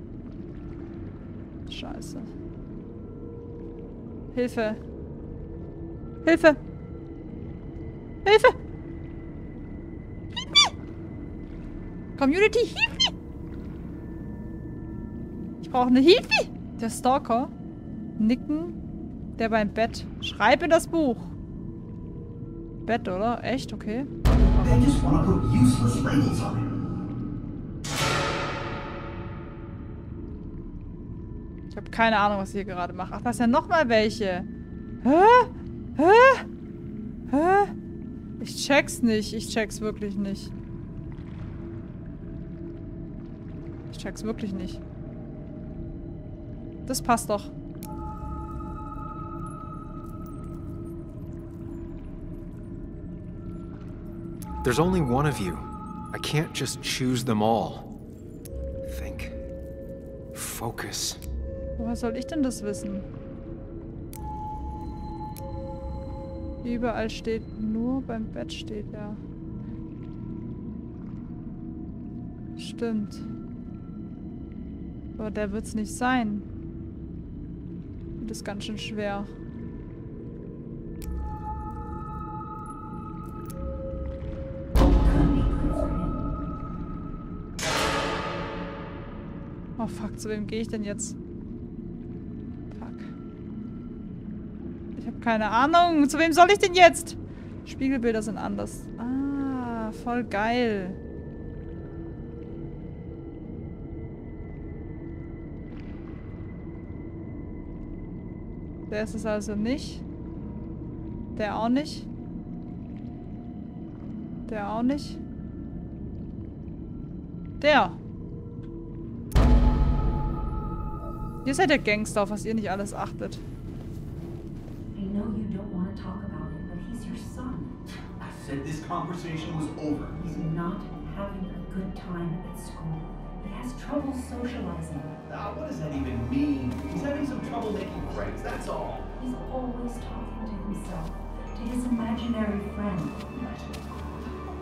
Scheiße. Hilfe. Hilfe. Hilfe. Hilf mir. Community, hilf mir. Ich brauche eine Hilfe. Der Stalker. Nicken. Der beim Bett. Schreib in das Buch. Bett, oder? Echt? Okay. Ich habe keine Ahnung, was ich hier gerade mache. Ach, da ist ja noch mal welche. Hä? Hä? Hä? Ich check's nicht. Ich check's wirklich nicht. Ich check's wirklich nicht. Das passt doch. There's only one of you. I can't just choose them all. Think. Focus. Woher soll ich denn das wissen? Überall steht nur beim Bett steht ja. Stimmt. Aber der wird's nicht sein. Das ist ganz schön schwer. Oh fuck, zu wem gehe ich denn jetzt? Keine Ahnung. Zu wem soll ich denn jetzt? Spiegelbilder sind anders. Ah, voll geil. Der ist es also nicht. Der auch nicht. Der auch nicht. Der. Ihr seid der Gangster, auf was ihr nicht alles achtet. Said this conversation was over. He's not having a good time at school. He has trouble socializing. Ah, what does that even mean? He's having some trouble making friends, that's all. He's always talking to himself, to his imaginary friend.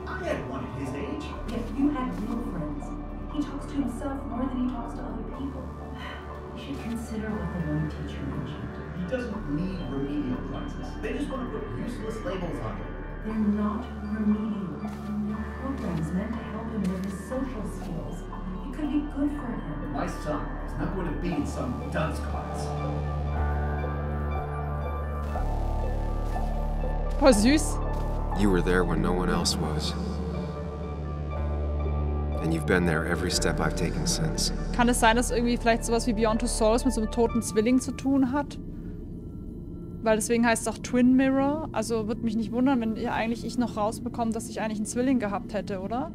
I had one at his age. Yet you had real friends. He talks to himself more than he talks to other people. You should consider what the one teacher mentioned. He doesn't need remedial classes. They just want to put useless labels on him. They're not remedial. They're programs meant to help him with his social skills. It could be good for him. My son is not going to be in some dunce class. Voll süß. You were there when no one else was. And you've been there every step I've taken since. Kann es sein, dass irgendwie vielleicht sowas wie Beyond Two Souls mit so einem toten Zwilling zu tun hat? Weil deswegen heißt es auch Twin Mirror. Also würde mich nicht wundern, wenn ich eigentlich ich noch rausbekomme, dass ich eigentlich einen Zwilling gehabt hätte, oder?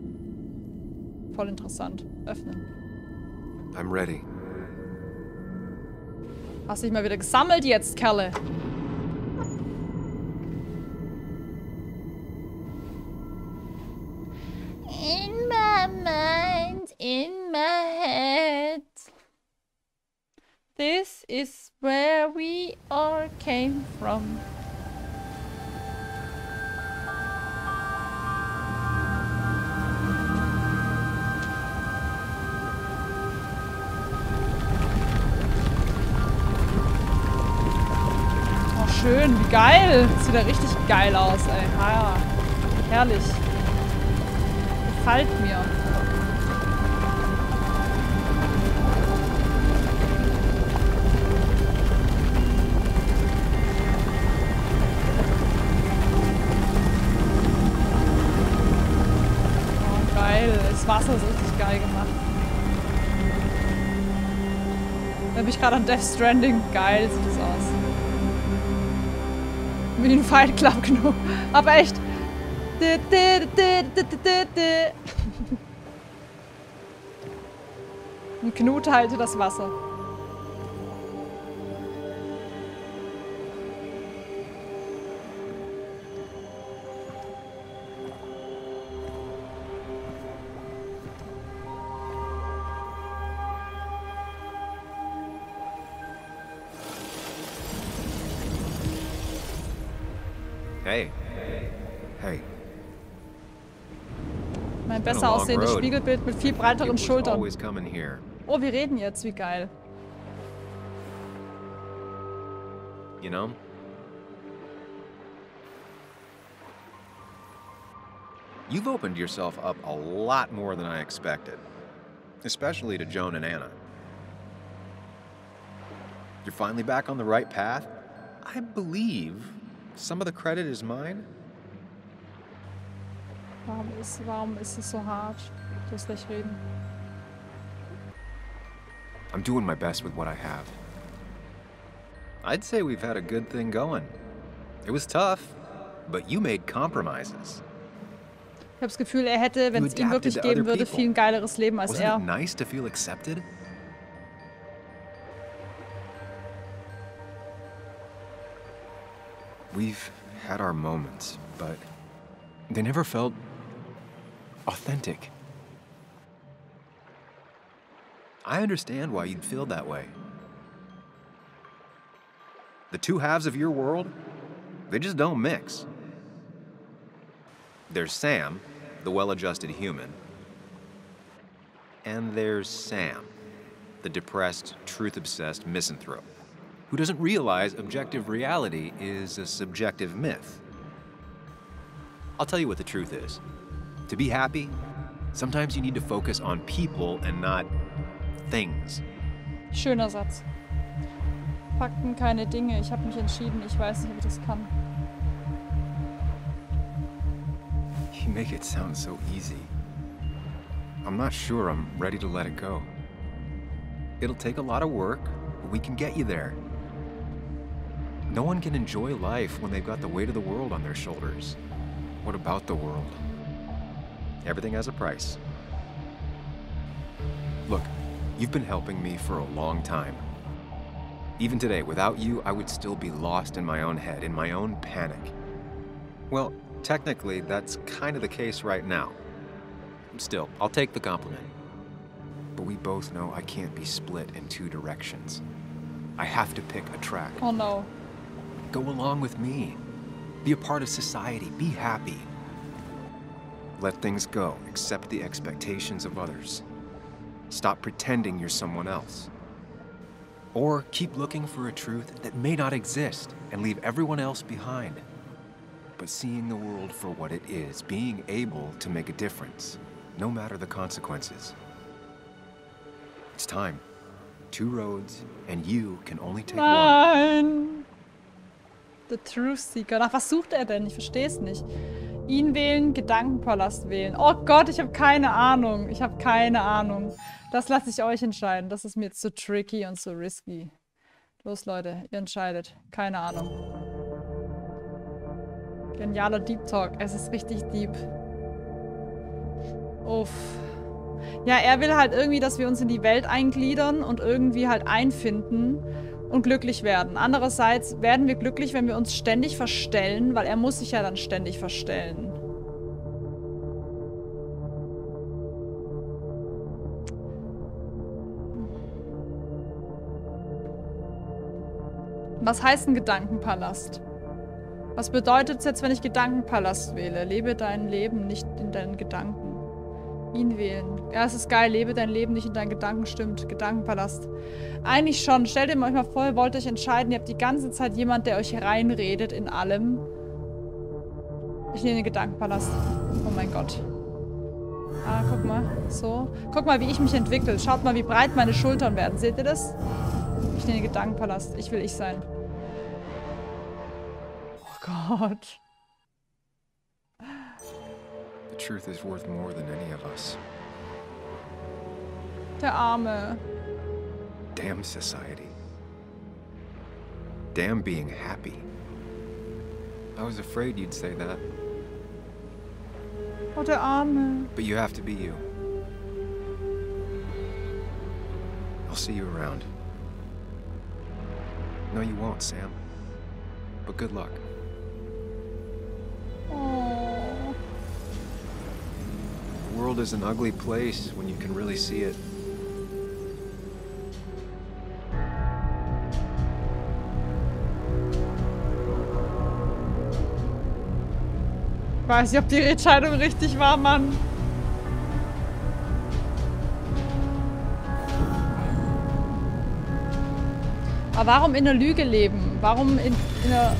Voll interessant. Öffnen. I'm ready. Hast dich mal wieder gesammelt jetzt, Kerle. In my mind, in my head. This is where we all came from. Oh, schön, wie geil. Sieht ja richtig geil aus, ey. Ja. Herrlich. Gefällt mir. Das Wasser ist richtig geil gemacht. Da bin ich gerade an Death Stranding. Geil sieht das aus. Wie ein Fight Club Gnu. Aber echt. Und Knut halte das Wasser. Besser. Spiegelbild mit viel breiteren Schultern. always coming here. Oh, wir reden jetzt. Wie geil. You know? You've opened yourself up a lot more than I expected. Especially to Joan and Anna. You're finally back on the right path? I believe some of the credit is mine. Warum ist, warum ist es so hart? Du musst gleich reden. I'm doing my best with what I have. I'd say we've had a good thing going. It was tough, but you made compromises. Ich habe das Gefühl, er hätte, wenn es ihm wirklich geben würde, viel ein geileres Leben als Wasn't er. it nice to feel accepted? We've had our moments, but they never felt authentic. I understand why you'd feel that way. The two halves of your world, they just don't mix. There's Sam, the well adjusted human, and there's Sam, the depressed, truth obsessed misanthrope, who doesn't realize objective reality is a subjective myth. I'll tell you what the truth is. To be happy, sometimes you need to focus on people and not things. Schöner Satz. Fakten, keine Dinge. Ich habe mich entschieden. Ich weiß nicht, ob ich das kann. You make it sound so easy. I'm not sure I'm ready to let it go. It'll take a lot of work, but we can get you there. No one can enjoy life when they've got the weight of the world on their shoulders. What about the world? Everything has a price. Look, you've been helping me for a long time. Even today, without you, I would still be lost in my own head, in my own panic. Well, technically, that's kind of the case right now. Still, I'll take the compliment. But we both know I can't be split in two directions. I have to pick a track. Oh no. Go along with me. Be a part of society. Be happy. Let things go. Accept the expectations of others. Stop pretending you're someone else. Or keep looking for a truth that may not exist and leave everyone else behind. But seeing the world for what it is, being able to make a difference, no matter the consequences. It's time. Two roads, and you can only take one. The Truth Seeker. Nach was sucht er denn? Ich verstehe es nicht. Ihn wählen, Gedankenpalast wählen. Oh Gott, ich habe keine Ahnung. Ich habe keine Ahnung. Das lasse ich euch entscheiden. Das ist mir zu tricky und zu risky. Los, Leute, ihr entscheidet. Keine Ahnung. Genialer Deep Talk. Es ist richtig deep. Uff. Ja, er will halt irgendwie, dass wir uns in die Welt eingliedern und irgendwie halt einfinden und glücklich werden. Andererseits werden wir glücklich, wenn wir uns ständig verstellen, weil er muss sich ja dann ständig verstellen. Was heißt ein Gedankenpalast? Was bedeutet es jetzt, wenn ich Gedankenpalast wähle? Lebe dein Leben nicht in deinen Gedanken. Ihn wählen. Ja, es ist geil. Lebe dein Leben nicht in deinen Gedanken. Stimmt. Gedankenpalast. Eigentlich schon. Stellt ihr euch mal vor, ihr wollt euch entscheiden. Ihr habt die ganze Zeit jemand, der euch reinredet in allem. Ich nehme den Gedankenpalast. Oh mein Gott. Ah, guck mal. So. Guck mal, wie ich mich entwickle. Schaut mal, wie breit meine Schultern werden. Seht ihr das? Ich nehme den Gedankenpalast. Ich will ich sein. Oh Gott. Truth is worth more than any of us. Der Arme. Damn society. Damn being happy. I was afraid you'd say that, Oh, der Arme. but you have to be you. I'll see you around. No, you won't, Sam. But good luck. Oh. World is an ugly place when you can really see it. Weiß nicht, ob die Entscheidung richtig war, Mann. Aber warum in der Lüge leben? Warum in, in, einer,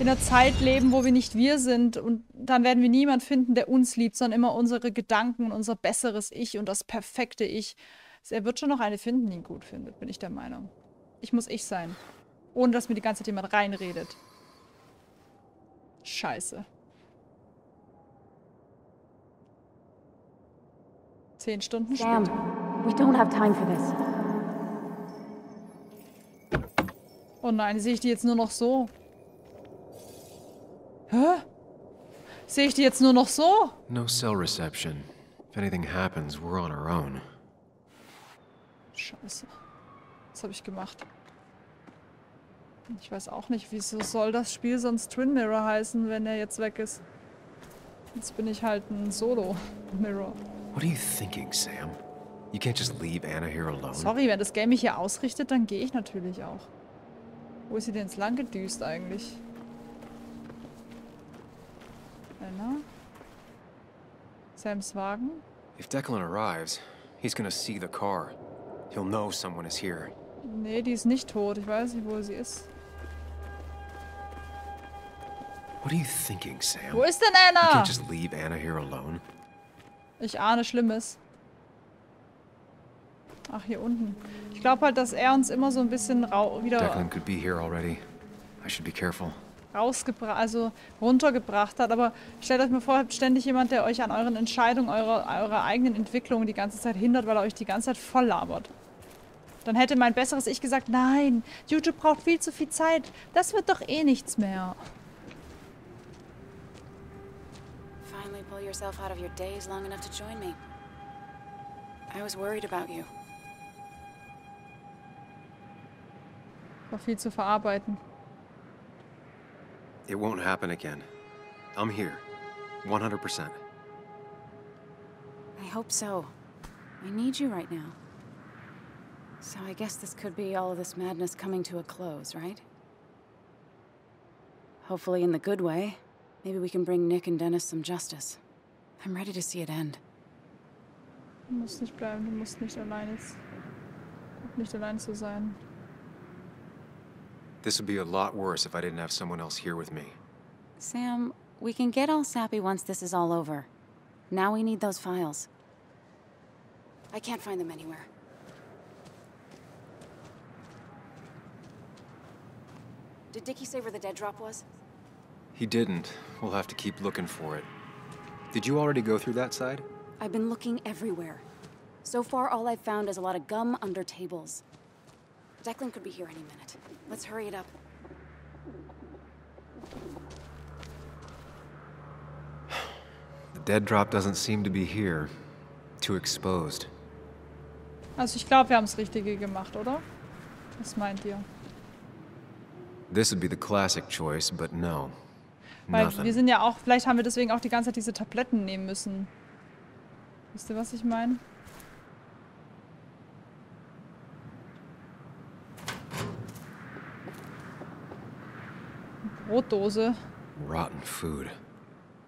in einer Zeit leben, wo wir nicht wir sind? Und dann werden wir niemand finden, der uns liebt, sondern immer unsere Gedanken, unser besseres Ich und das perfekte Ich. Er wird schon noch eine finden, die ihn gut findet, bin ich der Meinung. Ich muss ich sein. Ohne dass mir die ganze Zeit jemand reinredet. Scheiße. Zehn Stunden Sam, später. we don't have time for this. Oh nein, sehe ich die jetzt nur noch so? Hä? Sehe ich die jetzt nur noch so? No cell reception. If anything happens, we're on our own. Scheiße. Was habe ich gemacht? Ich weiß auch nicht, wieso soll das Spiel sonst Twin Mirror heißen, wenn er jetzt weg ist. Jetzt bin ich halt ein Solo-Mirror. What are you thinking, Sam? You can't just leave Anna here alone. Sorry, wenn das Game mich hier ausrichtet, dann gehe ich natürlich auch. Wo ist sie denn jetzt lang gedüst eigentlich? Anna? Sams Wagen? If Declan arrives, he's gonna see the car. He'll know someone is here. Nee, die ist nicht tot. Ich weiß nicht, wo sie ist. What are you thinking, Sam? Wo ist denn You Anna? can't just leave Anna here alone. Ich ahne Schlimmes. Ach, hier unten. Ich glaube halt, dass er uns immer so ein bisschen rau wieder Declan could be here already. I should be careful. Rausgebracht, also runtergebracht hat. Aber stellt euch mal vor, ihr habt ständig jemand, der euch an euren Entscheidungen, eurer, eurer eigenen Entwicklung die ganze Zeit hindert, weil er euch die ganze Zeit voll labert. Dann hätte mein besseres Ich gesagt, nein, YouTube braucht viel zu viel Zeit. Das wird doch eh nichts mehr. Finally pull yourself out of your days long enough to join me. I was worried about you. War viel zu verarbeiten. It won't happen again. I'm here. 100%. I hope so. I need you right now. So I guess this could be all of this madness coming to a close, right? Hopefully in the good way. Maybe we can bring Nick and Dennis some justice. I'm ready to see it end. Du musst nicht bleiben, du musst nicht allein. Nicht allein zu sein. This would be a lot worse if I didn't have someone else here with me. Sam, we can get all sappy once this is all over. Now we need those files. I can't find them anywhere. Did Dickie say where the dead drop was? He didn't. We'll have to keep looking for it. Did you already go through that side? I've been looking everywhere. So far, all I've found is a lot of gum under tables. Declan could be here any minute. Let's hurry it up. The dead drop doesn't seem to be here. Too exposed. Also ich glaube, wir haben das Richtige gemacht, oder? Was meint ihr? This would be the classic choice, but no. Weil Nothing. wir sind ja auch, vielleicht haben wir deswegen auch die ganze Zeit diese Tabletten nehmen müssen. Wisst ihr, was ich meine? Brotdose. Rotten food.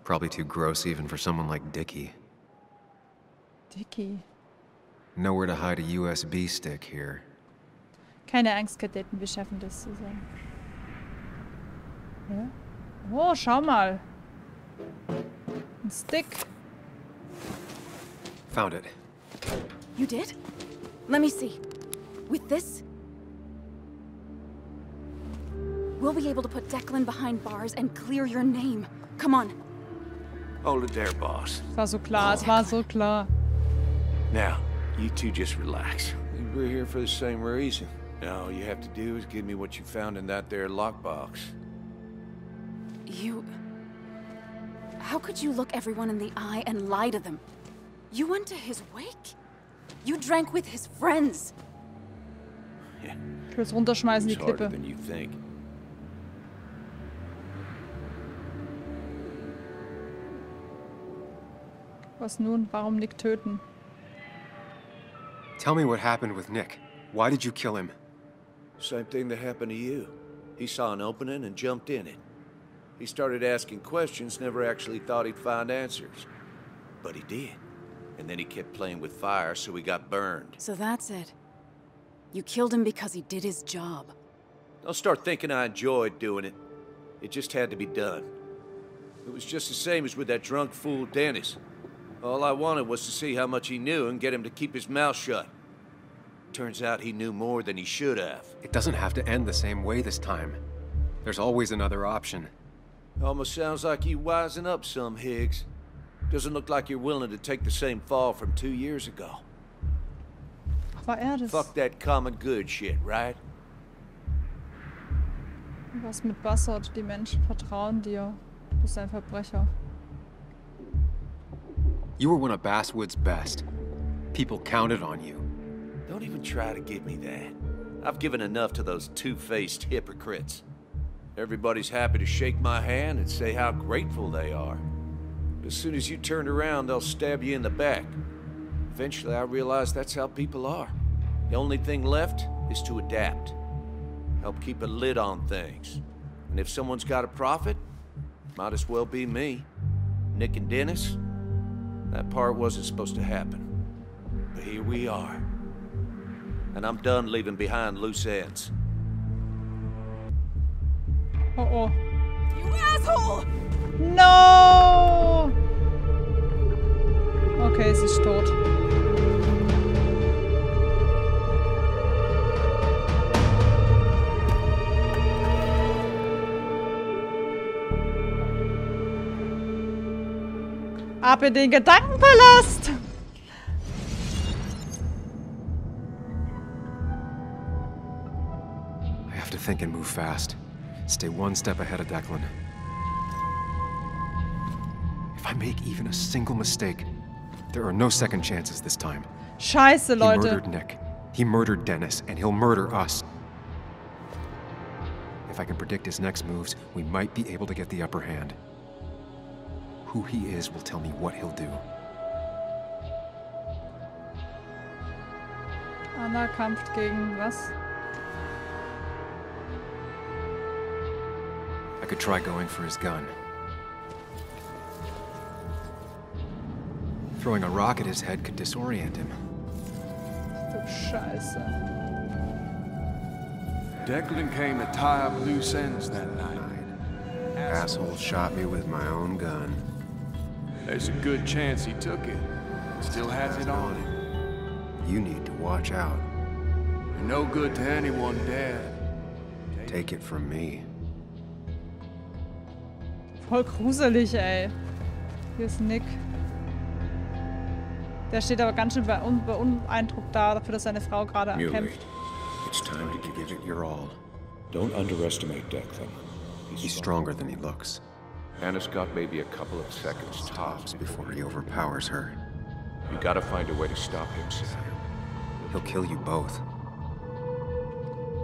Probably too gross even for someone like Dickie. Dicky. Nowhere to hide a USB stick here. Keine Angst, Kadetten, wir schaffen das zusammen. Ja? Oh, schau mal. Ein Stick. Found it. You did? Let me see. With this? We'll be able to put Declan behind bars and clear your name. Come on. Hold it there, boss. Es war so klar, es war so klar. Now, you two just relax. We're here for the same reason. Now, all you have to do is give me what you found in that there lockbox. You... How could you look everyone in the eye and lie to them? You went to his wake? You drank with his friends. Ich will es runterschmeißen, die It's harder Klippe. than you think. Was nun? Warum Nick töten? Tell me what happened with Nick. Why did you kill him? Same thing that happened to you. He saw an opening and jumped in it. He started asking questions, never actually thought he'd find answers. But he did. And then he kept playing with fire, so he got burned. So that's it. You killed him because he did his job. Don't start thinking I enjoyed doing it. It just had to be done. It was just the same as with that drunk fool Dennis. All I wanted was to see how much he knew and get him to keep his mouth shut. Turns out he knew more than he should have. It doesn't have to end the same way this time. There's always another option. Almost sounds like you wising up some, Higgs. Doesn't look like you're willing to take the same fall from two years ago. War er das? Fuck that common good shit, right? Was mit Bassard? Die Menschen vertrauen dir. Du bist ein Verbrecher. You were one of Basswood's best. People counted on you. Don't even try to give me that. I've given enough to those two-faced hypocrites. Everybody's happy to shake my hand and say how grateful they are. But as soon as you turn around, they'll stab you in the back. Eventually, I realized that's how people are. The only thing left is to adapt. Help keep a lid on things. And if someone's got a profit, might as well be me. Nick and Dennis, that part wasn't supposed to happen. But here we are. And I'm done leaving behind loose ends. Oh oh. You asshole! No! Okay, sie ist tot. Ab in den Gedankenpalast! I have to think and move fast. Stay one step ahead of Declan. If I make even a single mistake, there are no second chances this time. Scheiße, He Leute. murdered Nick. He murdered Dennis, and he'll murder us. If I can predict his next moves, we might be able to get the upper hand. Who he is will tell me what he'll do. Anna kämpft gegen was? I could try going for his gun. Throwing a rock at his head could disorient him. Du Scheiße. Declan came to tie up loose ends that night. Asshole shot me with my own gun. There's a good chance he took it. Still has it on him. You need to watch out. You're no good to anyone Dad. Take it from me. Voll gruselig, ey. Hier ist Nick. Der steht aber ganz schön beeindruckt da, dafür, dass seine Frau gerade Muley, kämpft. it's time to give it your all. Don't underestimate Declan. He's stronger than he looks. Anna's got maybe a couple of seconds tops before he overpowers her. You gotta find a way to stop him, Sam. He'll kill you both.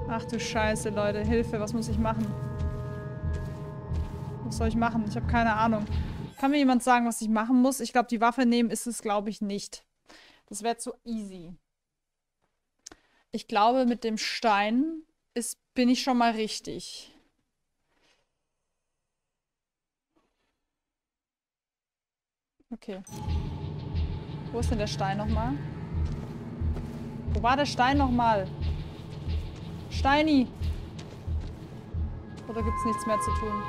Ach du Scheiße, Leute. Hilfe, was muss ich machen? Was soll ich machen? Ich habe keine Ahnung. Kann mir jemand sagen, was ich machen muss? Ich glaube, die Waffe nehmen ist es, glaube ich, nicht. Das wäre zu easy. Ich glaube, mit dem Stein ist, bin ich schon mal richtig. Okay. Wo ist denn der Stein nochmal? Wo war der Stein nochmal? Steini! Oder gibt's nichts mehr zu tun?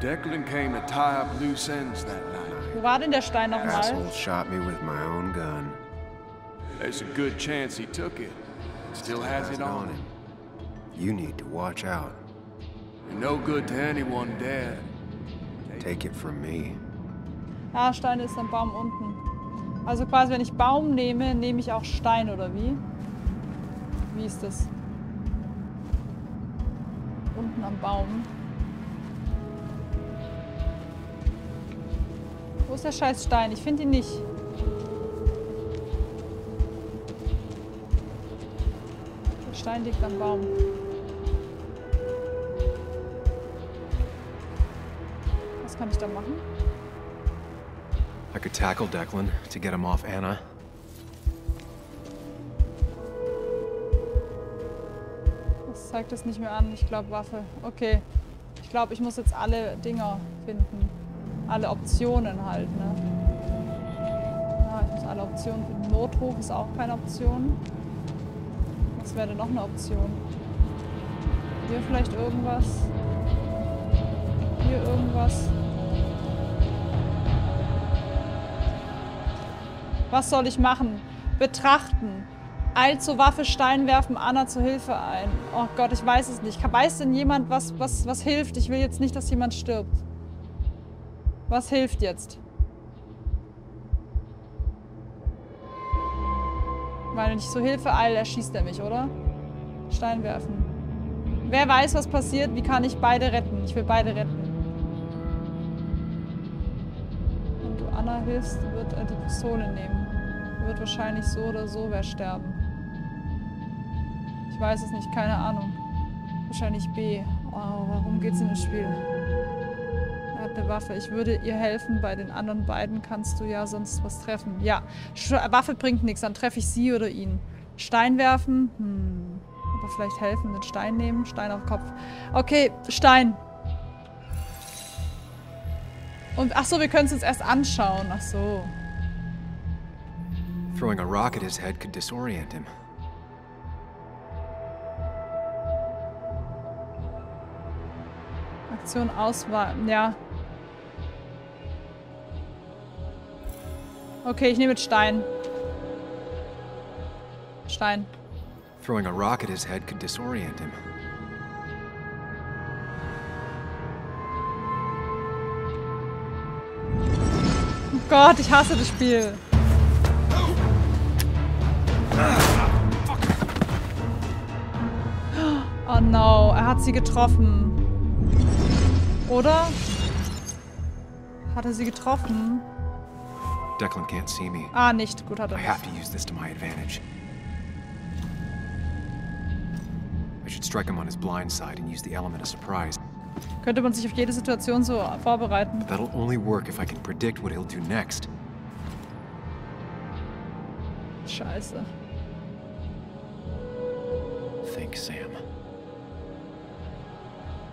Declan came to tie up loose ends that night. Wo war denn der Stein nochmal? Asshole shot me with my own gun. There's a good chance he took it. Still has it on him. You need to watch out. You're no good to anyone dead. Take it from me. Ah, Stein ist am Baum unten. Also quasi, wenn ich Baum nehme, nehme ich auch Stein, oder wie? Wie ist das? Unten am Baum. Wo ist der scheiß Stein? Ich finde ihn nicht. Der Stein liegt am Baum. Kann ich da machen? I could tackle Declan to get him off Anna. Das zeigt es nicht mehr an. Ich glaube Waffe. Okay. Ich glaube, ich muss jetzt alle Dinger finden. Alle Optionen halt, ne? Ja, ich muss alle Optionen finden. Notruf ist auch keine Option. Was wäre denn noch eine Option? Hier vielleicht irgendwas? Hier irgendwas? Was soll ich machen? Betrachten. Eilt zur Waffe, Stein werfen, Anna zur Hilfe ein. Oh Gott, ich weiß es nicht. Weiß denn jemand, was, was, was hilft? Ich will jetzt nicht, dass jemand stirbt. Was hilft jetzt? Weil wenn ich zur Hilfe eile, erschießt er mich, oder? Stein werfen. Wer weiß, was passiert? Wie kann ich beide retten? Ich will beide retten. Anna hilfst, wird er die Pistole nehmen. Er wird wahrscheinlich so oder so wer sterben. Ich weiß es nicht, keine Ahnung. Wahrscheinlich B. Oh, warum geht's in das Spiel? Er hat eine Waffe. Ich würde ihr helfen. Bei den anderen beiden kannst du ja sonst was treffen. Ja, Waffe bringt nichts. Dann treffe ich sie oder ihn. Stein werfen? Hm. Aber vielleicht helfen. Den Stein nehmen. Stein auf Kopf. Okay, Stein. Und ach so, wir können es uns erst anschauen. Ach so. Throwing a rock at his head could disorient him. Aktion Auswahl. Ja. Okay, ich nehme jetzt Stein. Stein. Throwing a rock at his head could disorient him. Gott, ich hasse das Spiel. Oh no, er hat sie getroffen. Oder? Hat er sie getroffen? Declan can't see me. Ah, nicht. Gut, hat er I have to use this to my advantage. I should strike him on his blind side and use the element of surprise. Könnte man sich auf jede Situation so vorbereiten. That'll only work if I can predict what he'll do next. Scheiße. Think, Sam.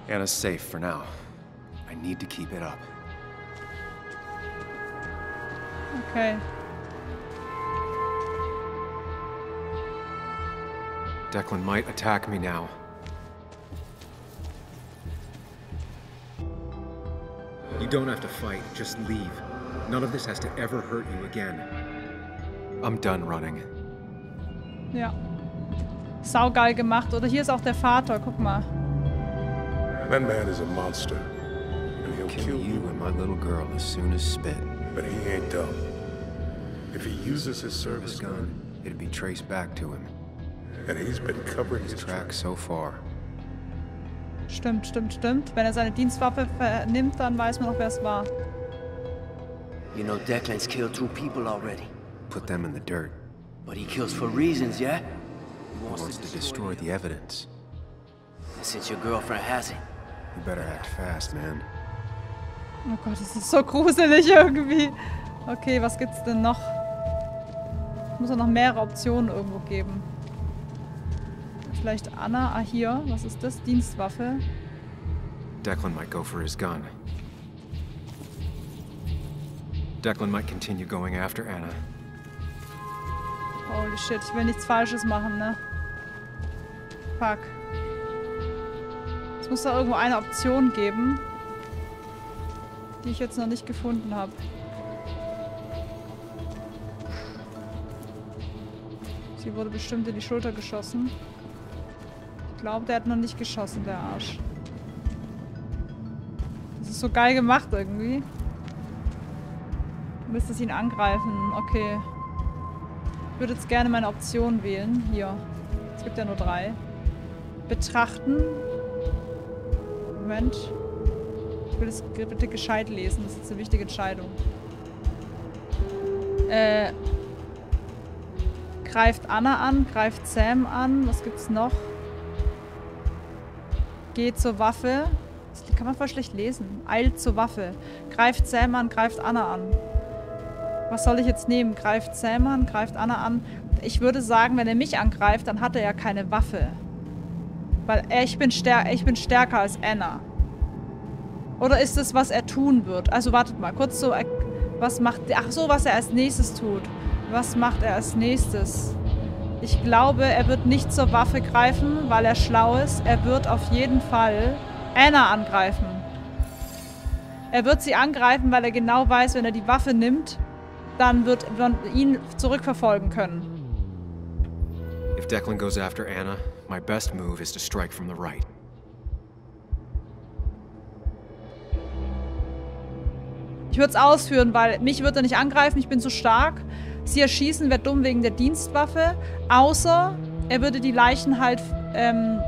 Anna's safe for now. I need to keep it up. Okay. Declan might attack me now. You don't have to fight, just leave. None of this has to ever hurt you again. I'm done running. Ja. Saugeil gemacht. Oder hier ist auch der Vater. Guck mal. That man is a monster. And he'll Kill kill you and my little girl as soon as spit. But he ain't dumb. If he uses his service gun, It'd be traced back to him. and he's been covering his tracks so far. Stimmt, stimmt, stimmt. Wenn er seine Dienstwaffe nimmt, dann weiß man auch, wer es war. You know Declan's killed two people already. Put them in the dirt. But he kills for reasons, yeah? He wants to destroy the evidence. And since your girlfriend has it, You better act fast, man. Oh Gott, das ist so gruselig irgendwie. Okay, was gibt's denn noch? Muss ja noch mehrere Optionen irgendwo geben. Vielleicht Anna. Ah, hier. Was ist das? Dienstwaffe. Declan might go for his gun. Declan might continue going after Anna. Holy shit, ich will nichts Falsches machen, ne? Fuck. Es muss da irgendwo eine Option geben, die ich jetzt noch nicht gefunden habe. Sie wurde bestimmt in die Schulter geschossen. Ich glaube, der hat noch nicht geschossen, der Arsch. Das ist so geil gemacht irgendwie. Du müsstest ihn angreifen. Okay. Ich würde jetzt gerne meine Option wählen. Hier. Es gibt ja nur drei. Betrachten. Moment. Ich will das bitte gescheit lesen. Das ist eine wichtige Entscheidung. Äh. Greift Anna an, greift Sam an. Was gibt's noch? Geht zur Waffe. Das kann man voll schlecht lesen. Eilt zur Waffe. Greift Sam an, greift Anna an. Was soll ich jetzt nehmen? Greift Sam an, greift Anna an. Ich würde sagen, wenn er mich angreift, dann hat er ja keine Waffe. Weil ich, bin ich bin stärker als Anna. Oder ist es, was er tun wird? Also wartet mal, kurz so. Was macht. Ach so, was er als nächstes tut. Was macht er als nächstes? Ich glaube, er wird nicht zur Waffe greifen, weil er schlau ist. Er wird auf jeden Fall Anna angreifen. Er wird sie angreifen, weil er genau weiß, wenn er die Waffe nimmt, dann wird man ihn zurückverfolgen können. If Declan goes after Anna, my best move is to strike from the right. Ich würde es ausführen, weil mich wird er nicht angreifen, ich bin zu stark. Sie erschießen wäre dumm wegen der Dienstwaffe, außer er würde die Leichen halt ähm,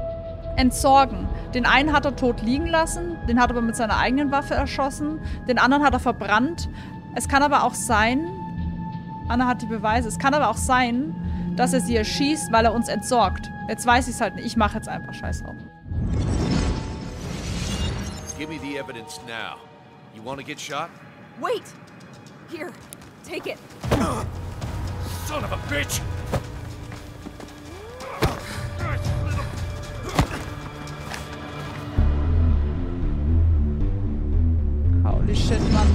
entsorgen. Den einen hat er tot liegen lassen, den hat er aber mit seiner eigenen Waffe erschossen, den anderen hat er verbrannt. Es kann aber auch sein, Anna hat die Beweise, es kann aber auch sein, dass er sie erschießt, weil er uns entsorgt. Jetzt weiß ich es halt nicht. Ich mache jetzt einfach Scheiß drauf. Give me the evidence now. You want to get shot? Wait! Here, take it. Son of a bitch! Holy shit, Mann.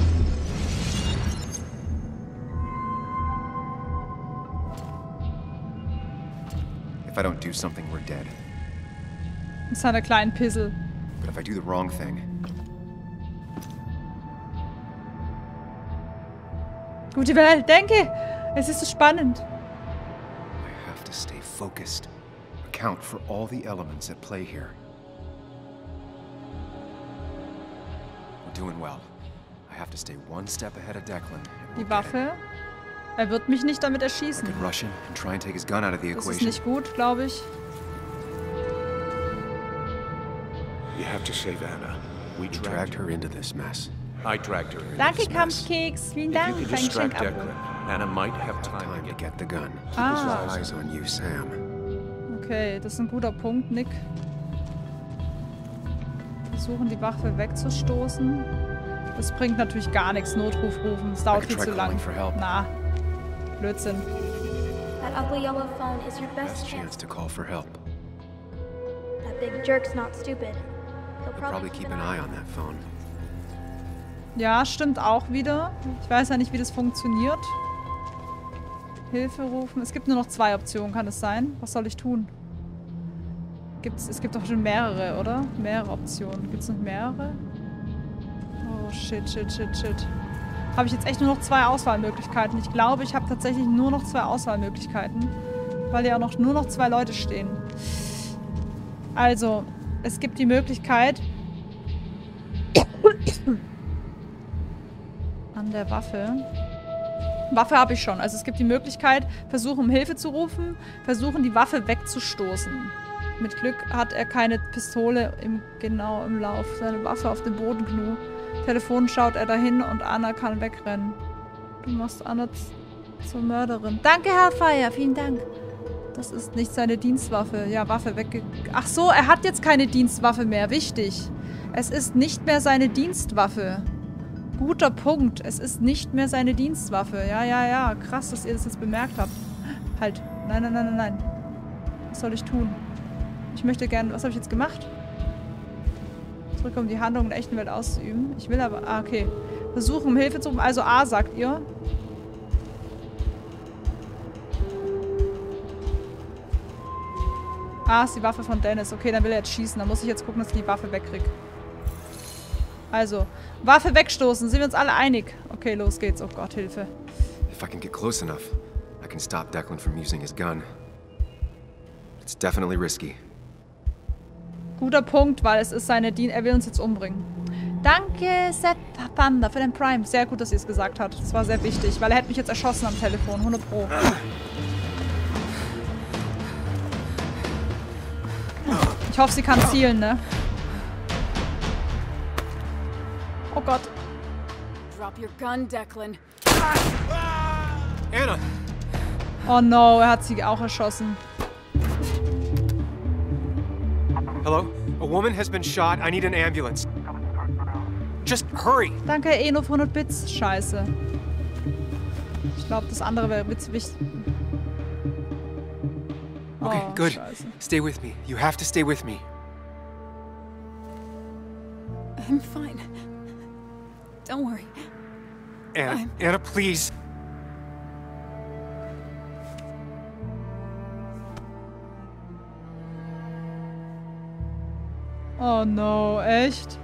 If I don't do something, we're dead. Mit seiner kleinen Pissel. But if I do the wrong thing, Gute Welt, denke! Es ist so spannend. I have to stay focused. Account for all the elements at play here. We're doing well. I have to stay one step ahead of Declan. Die. Waffe. Er wird mich nicht damit erschießen. Das ist nicht gut, glaube ich. You have to save Anna. We dragged her into this mess. I dragged her in. Danke, Kampfkeks. Vielen Dank für ein Geschenk. Anna might have time, to get the gun. Ah. his eyes on you, Sam. Okay, das ist ein guter Punkt, Nick. Versuchen, die Waffe wegzustoßen. Das bringt natürlich gar nichts. Notruf rufen. Es dauert viel zu lang. Na. Blödsinn. That ugly yellow phone is your best, Best chance. to call for help. That big jerk's not stupid. He'll probably keep an eye on that phone. Ja, stimmt auch wieder. Ich weiß ja nicht, wie das funktioniert. Hilfe rufen. Es gibt nur noch zwei Optionen, kann es sein? Was soll ich tun? Gibt's, es gibt doch schon mehrere, oder? Mehrere Optionen. Gibt es noch mehrere? Oh, shit, shit, shit, shit. Habe ich jetzt echt nur noch zwei Auswahlmöglichkeiten. Ich glaube, ich habe tatsächlich nur noch zwei Auswahlmöglichkeiten. Weil ja auch noch, nur noch zwei Leute stehen. Also, es gibt die Möglichkeit, An der Waffe. Waffe habe ich schon. Also es gibt die Möglichkeit, versuchen um Hilfe zu rufen, versuchen die Waffe wegzustoßen. Mit Glück hat er keine Pistole im, genau im Lauf. Seine Waffe auf dem Boden gnu. Telefon schaut er dahin und Anna kann wegrennen. Du machst Anna zur Mörderin. Danke, Herr Feier. Vielen Dank. Das ist nicht seine Dienstwaffe. Ja, Waffe wegge... Ach so, er hat jetzt keine Dienstwaffe mehr. Wichtig. Es ist nicht mehr seine Dienstwaffe. Guter Punkt. Es ist nicht mehr seine Dienstwaffe. Ja, ja, ja. Krass, dass ihr das jetzt bemerkt habt. Halt. Nein, nein, nein, nein, nein. Was soll ich tun? Ich möchte gerne... Was habe ich jetzt gemacht? Zurück, um die Handlung in der echten Welt auszuüben. Ich will aber... Ah, okay. Versuchen, um Hilfe zu rufen. Also A, sagt ihr. Ah, ist die Waffe von Dennis. Okay, dann will er jetzt schießen. Dann muss ich jetzt gucken, dass ich die Waffe wegkriege. Also, Waffe wegstoßen. Sind wir uns alle einig? Okay, los geht's. Oh Gott, Hilfe. If I can get close enough, I can stop Declan from using his gun. It's definitely risky. Guter Punkt, weil es ist seine Dien... Er will uns jetzt umbringen. Danke, Sepp Panda, für den Prime. Sehr gut, dass ihr es gesagt habt. Das war sehr wichtig, weil er hätte mich jetzt erschossen am Telefon. 100 Pro. Ich hoffe, sie kann zielen, ne? Oh Gott. Drop your gun, Declan. Anna! Oh no, er hat sie auch erschossen. Hello? A woman has been shot. I need an ambulance. Just hurry! Danke, Eno für 100 Bits. Scheiße. Ich glaube, das andere wäre witzig. Okay, Oh, good. Scheiße. Stay with me. You have to stay with me. I'm fine. Don't worry. Anna, Anna, please. Oh no, echt?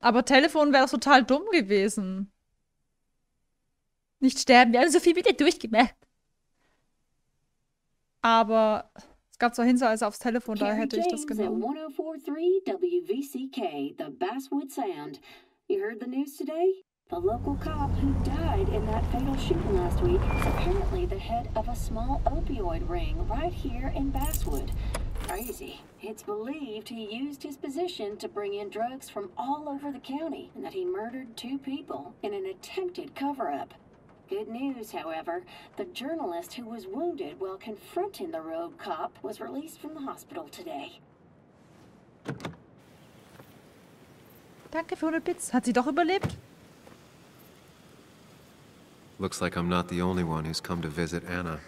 Aber Telefon wäre doch total dumm gewesen. Nicht sterben, wir haben so viel wieder durchgemacht. Aber es gab zwar Hinweise er aufs Telefon, Carrie hätte ich das genommen. 1043 WVCK, the Basswood Sound. You heard the news today? The local cop who died in that fatal shooting last week is apparently the head of a small opioid ring right here in Basswood. Crazy. It's believed he used his position to bring in drugs from all over the county and that he murdered two people in an attempted cover up. Good news, however. The journalist who was wounded while confronting the rogue cop was released from the hospital today. Danke für 100 Bits. Hat sie doch überlebt? Looks like I'm not the only one who's come to visit Anna.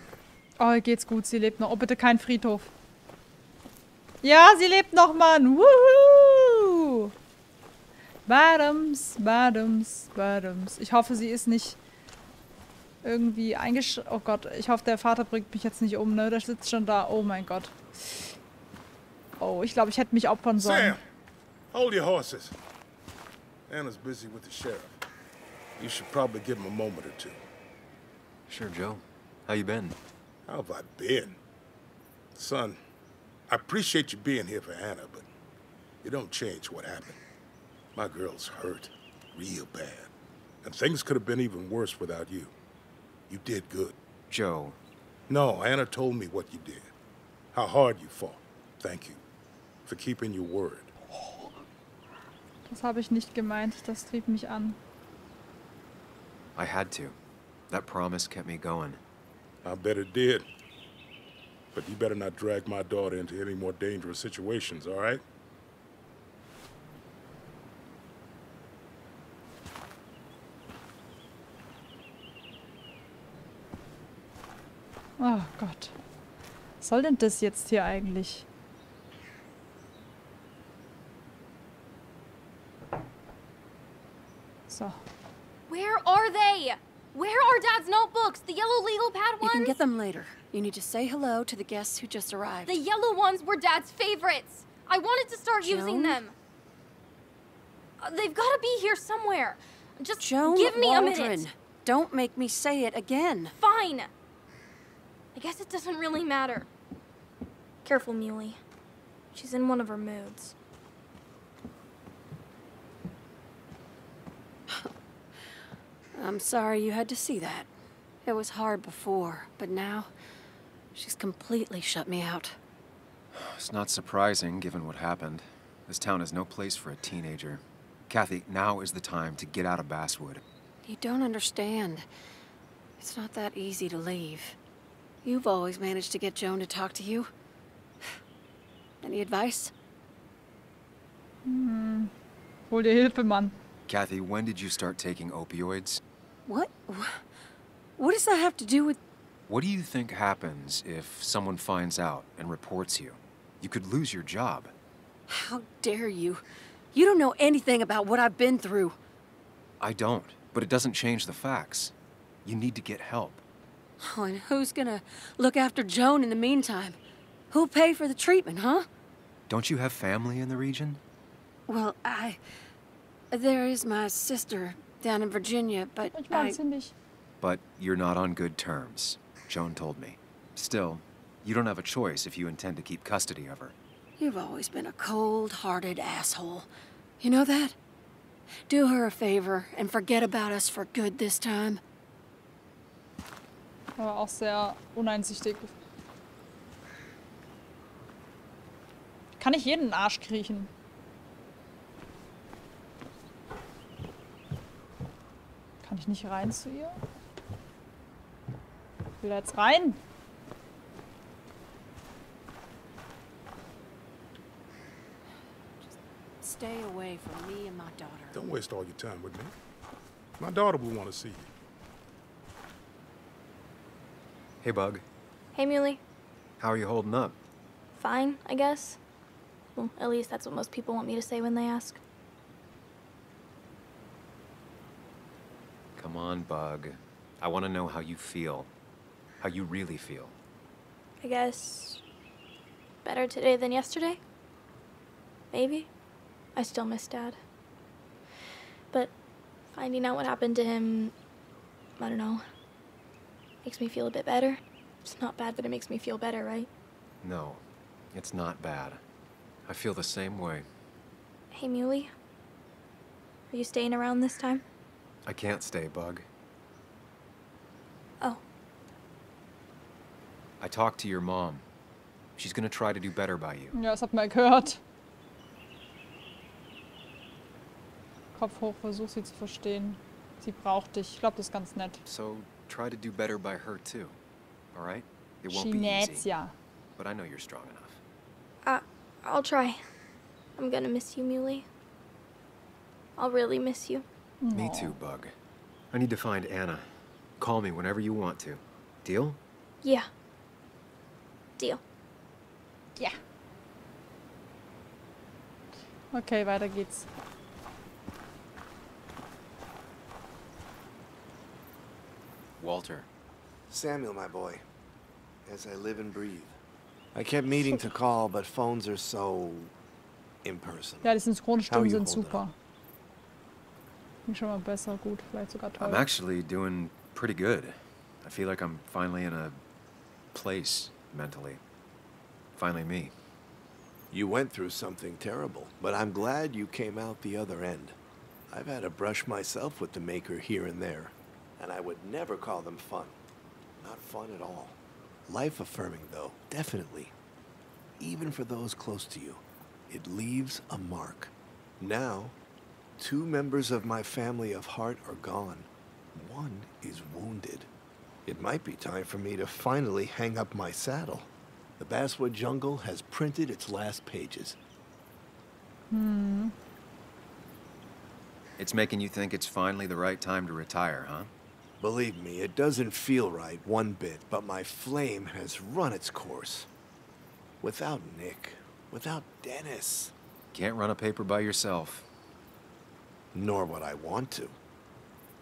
Oh, ihr geht's gut, sie lebt noch. Oh, bitte kein Friedhof. Ja, sie lebt noch, Mann. Woohoo! Badums, badums, badums. Ich hoffe, sie ist nicht irgendwie eingesch... Oh Gott, ich hoffe, der Vater bringt mich jetzt nicht um, ne? Der sitzt schon da. Oh mein Gott. Oh, ich glaube, ich hätte mich opfern sollen. Sam, hold your horses. Anna's busy with the sheriff. You should probably give him a moment or two. Sure, Joe. How you been? How have I been? Son, I appreciate you being here for Anna, but it don't change what happened. My girl's hurt, real bad. And things could have been even worse without you. You did good. Joe. No, Anna told me what you did. How hard you fought. Thank you for keeping your word. Das habe ich nicht gemeint. Das trieb mich an. I had to. That promise kept me going. I bet it did. But you better not drag my daughter into any more dangerous situations, all right? Oh Gott. Was soll denn das jetzt hier eigentlich? So. Where are they? Where are Dad's notebooks? The yellow legal pad ones? You ones? can get them later. You need to say hello to the guests who just arrived. The yellow ones were Dad's favorites. I wanted to start using them. Uh, they've got to be here somewhere. Just Joan give me Waldron. a minute. Don't make me say it again. Fine. I guess it doesn't really matter. Careful, Muley. She's in one of her moods. I'm sorry you had to see that. It was hard before, but now she's completely shut me out. It's not surprising, given what happened. This town is no place for a teenager. Kathy, now is the time to get out of Basswood. You don't understand. It's not that easy to leave. You've always managed to get Joan to talk to you. Any advice? Hm. Hol dir Hilfe, Mann. Kathy, when did you start taking opioids? What? What does that have to do with... What do you think happens if someone finds out and reports you? You could lose your job. How dare you? You don't know anything about what I've been through. I don't, but it doesn't change the facts. You need to get help. Oh, and who's gonna look after Joan in the meantime? Who'll pay for the treatment, huh? Don't you have family in the region? Well, I... There is my sister down in Virginia, but I... mag sie nicht. But you're not on good terms, Joan told me. Still, you don't have a choice if you intend to keep custody of her. You've always been a cold-hearted asshole. You know that? Do her a favor and forget about us for good this time. Aber auch sehr uneinsichtig. Kann ich jeden Arsch kriechen? Kann ich nicht rein zu ihr? Ich will da jetzt rein. Stay away from me and my daughter. Don't waste all your time with me. My daughter will want to see you. Hey, Bug. Hey, Muley. How are you holding up? Fine, I guess. Well, at least that's what most people want me to say when they ask. Come on, Bug. I want to know how you feel. How you really feel. I guess better today than yesterday? Maybe. I still miss Dad. But finding out what happened to him, I don't know, makes me feel a bit better. It's not bad, but it makes me feel better, right? No, it's not bad. I feel the same way. Hey, Muley. Are you staying around this time? I can't stay, Bug. Oh. I talked to your mom. She's gonna try to do better by you. Ja, das hat man gehört. Kopf hoch, versuch sie zu verstehen. Sie braucht dich. Ich glaube, das ist ganz nett. So try to do better by her too. All right? It won't She be needs easy. ya. But I know you're strong enough. Uh, I'll try. I'm gonna miss you, Muley. I'll really miss you. Me too, Bug. I need to find Anna. Call me whenever you want to. Deal? Yeah. Deal. Ja. Okay, weiter geht's. Walter. Samuel, my boy. As I live and breathe. I kept meaning to call, but phones are so impersonal. Ja, die How Synchronstimmen you sind super. Ging schon mal besser, gut, vielleicht sogar toll. I'm actually doing pretty good. I feel like I'm finally in a place mentally. Finally me. You went through something terrible, but I'm glad you came out the other end. I've had a brush myself with the Maker here and there, and I would never call them fun. Not fun at all. Life affirming, though, definitely. Even for those close to you, it leaves a mark. Now, two members of my family of heart are gone. One is wounded. It might be time for me to finally hang up my saddle. The Basswood Jungle has printed its last pages. Hmm. It's making you think it's finally the right time to retire, huh? Believe me, it doesn't feel right one bit, but my flame has run its course. Without Nick, without Dennis. Can't run a paper by yourself. Nor would I want to.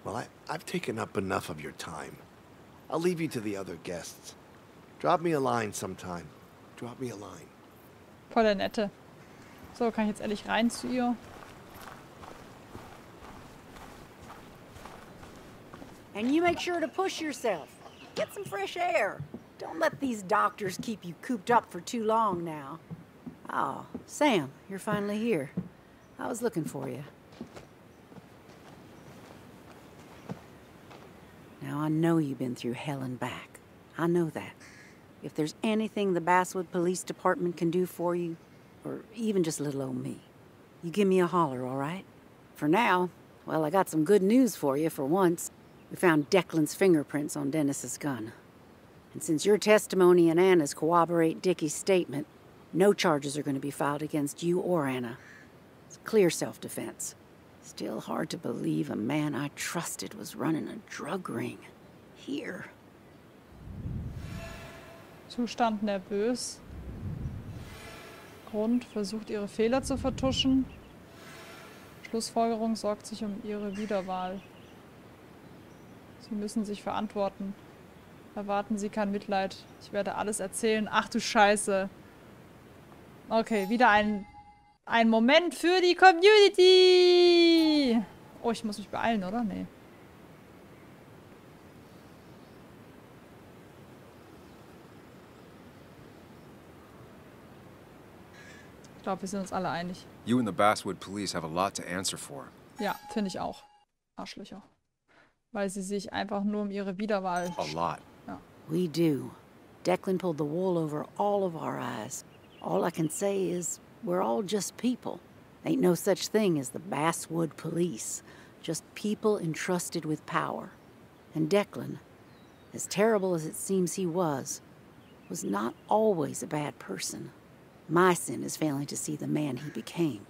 Well, I, I've taken up enough of your time. I'll leave you to the other guests. Drop me a line sometime. Drop me a line. Voll der Nette. So, kann ich jetzt ehrlich rein zu ihr? And you make sure to push yourself. Get some fresh air. Don't let these doctors keep you cooped up for too long now. Oh, Sam, you're finally here. I was looking for you. Now, I know you've been through hell and back. I know that. If there's anything the Basswood Police Department can do for you, or even just little old me, you give me a holler, all right? For now, well, I got some good news for you for once. We found Declan's fingerprints on Dennis's gun. And since your testimony and Anna's corroborate Dickie's statement, no charges are going to be filed against you or Anna. It's clear self defense. Still hard to believe a man I trusted was running a drug ring. Here. Zustand nervös. Grund versucht ihre Fehler zu vertuschen. Schlussfolgerung sorgt sich um ihre Wiederwahl. Sie müssen sich verantworten. Erwarten Sie kein Mitleid. Ich werde alles erzählen. Ach du Scheiße. Okay, wieder ein, ein Moment für die Community. Oh, ich muss mich beeilen, oder? Nee. Ich glaube, wir sind uns alle einig. You and the Basswood police have a lot to answer for. Ja, finde ich auch. Arschlöcher. Weil sie sich einfach nur um ihre Wiederwahl... A lot. Ja. We do. Declan pulled the wool over all of our eyes. All I can say is we're all just people. Ain't no such thing as the Basswood police. Just people entrusted with power. And Declan, as terrible as it seems he was, was not always a bad person. My sin is failing to see the man he became,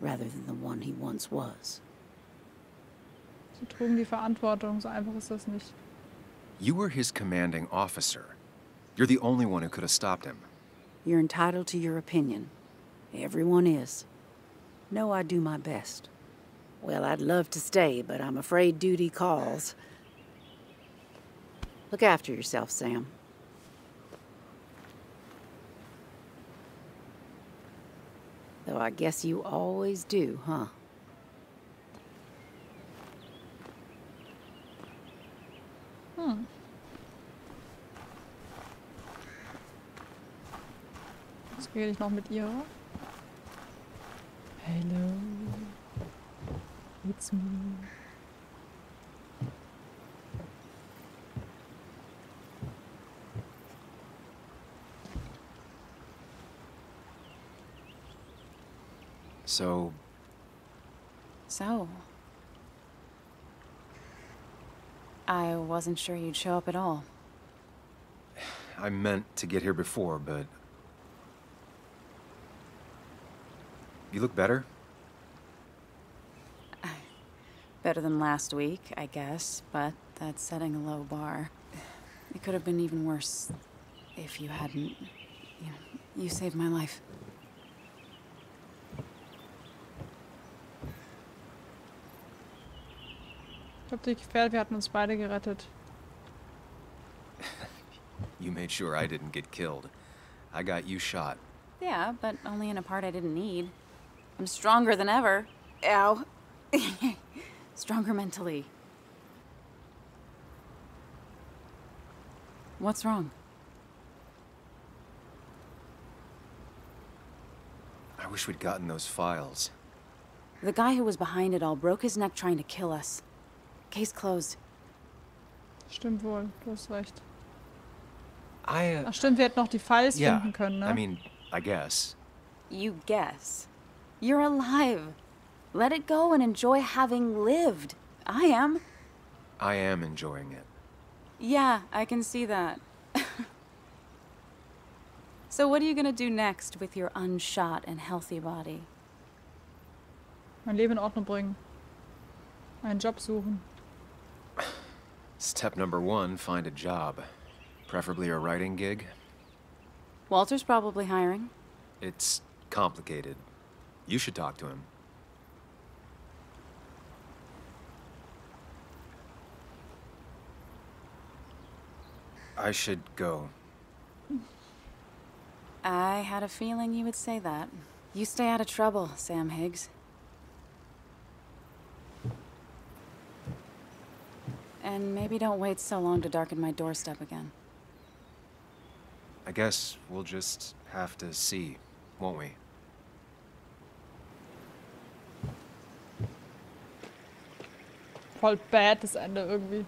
rather than the one he once was. Sie trugen die Verantwortung. So einfach ist das nicht. You were his commanding officer. You're the only one who could have stopped him. You're entitled to your opinion. Everyone is. No, I do my best. Well, I'd love to stay, but I'm afraid duty calls. Look after yourself, Sam. Though I guess you always do, huh? Hm. Jetzt rede ich noch mit ihr. Hello. It's me. So, So. I wasn't sure you'd show up at all. I meant to get here before, but... You look better? Better than last week, I guess, but that's setting a low bar. It could have been even worse if you hadn't. You, you saved my life. Hab dich gefährdet, wir hatten uns beide gerettet. You made sure I didn't get killed. I got you shot. Yeah, but only in a part I didn't need. I'm stronger than ever. Ow. stronger mentally. What's wrong? I wish we'd gotten those files. The guy who was behind it all broke his neck trying to kill us. Case closed. Stimmt wohl, du hast recht. I, uh, Ach stimmt, wir hätten noch die Files yeah, finden können, ne? I mean, I guess. You guess. You're alive. Let it go and enjoy having lived. I am. I am enjoying it. Yeah, I can see that. so what are you gonna do next with your unshot and healthy body? mein Leben in Ordnung bringen. Einen Job suchen. Step number one, find a job. Preferably a writing gig. Walter's probably hiring. It's complicated. You should talk to him. I should go. I had a feeling you would say that. You stay out of trouble, Sam Higgs. And maybe don't wait so long to darken my doorstep again. I guess we'll just have to see. won't we? Voll bad das Ende irgendwie.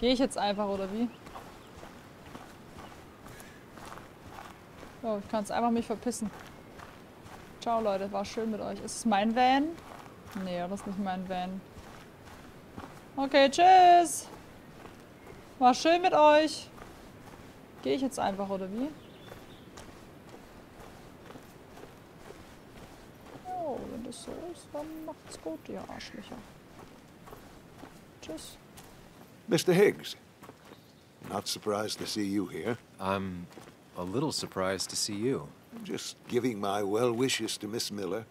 Gehe ich jetzt einfach oder wie? Oh, ich kann es einfach mich verpissen. Ciao Leute, war schön mit euch. Ist es mein Van? Nee, das ist nicht mein Van. Okay, tschüss. War schön mit euch. Gehe ich jetzt einfach oder wie? Oh, wenn das so ist, dann macht's gut, ihr Arschlöcher. Tschüss. Mr. Higgs. Not surprised to see you here. I'm a little surprised to see you. Just giving my well wishes to Miss Miller.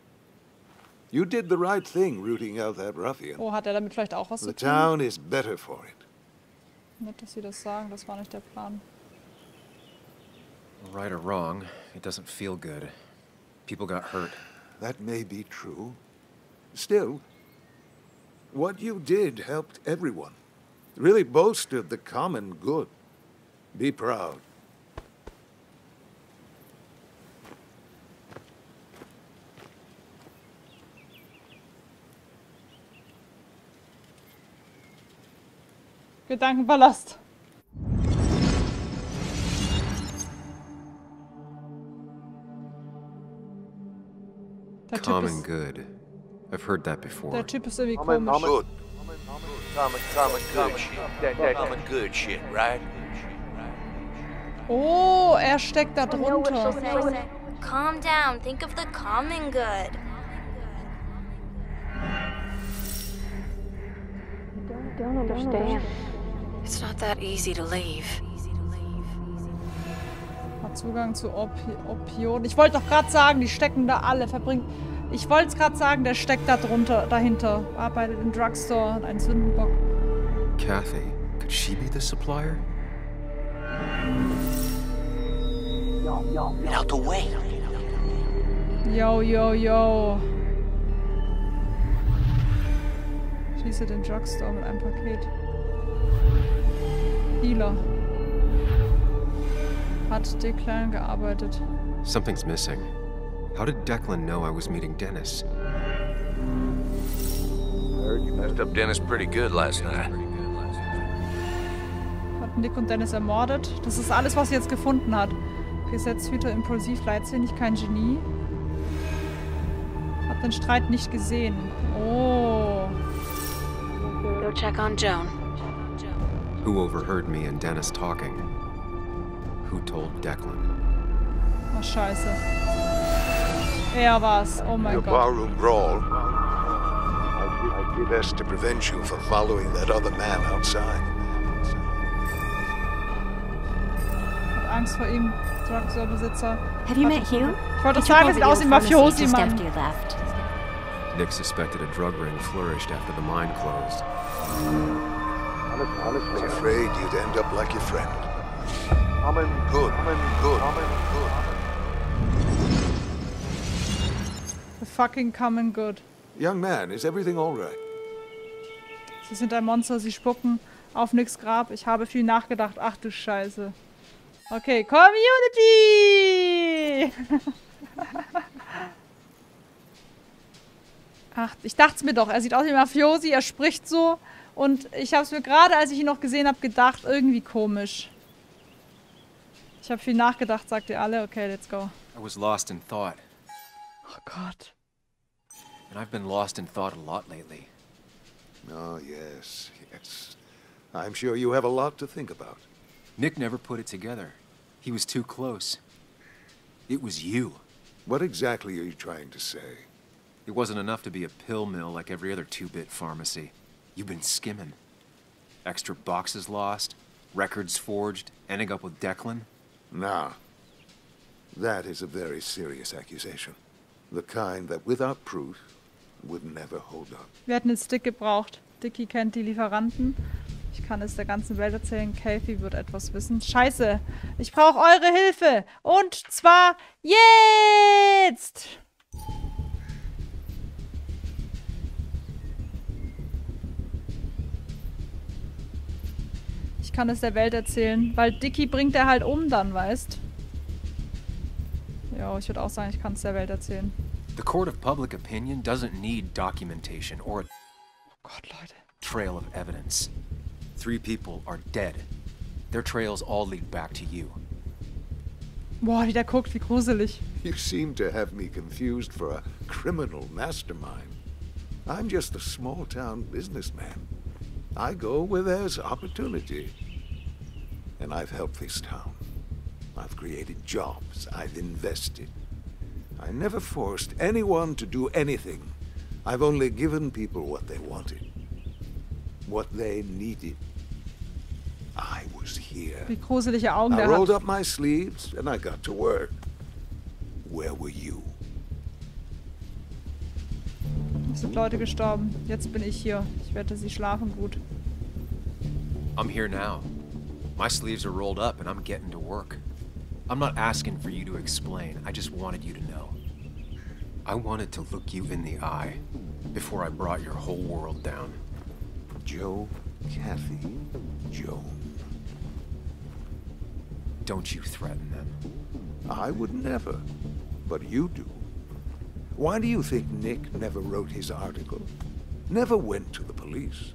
You did the right thing rooting out that ruffian. Oh, hat er damit vielleicht auch was The zu tun? town is better for it. Nicht, dass sie das sagen, das war nicht der Plan. Right or wrong, it doesn't feel good. People got hurt. That may be true. Still, what you did helped everyone. Really bolstered the common good. Be proud. Gedankenballast. Der Typ Common ist, good. I've heard that before. der Typ ist irgendwie Common, komisch. common, common, common good shit. That, that, common good shit, right? Oh, er steckt da drunter. Calm down. Think of the common good. Don't understand. It's not that easy to leave. Hat Zugang zu Opi Opioiden. Ich wollte doch gerade sagen, die stecken da alle. Verbringt. Ich wollte es gerade sagen, der steckt da drunter, dahinter. Arbeitet im Drugstore, hat einen Sündenbock. Kathy, could she be the supplier? Get out the way. Yo, yo, yo. Schließe den Drugstore mit einem Paket. Dealer. Hat Declan gearbeitet. Something's missing. How did Declan know I was meeting Dennis? Heard you messed up Dennis pretty good last night. Hat Nick und Dennis ermordet. Das ist alles, was sie jetzt gefunden hat. Gesetzhüter, impulsiv, leichtsinnig, kein Genie. Hat den Streit nicht gesehen. Oh. Go check on Joan. Who overheard me and Dennis talking? Who told Declan? Oh, scheiße. Er war's. Oh mein Your Gott. barroom brawl. I'd be best to prevent you from following that other man outside. Hat Angst vor ihm. Drugstore-Besitzer. Have you met Hugh? Ich wollte He doch sagen, sieht aus the wie old pharmacy Mafiosi, just Mann. after you left. Nick suspected a drug ring flourished after the mine closed. I was afraid you'd end up like your friend. Common good. Common good. good. The fucking common good. Young man, is everything all right? Sie sind ein Monster, sie spucken auf nix Grab. Ich habe viel nachgedacht. Ach du Scheiße. Okay, Community! Ach, ich dachte mir doch, er sieht aus wie ein Mafiosi, er spricht so. Und ich habe es mir gerade, als ich ihn noch gesehen habe, gedacht, irgendwie komisch. Ich habe viel nachgedacht, sagt ihr alle. Okay, let's go. I was lost in thought. Oh Gott. And I've been lost in thought a lot lately. Oh, yes, yes. I'm sure you have a lot to think about. Nick never put it together. He was too close. It was you. What exactly are you trying to say? It wasn't enough to be a pill mill like every other two-bit pharmacy. You've been skimming. Extra boxes lost, records forged, ending up with Declan. Now, that is a very serious accusation. The kind that, without proof, would never hold up. Wir hätten einen Stick gebraucht. Dicky kennt die Lieferanten. Ich kann es der ganzen Welt erzählen. Kathy wird etwas wissen. Scheiße. Ich brauche eure Hilfe. Und zwar jetzt. Kann es der Welt erzählen, weil Dicky bringt er halt um dann, weißt? Jo, ich würde auch sagen, ich kann es der Welt erzählen. The court of public opinion doesn't need documentation or a Oh Gott, Leute. trail of evidence. Three people are dead. Their trails all lead back to you. Boah, wie der guckt, wie gruselig. You seem to have me confused for a criminal mastermind. I'm just a small town businessman. I go where there's opportunity. And I've helped this town. I've created jobs. I've invested. I never forced anyone to do anything. I've only given people what they wanted. What they needed. I was here. Wie gruselige Augen I der rolled hat. up my sleeves and I got to work. Where were you? Es sind Leute gestorben. Jetzt bin ich hier. Ich wette, sie schlafen gut. I'm here now. My sleeves are rolled up and I'm getting to work. I'm not asking for you to explain. I just wanted you to know. I wanted to look you in the eye before I brought your whole world down. Joe, Kathy, Joan. Don't you threaten them. I would never. But you do. Why do you think Nick never wrote his article? Never went to the police?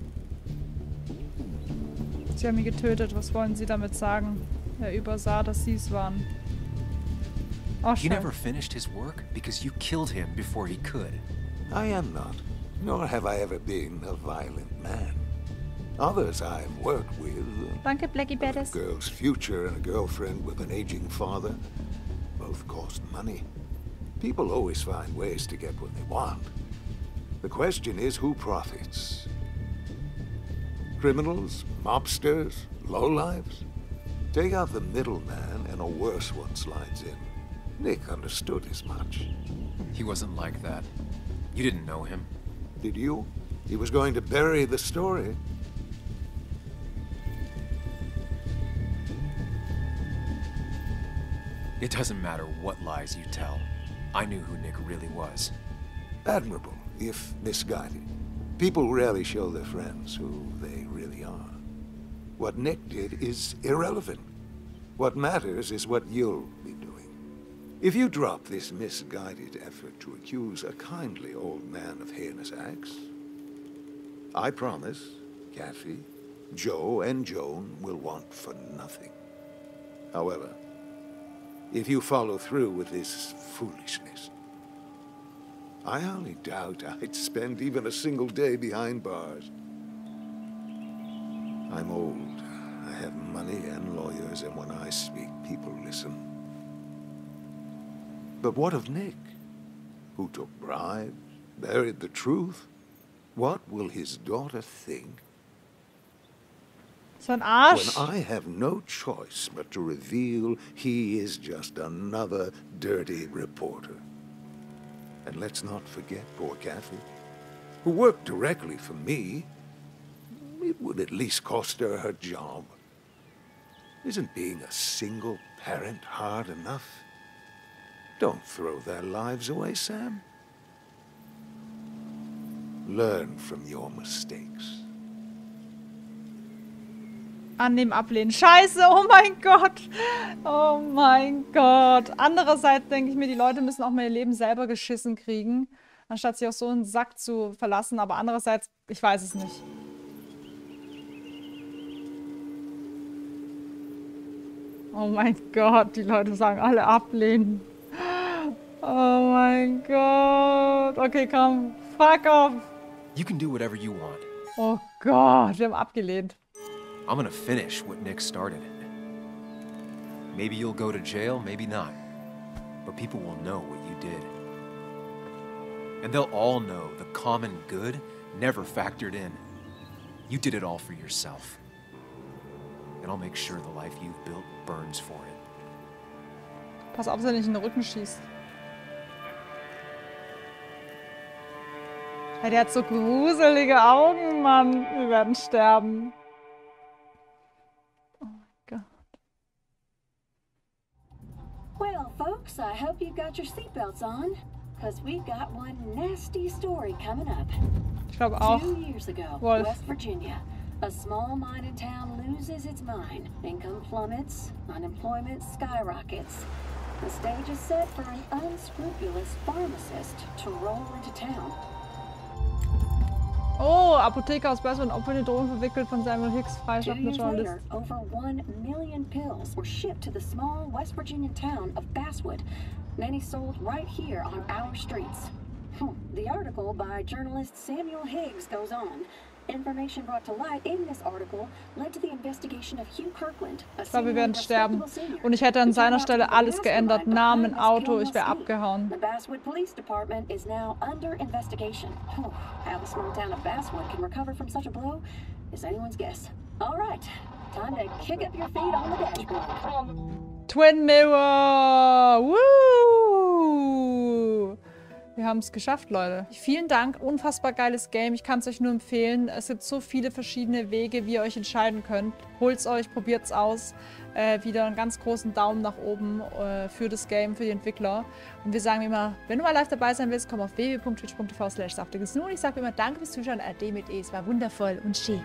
Sie haben ihn getötet. Was wollen Sie damit sagen? Er übersah, dass Sie es waren. Oh, He never finished his work because you killed him before he could. I am not. Nor have I ever been a violent man. Others I've worked with, Danke, Blackie Badass. girl's future and a girlfriend with an aging father, both cost money. People always find ways to get what they want. The question is who profits? Criminals? Mobsters? Lowlifes? Take out the middleman and a worse one slides in. Nick understood as much. He wasn't like that. You didn't know him. Did you? He was going to bury the story. It doesn't matter what lies you tell. I knew who Nick really was. Admirable, if misguided. People rarely show their friends who they. What Nick did is irrelevant. What matters is what you'll be doing. If you drop this misguided effort to accuse a kindly old man of heinous acts, I promise Kathy, Joe, and Joan will want for nothing. However, if you follow through with this foolishness, I only doubt I'd spend even a single day behind bars. I'm old. I have money and lawyers, and when I speak, people listen. But what of Nick? Who took bribes, buried the truth? What will his daughter think So ein Arsch. when I have no choice but to reveal he is just another dirty reporter? And let's not forget poor Kathy, who worked directly for me. It would at least cost her her job. Isn't being a single parent hard enough? Don't throw their lives away, Sam. Learn from your mistakes. Annehmen, ablehnen. Scheiße, oh mein Gott. Oh mein Gott. Andererseits denke ich mir, die Leute müssen auch mal ihr Leben selber geschissen kriegen, anstatt sich auf so einen Sack zu verlassen. Aber andererseits, ich weiß es nicht. Oh mein Gott, die Leute sagen alle ablehnen. Oh mein Gott. Okay, komm. Fuck off. You can do whatever you want. Oh Gott, wir haben abgelehnt. I'm gonna finish what Nick started. Maybe you'll go to jail, maybe not. But people will know what you did. And they'll all know the common good never factored in. You did it all for yourself. And I'll make sure the life you've built burns for it. Pass auf, dass er nicht in den Rücken schießt. Hey, der hat so gruselige Augen, Mann. Wir werden sterben. Well, folks, I hope you've got your seatbelts on, because we've got one nasty story coming up. Ich glaube auch. Two years ago, Wolf. West Virginia, a small mining town loses its mine. Income plummets, unemployment skyrockets. The stage is set for an unscrupulous pharmacist to roll into town. Oh, Apotheker aus Basswood und die Drohung verwickelt von Samuel Hicks, freischaffender Journalist. later, over one million pills were shipped to the small West Virginia town of Basswood. Many sold right here on our streets. Hmm, The article by journalist Samuel Higgs goes on. Information brought to light in this article led to the investigation of Hugh Kirkland, Ich glaube, wir werden sterben. Und ich hätte an seiner Stelle alles geändert. Namen, Auto, ich wäre abgehauen. The Basswood Police Department is now under investigation. How the small town of Basswood can recover from such a blow is anyone's guess. All right, time to kick up your feet on the dashboard. Twin Mirror! Woo! Wir haben es geschafft, Leute. Vielen Dank. Unfassbar geiles Game. Ich kann es euch nur empfehlen. Es gibt so viele verschiedene Wege, wie ihr euch entscheiden könnt. Holt's euch, probiert's aus. Äh, wieder einen ganz großen Daumen nach oben äh, für das Game, für die Entwickler. Und wir sagen immer, wenn du mal live dabei sein willst, komm auf www.twitch.tv slash Ich sage immer Danke fürs Zuschauen. Ade mit E. Es war wundervoll und schön.